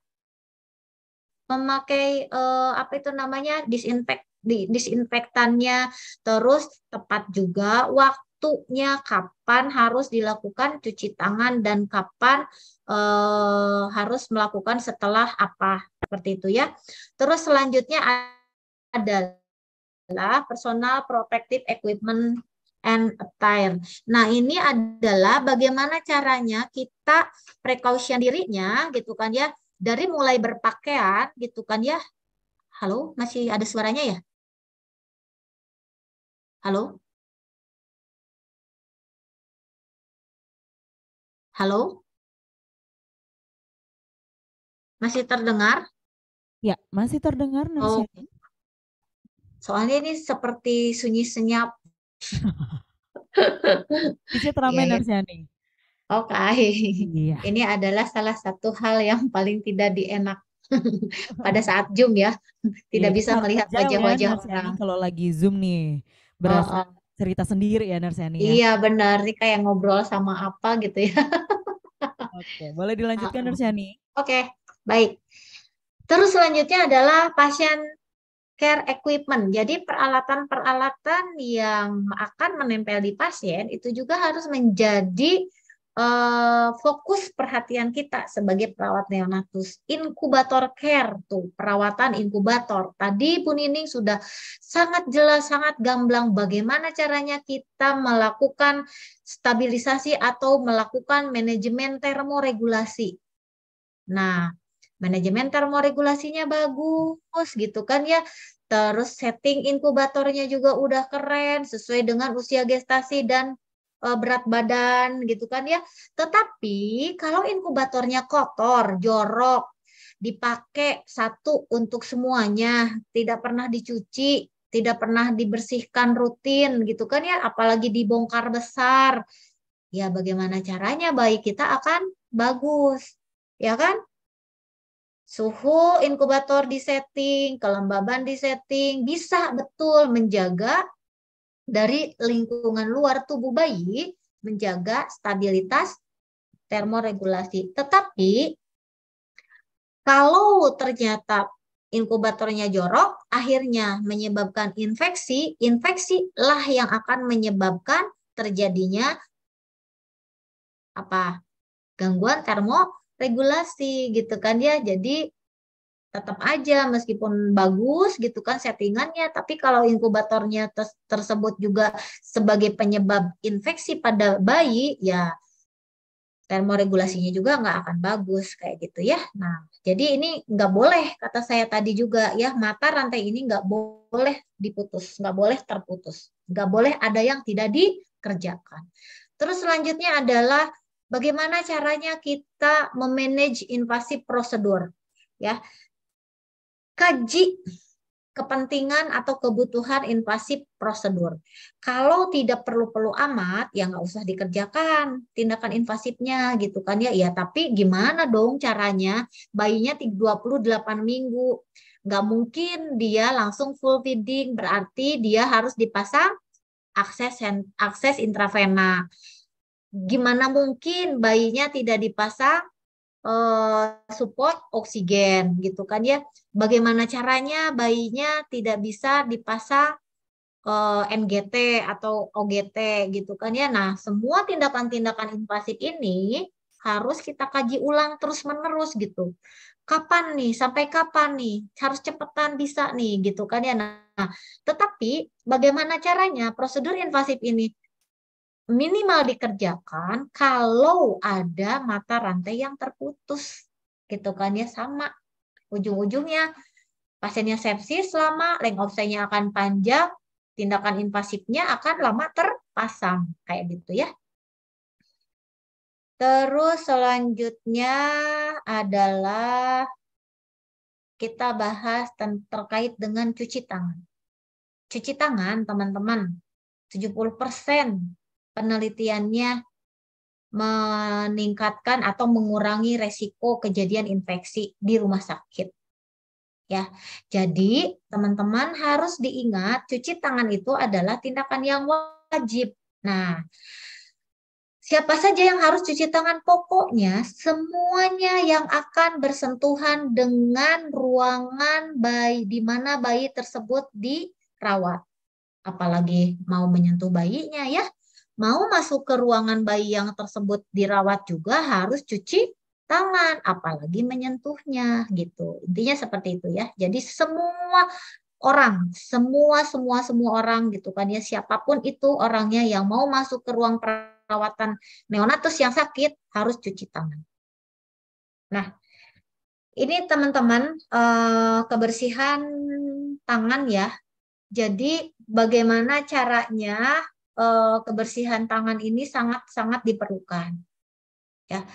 [SPEAKER 9] memakai eh, apa itu namanya disinfek disinfektannya terus tepat juga waktunya kapan harus dilakukan cuci tangan dan kapan eh, harus melakukan setelah apa seperti itu ya. Terus selanjutnya adalah personal protective equipment and attire. Nah, ini adalah bagaimana caranya kita precaution dirinya gitu kan ya dari mulai berpakaian gitu kan ya. Halo, masih ada suaranya ya? Halo? Halo? Masih terdengar?
[SPEAKER 5] Ya, masih terdengar
[SPEAKER 9] Oh. Soalnya ini seperti sunyi senyap.
[SPEAKER 5] Bisa teramai
[SPEAKER 9] Iya,
[SPEAKER 5] ya.
[SPEAKER 9] Oke. Iya. Ini adalah salah satu hal yang paling tidak dienak. pada saat Zoom ya. Tidak
[SPEAKER 5] Iya,
[SPEAKER 9] bisa melihat
[SPEAKER 5] ya,
[SPEAKER 9] wajah-wajah orang.
[SPEAKER 5] kalau lagi Zoom nih. Berasa
[SPEAKER 9] Oh, oh.
[SPEAKER 5] Cerita sendiri ya Nurse Yani ya.
[SPEAKER 9] Iya benar, ini kayak ngobrol sama apa gitu ya.
[SPEAKER 5] Oke, boleh dilanjutkan
[SPEAKER 9] Heeh.
[SPEAKER 5] Nurse Yani?
[SPEAKER 9] Oke, baik. Terus selanjutnya adalah pasien care equipment. Jadi peralatan-peralatan yang akan menempel di pasien itu juga harus menjadi eh, fokus perhatian kita sebagai perawat neonatus. Inkubator care tuh, perawatan inkubator. Tadi Bu Nining sudah sangat jelas, sangat gamblang bagaimana caranya kita melakukan stabilisasi atau melakukan manajemen termoregulasi. Nah, manajemen termoregulasinya bagus gitu kan ya. Terus setting inkubatornya juga udah keren sesuai dengan usia gestasi dan berat badan gitu kan ya. Tetapi kalau inkubatornya kotor, jorok, dipakai satu untuk semuanya, tidak pernah dicuci, tidak pernah dibersihkan rutin gitu kan ya, apalagi dibongkar besar. Ya bagaimana caranya bayi kita akan bagus, ya kan? Suhu inkubator disetting, kelembaban disetting, bisa betul menjaga dari lingkungan luar tubuh bayi, menjaga stabilitas termoregulasi. Tetapi kalau ternyata inkubatornya jorok, akhirnya menyebabkan infeksi, infeksi lah yang akan menyebabkan terjadinya apa? gangguan termoregulasi gitu kan ya. Jadi tetap aja meskipun bagus gitu kan settingannya, tapi kalau inkubatornya tersebut juga sebagai penyebab infeksi pada bayi, ya termoregulasinya juga nggak akan bagus kayak gitu ya. Nah, jadi ini nggak boleh kata saya tadi juga ya mata rantai ini nggak boleh diputus, nggak boleh terputus, nggak boleh ada yang tidak dikerjakan. Terus selanjutnya adalah bagaimana caranya kita memanage invasi prosedur ya. Kaji kepentingan atau kebutuhan invasi prosedur. Kalau tidak perlu-perlu amat, ya nggak usah dikerjakan tindakan invasifnya gitu kan ya. Ya tapi gimana dong caranya? Bayinya 28 minggu. Nggak mungkin dia langsung full feeding, berarti dia harus dipasang akses akses intravena. Gimana mungkin bayinya tidak dipasang eh, support oksigen gitu kan ya. Bagaimana caranya bayinya tidak bisa dipasang eh, NGT atau OGT gitu kan ya. Nah, semua tindakan-tindakan invasif ini harus kita kaji ulang terus-menerus gitu. Kapan nih? Sampai kapan nih? Harus cepetan bisa nih gitu kan ya. Nah, tetapi bagaimana caranya prosedur invasif ini minimal dikerjakan kalau ada mata rantai yang terputus gitu kan ya sama ujung-ujungnya pasiennya sepsis lama length of stay-nya akan panjang tindakan invasifnya akan lama terpasang. Kayak gitu ya. Terus selanjutnya adalah kita bahas terkait dengan cuci tangan. Cuci tangan teman-teman 70% penelitiannya meningkatkan atau mengurangi resiko kejadian infeksi di rumah sakit. Ya, jadi teman-teman harus diingat cuci tangan itu adalah tindakan yang wajib. Nah, siapa saja yang harus cuci tangan? Pokoknya semuanya yang akan bersentuhan dengan ruangan bayi di mana bayi tersebut dirawat. Apalagi mau menyentuh bayinya ya mau masuk ke ruangan bayi yang tersebut dirawat juga harus cuci tangan, apalagi menyentuhnya gitu. Intinya seperti itu ya. Jadi semua orang, semua semua semua orang gitu kan ya siapa pun itu orangnya yang mau masuk ke ruang perawatan neonatus yang sakit harus cuci tangan. Nah, ini teman-teman eh, kebersihan tangan ya. Jadi bagaimana caranya kebersihan tangan ini sangat-sangat diperlukan. Ya,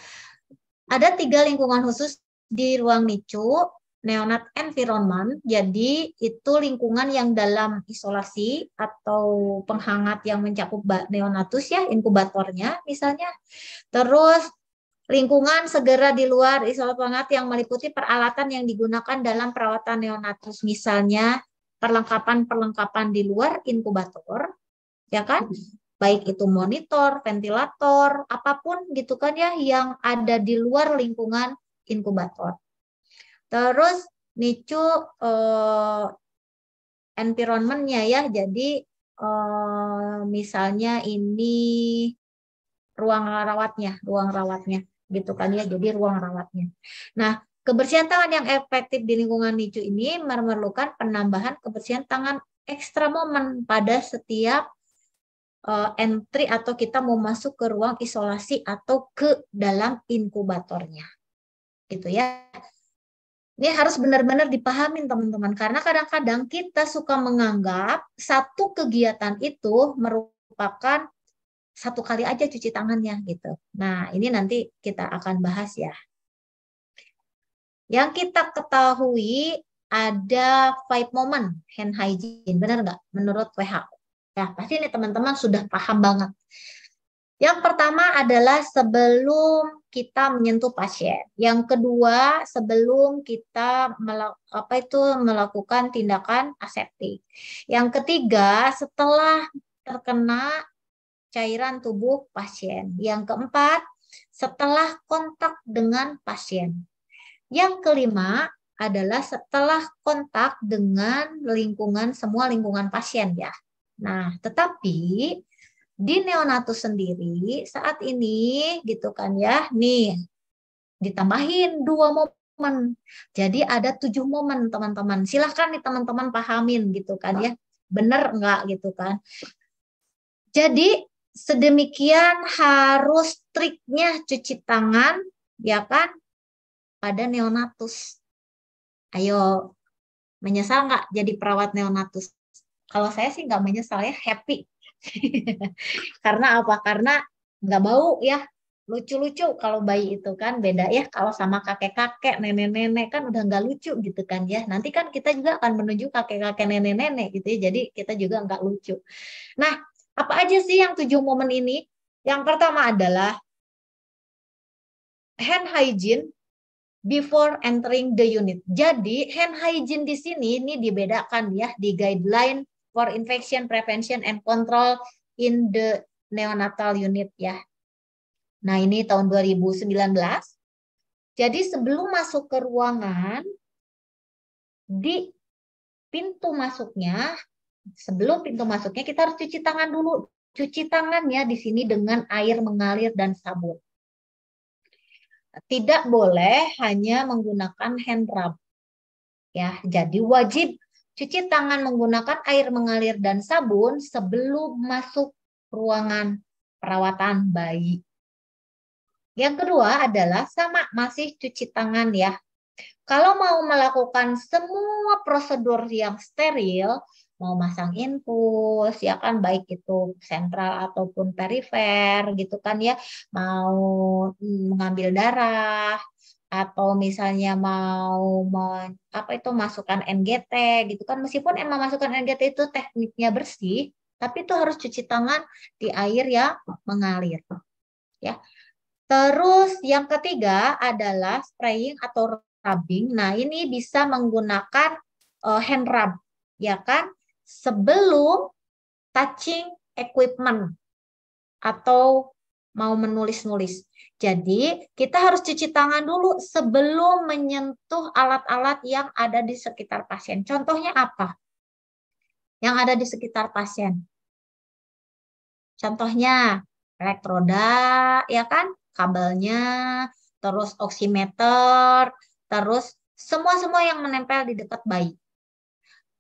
[SPEAKER 9] ada tiga lingkungan khusus di ruang NICU, neonat environment. Jadi itu lingkungan yang dalam isolasi atau penghangat yang mencakup neonatus ya, inkubatornya misalnya. Terus lingkungan segera di luar isolat yang meliputi peralatan yang digunakan dalam perawatan neonatus misalnya perlengkapan-perlengkapan di luar inkubator ya kan baik itu monitor, ventilator, apa pun gitu kan ya yang ada di luar lingkungan inkubator. Terus nicu eh, environmentnya ya, jadi eh, misalnya ini ruang rawatnya, ruang rawatnya gitu kan ya, jadi ruang rawatnya. Nah, kebersihan tangan yang efektif di lingkungan nicu ini memerlukan penambahan kebersihan tangan ekstra momen pada setiap uh, entry atau kita mau masuk ke ruang isolasi atau ke dalam inkubatornya. Gitu ya. Ini harus benar-benar dipahamin teman-teman karena kadang-kadang kita suka menganggap satu kegiatan itu merupakan satu kali aja cuci tangannya gitu. Nah, ini nanti kita akan bahas ya. Yang kita ketahui ada five moment hand hygiene, benar nggak? Menurut WHO. Ya, pasti ini teman-teman sudah paham banget. Yang pertama adalah sebelum kita menyentuh pasien. Yang kedua, sebelum kita apa itu melakukan tindakan aseptik. Yang ketiga, setelah terkena cairan tubuh pasien. Yang keempat, setelah kontak dengan pasien. Yang kelima adalah setelah kontak dengan lingkungan semua lingkungan pasien ya. Nah, tetapi di neonatus sendiri saat ini gitu kan ya, nih ditambahin dua momen. Jadi ada tujuh momen teman-teman. Silahkan nih teman-teman pahamin gitu kan ya. Bener enggak gitu kan. Jadi sedemikian harus triknya cuci tangan ya kan pada neonatus. Ayo menyesal nggak jadi perawat neonatus? Kalau saya sih nggak menyesal ya, happy. Karena apa? Karena nggak bau ya, lucu-lucu kalau bayi itu kan beda ya kalau sama kakek-kakek nenek-nenek kan udah nggak lucu gitu kan ya. Nanti kan kita juga akan menuju kakek-kakek nenek-nenek gitu ya jadi kita juga nggak lucu. Nah apa aja sih yang tujuh momen ini? Yang pertama adalah hand hygiene before entering the unit. Jadi hand hygiene di sini ini dibedakan ya di guideline for infection prevention and control in the neonatal unit ya. Nah, ini tahun 2019. Jadi sebelum masuk ke ruangan di pintu masuknya sebelum pintu masuknya kita harus cuci tangan dulu. Cuci tangannya di sini dengan air mengalir dan sabun. Tidak boleh hanya menggunakan hand rub. Ya, jadi wajib Cuci tangan menggunakan air mengalir dan sabun sebelum masuk ruangan perawatan bayi. Yang kedua adalah sama masih cuci tangan ya. Kalau mau melakukan semua prosedur yang steril, mau masang infus ya kan baik itu sentral ataupun perifer gitu kan ya, mau mengambil darah, atau misalnya mau men, apa itu masukkan NGT gitu kan. Meskipun emang masukkan NGT itu tekniknya bersih tapi itu harus cuci tangan di air yang mengalir ya. Terus yang ketiga adalah spraying atau rubbing. Nah ini bisa menggunakan uh, hand rub ya kan. Sebelum touching equipment atau mau menulis-nulis jadi kita harus cuci tangan dulu sebelum menyentuh alat-alat yang ada di sekitar pasien. Contohnya apa? Yang ada di sekitar pasien. Contohnya elektroda, ya kan? Kabelnya, terus oximeter, terus semua-semua yang menempel di dekat bayi.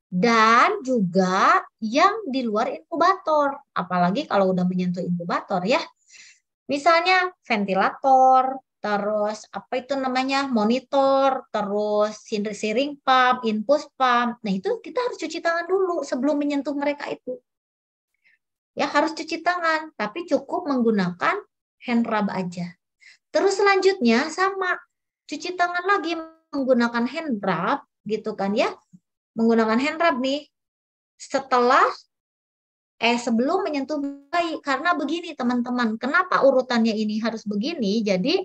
[SPEAKER 9] Dan juga yang di luar inkubator. Apalagi kalau udah menyentuh inkubator ya Misalnya ventilator, terus apa itu namanya monitor, terus siring pump, infus pump. Nah itu kita harus cuci tangan dulu sebelum menyentuh mereka itu. Ya harus cuci tangan, tapi cukup menggunakan hand rub aja. Terus selanjutnya sama cuci tangan lagi menggunakan hand rub gitu kan ya. Menggunakan hand rub nih setelah eh sebelum menyentuh bayi karena begini teman-teman kenapa urutannya ini harus begini jadi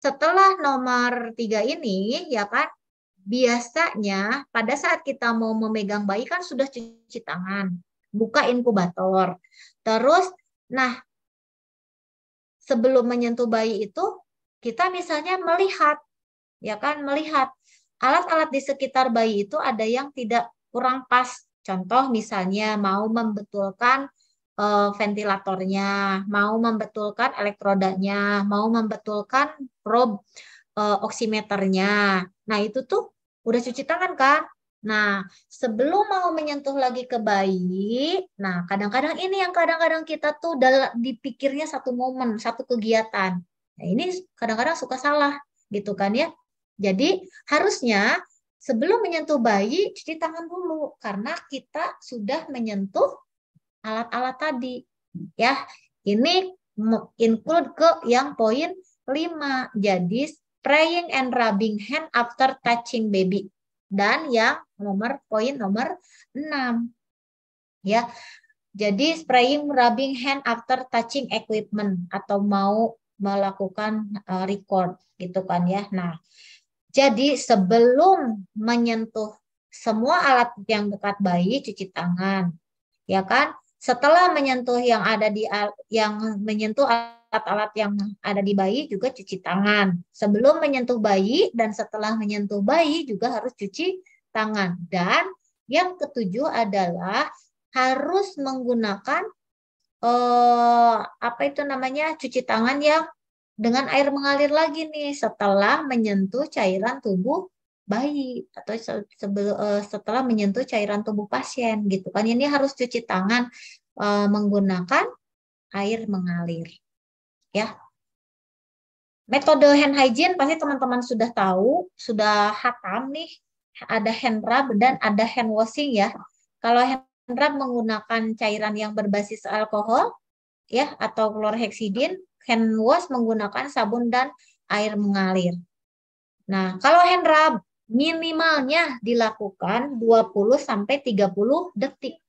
[SPEAKER 9] setelah nomor tiga ini ya kan biasanya pada saat kita mau memegang bayi kan sudah cuci tangan, buka inkubator. Terus nah sebelum menyentuh bayi itu kita misalnya melihat ya kan melihat alat-alat di sekitar bayi itu ada yang tidak kurang pas. Contoh misalnya mau membetulkan uh, ventilatornya, mau membetulkan elektrodanya, mau membetulkan probe uh, oximeternya. Nah, itu tuh udah cuci tangan kan? Nah, sebelum mau menyentuh lagi ke bayi, nah kadang-kadang ini yang kadang-kadang kita tuh dipikirnya satu momen, satu kegiatan. Nah, ini kadang-kadang suka salah gitu kan ya. Jadi harusnya sebelum menyentuh bayi cuci tangan dulu karena kita sudah menyentuh alat-alat tadi. Ya, ini include ke yang poin 5. Jadi spraying and rubbing hand after touching baby. Dan yang nomor poin nomor 6. Ya. Jadi spraying rubbing hand after touching equipment atau mau melakukan uh, record gitu kan ya. Nah, jadi sebelum menyentuh semua alat yang dekat bayi cuci tangan. Ya kan? Setelah menyentuh yang ada di yang menyentuh alat-alat yang ada di bayi juga cuci tangan. Sebelum menyentuh bayi dan setelah menyentuh bayi juga harus cuci tangan. Dan yang ketujuh adalah harus menggunakan eh, apa itu namanya cuci tangan yang dengan air mengalir lagi nih setelah menyentuh cairan tubuh bayi atau eh, setelah menyentuh cairan tubuh pasien gitu kan. Ini harus cuci tangan uh, menggunakan air mengalir ya. Metode hand hygiene pasti teman-teman sudah tahu sudah hatam nih. Ada hand rub dan ada hand washing ya. Kalau hand rub menggunakan cairan yang berbasis alkohol ya atau klorhexidin hand wash menggunakan sabun dan air mengalir. Nah, kalau hand rub minimalnya dilakukan 20 sampai 30 detik.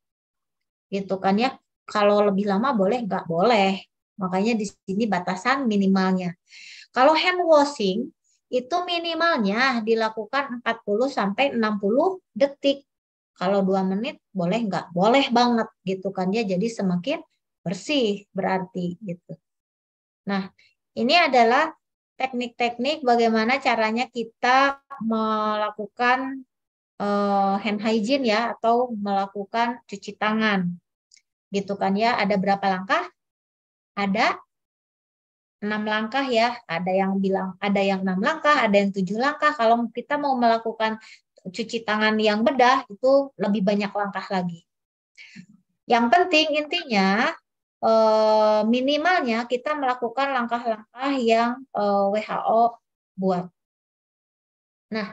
[SPEAKER 9] Gitu kan ya. Kalau lebih lama boleh nggak boleh. Makanya di sini batasan minimalnya. Kalau hand washing itu minimalnya dilakukan 40 sampai 60 detik. Kalau dua menit boleh nggak? Boleh banget gitu kan ya. Jadi semakin bersih berarti gitu. Nah, ini adalah teknik-teknik bagaimana caranya kita melakukan uh, hand hygiene ya atau melakukan cuci tangan. Gitu kan ya, ada berapa langkah? Ada enam langkah ya. Ada yang bilang ada yang enam langkah, ada yang tujuh langkah. Kalau kita mau melakukan cuci tangan yang bedah itu lebih banyak langkah lagi. Yang penting intinya Eh, minimalnya kita melakukan langkah-langkah yang eh, WHO buat. Nah,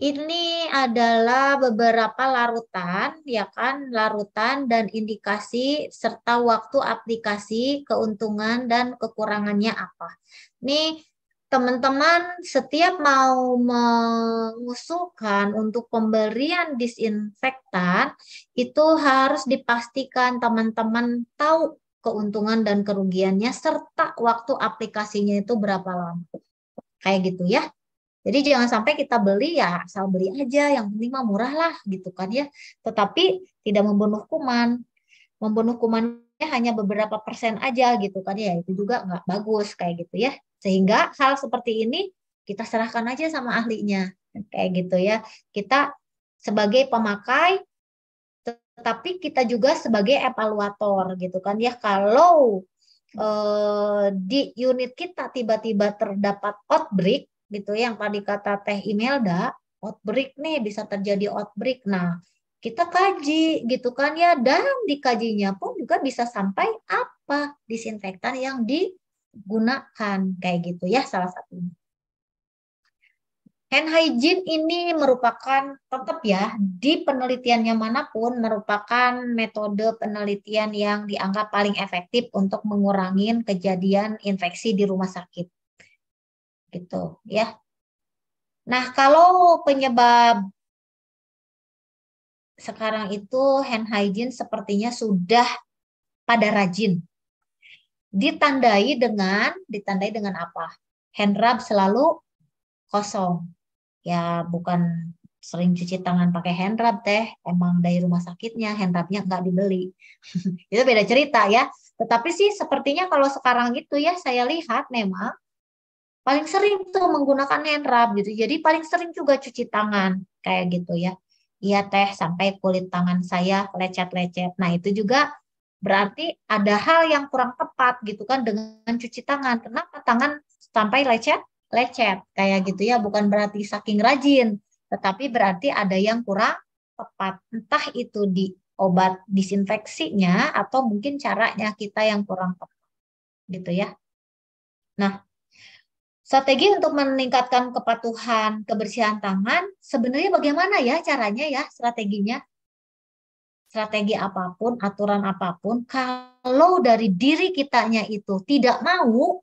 [SPEAKER 9] ini adalah beberapa larutan, ya kan, larutan dan indikasi serta waktu aplikasi, keuntungan dan kekurangannya apa. Ini teman-teman setiap mau mengusulkan untuk pemberian disinfektan itu harus dipastikan teman-teman tahu keuntungan dan kerugiannya serta waktu aplikasinya itu berapa lama. Kayak gitu ya. Jadi jangan sampai kita beli ya asal beli aja yang penting mah murah lah gitu kan ya. Tetapi tidak membunuh kuman. Membunuh kumannya hanya beberapa persen aja gitu kan ya. Itu juga nggak bagus kayak gitu ya. Sehingga hal seperti ini kita serahkan aja sama ahlinya. Kayak gitu ya. Kita sebagai pemakai tetapi kita juga sebagai evaluator gitu kan ya. Kalau eh, di unit kita tiba-tiba terdapat outbreak gitu ya, yang tadi kata Teh Imelda, outbreak nih bisa terjadi outbreak. Nah, kita kaji gitu kan ya dan dikajinya pun juga bisa sampai apa disinfektan yang di gunakan kayak gitu ya salah satunya. Hand hygiene ini merupakan tetap ya di penelitiannya mana pun merupakan metode penelitian yang dianggap paling efektif untuk mengurangi kejadian infeksi di rumah sakit. Gitu ya. Nah, kalau penyebab sekarang itu hand hygiene sepertinya sudah pada rajin ditandai dengan ditandai dengan apa? hand rub selalu kosong. Ya bukan sering cuci tangan pakai hand rub teh, emang dari rumah sakitnya hand rubnya nggak dibeli. itu beda cerita ya. Tetapi sih sepertinya kalau sekarang itu ya saya lihat memang paling sering tuh menggunakan hand rub gitu. Jadi paling sering juga cuci tangan kayak gitu ya. Iya teh sampai kulit tangan saya lecet-lecet. Nah itu juga berarti ada hal yang kurang tepat gitu kan dengan cuci tangan. Kenapa tangan sampai lecet? Lecet kayak gitu ya. Bukan berarti saking rajin, tetapi berarti ada yang kurang tepat. Entah itu di obat disinfeksinya atau mungkin caranya kita yang kurang tepat gitu ya. Nah, Strategi untuk meningkatkan kepatuhan kebersihan tangan, sebenarnya bagaimana ya caranya ya strateginya? Strategi apa pun, aturan apa pun, kalau dari diri kitanya itu tidak mau,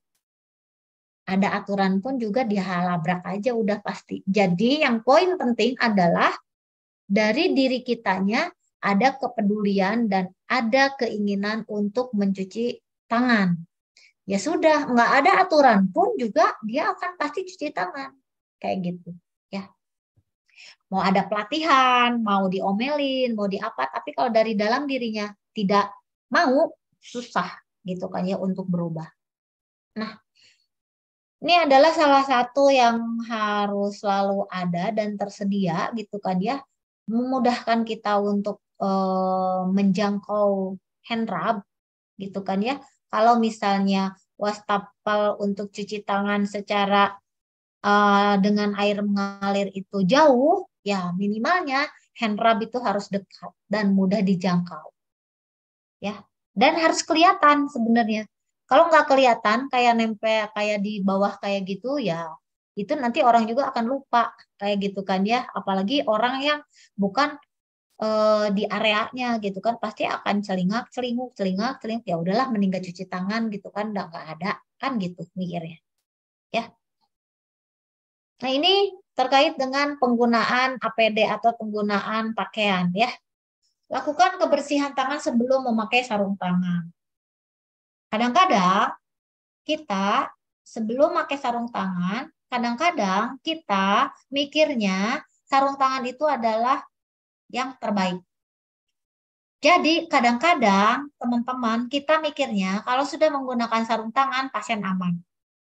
[SPEAKER 9] ada aturan pun juga dihalabrak aja udah pasti. Jadi yang poin penting adalah dari diri kitanya ada kepedulian dan ada keinginan untuk mencuci tangan. Ya sudah nggak ada aturan pun juga dia akan pasti cuci tangan. Kayak gitu mau ada pelatihan mau diomelin mau diapa tapi kalau dari dalam dirinya tidak mau susah gitu kan ya untuk berubah. Nah ini adalah salah satu yang harus selalu ada dan tersedia gitu kan ya. Memudahkan kita untuk uh, menjangkau hand rub gitu kan ya. Kalau misalnya wastafel untuk cuci tangan secara uh, dengan air mengalir itu jauh, ya minimalnya hand rub itu harus dekat dan mudah dijangkau. Ya, dan harus kelihatan sebenarnya. Kalau nggak kelihatan kayak nempel kayak di bawah kayak gitu ya itu nanti orang juga akan lupa kayak gitu kan ya apalagi orang yang bukan uh, di areanya gitu kan pasti akan celingak celinguk celingak celinguk ya udahlah meninggal cuci tangan gitu kan nggak ada kan gitu mikirnya ya nah ini terkait dengan penggunaan APD atau penggunaan pakaian ya lakukan kebersihan tangan sebelum memakai sarung tangan kadang-kadang kita sebelum pakai sarung tangan kadang-kadang kita mikirnya sarung tangan itu adalah yang terbaik. Jadi kadang-kadang teman-teman kita mikirnya kalau sudah menggunakan sarung tangan pasien aman.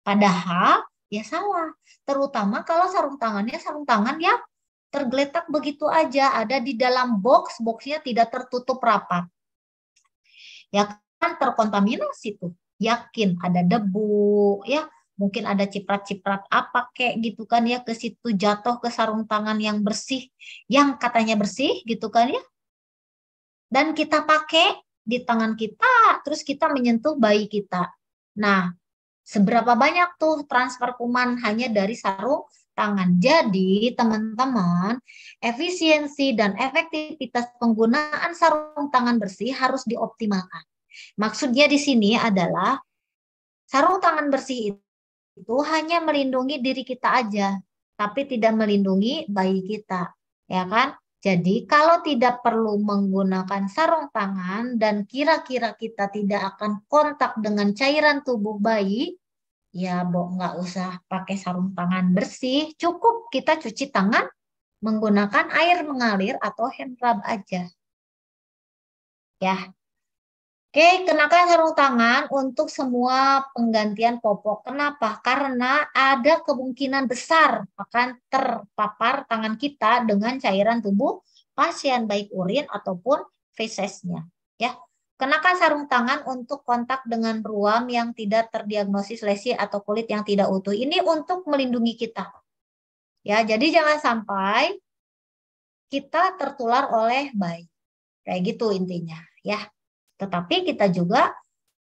[SPEAKER 9] Padahal ya salah. Terutama kalau sarung tangannya sarung tangan yang tergeletak begitu aja ada di dalam box, boxnya tidak tertutup rapat. Ya kan terkontaminasi tuh. Yakin ada debu, ya mungkin ada ciprat-ciprat apa kayak gitu kan ya ke situ jatuh ke sarung tangan yang bersih yang katanya bersih gitu kan ya dan kita pakai di tangan kita terus kita menyentuh bayi kita nah seberapa banyak tuh transfer kuman hanya dari sarung tangan jadi teman-teman efisiensi dan efektivitas penggunaan sarung tangan bersih harus dioptimalkan maksudnya di sini adalah sarung tangan bersih itu hanya melindungi diri kita aja, tapi tidak melindungi bayi kita, ya kan? Jadi kalau tidak perlu menggunakan sarung tangan dan kira-kira kita tidak akan kontak dengan cairan tubuh bayi, ya bo nggak usah pakai sarung tangan bersih, cukup kita cuci tangan menggunakan air mengalir atau hand rub aja. Ya, Oke, kenakan sarung tangan untuk semua penggantian popok. Kenapa? Karena ada kemungkinan besar akan terpapar tangan kita dengan cairan tubuh pasien baik urin ataupun fesesnya. Ya, kenakan sarung tangan untuk kontak dengan ruam yang tidak terdiagnosis lesi atau kulit yang tidak utuh. Ini untuk melindungi kita. Ya, jadi jangan sampai kita tertular oleh bayi. Kayak gitu intinya, ya. Tetapi kita juga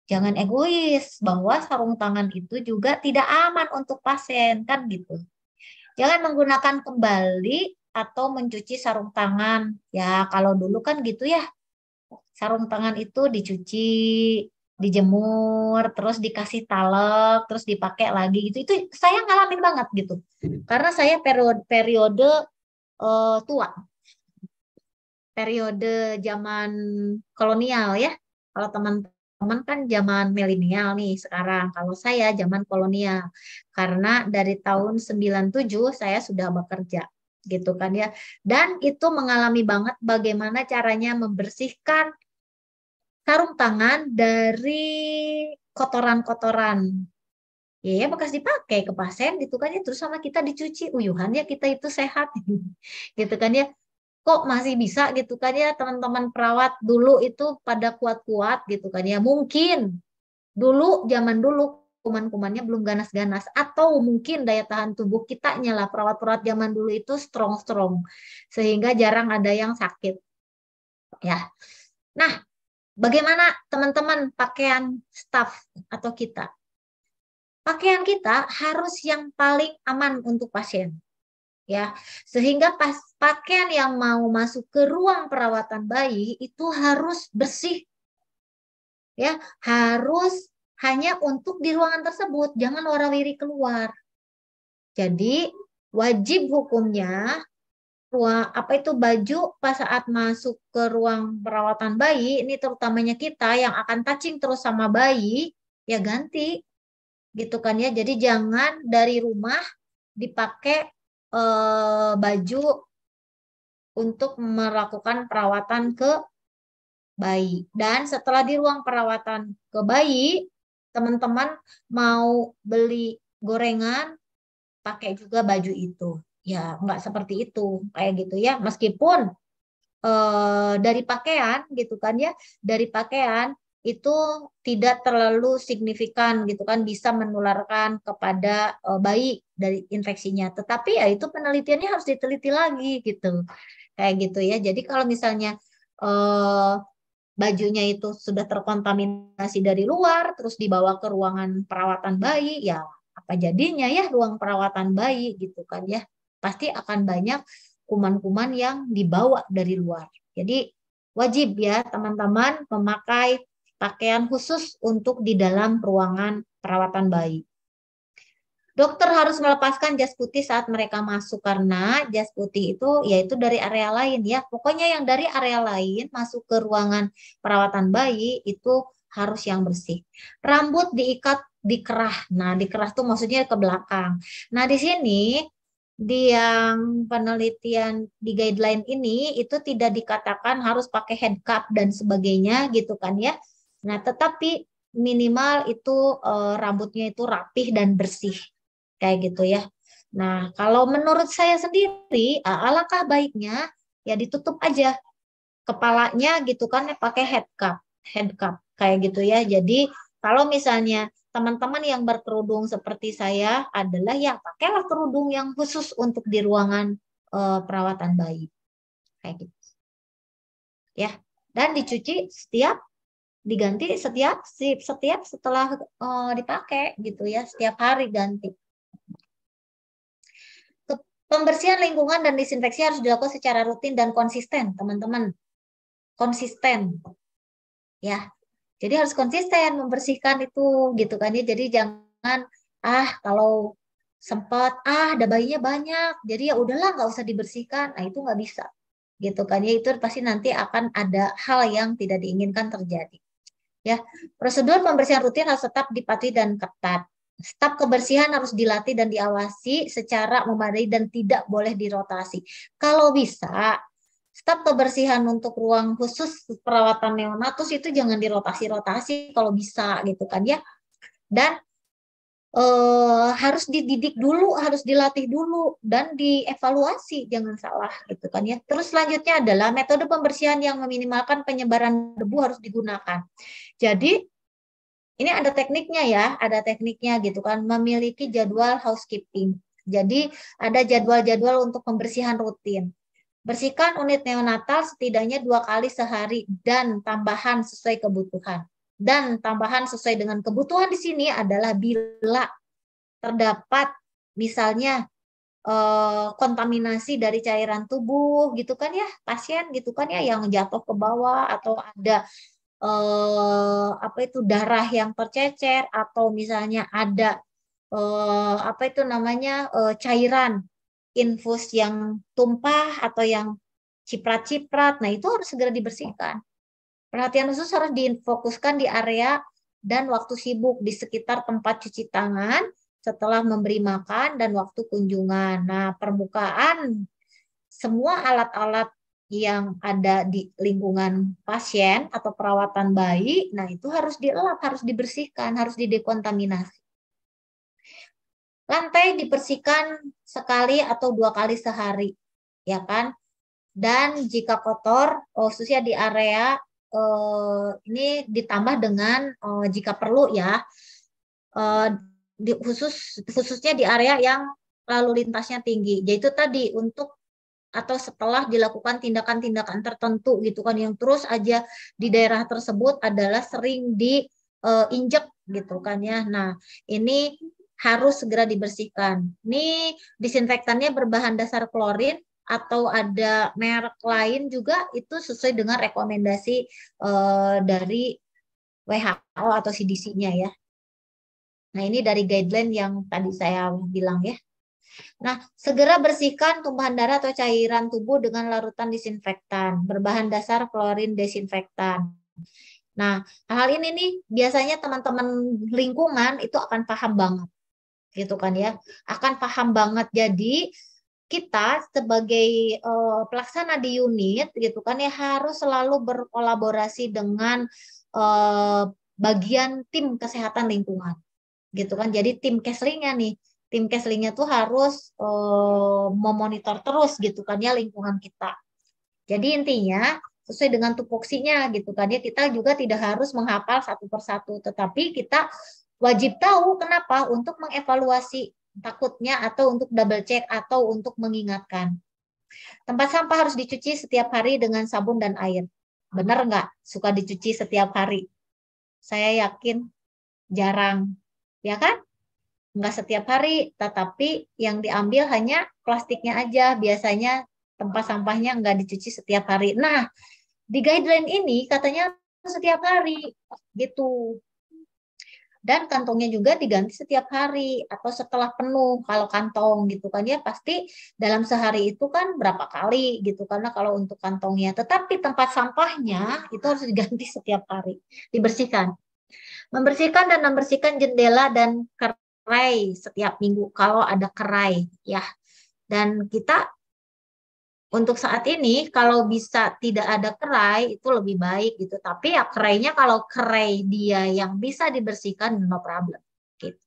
[SPEAKER 9] jangan egois bahwa sarung tangan itu juga tidak aman untuk pasien kan gitu. Jangan menggunakan kembali atau mencuci sarung tangan. Ya kalau dulu kan gitu ya. Sarung tangan itu dicuci, dijemur, terus dikasih talek, terus dipakai lagi gitu. Itu saya ngalamin banget gitu. Karena saya periode periode uh, tua. Periode zaman kolonial ya kalau teman teman-teman kan zaman milenial nih sekarang. Kalau saya zaman kolonial. Karena dari tahun 97 saya sudah bekerja gitu kan ya. Dan itu mengalami banget bagaimana caranya membersihkan sarung tangan dari kotoran-kotoran. Ya, ya bekas dipakai ke pasien gitu kan ya terus sama kita dicuci uyuhan ya kita itu sehat gitu kan ya kok masih bisa gitu kan ya teman-teman perawat dulu itu pada kuat-kuat gitu kan ya. Mungkin dulu zaman dulu kuman-kumannya belum ganas-ganas atau mungkin daya tahan tubuh kita nyala perawat-perawat zaman dulu itu strong-strong sehingga jarang ada yang sakit. Ya. Nah bagaimana teman-teman pakaian staff atau kita? Pakaian kita harus yang paling aman untuk pasien ya. Sehingga pas pakaian yang mau masuk ke ruang perawatan bayi itu harus bersih ya. Harus hanya untuk di ruangan tersebut jangan warawiri keluar. Jadi wajib hukumnya ruang apa itu baju pas saat masuk ke ruang perawatan bayi ini terutamanya kita yang akan touching terus sama bayi ya ganti gitu kan ya. Jadi jangan dari rumah dipakai eh, baju untuk melakukan perawatan ke bayi. Dan setelah di ruang perawatan ke bayi, teman-teman mau beli gorengan, pakai juga baju itu. Ya, nggak seperti itu, kayak gitu ya. Meskipun eh, dari pakaian gitu kan ya, dari pakaian itu tidak terlalu signifikan gitu kan bisa menularkan kepada uh, bayi dari infeksinya. Tetapi ya itu penelitiannya harus diteliti lagi gitu. Kayak gitu ya. Jadi kalau misalnya uh, bajunya itu sudah terkontaminasi dari luar terus dibawa ke ruangan perawatan bayi ya apa jadinya ya ruang perawatan bayi gitu kan ya. Pasti akan banyak kuman-kuman yang dibawa dari luar. Jadi wajib ya teman-teman memakai pakaian khusus untuk di dalam ruangan perawatan bayi. Dokter harus melepaskan jas putih saat mereka masuk karena jas putih itu yaitu dari area lain ya. Pokoknya yang dari area lain masuk ke ruangan perawatan bayi itu harus yang bersih. Rambut diikat dikerah. Nah, dikerah tuh maksudnya ke belakang. Nah, di sini di yang penelitian di guideline ini itu tidak dikatakan harus pakai head cap dan sebagainya gitu kan ya. Nah, tetapi minimal itu e, rambutnya itu rapih dan bersih. Kayak gitu ya. Nah, kalau menurut saya sendiri, alangkah baiknya ya ditutup aja kepalanya gitu kan ya pakai head cap, head cap kayak gitu ya. Jadi kalau misalnya teman-teman yang berkerudung seperti saya adalah ya pakailah kerudung yang khusus untuk di ruangan e, perawatan bayi. Kayak gitu. Ya, dan dicuci setiap diganti setiap setiap setelah uh, dipakai gitu ya setiap hari ganti. Pembersihan lingkungan dan disinfeksi harus dilakukan secara rutin dan konsisten teman-teman. Konsisten. Ya jadi harus konsisten membersihkan itu gitu kan ya. Jadi jangan ah kalau sempat ah ada bayinya banyak jadi ya udahlah nggak usah dibersihkan. Nah itu nggak bisa gitu kan ya. Itu pasti nanti akan ada hal yang tidak diinginkan terjadi Ya, prosedur pembersihan rutin harus tetap dipatuhi dan ketat. Staf kebersihan harus dilatih dan diawasi secara memadai dan tidak boleh dirotasi. Kalau bisa, staf kebersihan untuk ruang khusus perawatan neonatus itu jangan dirotasi-rotasi kalau bisa gitu kan ya. Dan eh, harus dididik dulu, harus dilatih dulu dan dievaluasi, jangan salah gitu kan ya. Terus selanjutnya adalah metode pembersihan yang meminimalkan penyebaran debu harus digunakan. Jadi ini ada tekniknya ya, ada tekniknya gitu kan, memiliki jadwal housekeeping. Jadi ada jadwal-jadwal untuk pembersihan rutin. Bersihkan unit neonatal setidaknya dua kali sehari dan tambahan sesuai kebutuhan. Dan tambahan sesuai dengan kebutuhan di sini adalah bila terdapat misalnya eh, kontaminasi dari cairan tubuh gitu kan ya pasien gitu kan ya yang jatuh ke bawah atau ada eh, apa itu darah yang tercecer atau misalnya ada eh, apa itu namanya cairan infus yang tumpah atau yang ciprat-ciprat. Nah itu harus segera dibersihkan Perhatian khusus harus difokuskan di area dan waktu sibuk di sekitar tempat cuci tangan setelah memberi makan dan waktu kunjungan. Nah, permukaan semua alat-alat yang ada di lingkungan pasien atau perawatan bayi, nah itu harus dielap, harus dibersihkan, harus didekontaminasi. Lantai dibersihkan sekali atau dua kali sehari, ya kan? Dan jika kotor, khususnya di area eh, ini ditambah dengan eh, jika perlu ya, eh, di, khusus khususnya di area yang lalu lintasnya tinggi. Yaitu tadi untuk atau setelah dilakukan tindakan-tindakan tertentu gitu kan yang terus aja di daerah tersebut adalah sering diinjek gitu kan ya. Nah, ini harus segera dibersihkan. Ini disinfektannya berbahan dasar klorin atau ada merek lain juga itu sesuai dengan rekomendasi uh, dari WHO atau CDC-nya ya. Nah, ini dari guideline yang tadi saya bilang ya. Nah, segera bersihkan tumpahan darah atau cairan tubuh dengan larutan disinfektan berbahan dasar klorin desinfektan. Nah, hal ini nih biasanya teman-teman lingkungan itu akan paham banget. Gitu kan ya. Akan paham banget. Jadi kita sebagai uh, pelaksana di unit gitu kan ya harus selalu berkolaborasi dengan uh, bagian tim kesehatan lingkungan. Gitu kan. Jadi tim keslingnya nih tim caslingnya tuh harus uh, memonitor terus gitu kan ya lingkungan kita. Jadi intinya sesuai dengan tupoksinya gitu kan ya kita juga tidak harus menghafal satu persatu tetapi kita wajib tahu kenapa untuk mengevaluasi takutnya atau untuk double check atau untuk mengingatkan. Tempat sampah harus dicuci setiap hari dengan sabun dan air. Benar nggak suka dicuci setiap hari? Saya yakin jarang. Ya kan? nggak setiap hari, tetapi yang diambil hanya plastiknya aja. Biasanya tempat sampahnya nggak dicuci setiap hari. Nah, di guideline ini katanya setiap hari gitu. Dan kantongnya juga diganti setiap hari atau setelah penuh kalau kantong gitu kan ya. Pasti dalam sehari itu kan berapa kali gitu. Karena kalau untuk kantongnya tetapi tempat sampahnya itu harus diganti setiap hari. Dibersihkan. Membersihkan dan membersihkan jendela dan kerai setiap minggu kalau ada kerai ya. Dan kita untuk saat ini kalau bisa tidak ada kerai itu lebih baik gitu. Tapi ya kerainya kalau kerai dia yang bisa dibersihkan no problem. Gitu.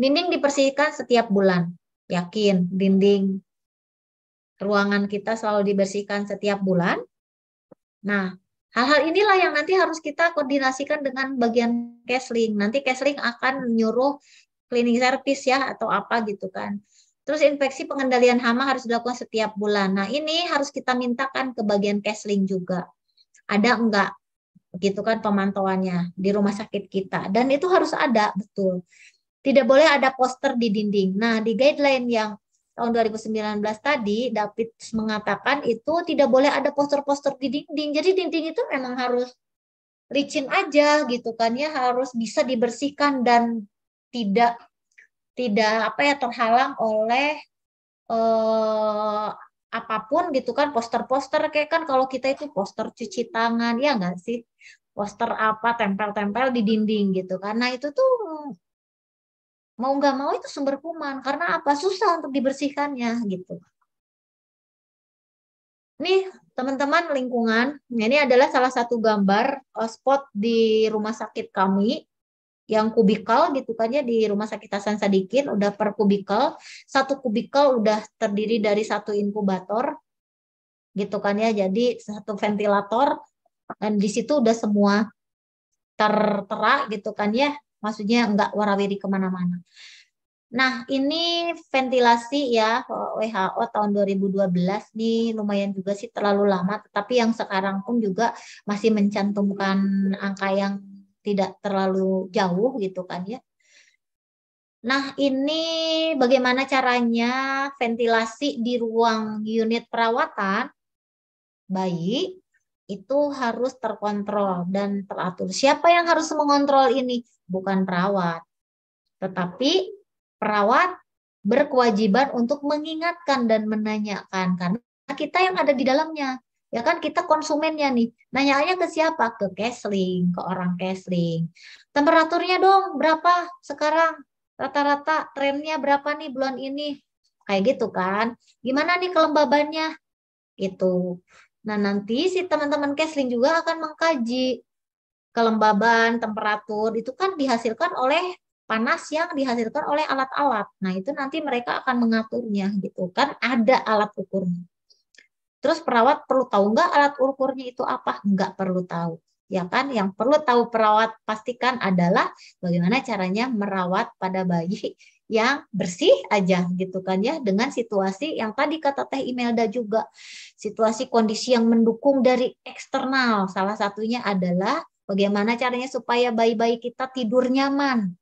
[SPEAKER 9] Dinding dibersihkan setiap bulan. Yakin dinding ruangan kita selalu dibersihkan setiap bulan. Nah, hal-hal inilah yang nanti harus kita koordinasikan dengan bagian casling. Nanti casling akan menyuruh cleaning service ya atau apa gitu kan. Terus infeksi pengendalian hama harus dilakukan setiap bulan. Nah ini harus kita mintakan ke bagian casling juga. Ada enggak gitu kan pemantauannya di rumah sakit kita. Dan itu harus ada, betul. Tidak boleh ada poster di dinding. Nah di guideline yang tahun 2019 tadi, David mengatakan itu tidak boleh ada poster-poster di dinding. Jadi dinding itu memang harus licin aja gitu kan ya, harus bisa dibersihkan dan tidak tidak apa ya terhalang oleh eh, apa pun gitu kan poster-poster. Kayak kan kalau kita itu poster cuci tangan ya enggak sih? Poster apa tempel-tempel di dinding gitu karena itu tuh mau nggak mau itu sumber kuman. Karena apa? Susah untuk dibersihkannya gitu. Nih teman-teman lingkungan. Ini adalah salah satu gambar uh, spot di rumah sakit kami yang kubikal gitu kan ya di Rumah Sakit Hasan Sadikin udah per kubikal. Satu kubikal udah terdiri dari satu inkubator gitu kan ya. Jadi satu ventilator dan di situ udah semua tertera gitu kan ya. Maksudnya enggak warawiri ke mana-mana. Nah, ini ventilasi ya WHO tahun 2012 nih lumayan juga sih terlalu lama, tetapi yang sekarang pun juga masih mencantumkan angka yang tidak terlalu jauh gitu kan ya. Nah, ini bagaimana caranya ventilasi di ruang unit perawatan bayi itu harus terkontrol dan teratur. Siapa yang harus mengontrol ini? Bukan perawat. Tetapi perawat berkewajiban untuk mengingatkan dan menanyakan karena kita yang ada di dalamnya. Ya kan kita konsumennya nih. Nanya-nanya ke siapa? Ke Kesling, ke orang Kesling. Temperaturnya dong berapa sekarang? Rata-rata trennya berapa nih bulan ini? Kayak gitu kan. Gimana nih kelembabannya? Itu. Nah, nanti si teman-teman Kesling juga akan mengkaji kelembaban, temperatur itu kan dihasilkan oleh panas yang dihasilkan oleh alat-alat. Nah, itu nanti mereka akan mengaturnya gitu kan ada alat ukurnya. Terus perawat perlu tahu nggak alat ukurnya itu apa? Nggak perlu tahu. Ya kan, yang perlu tahu perawat pastikan adalah bagaimana caranya merawat pada bayi yang bersih aja gitu kan ya? Dengan situasi yang tadi kata Teh Imelda juga situasi kondisi yang mendukung dari eksternal. Salah satunya adalah bagaimana caranya supaya bayi-bayi kita tidur nyaman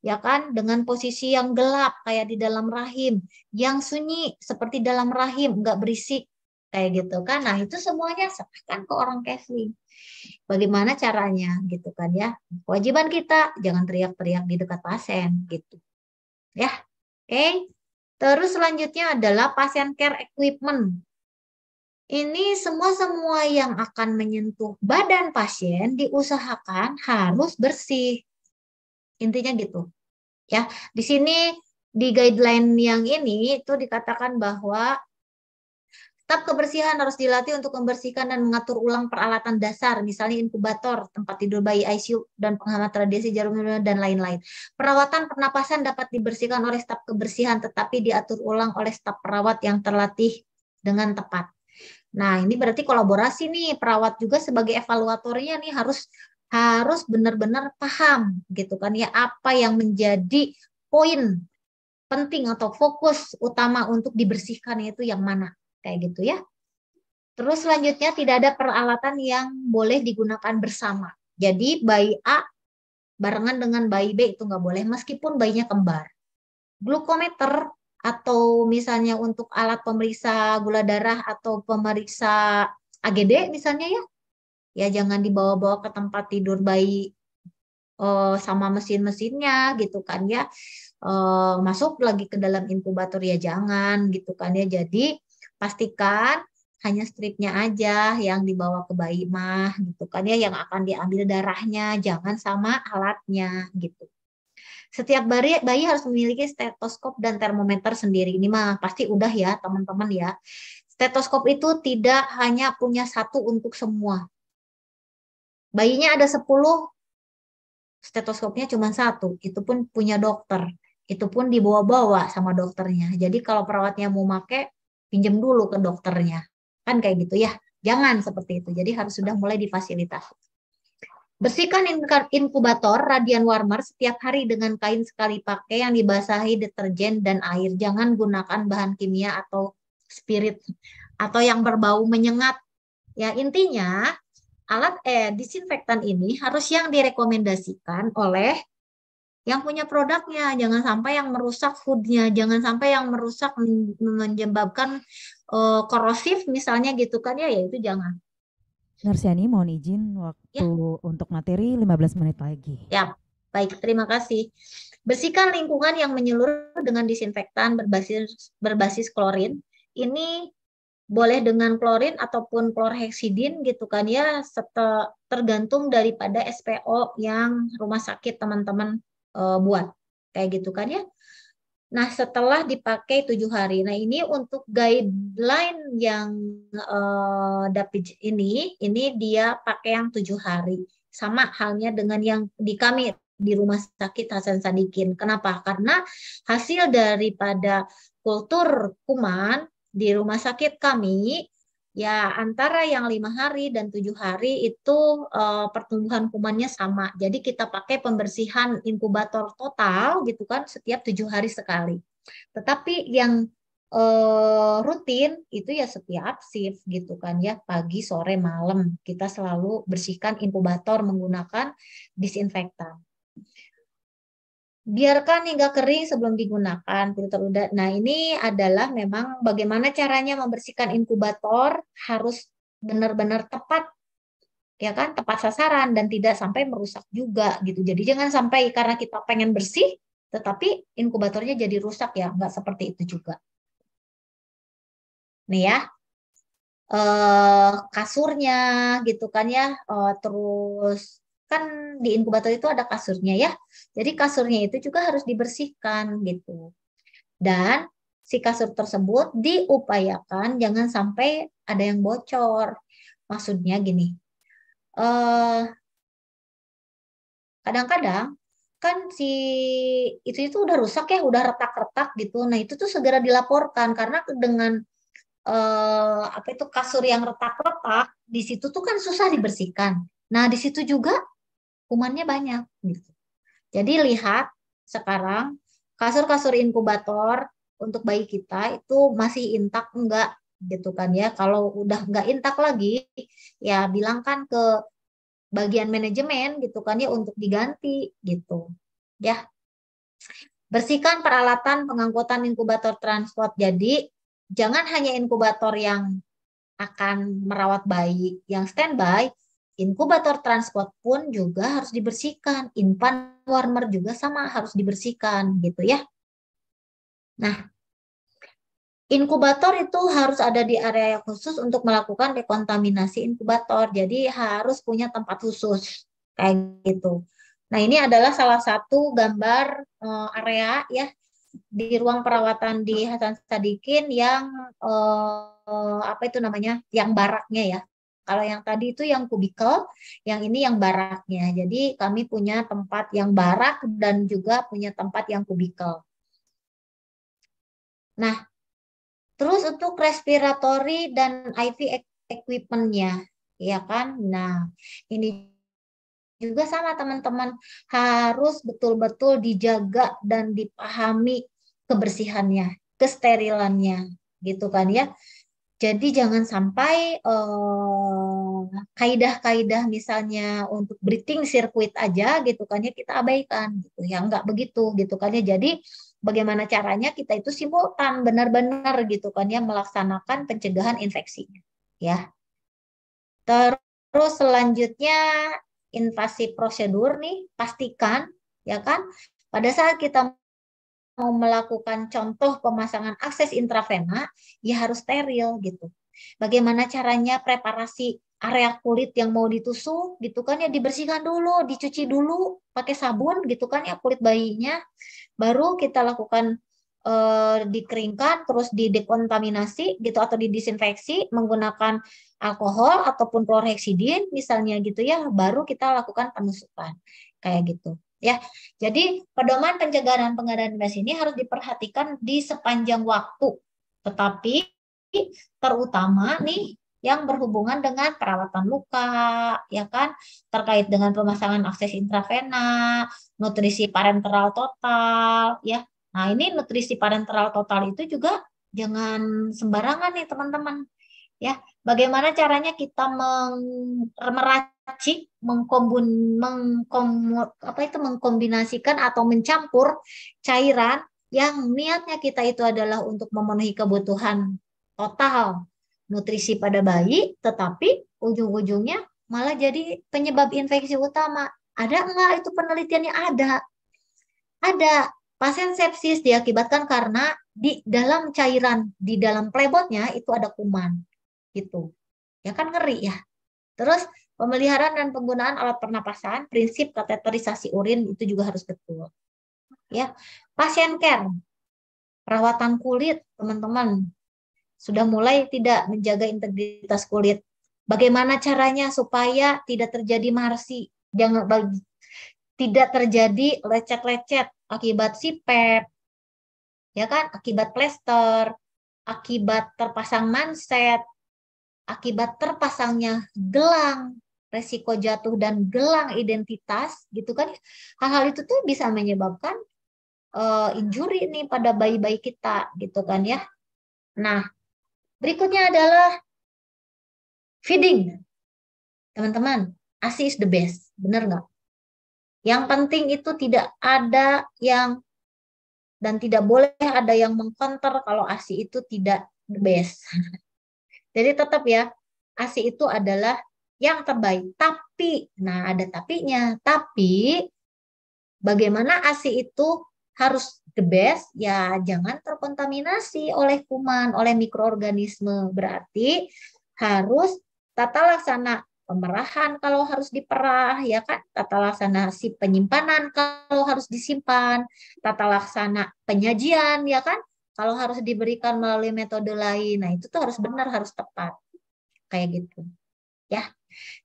[SPEAKER 9] ya kan? Dengan posisi yang gelap kayak di dalam rahim. Yang sunyi seperti dalam rahim nggak berisik kayak gitu kan. Nah, itu semuanya serahkan ke orang casting. Bagaimana caranya gitu kan ya. Kewajiban kita jangan teriak-teriak di dekat pasien gitu. Ya. Oke. Okay. Terus selanjutnya adalah pasien care equipment. Ini semua-semua yang akan menyentuh badan pasien diusahakan harus bersih. Intinya gitu. Ya, di sini di guideline yang ini itu dikatakan bahwa Staf kebersihan harus dilatih untuk membersihkan dan mengatur ulang peralatan dasar, misalnya inkubator, tempat tidur bayi ICU, dan penghemat radiasi jarum dan lain-lain. Perawatan pernapasan dapat dibersihkan oleh staf kebersihan, tetapi diatur ulang oleh staf perawat yang terlatih dengan tepat. Nah, ini berarti kolaborasi nih, perawat juga sebagai evaluatornya nih harus harus benar-benar paham gitu kan ya apa yang menjadi poin penting atau fokus utama untuk dibersihkan itu yang mana kayak gitu ya. Terus selanjutnya tidak ada peralatan yang boleh digunakan bersama. Jadi bayi A barengan dengan bayi B itu nggak boleh meskipun bayinya kembar. Glukometer atau misalnya untuk alat pemeriksa gula darah atau pemeriksa AGD misalnya ya, ya jangan dibawa-bawa ke tempat tidur bayi oh, sama mesin-mesinnya gitu kan ya. Uh, masuk lagi ke dalam inkubator ya jangan gitu kan ya. Jadi pastikan hanya stripnya aja yang dibawa ke bayi mah gitu kan ya yang akan diambil darahnya jangan sama alatnya gitu. Setiap bayi, bayi harus memiliki stetoskop dan termometer sendiri. Ini mah pasti udah ya teman-teman ya. Stetoskop itu tidak hanya punya satu untuk semua. Bayinya ada 10 stetoskopnya cuma satu. Itu pun punya dokter. Itu pun dibawa-bawa sama dokternya. Jadi kalau perawatnya mau make pinjam dulu ke dokternya. Kan kayak gitu ya. Jangan seperti itu. Jadi harus sudah mulai difasilitasi. Bersihkan inkubator radian warmer setiap hari dengan kain sekali pakai yang dibasahi deterjen dan air. Jangan gunakan bahan kimia atau spirit atau yang berbau menyengat. Ya intinya alat eh disinfektan ini harus yang direkomendasikan oleh yang punya produknya, jangan sampai yang merusak foodnya, jangan sampai yang merusak menyebabkan uh, korosif misalnya gitu kan ya, ya itu jangan.
[SPEAKER 5] Narsiani mohon izin waktu ya. untuk materi 15 menit lagi.
[SPEAKER 9] Ya, baik terima kasih. Bersihkan lingkungan yang menyeluruh dengan disinfektan berbasis berbasis klorin. Ini boleh dengan klorin ataupun klorheksidin gitu kan ya, setel, tergantung daripada SPO yang rumah sakit teman-teman uh, buat kayak gitu kan ya. Nah setelah dipakai tujuh hari, nah ini untuk guideline yang uh, dapet ini, ini dia pakai yang tujuh hari. Sama halnya dengan yang di kami di rumah sakit Hasan Sadikin. Kenapa? Karena hasil daripada kultur kuman di rumah sakit kami ya antara yang lima hari dan tujuh hari itu uh, pertumbuhan kumannya sama. Jadi kita pakai pembersihan inkubator total gitu kan setiap tujuh hari sekali. Tetapi yang uh, rutin itu ya setiap shift gitu kan ya pagi sore malam kita selalu bersihkan inkubator menggunakan disinfektan biarkan hingga kering sebelum digunakan filter udara. Nah, ini adalah memang bagaimana caranya membersihkan inkubator harus benar-benar tepat ya kan, tepat sasaran dan tidak sampai merusak juga gitu. Jadi jangan sampai karena kita pengen bersih tetapi inkubatornya jadi rusak ya, nggak seperti itu juga. Nih ya. eh, kasurnya gitu kan ya. Eh, terus kan di inkubator itu ada kasurnya ya. Jadi kasurnya itu juga harus dibersihkan gitu. Dan si kasur tersebut diupayakan jangan sampai ada yang bocor. Maksudnya gini, eh, kadang-kadang kan si itu itu udah rusak ya, udah retak-retak gitu. Nah itu tuh segera dilaporkan karena dengan eh, apa itu kasur yang retak-retak di situ tuh kan susah dibersihkan. Nah di situ juga kumannya banyak gitu. Jadi lihat sekarang kasur-kasur inkubator untuk bayi kita itu masih intak enggak gitu kan ya. Kalau udah enggak intak lagi ya bilangkan ke bagian manajemen gitu kan ya untuk diganti gitu. Ya. Bersihkan peralatan pengangkutan inkubator transport. Jadi jangan hanya inkubator yang akan merawat bayi yang standby, inkubator transport pun juga harus dibersihkan. Infant warmer juga sama harus dibersihkan gitu ya. Nah, inkubator itu harus ada di area khusus untuk melakukan dekontaminasi inkubator. Jadi harus punya tempat khusus kayak gitu. Nah, ini adalah salah satu gambar uh, area ya di ruang perawatan di Hasan Sadikin yang uh, apa itu namanya? yang baraknya ya. Kalau yang tadi itu yang kubikel, yang ini yang baraknya. Jadi kami punya tempat yang barak dan juga punya tempat yang kubikel. Nah, Terus untuk respiratory dan IV equipment-nya, ya kan? Nah, ini juga sama teman-teman harus betul-betul dijaga dan dipahami kebersihannya, kesterilannya, gitu kan ya. Jadi jangan sampai eh, kaidah-kaidah misalnya untuk breathing circuit aja gitu kan ya kita abaikan gitu ya nggak begitu gitu kan ya. Jadi bagaimana caranya kita itu simultan benar-benar gitu kan ya melaksanakan pencegahan infeksinya ya. Terus selanjutnya invasi prosedur nih pastikan ya kan pada saat kita mau melakukan contoh pemasangan akses intravena ya harus steril gitu. Bagaimana caranya preparasi area kulit yang mau ditusuk gitu kan ya dibersihkan dulu, dicuci dulu pakai sabun gitu kan ya kulit bayinya. Baru kita lakukan eh, dikeringkan terus didekontaminasi gitu atau didisinfeksi menggunakan alkohol ataupun klorheksidin misalnya gitu ya baru kita lakukan penusukan. Kayak gitu ya jadi pedoman pencegahan pengadaan infeksi ini harus diperhatikan di sepanjang waktu tetapi terutama nih yang berhubungan dengan perawatan luka, ya kan, terkait dengan pemasangan akses intravena, nutrisi parenteral total, ya. Nah, ini nutrisi parenteral total itu juga jangan sembarangan nih, teman-teman. Ya, bagaimana caranya kita meracik, mengkombun, mengkom, apa itu mengkombinasikan atau mencampur cairan yang niatnya kita itu adalah untuk memenuhi kebutuhan total nutrisi pada bayi, tetapi ujung-ujungnya malah jadi penyebab infeksi utama. Ada enggak itu penelitiannya? Ada. Ada. Pasien sepsis diakibatkan karena di dalam cairan, di dalam plebotnya itu ada kuman. Gitu. Ya kan ngeri ya. Terus pemeliharaan dan penggunaan alat pernapasan, prinsip kateterisasi urin itu juga harus betul. Ya, pasien care, perawatan kulit, teman-teman, sudah mulai tidak menjaga integritas kulit. Bagaimana caranya supaya tidak terjadi marsi, jangan bagi, tidak terjadi lecet-lecet akibat sipep, ya kan? Akibat plester, akibat terpasang manset, akibat terpasangnya gelang, resiko jatuh dan gelang identitas, gitu kan? Hal-hal itu tuh bisa menyebabkan uh, injury nih pada bayi-bayi kita, gitu kan ya? Nah, Berikutnya adalah feeding. Teman-teman, ASI is the best. Benar nggak? Yang penting itu tidak ada yang dan tidak boleh ada yang mengkonter kalau ASI itu tidak the best. Jadi tetap ya, ASI itu adalah yang terbaik. Tapi, nah ada tapinya. Tapi bagaimana ASI itu harus the best ya jangan terkontaminasi oleh kuman, oleh mikroorganisme. Berarti harus tata laksana pemerahan kalau harus diperah ya kan tata laksana si penyimpanan kalau harus disimpan tata laksana penyajian ya kan kalau harus diberikan melalui metode lain nah itu tuh harus benar harus tepat. Kayak gitu. Ya.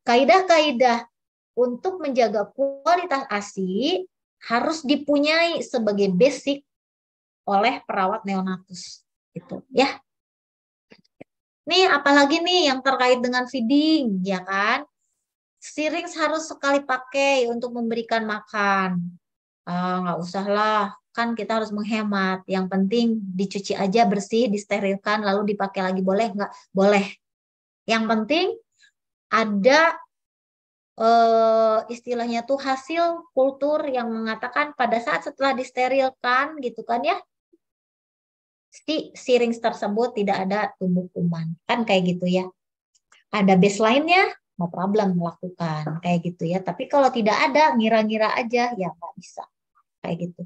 [SPEAKER 9] Kaidah-kaidah untuk menjaga kualitas ASI harus dipunyai sebagai basic oleh perawat neonatus. Gitu. Ya. Nih, apalagi nih yang terkait dengan feeding, ya kan? Syringe harus sekali pakai untuk memberikan makan. Ah, nggak usah lah, kan kita harus menghemat. Yang penting dicuci aja bersih, disterilkan, lalu dipakai lagi. Boleh nggak? Boleh. Yang penting ada eh, istilahnya tuh hasil kultur yang mengatakan pada saat setelah disterilkan gitu kan ya si syringe tersebut tidak ada tumbuh kuman. Kan kayak gitu ya. Ada baseline-nya, no problem melakukan kayak gitu ya. Tapi kalau tidak ada, ngira-ngira aja, ya nggak bisa. Kayak gitu.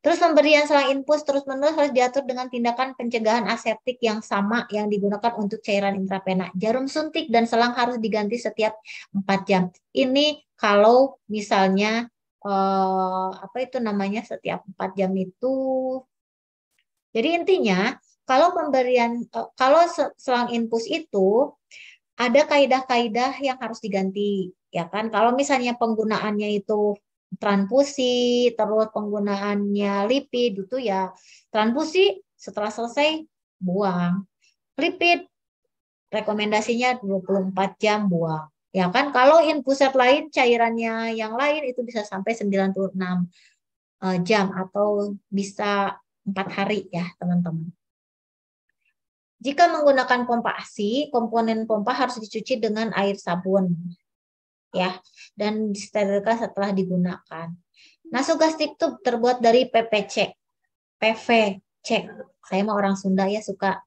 [SPEAKER 9] Terus pemberian selang infus terus-menerus harus diatur dengan tindakan pencegahan aseptik yang sama yang digunakan untuk cairan intravena. Jarum suntik dan selang harus diganti setiap 4 jam. Ini kalau misalnya eh, apa itu namanya setiap 4 jam itu jadi intinya kalau pemberian eh, kalau selang infus itu ada kaidah-kaidah yang harus diganti ya kan. Kalau misalnya penggunaannya itu transfusi, terus penggunaannya lipid itu ya transfusi setelah selesai buang. Lipid rekomendasinya 24 jam buang. Ya kan kalau infuser lain cairannya yang lain itu bisa sampai 96 eh, jam atau bisa empat hari ya teman-teman. Jika menggunakan pompa ASI, komponen pompa harus dicuci dengan air sabun ya dan disterilkan setelah digunakan. Nasogastric tube terbuat dari PPC, PVC. Saya mau orang Sunda ya suka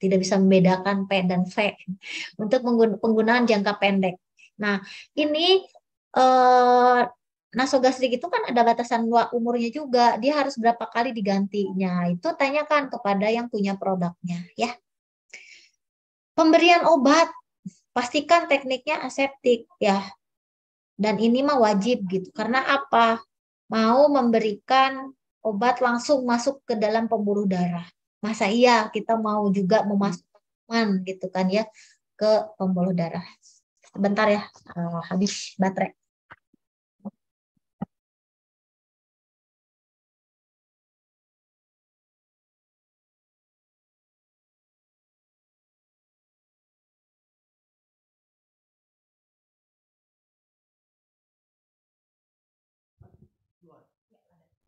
[SPEAKER 9] tidak bisa membedakan P dan V untuk penggunaan jangka pendek. Nah, ini eh, nasogastrik itu kan ada batasan umurnya juga. Dia harus berapa kali digantinya. Itu tanyakan kepada yang punya produknya ya. Pemberian obat pastikan tekniknya aseptik ya. Dan ini mah wajib gitu. Karena apa? Mau memberikan obat langsung masuk ke dalam pembuluh darah. Masa iya kita mau juga memasukkan gitu kan ya ke pembuluh darah. Sebentar ya, uh, habis baterai.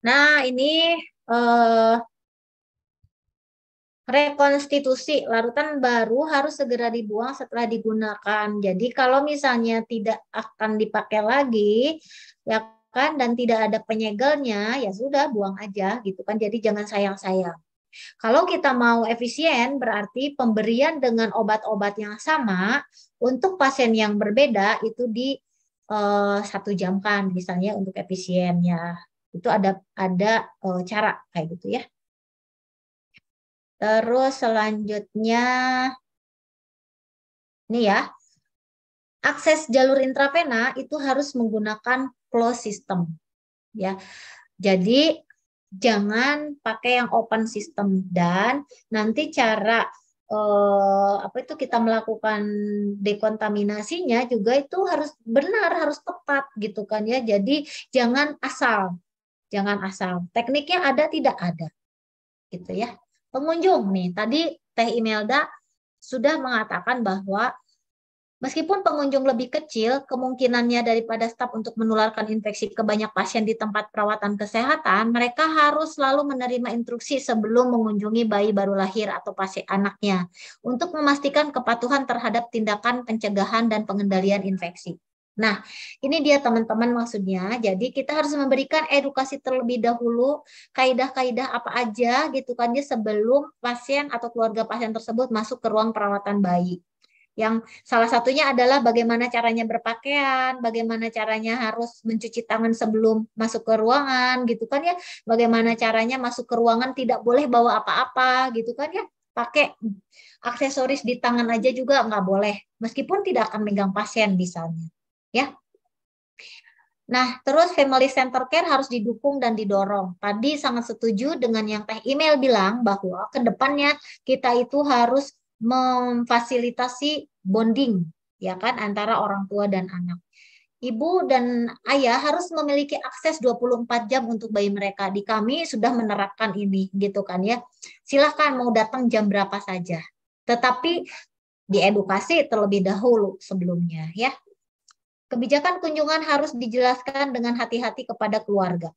[SPEAKER 9] Nah, ini eh, rekonstitusi larutan baru harus segera dibuang setelah digunakan. Jadi kalau misalnya tidak akan dipakai lagi, ya kan dan tidak ada penyegelnya, ya sudah buang aja gitu kan. Jadi jangan sayang-sayang. Kalau kita mau efisien, berarti pemberian dengan obat-obat yang sama untuk pasien yang berbeda itu di uh, satu jam kan, misalnya untuk efisiennya itu ada ada uh, cara kayak gitu ya. Terus selanjutnya ini ya. Akses jalur intravena itu harus menggunakan closed system ya. Jadi jangan pakai yang open system dan nanti cara eh, apa itu kita melakukan dekontaminasinya juga itu harus benar harus tepat gitu kan ya jadi jangan asal Jangan asal. Tekniknya ada tidak ada. Gitu ya. Pengunjung nih, tadi Teh Imelda sudah mengatakan bahwa meskipun pengunjung lebih kecil, kemungkinannya daripada staf untuk menularkan infeksi ke banyak pasien di tempat perawatan kesehatan, mereka harus selalu menerima instruksi sebelum mengunjungi bayi baru lahir atau pasien anaknya untuk memastikan kepatuhan terhadap tindakan pencegahan dan pengendalian infeksi. Nah, ini dia teman-teman maksudnya. Jadi kita harus memberikan edukasi terlebih dahulu, kaidah-kaidah apa aja gitu kan ya sebelum pasien atau keluarga pasien tersebut masuk ke ruang perawatan bayi. Yang salah satunya adalah bagaimana caranya berpakaian, bagaimana caranya harus mencuci tangan sebelum masuk ke ruangan gitu kan ya. Bagaimana caranya masuk ke ruangan tidak boleh bawa apa-apa gitu kan ya. pakai aksesoris di tangan aja juga nggak boleh, meskipun tidak akan megang pasien misalnya. Ya. Nah, terus family center care harus didukung dan didorong. Tadi sangat setuju dengan yang Teh Email bilang bahwa ke depannya kita itu harus memfasilitasi bonding ya kan antara orang tua dan anak. Ibu dan ayah harus memiliki akses 24 jam untuk bayi mereka. Di kami sudah menerapkan ini gitu kan ya. Silahkan mau datang jam berapa saja. Tetapi diedukasi terlebih dahulu sebelumnya ya. Kebijakan kunjungan harus dijelaskan dengan hati-hati kepada keluarga.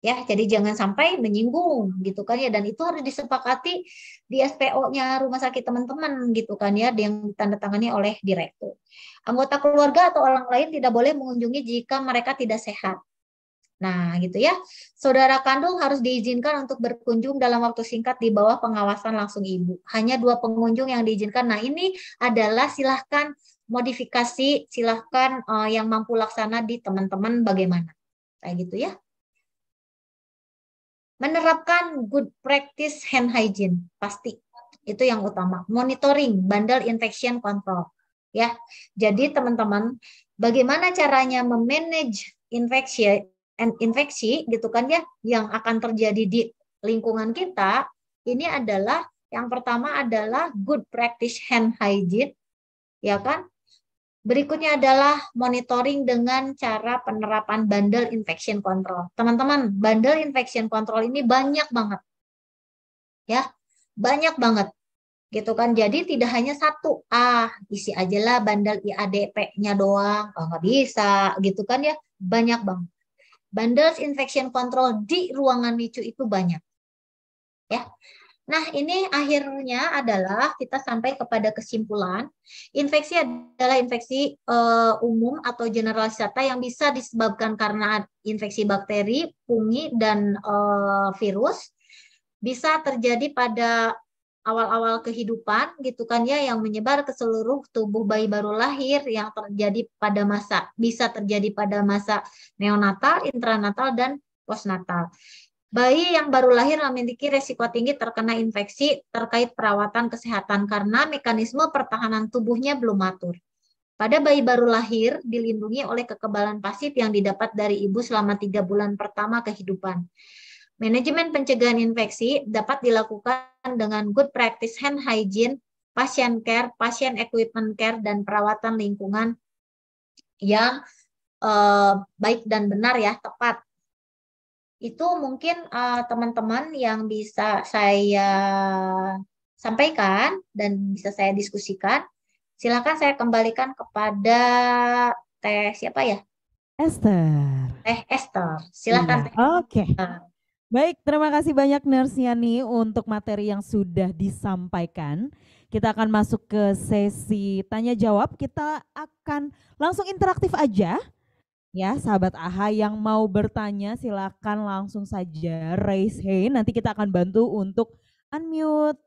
[SPEAKER 9] Ya jadi jangan sampai menyinggung gitu kan ya. Dan itu harus disepakati di SPO-nya rumah sakit teman-teman gitu kan ya yang ditandatangani oleh direktur. Anggota keluarga atau orang lain tidak boleh mengunjungi jika mereka tidak sehat. Nah gitu ya. Saudara kandung harus diizinkan untuk berkunjung dalam waktu singkat di bawah pengawasan langsung ibu. Hanya dua pengunjung yang diizinkan. Nah ini adalah silahkan modifikasi silahkan uh, yang mampu laksana di teman-teman bagaimana. Kayak gitu ya. Menerapkan good practice hand hygiene pasti. Itu yang utama. Monitoring bandel infection control ya. Jadi teman-teman bagaimana caranya memanage infeksi infeksi gitu kan ya yang akan terjadi di lingkungan kita ini adalah yang pertama adalah good practice hand hygiene ya kan Berikutnya adalah monitoring dengan cara penerapan bundle infection control. Teman-teman, bundle infection control ini banyak banget. Ya, banyak banget. Gitu kan. Jadi tidak hanya satu. Ah, isi aja lah bundle IADP-nya doang. Oh, nggak bisa. Gitu kan ya. Banyak banget. Bundles infection control di ruangan NICU itu banyak. Ya. Nah, ini akhirnya adalah kita sampai kepada kesimpulan, infeksi adalah infeksi uh, umum atau generalisata yang bisa disebabkan karena infeksi bakteri, fungi, dan uh, virus. Bisa terjadi pada awal-awal kehidupan gitu kan ya yang menyebar ke seluruh tubuh bayi baru lahir yang terjadi pada masa bisa terjadi pada masa neonatal, intranatal dan postnatal. Bayi yang baru lahir memiliki resiko tinggi terkena infeksi terkait perawatan kesehatan karena mekanisme pertahanan tubuhnya belum matur. Pada bayi baru lahir, dilindungi oleh kekebalan pasif yang didapat dari ibu selama tiga bulan pertama kehidupan. Manajemen pencegahan infeksi dapat dilakukan dengan good practice hand hygiene, pasien care, pasien equipment care, dan perawatan lingkungan yang eh, baik dan benar ya, tepat itu mungkin eh, teman-teman uh, yang bisa saya sampaikan dan bisa saya diskusikan. Silakan saya kembalikan kepada Teh siapa ya?
[SPEAKER 5] Esther.
[SPEAKER 9] Teh Esther. Silakan.
[SPEAKER 5] Iya. Oke. Okay. Baik, terima kasih banyak Nurse Yani untuk materi yang sudah disampaikan. Kita akan masuk ke sesi tanya jawab. Kita akan langsung interaktif aja Ya, sahabat AHA yang mau bertanya silakan langsung saja raise hand. Nanti kita akan bantu untuk unmute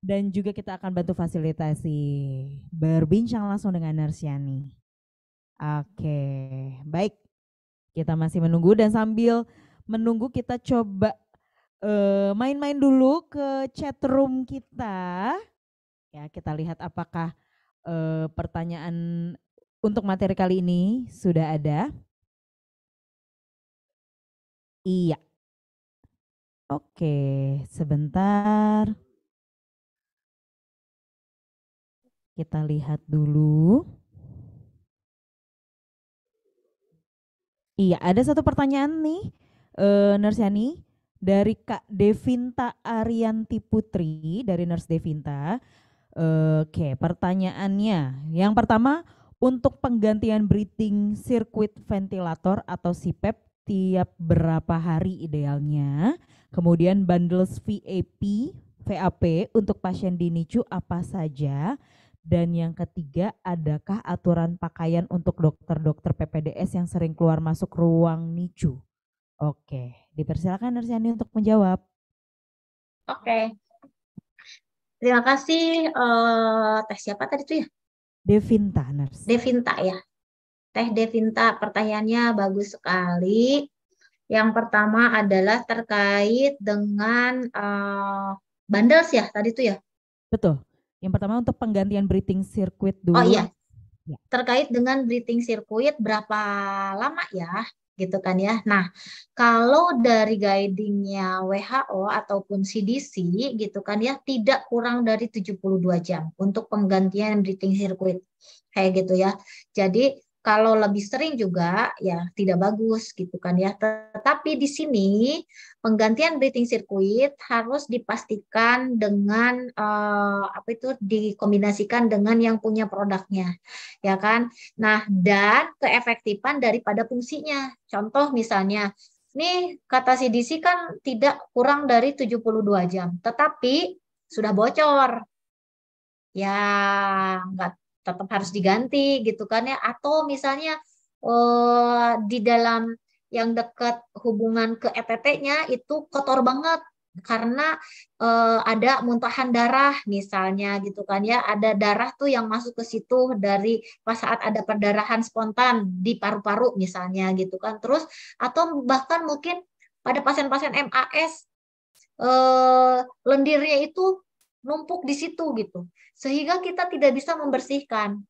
[SPEAKER 5] dan juga kita akan bantu fasilitasi berbincang langsung dengan Narsiani. Oke, baik. Kita masih menunggu dan sambil menunggu kita coba eh, main-main uh, dulu ke chat room kita. Ya, kita lihat apakah uh, pertanyaan untuk materi kali ini sudah ada? Iya. Oke, sebentar. Kita lihat dulu. Iya, ada satu pertanyaan nih, uh, Nurse Yani, dari Kak Devinta Arianti Putri, dari Nurse Devinta. Oke, pertanyaannya. Yang pertama, untuk penggantian breathing circuit ventilator atau CPAP tiap berapa hari idealnya. Kemudian bundles VAP, VAP untuk pasien di NICU apa saja. Dan yang ketiga, adakah aturan pakaian untuk dokter-dokter PPDS yang sering keluar masuk ruang NICU? Oke, dipersilakan Nersiani untuk menjawab.
[SPEAKER 9] Oke. Terima kasih. Uh, tes siapa tadi itu ya?
[SPEAKER 5] Devinta, Nurse.
[SPEAKER 9] Devinta ya. Teh Devinta, pertanyaannya bagus sekali. Yang pertama adalah terkait dengan uh, bundles ya tadi itu ya.
[SPEAKER 5] Betul. Yang pertama untuk penggantian breathing circuit dulu.
[SPEAKER 9] Oh iya.
[SPEAKER 5] Ya.
[SPEAKER 9] Terkait dengan breathing circuit berapa lama ya? Gitu kan ya. Nah, kalau dari guidingnya WHO ataupun CDC gitu kan ya, tidak kurang dari 72 jam untuk penggantian breathing circuit kayak gitu ya. Jadi kalau lebih sering juga ya tidak bagus gitu kan ya. Tetapi di sini penggantian breathing circuit harus dipastikan dengan uh, apa itu dikombinasikan dengan yang punya produknya. Ya kan? Nah, dan keefektifan daripada fungsinya. Contoh misalnya ini kata CDC kan tidak kurang dari 72 jam, tetapi sudah bocor. Ya, nggak tetap harus diganti gitu kan ya. Atau misalnya uh, di dalam yang dekat hubungan ke EPP-nya itu kotor banget karena uh, ada muntahan darah misalnya gitu kan ya. Ada darah tuh yang masuk ke situ dari pas saat ada perdarahan spontan di paru-paru misalnya gitu kan. Terus atau bahkan mungkin pada pasien-pasien MAS uh, lendirnya itu numpuk di situ gitu. Sehingga kita tidak bisa membersihkan.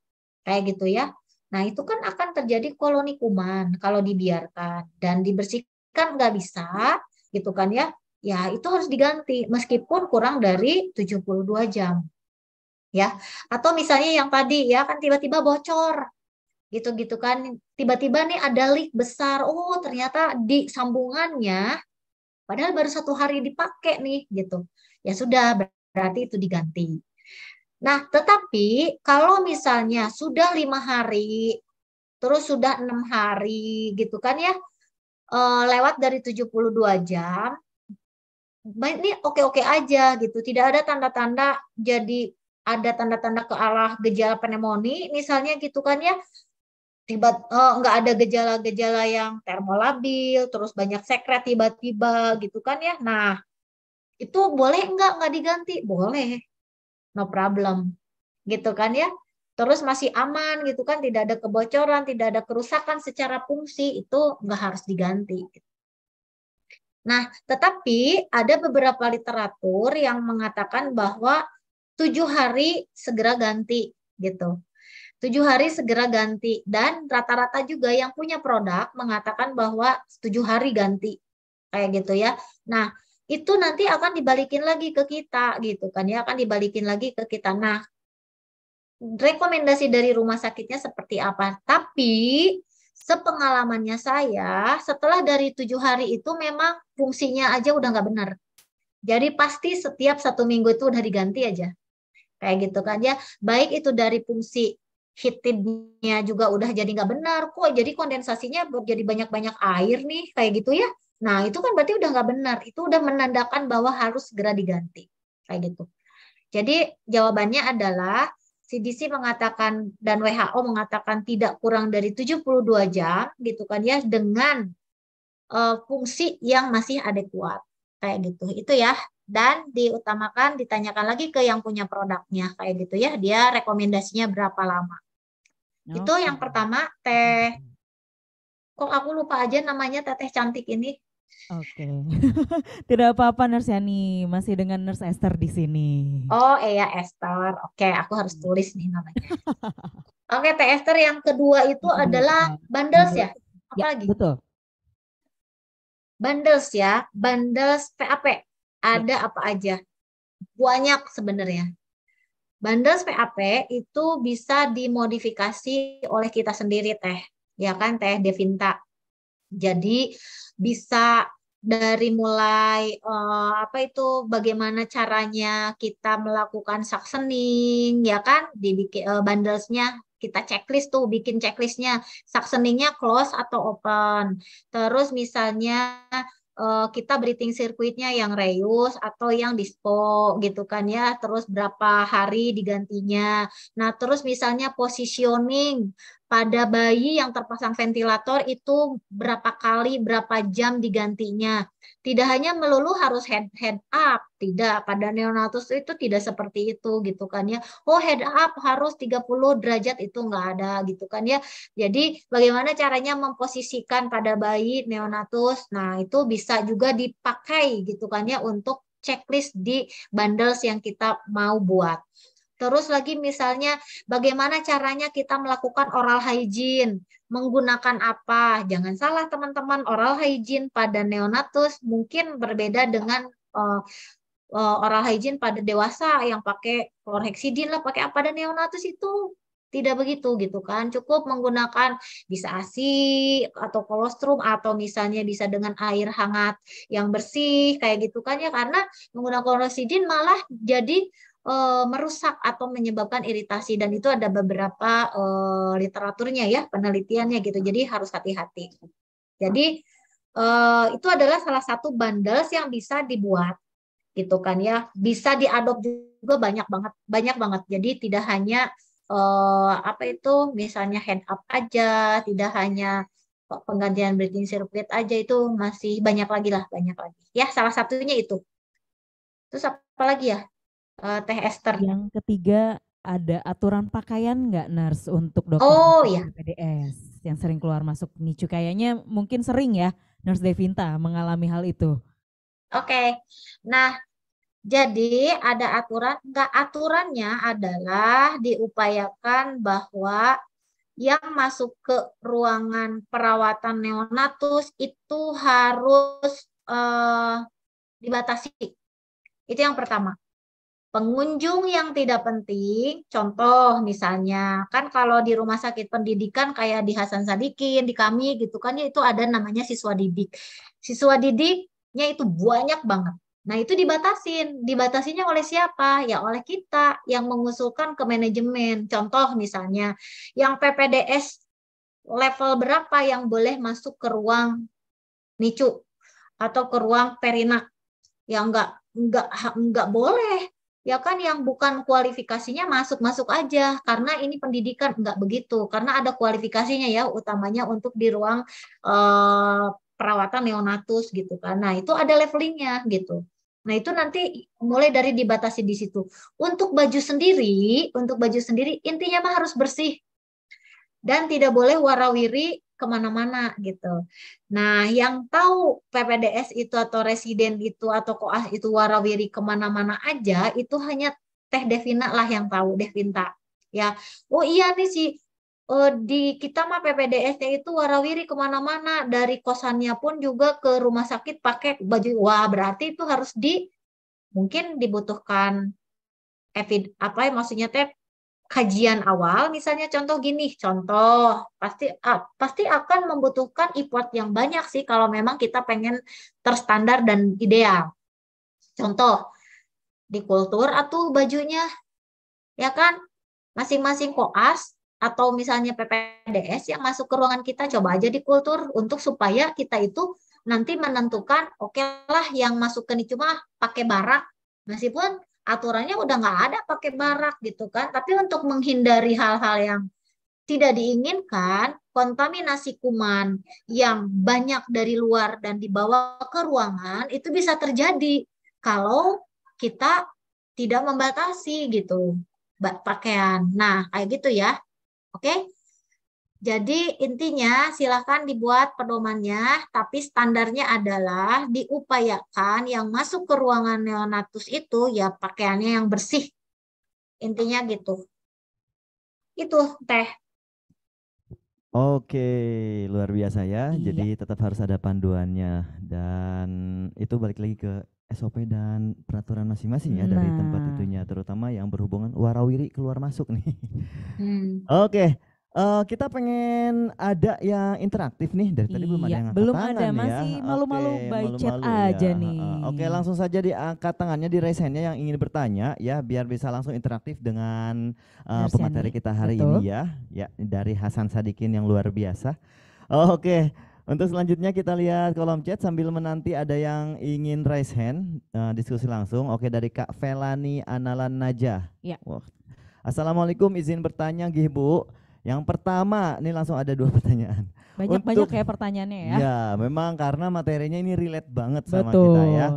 [SPEAKER 9] Kayak gitu ya. Nah itu kan akan terjadi koloni kuman kalau dibiarkan. Dan dibersihkan nggak bisa gitu kan ya. Ya itu harus diganti. Meskipun kurang dari 72 jam. Ya. Atau misalnya yang tadi ya kan tiba-tiba bocor. Gitu-gitu kan. Tiba-tiba nih ada leak besar. Oh ternyata di sambungannya padahal baru satu hari dipakai nih gitu. Ya sudah berarti itu diganti. Nah, tetapi kalau misalnya sudah lima hari, terus sudah enam hari, gitu kan ya, eh, lewat dari 72 jam, ini oke-oke aja gitu, tidak ada tanda-tanda jadi ada tanda-tanda ke arah gejala pneumonia, misalnya gitu kan ya, tiba oh, nggak ada gejala-gejala yang termolabil, terus banyak sekret tiba-tiba gitu kan ya. Nah, itu boleh nggak nggak diganti? Boleh. No problem. Gitu kan ya? Terus masih aman gitu kan? Tidak ada kebocoran tidak ada kerusakan secara fungsi itu nggak harus diganti. Nah tetapi ada beberapa literatur yang mengatakan bahwa tujuh hari segera ganti gitu. Tujuh hari segera ganti. Dan rata-rata juga yang punya produk mengatakan bahwa tujuh hari ganti. Kayak gitu ya. Nah itu nanti akan dibalikin lagi ke kita gitu kan ya. Akan dibalikin lagi ke kita. Nah rekomendasi dari rumah sakitnya seperti apa? Tapi sepengalamannya saya setelah dari tujuh hari itu memang fungsinya aja udah nggak benar. Jadi pasti setiap satu minggu itu udah diganti aja. Kayak gitu kan ya. Baik itu dari fungsi hitidnya juga udah jadi nggak benar. Kok jadi kondensasinya jadi banyak-banyak air nih? Kayak gitu ya Nah, itu kan berarti udah nggak benar. Itu udah menandakan bahwa harus segera diganti. Kayak gitu. Jadi jawabannya adalah CDC mengatakan dan WHO mengatakan tidak kurang dari 72 jam gitu kan ya dengan uh, fungsi yang masih adekuat kayak gitu. Itu ya. Dan diutamakan ditanyakan lagi ke yang punya produknya kayak gitu ya. Dia rekomendasinya berapa lama. Okay. Itu yang pertama teh kok aku lupa aja namanya teteh cantik ini
[SPEAKER 5] Oke. Tidak apa-apa Nurse Yani, masih dengan Nurse Esther di sini.
[SPEAKER 9] Oh iya Esther. Oke, aku harus tulis nih namanya. Oke, Teh Esther yang kedua itu hmm. adalah bundles ya? Apa ya, lagi?
[SPEAKER 5] Betul.
[SPEAKER 9] Bundles ya, bundles PAP. Ada ya. apa aja? Banyak sebenarnya. Bundles PAP itu bisa dimodifikasi oleh kita sendiri Teh. Ya kan Teh Devinta. Jadi bisa dari mulai uh, apa itu bagaimana caranya kita melakukan suctioning ya kan? Dibikin uh, bundlesnya kita checklist tuh bikin checklistnya. Suctioningnya close atau open. Terus misalnya uh, kita breathing circuitnya yang reuse atau yang dispo gitu kan ya terus berapa hari digantinya nah terus misalnya positioning pada bayi yang terpasang ventilator itu berapa kali, berapa jam digantinya. Tidak hanya melulu harus head head up, tidak. Pada neonatus itu tidak seperti itu gitu kan ya. Oh head up harus 30 derajat itu enggak ada gitu kan ya. Jadi bagaimana caranya memposisikan pada bayi neonatus. Nah, itu bisa juga dipakai gitu kan ya untuk checklist di bundles yang kita mau buat. Terus lagi misalnya bagaimana caranya kita melakukan oral hygiene, menggunakan apa? Jangan salah teman-teman, oral hygiene pada neonatus mungkin berbeda dengan uh, uh, oral hygiene pada dewasa yang pakai chlorhexidin lah, pakai apa? Dan neonatus itu tidak begitu gitu kan. Cukup menggunakan bisa ASI atau kolostrum atau misalnya bisa dengan air hangat yang bersih kayak gitu kan ya. Karena menggunakan chlorhexidin malah jadi e, merusak atau menyebabkan iritasi dan itu ada beberapa e, literaturnya ya penelitiannya gitu jadi harus hati-hati jadi e, itu adalah salah satu bundles yang bisa dibuat gitu kan ya bisa diadop juga banyak banget banyak banget jadi tidak hanya uh, apa itu misalnya hand up aja, tidak hanya penggantian breathing circuit aja itu masih banyak lagi lah, banyak lagi. Ya, salah satunya itu. Terus apa lagi ya? Uh, Teh Esther.
[SPEAKER 5] Yang ketiga ada aturan pakaian nggak nurse untuk dokter
[SPEAKER 9] oh, ya.
[SPEAKER 5] PDS yang sering keluar masuk NICU kayaknya mungkin sering ya nurse Devinta mengalami hal itu.
[SPEAKER 9] Oke, okay. nah jadi ada aturan, enggak aturannya adalah diupayakan bahwa yang masuk ke ruangan perawatan neonatus itu harus uh, dibatasi. Itu yang pertama. Pengunjung yang tidak penting, contoh misalnya, kan kalau di rumah sakit pendidikan kayak di Hasan Sadikin, di kami gitu kan, ya itu ada namanya siswa didik. Siswa didiknya itu banyak banget Nah, itu dibatasin. Dibatasinya oleh siapa? Ya oleh kita yang mengusulkan ke manajemen. Contoh misalnya, yang PPDS level berapa yang boleh masuk ke ruang NICU atau ke ruang perinak? Ya enggak enggak enggak boleh. Ya kan yang bukan kualifikasinya masuk-masuk aja karena ini pendidikan enggak begitu. Karena ada kualifikasinya ya utamanya untuk di ruang eh, perawatan neonatus gitu kan. Nah, itu ada levelingnya gitu. Nah, itu nanti mulai dari dibatasi di situ. Untuk baju sendiri, untuk baju sendiri intinya mah harus bersih. Dan tidak boleh warawiri ke mana-mana gitu. Nah, yang tahu PPDS itu atau residen itu atau koas itu warawiri ke mana-mana aja, itu hanya Teh Devina lah yang tahu, Devinta. Ya, oh iya nih si uh, di kita mah PPDS-nya itu warawiri ke mana-mana dari kosannya pun juga ke rumah sakit pakai baju wah berarti itu harus di mungkin dibutuhkan evid apa ya maksudnya teh kajian awal misalnya contoh gini contoh pasti ah, pasti akan membutuhkan import yang banyak sih kalau memang kita pengen terstandar dan ideal. Contoh di kultur atau bajunya ya kan? Masing-masing koas atau misalnya PPDS yang masuk ke ruangan kita coba aja di kultur untuk supaya kita itu nanti menentukan oke okay lah yang masuk ke NICU mah pakai barak. Meskipun aturannya udah nggak ada pakai barak gitu kan tapi untuk menghindari hal-hal yang tidak diinginkan kontaminasi kuman yang banyak dari luar dan dibawa ke ruangan itu bisa terjadi kalau kita tidak membatasi gitu pakaian. Nah, kayak gitu ya. Oke? Jadi intinya silahkan dibuat pedomannya, tapi standarnya adalah diupayakan yang masuk ke ruangan neonatus itu ya pakaiannya yang bersih. Intinya gitu. Itu teh.
[SPEAKER 1] Oke, luar biasa ya. Iya. Jadi tetap harus ada panduannya dan itu balik lagi ke SOP dan peraturan masing-masing ya nah. dari tempat itunya, terutama yang berhubungan warawiri keluar masuk nih. Hmm. Oke, uh, kita pengen ada yang interaktif nih dari tadi belum ada iya, yang
[SPEAKER 5] belum ada ya. masih malu-malu okay, by chat ya. aja nih.
[SPEAKER 1] Uh, Oke, langsung saja diangkat tangannya di raise handnya yang ingin bertanya ya biar bisa langsung interaktif dengan uh, pemateri kita hari Betul. ini ya. Ya dari Hasan Sadikin yang luar biasa. Oh, Oke. Okay. Untuk selanjutnya kita lihat kolom chat sambil menanti ada yang ingin raise hand uh, diskusi langsung. Oke dari Kak Felani Analan Najah.
[SPEAKER 5] Ya.
[SPEAKER 1] Wow. Assalamualaikum izin bertanya Gih Bu. Yang pertama ini langsung ada dua pertanyaan.
[SPEAKER 5] Banyak-banyak ya pertanyaannya ya.
[SPEAKER 1] Ya memang karena materinya ini relate banget sama Betul. kita ya.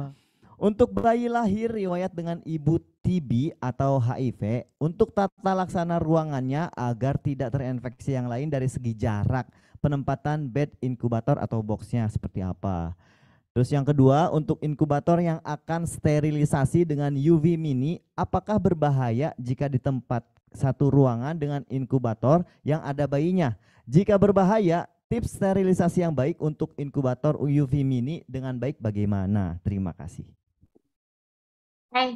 [SPEAKER 1] Untuk bayi lahir riwayat dengan ibu TB atau HIV, untuk tata laksana ruangannya agar tidak terinfeksi yang lain dari segi jarak, penempatan bed inkubator atau boxnya seperti apa. Terus yang kedua, untuk inkubator yang akan sterilisasi dengan UV mini, apakah berbahaya jika di tempat satu ruangan dengan inkubator yang ada bayinya? Jika berbahaya, tips sterilisasi yang baik untuk inkubator UV mini dengan baik bagaimana? Terima kasih.
[SPEAKER 9] Hai,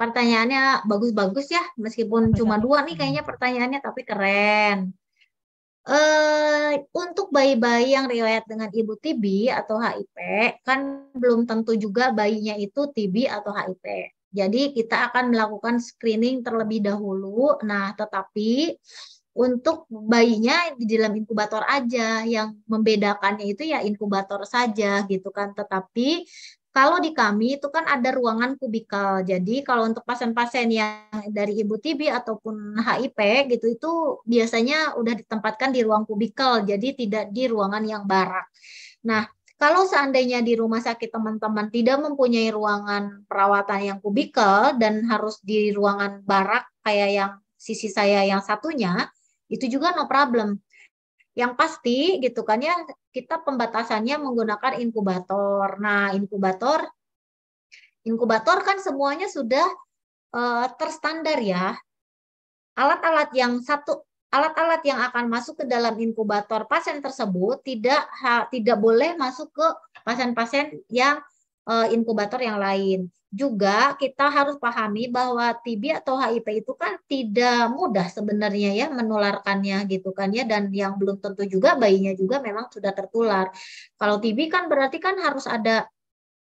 [SPEAKER 9] pertanyaannya bagus-bagus ya, meskipun cuma dua nih kayaknya pertanyaannya tapi keren. Eh, untuk bayi-bayi yang riwayat dengan ibu TB atau HIV, kan belum tentu juga bayinya itu TB atau HIV. Jadi kita akan melakukan screening terlebih dahulu. Nah, tetapi untuk bayinya di dalam inkubator aja yang membedakannya itu ya inkubator saja gitu kan. Tetapi kalau di kami itu kan ada ruangan kubikal. Jadi kalau untuk pasien-pasien yang dari ibu TB ataupun HIV gitu itu biasanya udah ditempatkan di ruang kubikal. Jadi tidak di ruangan yang barak. Nah, kalau seandainya di rumah sakit teman-teman tidak mempunyai ruangan perawatan yang kubikal dan harus di ruangan barak kayak yang sisi saya yang satunya, itu juga no problem. Yang pasti gitu kan ya kita pembatasannya menggunakan inkubator. Nah, inkubator inkubator kan semuanya sudah uh, terstandar ya. Alat-alat yang satu alat-alat yang akan masuk ke dalam inkubator pasien tersebut tidak ha, tidak boleh masuk ke pasien-pasien yang uh, inkubator yang lain juga kita harus pahami bahwa TB atau HIV itu kan tidak mudah sebenarnya ya menularkannya gitu kan ya dan yang belum tentu juga bayinya juga memang sudah tertular. Kalau TB kan berarti kan harus ada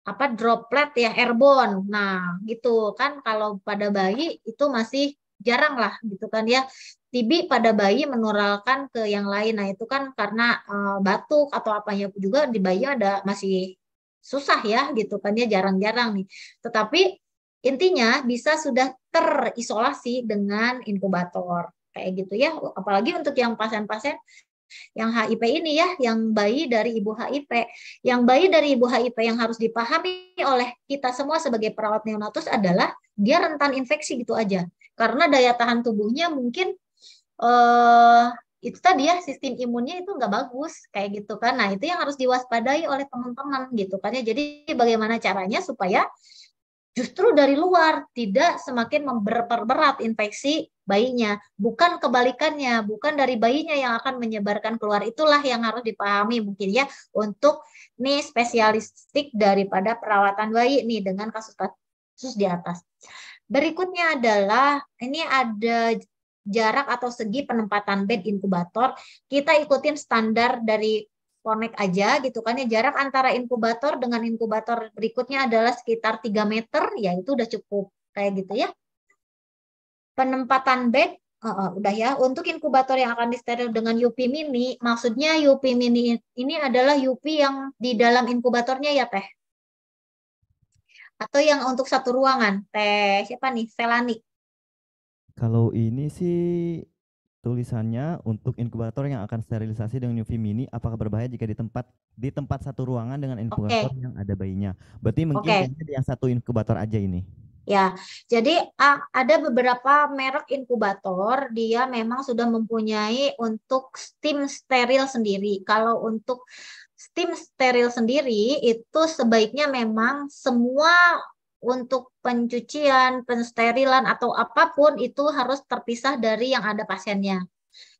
[SPEAKER 9] apa droplet ya airborne. Nah, gitu kan kalau pada bayi itu masih jarang lah gitu kan ya. TB pada bayi menularkan ke yang lain. Nah, itu kan karena uh, batuk atau apanya juga di bayi ada masih susah ya gitu kan ya jarang-jarang nih. Tetapi intinya bisa sudah terisolasi dengan inkubator kayak gitu ya. Apalagi untuk yang pasien-pasien yang HIV ini ya, yang bayi dari ibu HIV, yang bayi dari ibu HIV yang harus dipahami oleh kita semua sebagai perawat neonatus adalah dia rentan infeksi gitu aja. Karena daya tahan tubuhnya mungkin eh, itu tadi ya sistem imunnya itu nggak bagus kayak gitu kan. Nah itu yang harus diwaspadai oleh teman-teman gitu kan ya. Jadi bagaimana caranya supaya justru dari luar tidak semakin memperberat infeksi bayinya, bukan kebalikannya, bukan dari bayinya yang akan menyebarkan keluar. Itulah yang harus dipahami mungkin ya untuk nih spesialistik daripada perawatan bayi nih dengan kasus-kasus di atas. Berikutnya adalah ini ada jarak atau segi penempatan bed inkubator, kita ikutin standar dari Connect aja gitu kan ya. Jarak antara inkubator dengan inkubator berikutnya adalah sekitar 3 meter. Ya itu udah cukup kayak gitu ya. Penempatan bed uh, uh, udah ya. Untuk inkubator yang akan disteril dengan UP mini maksudnya UP mini ini adalah UP yang di dalam inkubatornya ya teh atau yang untuk satu ruangan teh siapa nih Selani
[SPEAKER 1] kalau ini sih tulisannya untuk inkubator yang akan sterilisasi dengan UV mini apakah berbahaya jika di tempat di tempat satu ruangan dengan inkubator okay. yang ada bayinya. Berarti mungkin okay. yang satu inkubator aja ini.
[SPEAKER 9] Ya, jadi ada beberapa merek inkubator dia memang sudah mempunyai untuk steam steril sendiri. Kalau untuk steam steril sendiri itu sebaiknya memang semua untuk pencucian, pensterilan atau apa pun itu harus terpisah dari yang ada pasiennya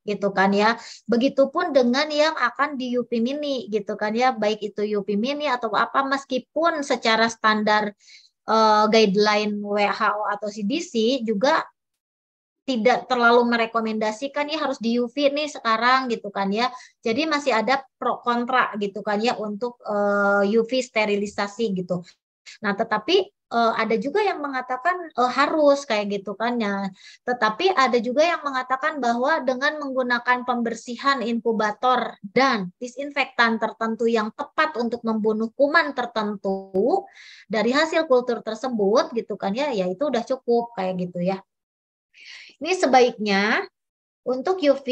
[SPEAKER 9] gitu kan ya. Begitupun dengan yang akan di UP mini gitu kan ya, baik itu UP mini atau apa meskipun secara standar uh, guideline WHO atau CDC juga tidak terlalu merekomendasikan ya harus di UV nih sekarang gitu kan ya. Jadi masih ada pro kontra gitu kan ya untuk uh, eh, UV sterilisasi gitu. Nah, tetapi uh, ada juga yang mengatakan uh, harus kayak gitu kan ya. Tetapi ada juga yang mengatakan bahwa dengan menggunakan pembersihan inkubator dan disinfektan tertentu yang tepat untuk membunuh kuman tertentu dari hasil kultur tersebut gitu kan ya, ya itu udah cukup kayak gitu ya. Ini sebaiknya untuk UV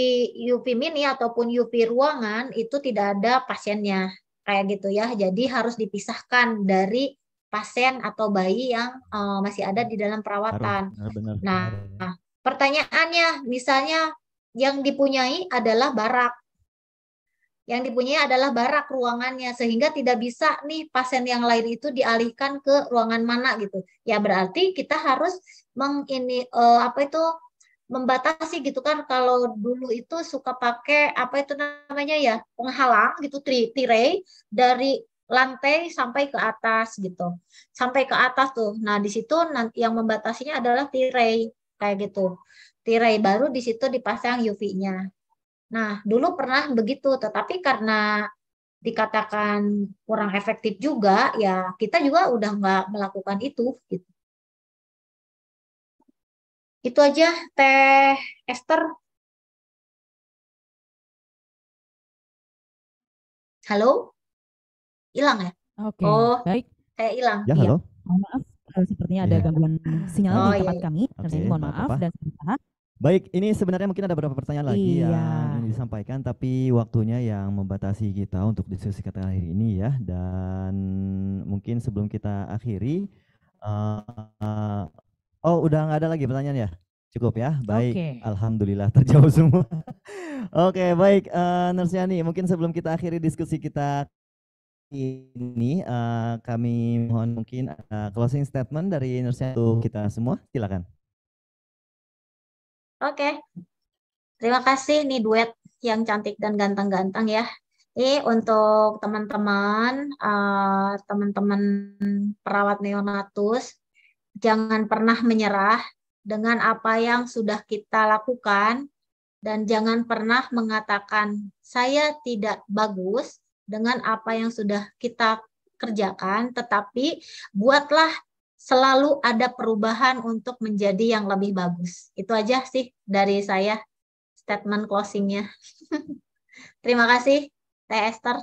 [SPEAKER 9] UV mini ataupun UV ruangan itu tidak ada pasiennya kayak gitu ya. Jadi harus dipisahkan dari pasien atau bayi yang uh, masih ada di dalam perawatan. benar, nah, nah, pertanyaannya misalnya yang dipunyai adalah barak. Yang dipunyai adalah barak ruangannya sehingga tidak bisa nih pasien yang lain itu dialihkan ke ruangan mana gitu. Ya berarti kita harus meng ini eh, apa itu membatasi gitu kan. Kalau dulu itu suka pakai apa itu namanya ya penghalang gitu tirai dari lantai sampai ke atas gitu. Sampai ke atas tuh. Nah di situ yang membatasinya adalah tirai kayak gitu. Tirai baru di situ dipasang UV-nya nah dulu pernah begitu. Tetapi karena dikatakan kurang efektif juga ya kita juga udah nggak melakukan itu gitu itu aja Teh Esther. Halo? Hilang ya?
[SPEAKER 5] Oke,
[SPEAKER 9] Oh,
[SPEAKER 5] baik.
[SPEAKER 9] saya hilang.
[SPEAKER 1] Ya,
[SPEAKER 9] Iya.
[SPEAKER 1] halo.
[SPEAKER 5] Mohon maaf, eh, sepertinya ada
[SPEAKER 1] Iya.
[SPEAKER 5] gangguan sinyal
[SPEAKER 9] Oh,
[SPEAKER 5] di tempat
[SPEAKER 9] iya.
[SPEAKER 5] kami.
[SPEAKER 1] Oke,
[SPEAKER 5] Yani, mohon maaf
[SPEAKER 1] apa-apa.
[SPEAKER 5] dan sebentar.
[SPEAKER 1] Baik, ini sebenarnya mungkin ada beberapa pertanyaan lagi
[SPEAKER 5] Iya.
[SPEAKER 1] yang ingin disampaikan, tapi waktunya yang membatasi kita untuk diskusi kita hari ini ya. Dan mungkin sebelum kita akhiri, eh, oh udah nggak ada lagi pertanyaan ya? Cukup ya? Baik,
[SPEAKER 5] Oke.
[SPEAKER 1] alhamdulillah terjawab semua. Oke, baik, eh Nurse Yani, mungkin sebelum kita akhiri diskusi kita ini, eh, kami mohon mungkin eh, closing statement dari Nurse Yani untuk kita semua, silakan.
[SPEAKER 9] Oke. Terima kasih nih duet yang cantik dan ganteng-ganteng ya. Ini untuk teman-teman, eh, teman-teman perawat neonatus, jangan pernah menyerah dengan apa yang sudah kita lakukan dan jangan pernah mengatakan saya tidak bagus dengan apa yang sudah kita kerjakan, tetapi buatlah selalu ada perubahan untuk menjadi yang lebih bagus. Itu aja sih dari saya statement closingnya. Terima kasih, Teh Esther.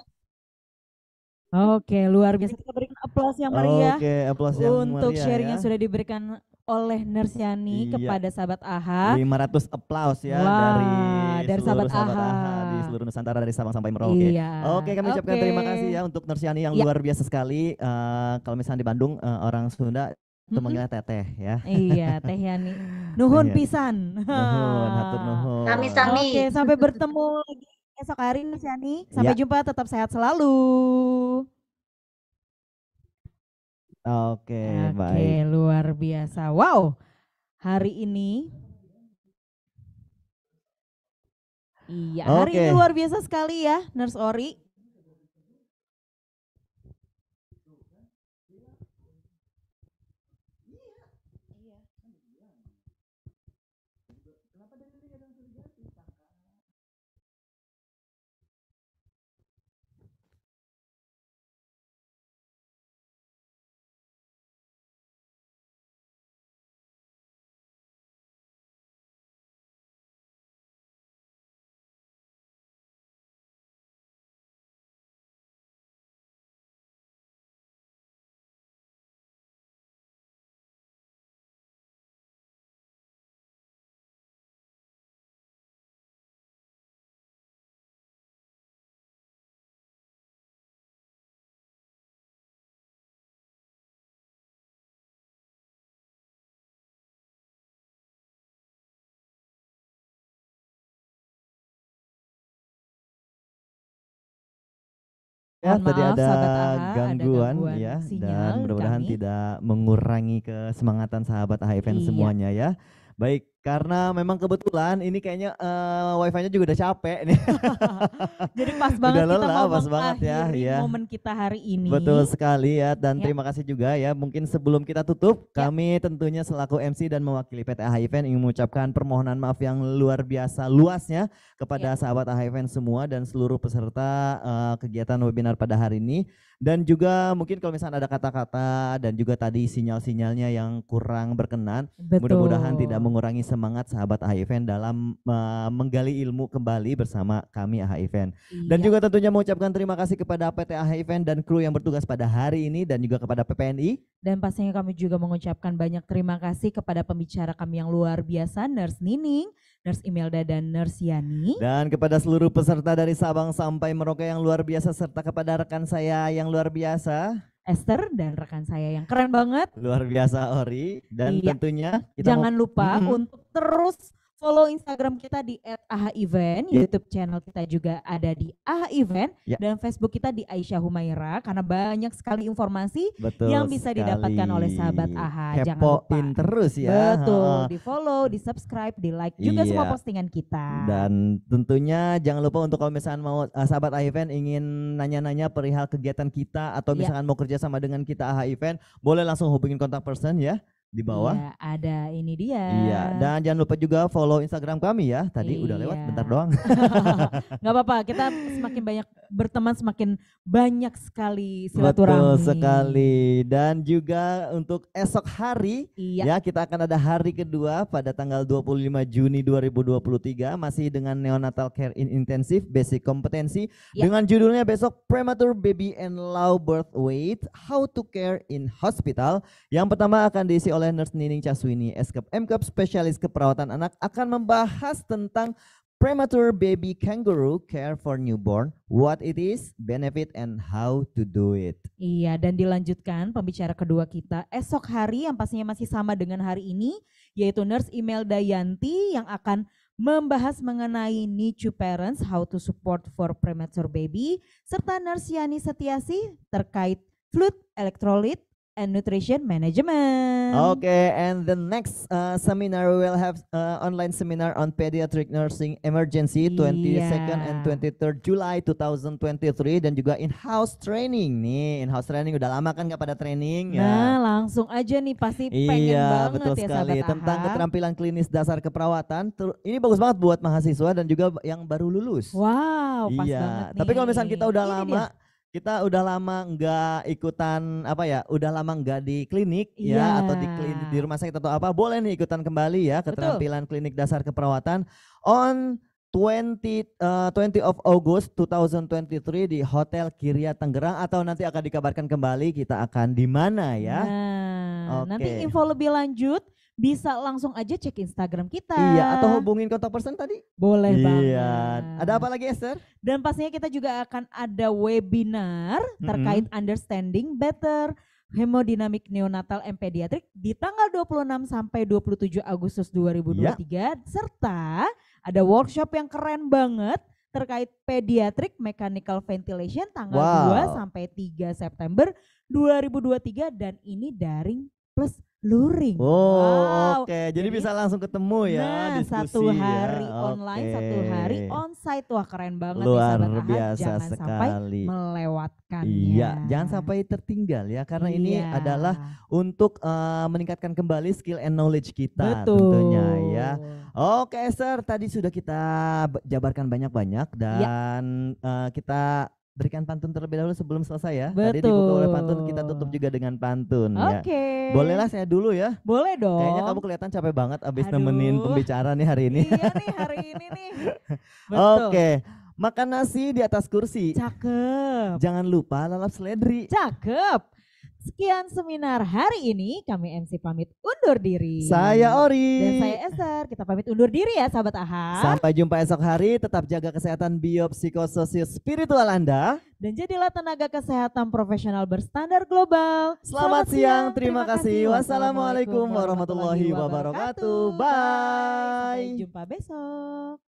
[SPEAKER 5] Oke, luar biasa. Kita berikan aplaus yang meriah
[SPEAKER 1] Oke, aplaus yang
[SPEAKER 5] untuk
[SPEAKER 1] meriah
[SPEAKER 5] sharing
[SPEAKER 1] ya.
[SPEAKER 5] yang sudah diberikan oleh Nurse Yani
[SPEAKER 1] Iya.
[SPEAKER 5] kepada sahabat AHA.
[SPEAKER 1] 500 aplaus ya
[SPEAKER 5] Wah,
[SPEAKER 1] dari,
[SPEAKER 5] dari
[SPEAKER 1] seluruh
[SPEAKER 5] sahabat
[SPEAKER 1] sahabat
[SPEAKER 5] AHA.
[SPEAKER 1] AHA di seluruh Nusantara dari Sabang sampai Merauke.
[SPEAKER 5] Iya.
[SPEAKER 1] Oke, kami ucapkan terima kasih ya untuk Nursiani yang
[SPEAKER 5] Ya.
[SPEAKER 1] luar biasa sekali. Eh, kalau misalnya di Bandung eh, orang Sunda itu manggilnya teteh ya.
[SPEAKER 5] Iya, Teh Yani. Nuhun
[SPEAKER 1] Iya.
[SPEAKER 5] pisan.
[SPEAKER 1] Nuhun, hatur nuhun.
[SPEAKER 9] Sami-sami.
[SPEAKER 5] Oke, sampai bertemu lagi esok hari Nurse Yani. Sampai
[SPEAKER 1] Ya.
[SPEAKER 5] jumpa, tetap sehat selalu.
[SPEAKER 1] Oke,
[SPEAKER 5] Oke,
[SPEAKER 1] baik.
[SPEAKER 5] luar biasa. Wow, hari ini Iya, hari ini
[SPEAKER 1] Oke.
[SPEAKER 5] luar biasa sekali ya, Nurse Ori.
[SPEAKER 1] Ya,
[SPEAKER 5] Mohon
[SPEAKER 1] tadi
[SPEAKER 5] maaf,
[SPEAKER 1] ada
[SPEAKER 5] ada
[SPEAKER 1] gangguan,
[SPEAKER 5] gangguan
[SPEAKER 1] ya
[SPEAKER 5] sinyal
[SPEAKER 1] dan mudah-mudahan tidak mengurangi kesemangatan sahabat AHA Event
[SPEAKER 5] Iya.
[SPEAKER 1] semuanya ya. Baik, karena memang kebetulan ini kayaknya eh, wifi-nya juga udah capek nih.
[SPEAKER 5] Jadi pas banget
[SPEAKER 1] Udah
[SPEAKER 5] kita
[SPEAKER 1] lelah,
[SPEAKER 5] mau
[SPEAKER 1] pas banget ya, ya.
[SPEAKER 5] momen kita hari ini.
[SPEAKER 1] Betul sekali ya dan
[SPEAKER 5] Ya.
[SPEAKER 1] terima kasih juga ya mungkin sebelum kita tutup
[SPEAKER 5] Ya.
[SPEAKER 1] kami tentunya selaku MC dan mewakili PT AHA Event ingin mengucapkan permohonan maaf yang luar biasa luasnya kepada
[SPEAKER 5] Ya.
[SPEAKER 1] sahabat AHA Event semua dan seluruh peserta eh, kegiatan webinar pada hari ini dan juga mungkin kalau misalnya ada kata-kata dan juga tadi sinyal-sinyalnya yang kurang berkenan mudah-mudahan tidak mengurangi semangat sahabat AHA Event dalam eh, menggali ilmu kembali bersama kami AHA Event. Dan
[SPEAKER 5] Iya.
[SPEAKER 1] juga tentunya mengucapkan terima kasih kepada PT AHA Event dan kru yang bertugas pada hari ini dan juga kepada PPNI.
[SPEAKER 5] Dan pastinya kami juga mengucapkan banyak terima kasih kepada pembicara kami yang luar biasa, Nurse Nining, Nurse Imelda, dan Nurse Yani.
[SPEAKER 1] Dan kepada seluruh peserta dari Sabang sampai Merauke yang luar biasa serta kepada rekan saya yang luar biasa,
[SPEAKER 5] Esther dan rekan saya yang keren banget.
[SPEAKER 1] luar biasa Ori dan
[SPEAKER 5] Iya.
[SPEAKER 1] tentunya kita
[SPEAKER 5] Jangan
[SPEAKER 1] mau
[SPEAKER 5] lupa
[SPEAKER 1] Mm-mm.
[SPEAKER 5] untuk terus Follow Instagram kita di @aha_event,
[SPEAKER 1] Ya.
[SPEAKER 5] YouTube channel kita juga ada di AHA Event
[SPEAKER 1] Ya.
[SPEAKER 5] dan Facebook kita di Aisyah Humaira karena banyak sekali informasi
[SPEAKER 1] Betul
[SPEAKER 5] yang bisa didapatkan oleh sahabat
[SPEAKER 1] sekali.
[SPEAKER 5] AHA. Jangan lupa.
[SPEAKER 1] Terus ya.
[SPEAKER 5] Betul, di follow, di subscribe, di like juga semua
[SPEAKER 1] Iya.
[SPEAKER 5] postingan kita.
[SPEAKER 1] Dan tentunya jangan lupa untuk kalau misalnya mau uh, sahabat AHA Event ingin nanya-nanya perihal kegiatan kita atau
[SPEAKER 5] Iya.
[SPEAKER 1] misalkan mau kerja sama dengan kita AHA Event, boleh langsung hubungin kontak person ya di bawah.
[SPEAKER 5] Iya, ada ini dia.
[SPEAKER 1] Iya, dan jangan lupa juga follow Instagram kami ya. Tadi udah lewat
[SPEAKER 5] Iya.
[SPEAKER 1] bentar doang.
[SPEAKER 5] Nggak apa-apa, kita semakin banyak berteman semakin banyak sekali
[SPEAKER 1] Betul
[SPEAKER 5] silaturahmi.
[SPEAKER 1] sekali. Dan juga untuk esok hari
[SPEAKER 5] Iya.
[SPEAKER 1] ya kita akan ada hari kedua pada tanggal 25 Juni 2023 masih dengan neonatal care in intensive basic kompetensi
[SPEAKER 5] Ya.
[SPEAKER 1] dengan judulnya besok premature baby and low birth weight how to care in hospital. Yang pertama akan diisi oleh Nurse Nining Caswini, SKP MKP spesialis keperawatan anak akan membahas tentang premature baby kangaroo care for newborn, what it is, benefit and how to do it.
[SPEAKER 5] Iya, dan dilanjutkan pembicara kedua kita esok hari yang pastinya masih sama dengan hari ini, yaitu Nurse Imelda Yanti yang akan membahas mengenai NICU parents, how to support for premature baby, serta Nurse Yani Setiasi terkait fluid, electrolyte, and nutrition management.
[SPEAKER 1] Okay, and the next uh, seminar we will have uh, online seminar on pediatric nursing emergency 22nd and
[SPEAKER 5] Iya.
[SPEAKER 1] 23rd July 2023 dan juga in-house training nih. In-house training udah lama kan nggak pada training ya.
[SPEAKER 5] Nah, langsung aja nih pasti pengen
[SPEAKER 1] Iya,
[SPEAKER 5] banget
[SPEAKER 1] betul
[SPEAKER 5] ya
[SPEAKER 1] sekali
[SPEAKER 5] sahabat
[SPEAKER 1] tentang keterampilan klinis dasar keperawatan. Ter- Ini bagus banget buat mahasiswa dan juga yang baru lulus.
[SPEAKER 5] Wow, pas
[SPEAKER 1] iya.
[SPEAKER 5] banget
[SPEAKER 1] Tapi kalau misalnya
[SPEAKER 5] nih.
[SPEAKER 1] kita udah
[SPEAKER 5] Ini
[SPEAKER 1] lama,
[SPEAKER 5] dia.
[SPEAKER 1] Kita udah lama nggak ikutan apa ya, udah lama nggak di klinik
[SPEAKER 5] Iya.
[SPEAKER 1] ya atau di klinik di rumah sakit atau apa, boleh nih ikutan kembali ya keterampilan klinik dasar keperawatan on 20 uh, 20 of August 2023 di Hotel Kiria Tangerang atau nanti akan dikabarkan kembali kita akan di mana ya.
[SPEAKER 5] Nah, nanti
[SPEAKER 1] Oke.
[SPEAKER 5] info lebih lanjut bisa langsung aja cek Instagram kita.
[SPEAKER 1] Iya, atau hubungin kontak person tadi.
[SPEAKER 5] Boleh
[SPEAKER 1] Iya.
[SPEAKER 5] banget.
[SPEAKER 1] Ada apa lagi Esther?
[SPEAKER 5] Dan pastinya kita juga akan ada webinar
[SPEAKER 1] Mm-mm.
[SPEAKER 5] terkait understanding better hemodinamik neonatal and pediatric di tanggal 26 sampai 27 Agustus 2023
[SPEAKER 1] Ya.
[SPEAKER 5] serta ada workshop yang keren banget terkait pediatric mechanical ventilation tanggal
[SPEAKER 1] Wow.
[SPEAKER 5] 2 sampai 3 September 2023 dan ini daring plus luring.
[SPEAKER 1] Oh,
[SPEAKER 5] Wow.
[SPEAKER 1] oke. Jadi, bisa langsung ketemu ya
[SPEAKER 5] Nah,
[SPEAKER 1] diskusi
[SPEAKER 5] satu
[SPEAKER 1] ya.
[SPEAKER 5] hari online, satu hari onsite. Wah, keren banget nih
[SPEAKER 1] Luar
[SPEAKER 5] sahabat AHA.
[SPEAKER 1] biasa
[SPEAKER 5] Jangan sampai
[SPEAKER 1] sekali.
[SPEAKER 5] melewatkannya.
[SPEAKER 1] Iya, jangan sampai tertinggal ya karena ini
[SPEAKER 5] Iya.
[SPEAKER 1] adalah untuk eh, meningkatkan kembali skill and knowledge kita
[SPEAKER 5] Betul.
[SPEAKER 1] tentunya ya. Oke, Esther, tadi sudah kita jabarkan banyak-banyak
[SPEAKER 5] Iya.
[SPEAKER 1] dan eh, kita berikan pantun terlebih dahulu sebelum selesai ya. Tadi dibuka oleh pantun, kita tutup juga dengan pantun ya.
[SPEAKER 5] Oke.
[SPEAKER 1] Bolehlah saya dulu ya.
[SPEAKER 5] Boleh dong.
[SPEAKER 1] Kayaknya kamu kelihatan capek banget abis
[SPEAKER 5] Aduh.
[SPEAKER 1] nemenin pembicara nih hari ini.
[SPEAKER 5] Iya nih hari ini nih. Betul.
[SPEAKER 1] Oke, makan nasi di atas kursi.
[SPEAKER 5] Cakep.
[SPEAKER 1] Jangan lupa lalap seledri.
[SPEAKER 5] Cakep. Sekian seminar hari ini. Kami MC pamit undur diri.
[SPEAKER 1] Saya Ori.
[SPEAKER 5] Dan saya Esther. Kita pamit undur diri ya sahabat AHA.
[SPEAKER 1] Sampai jumpa esok hari. Tetap jaga kesehatan biopsikososio spiritual Anda.
[SPEAKER 5] Dan jadilah tenaga kesehatan profesional berstandar global.
[SPEAKER 1] Selamat, siang, terima, kasih. Wassalamualaikum warahmatullahi wabarakatuh. Bye.
[SPEAKER 5] Sampai jumpa besok.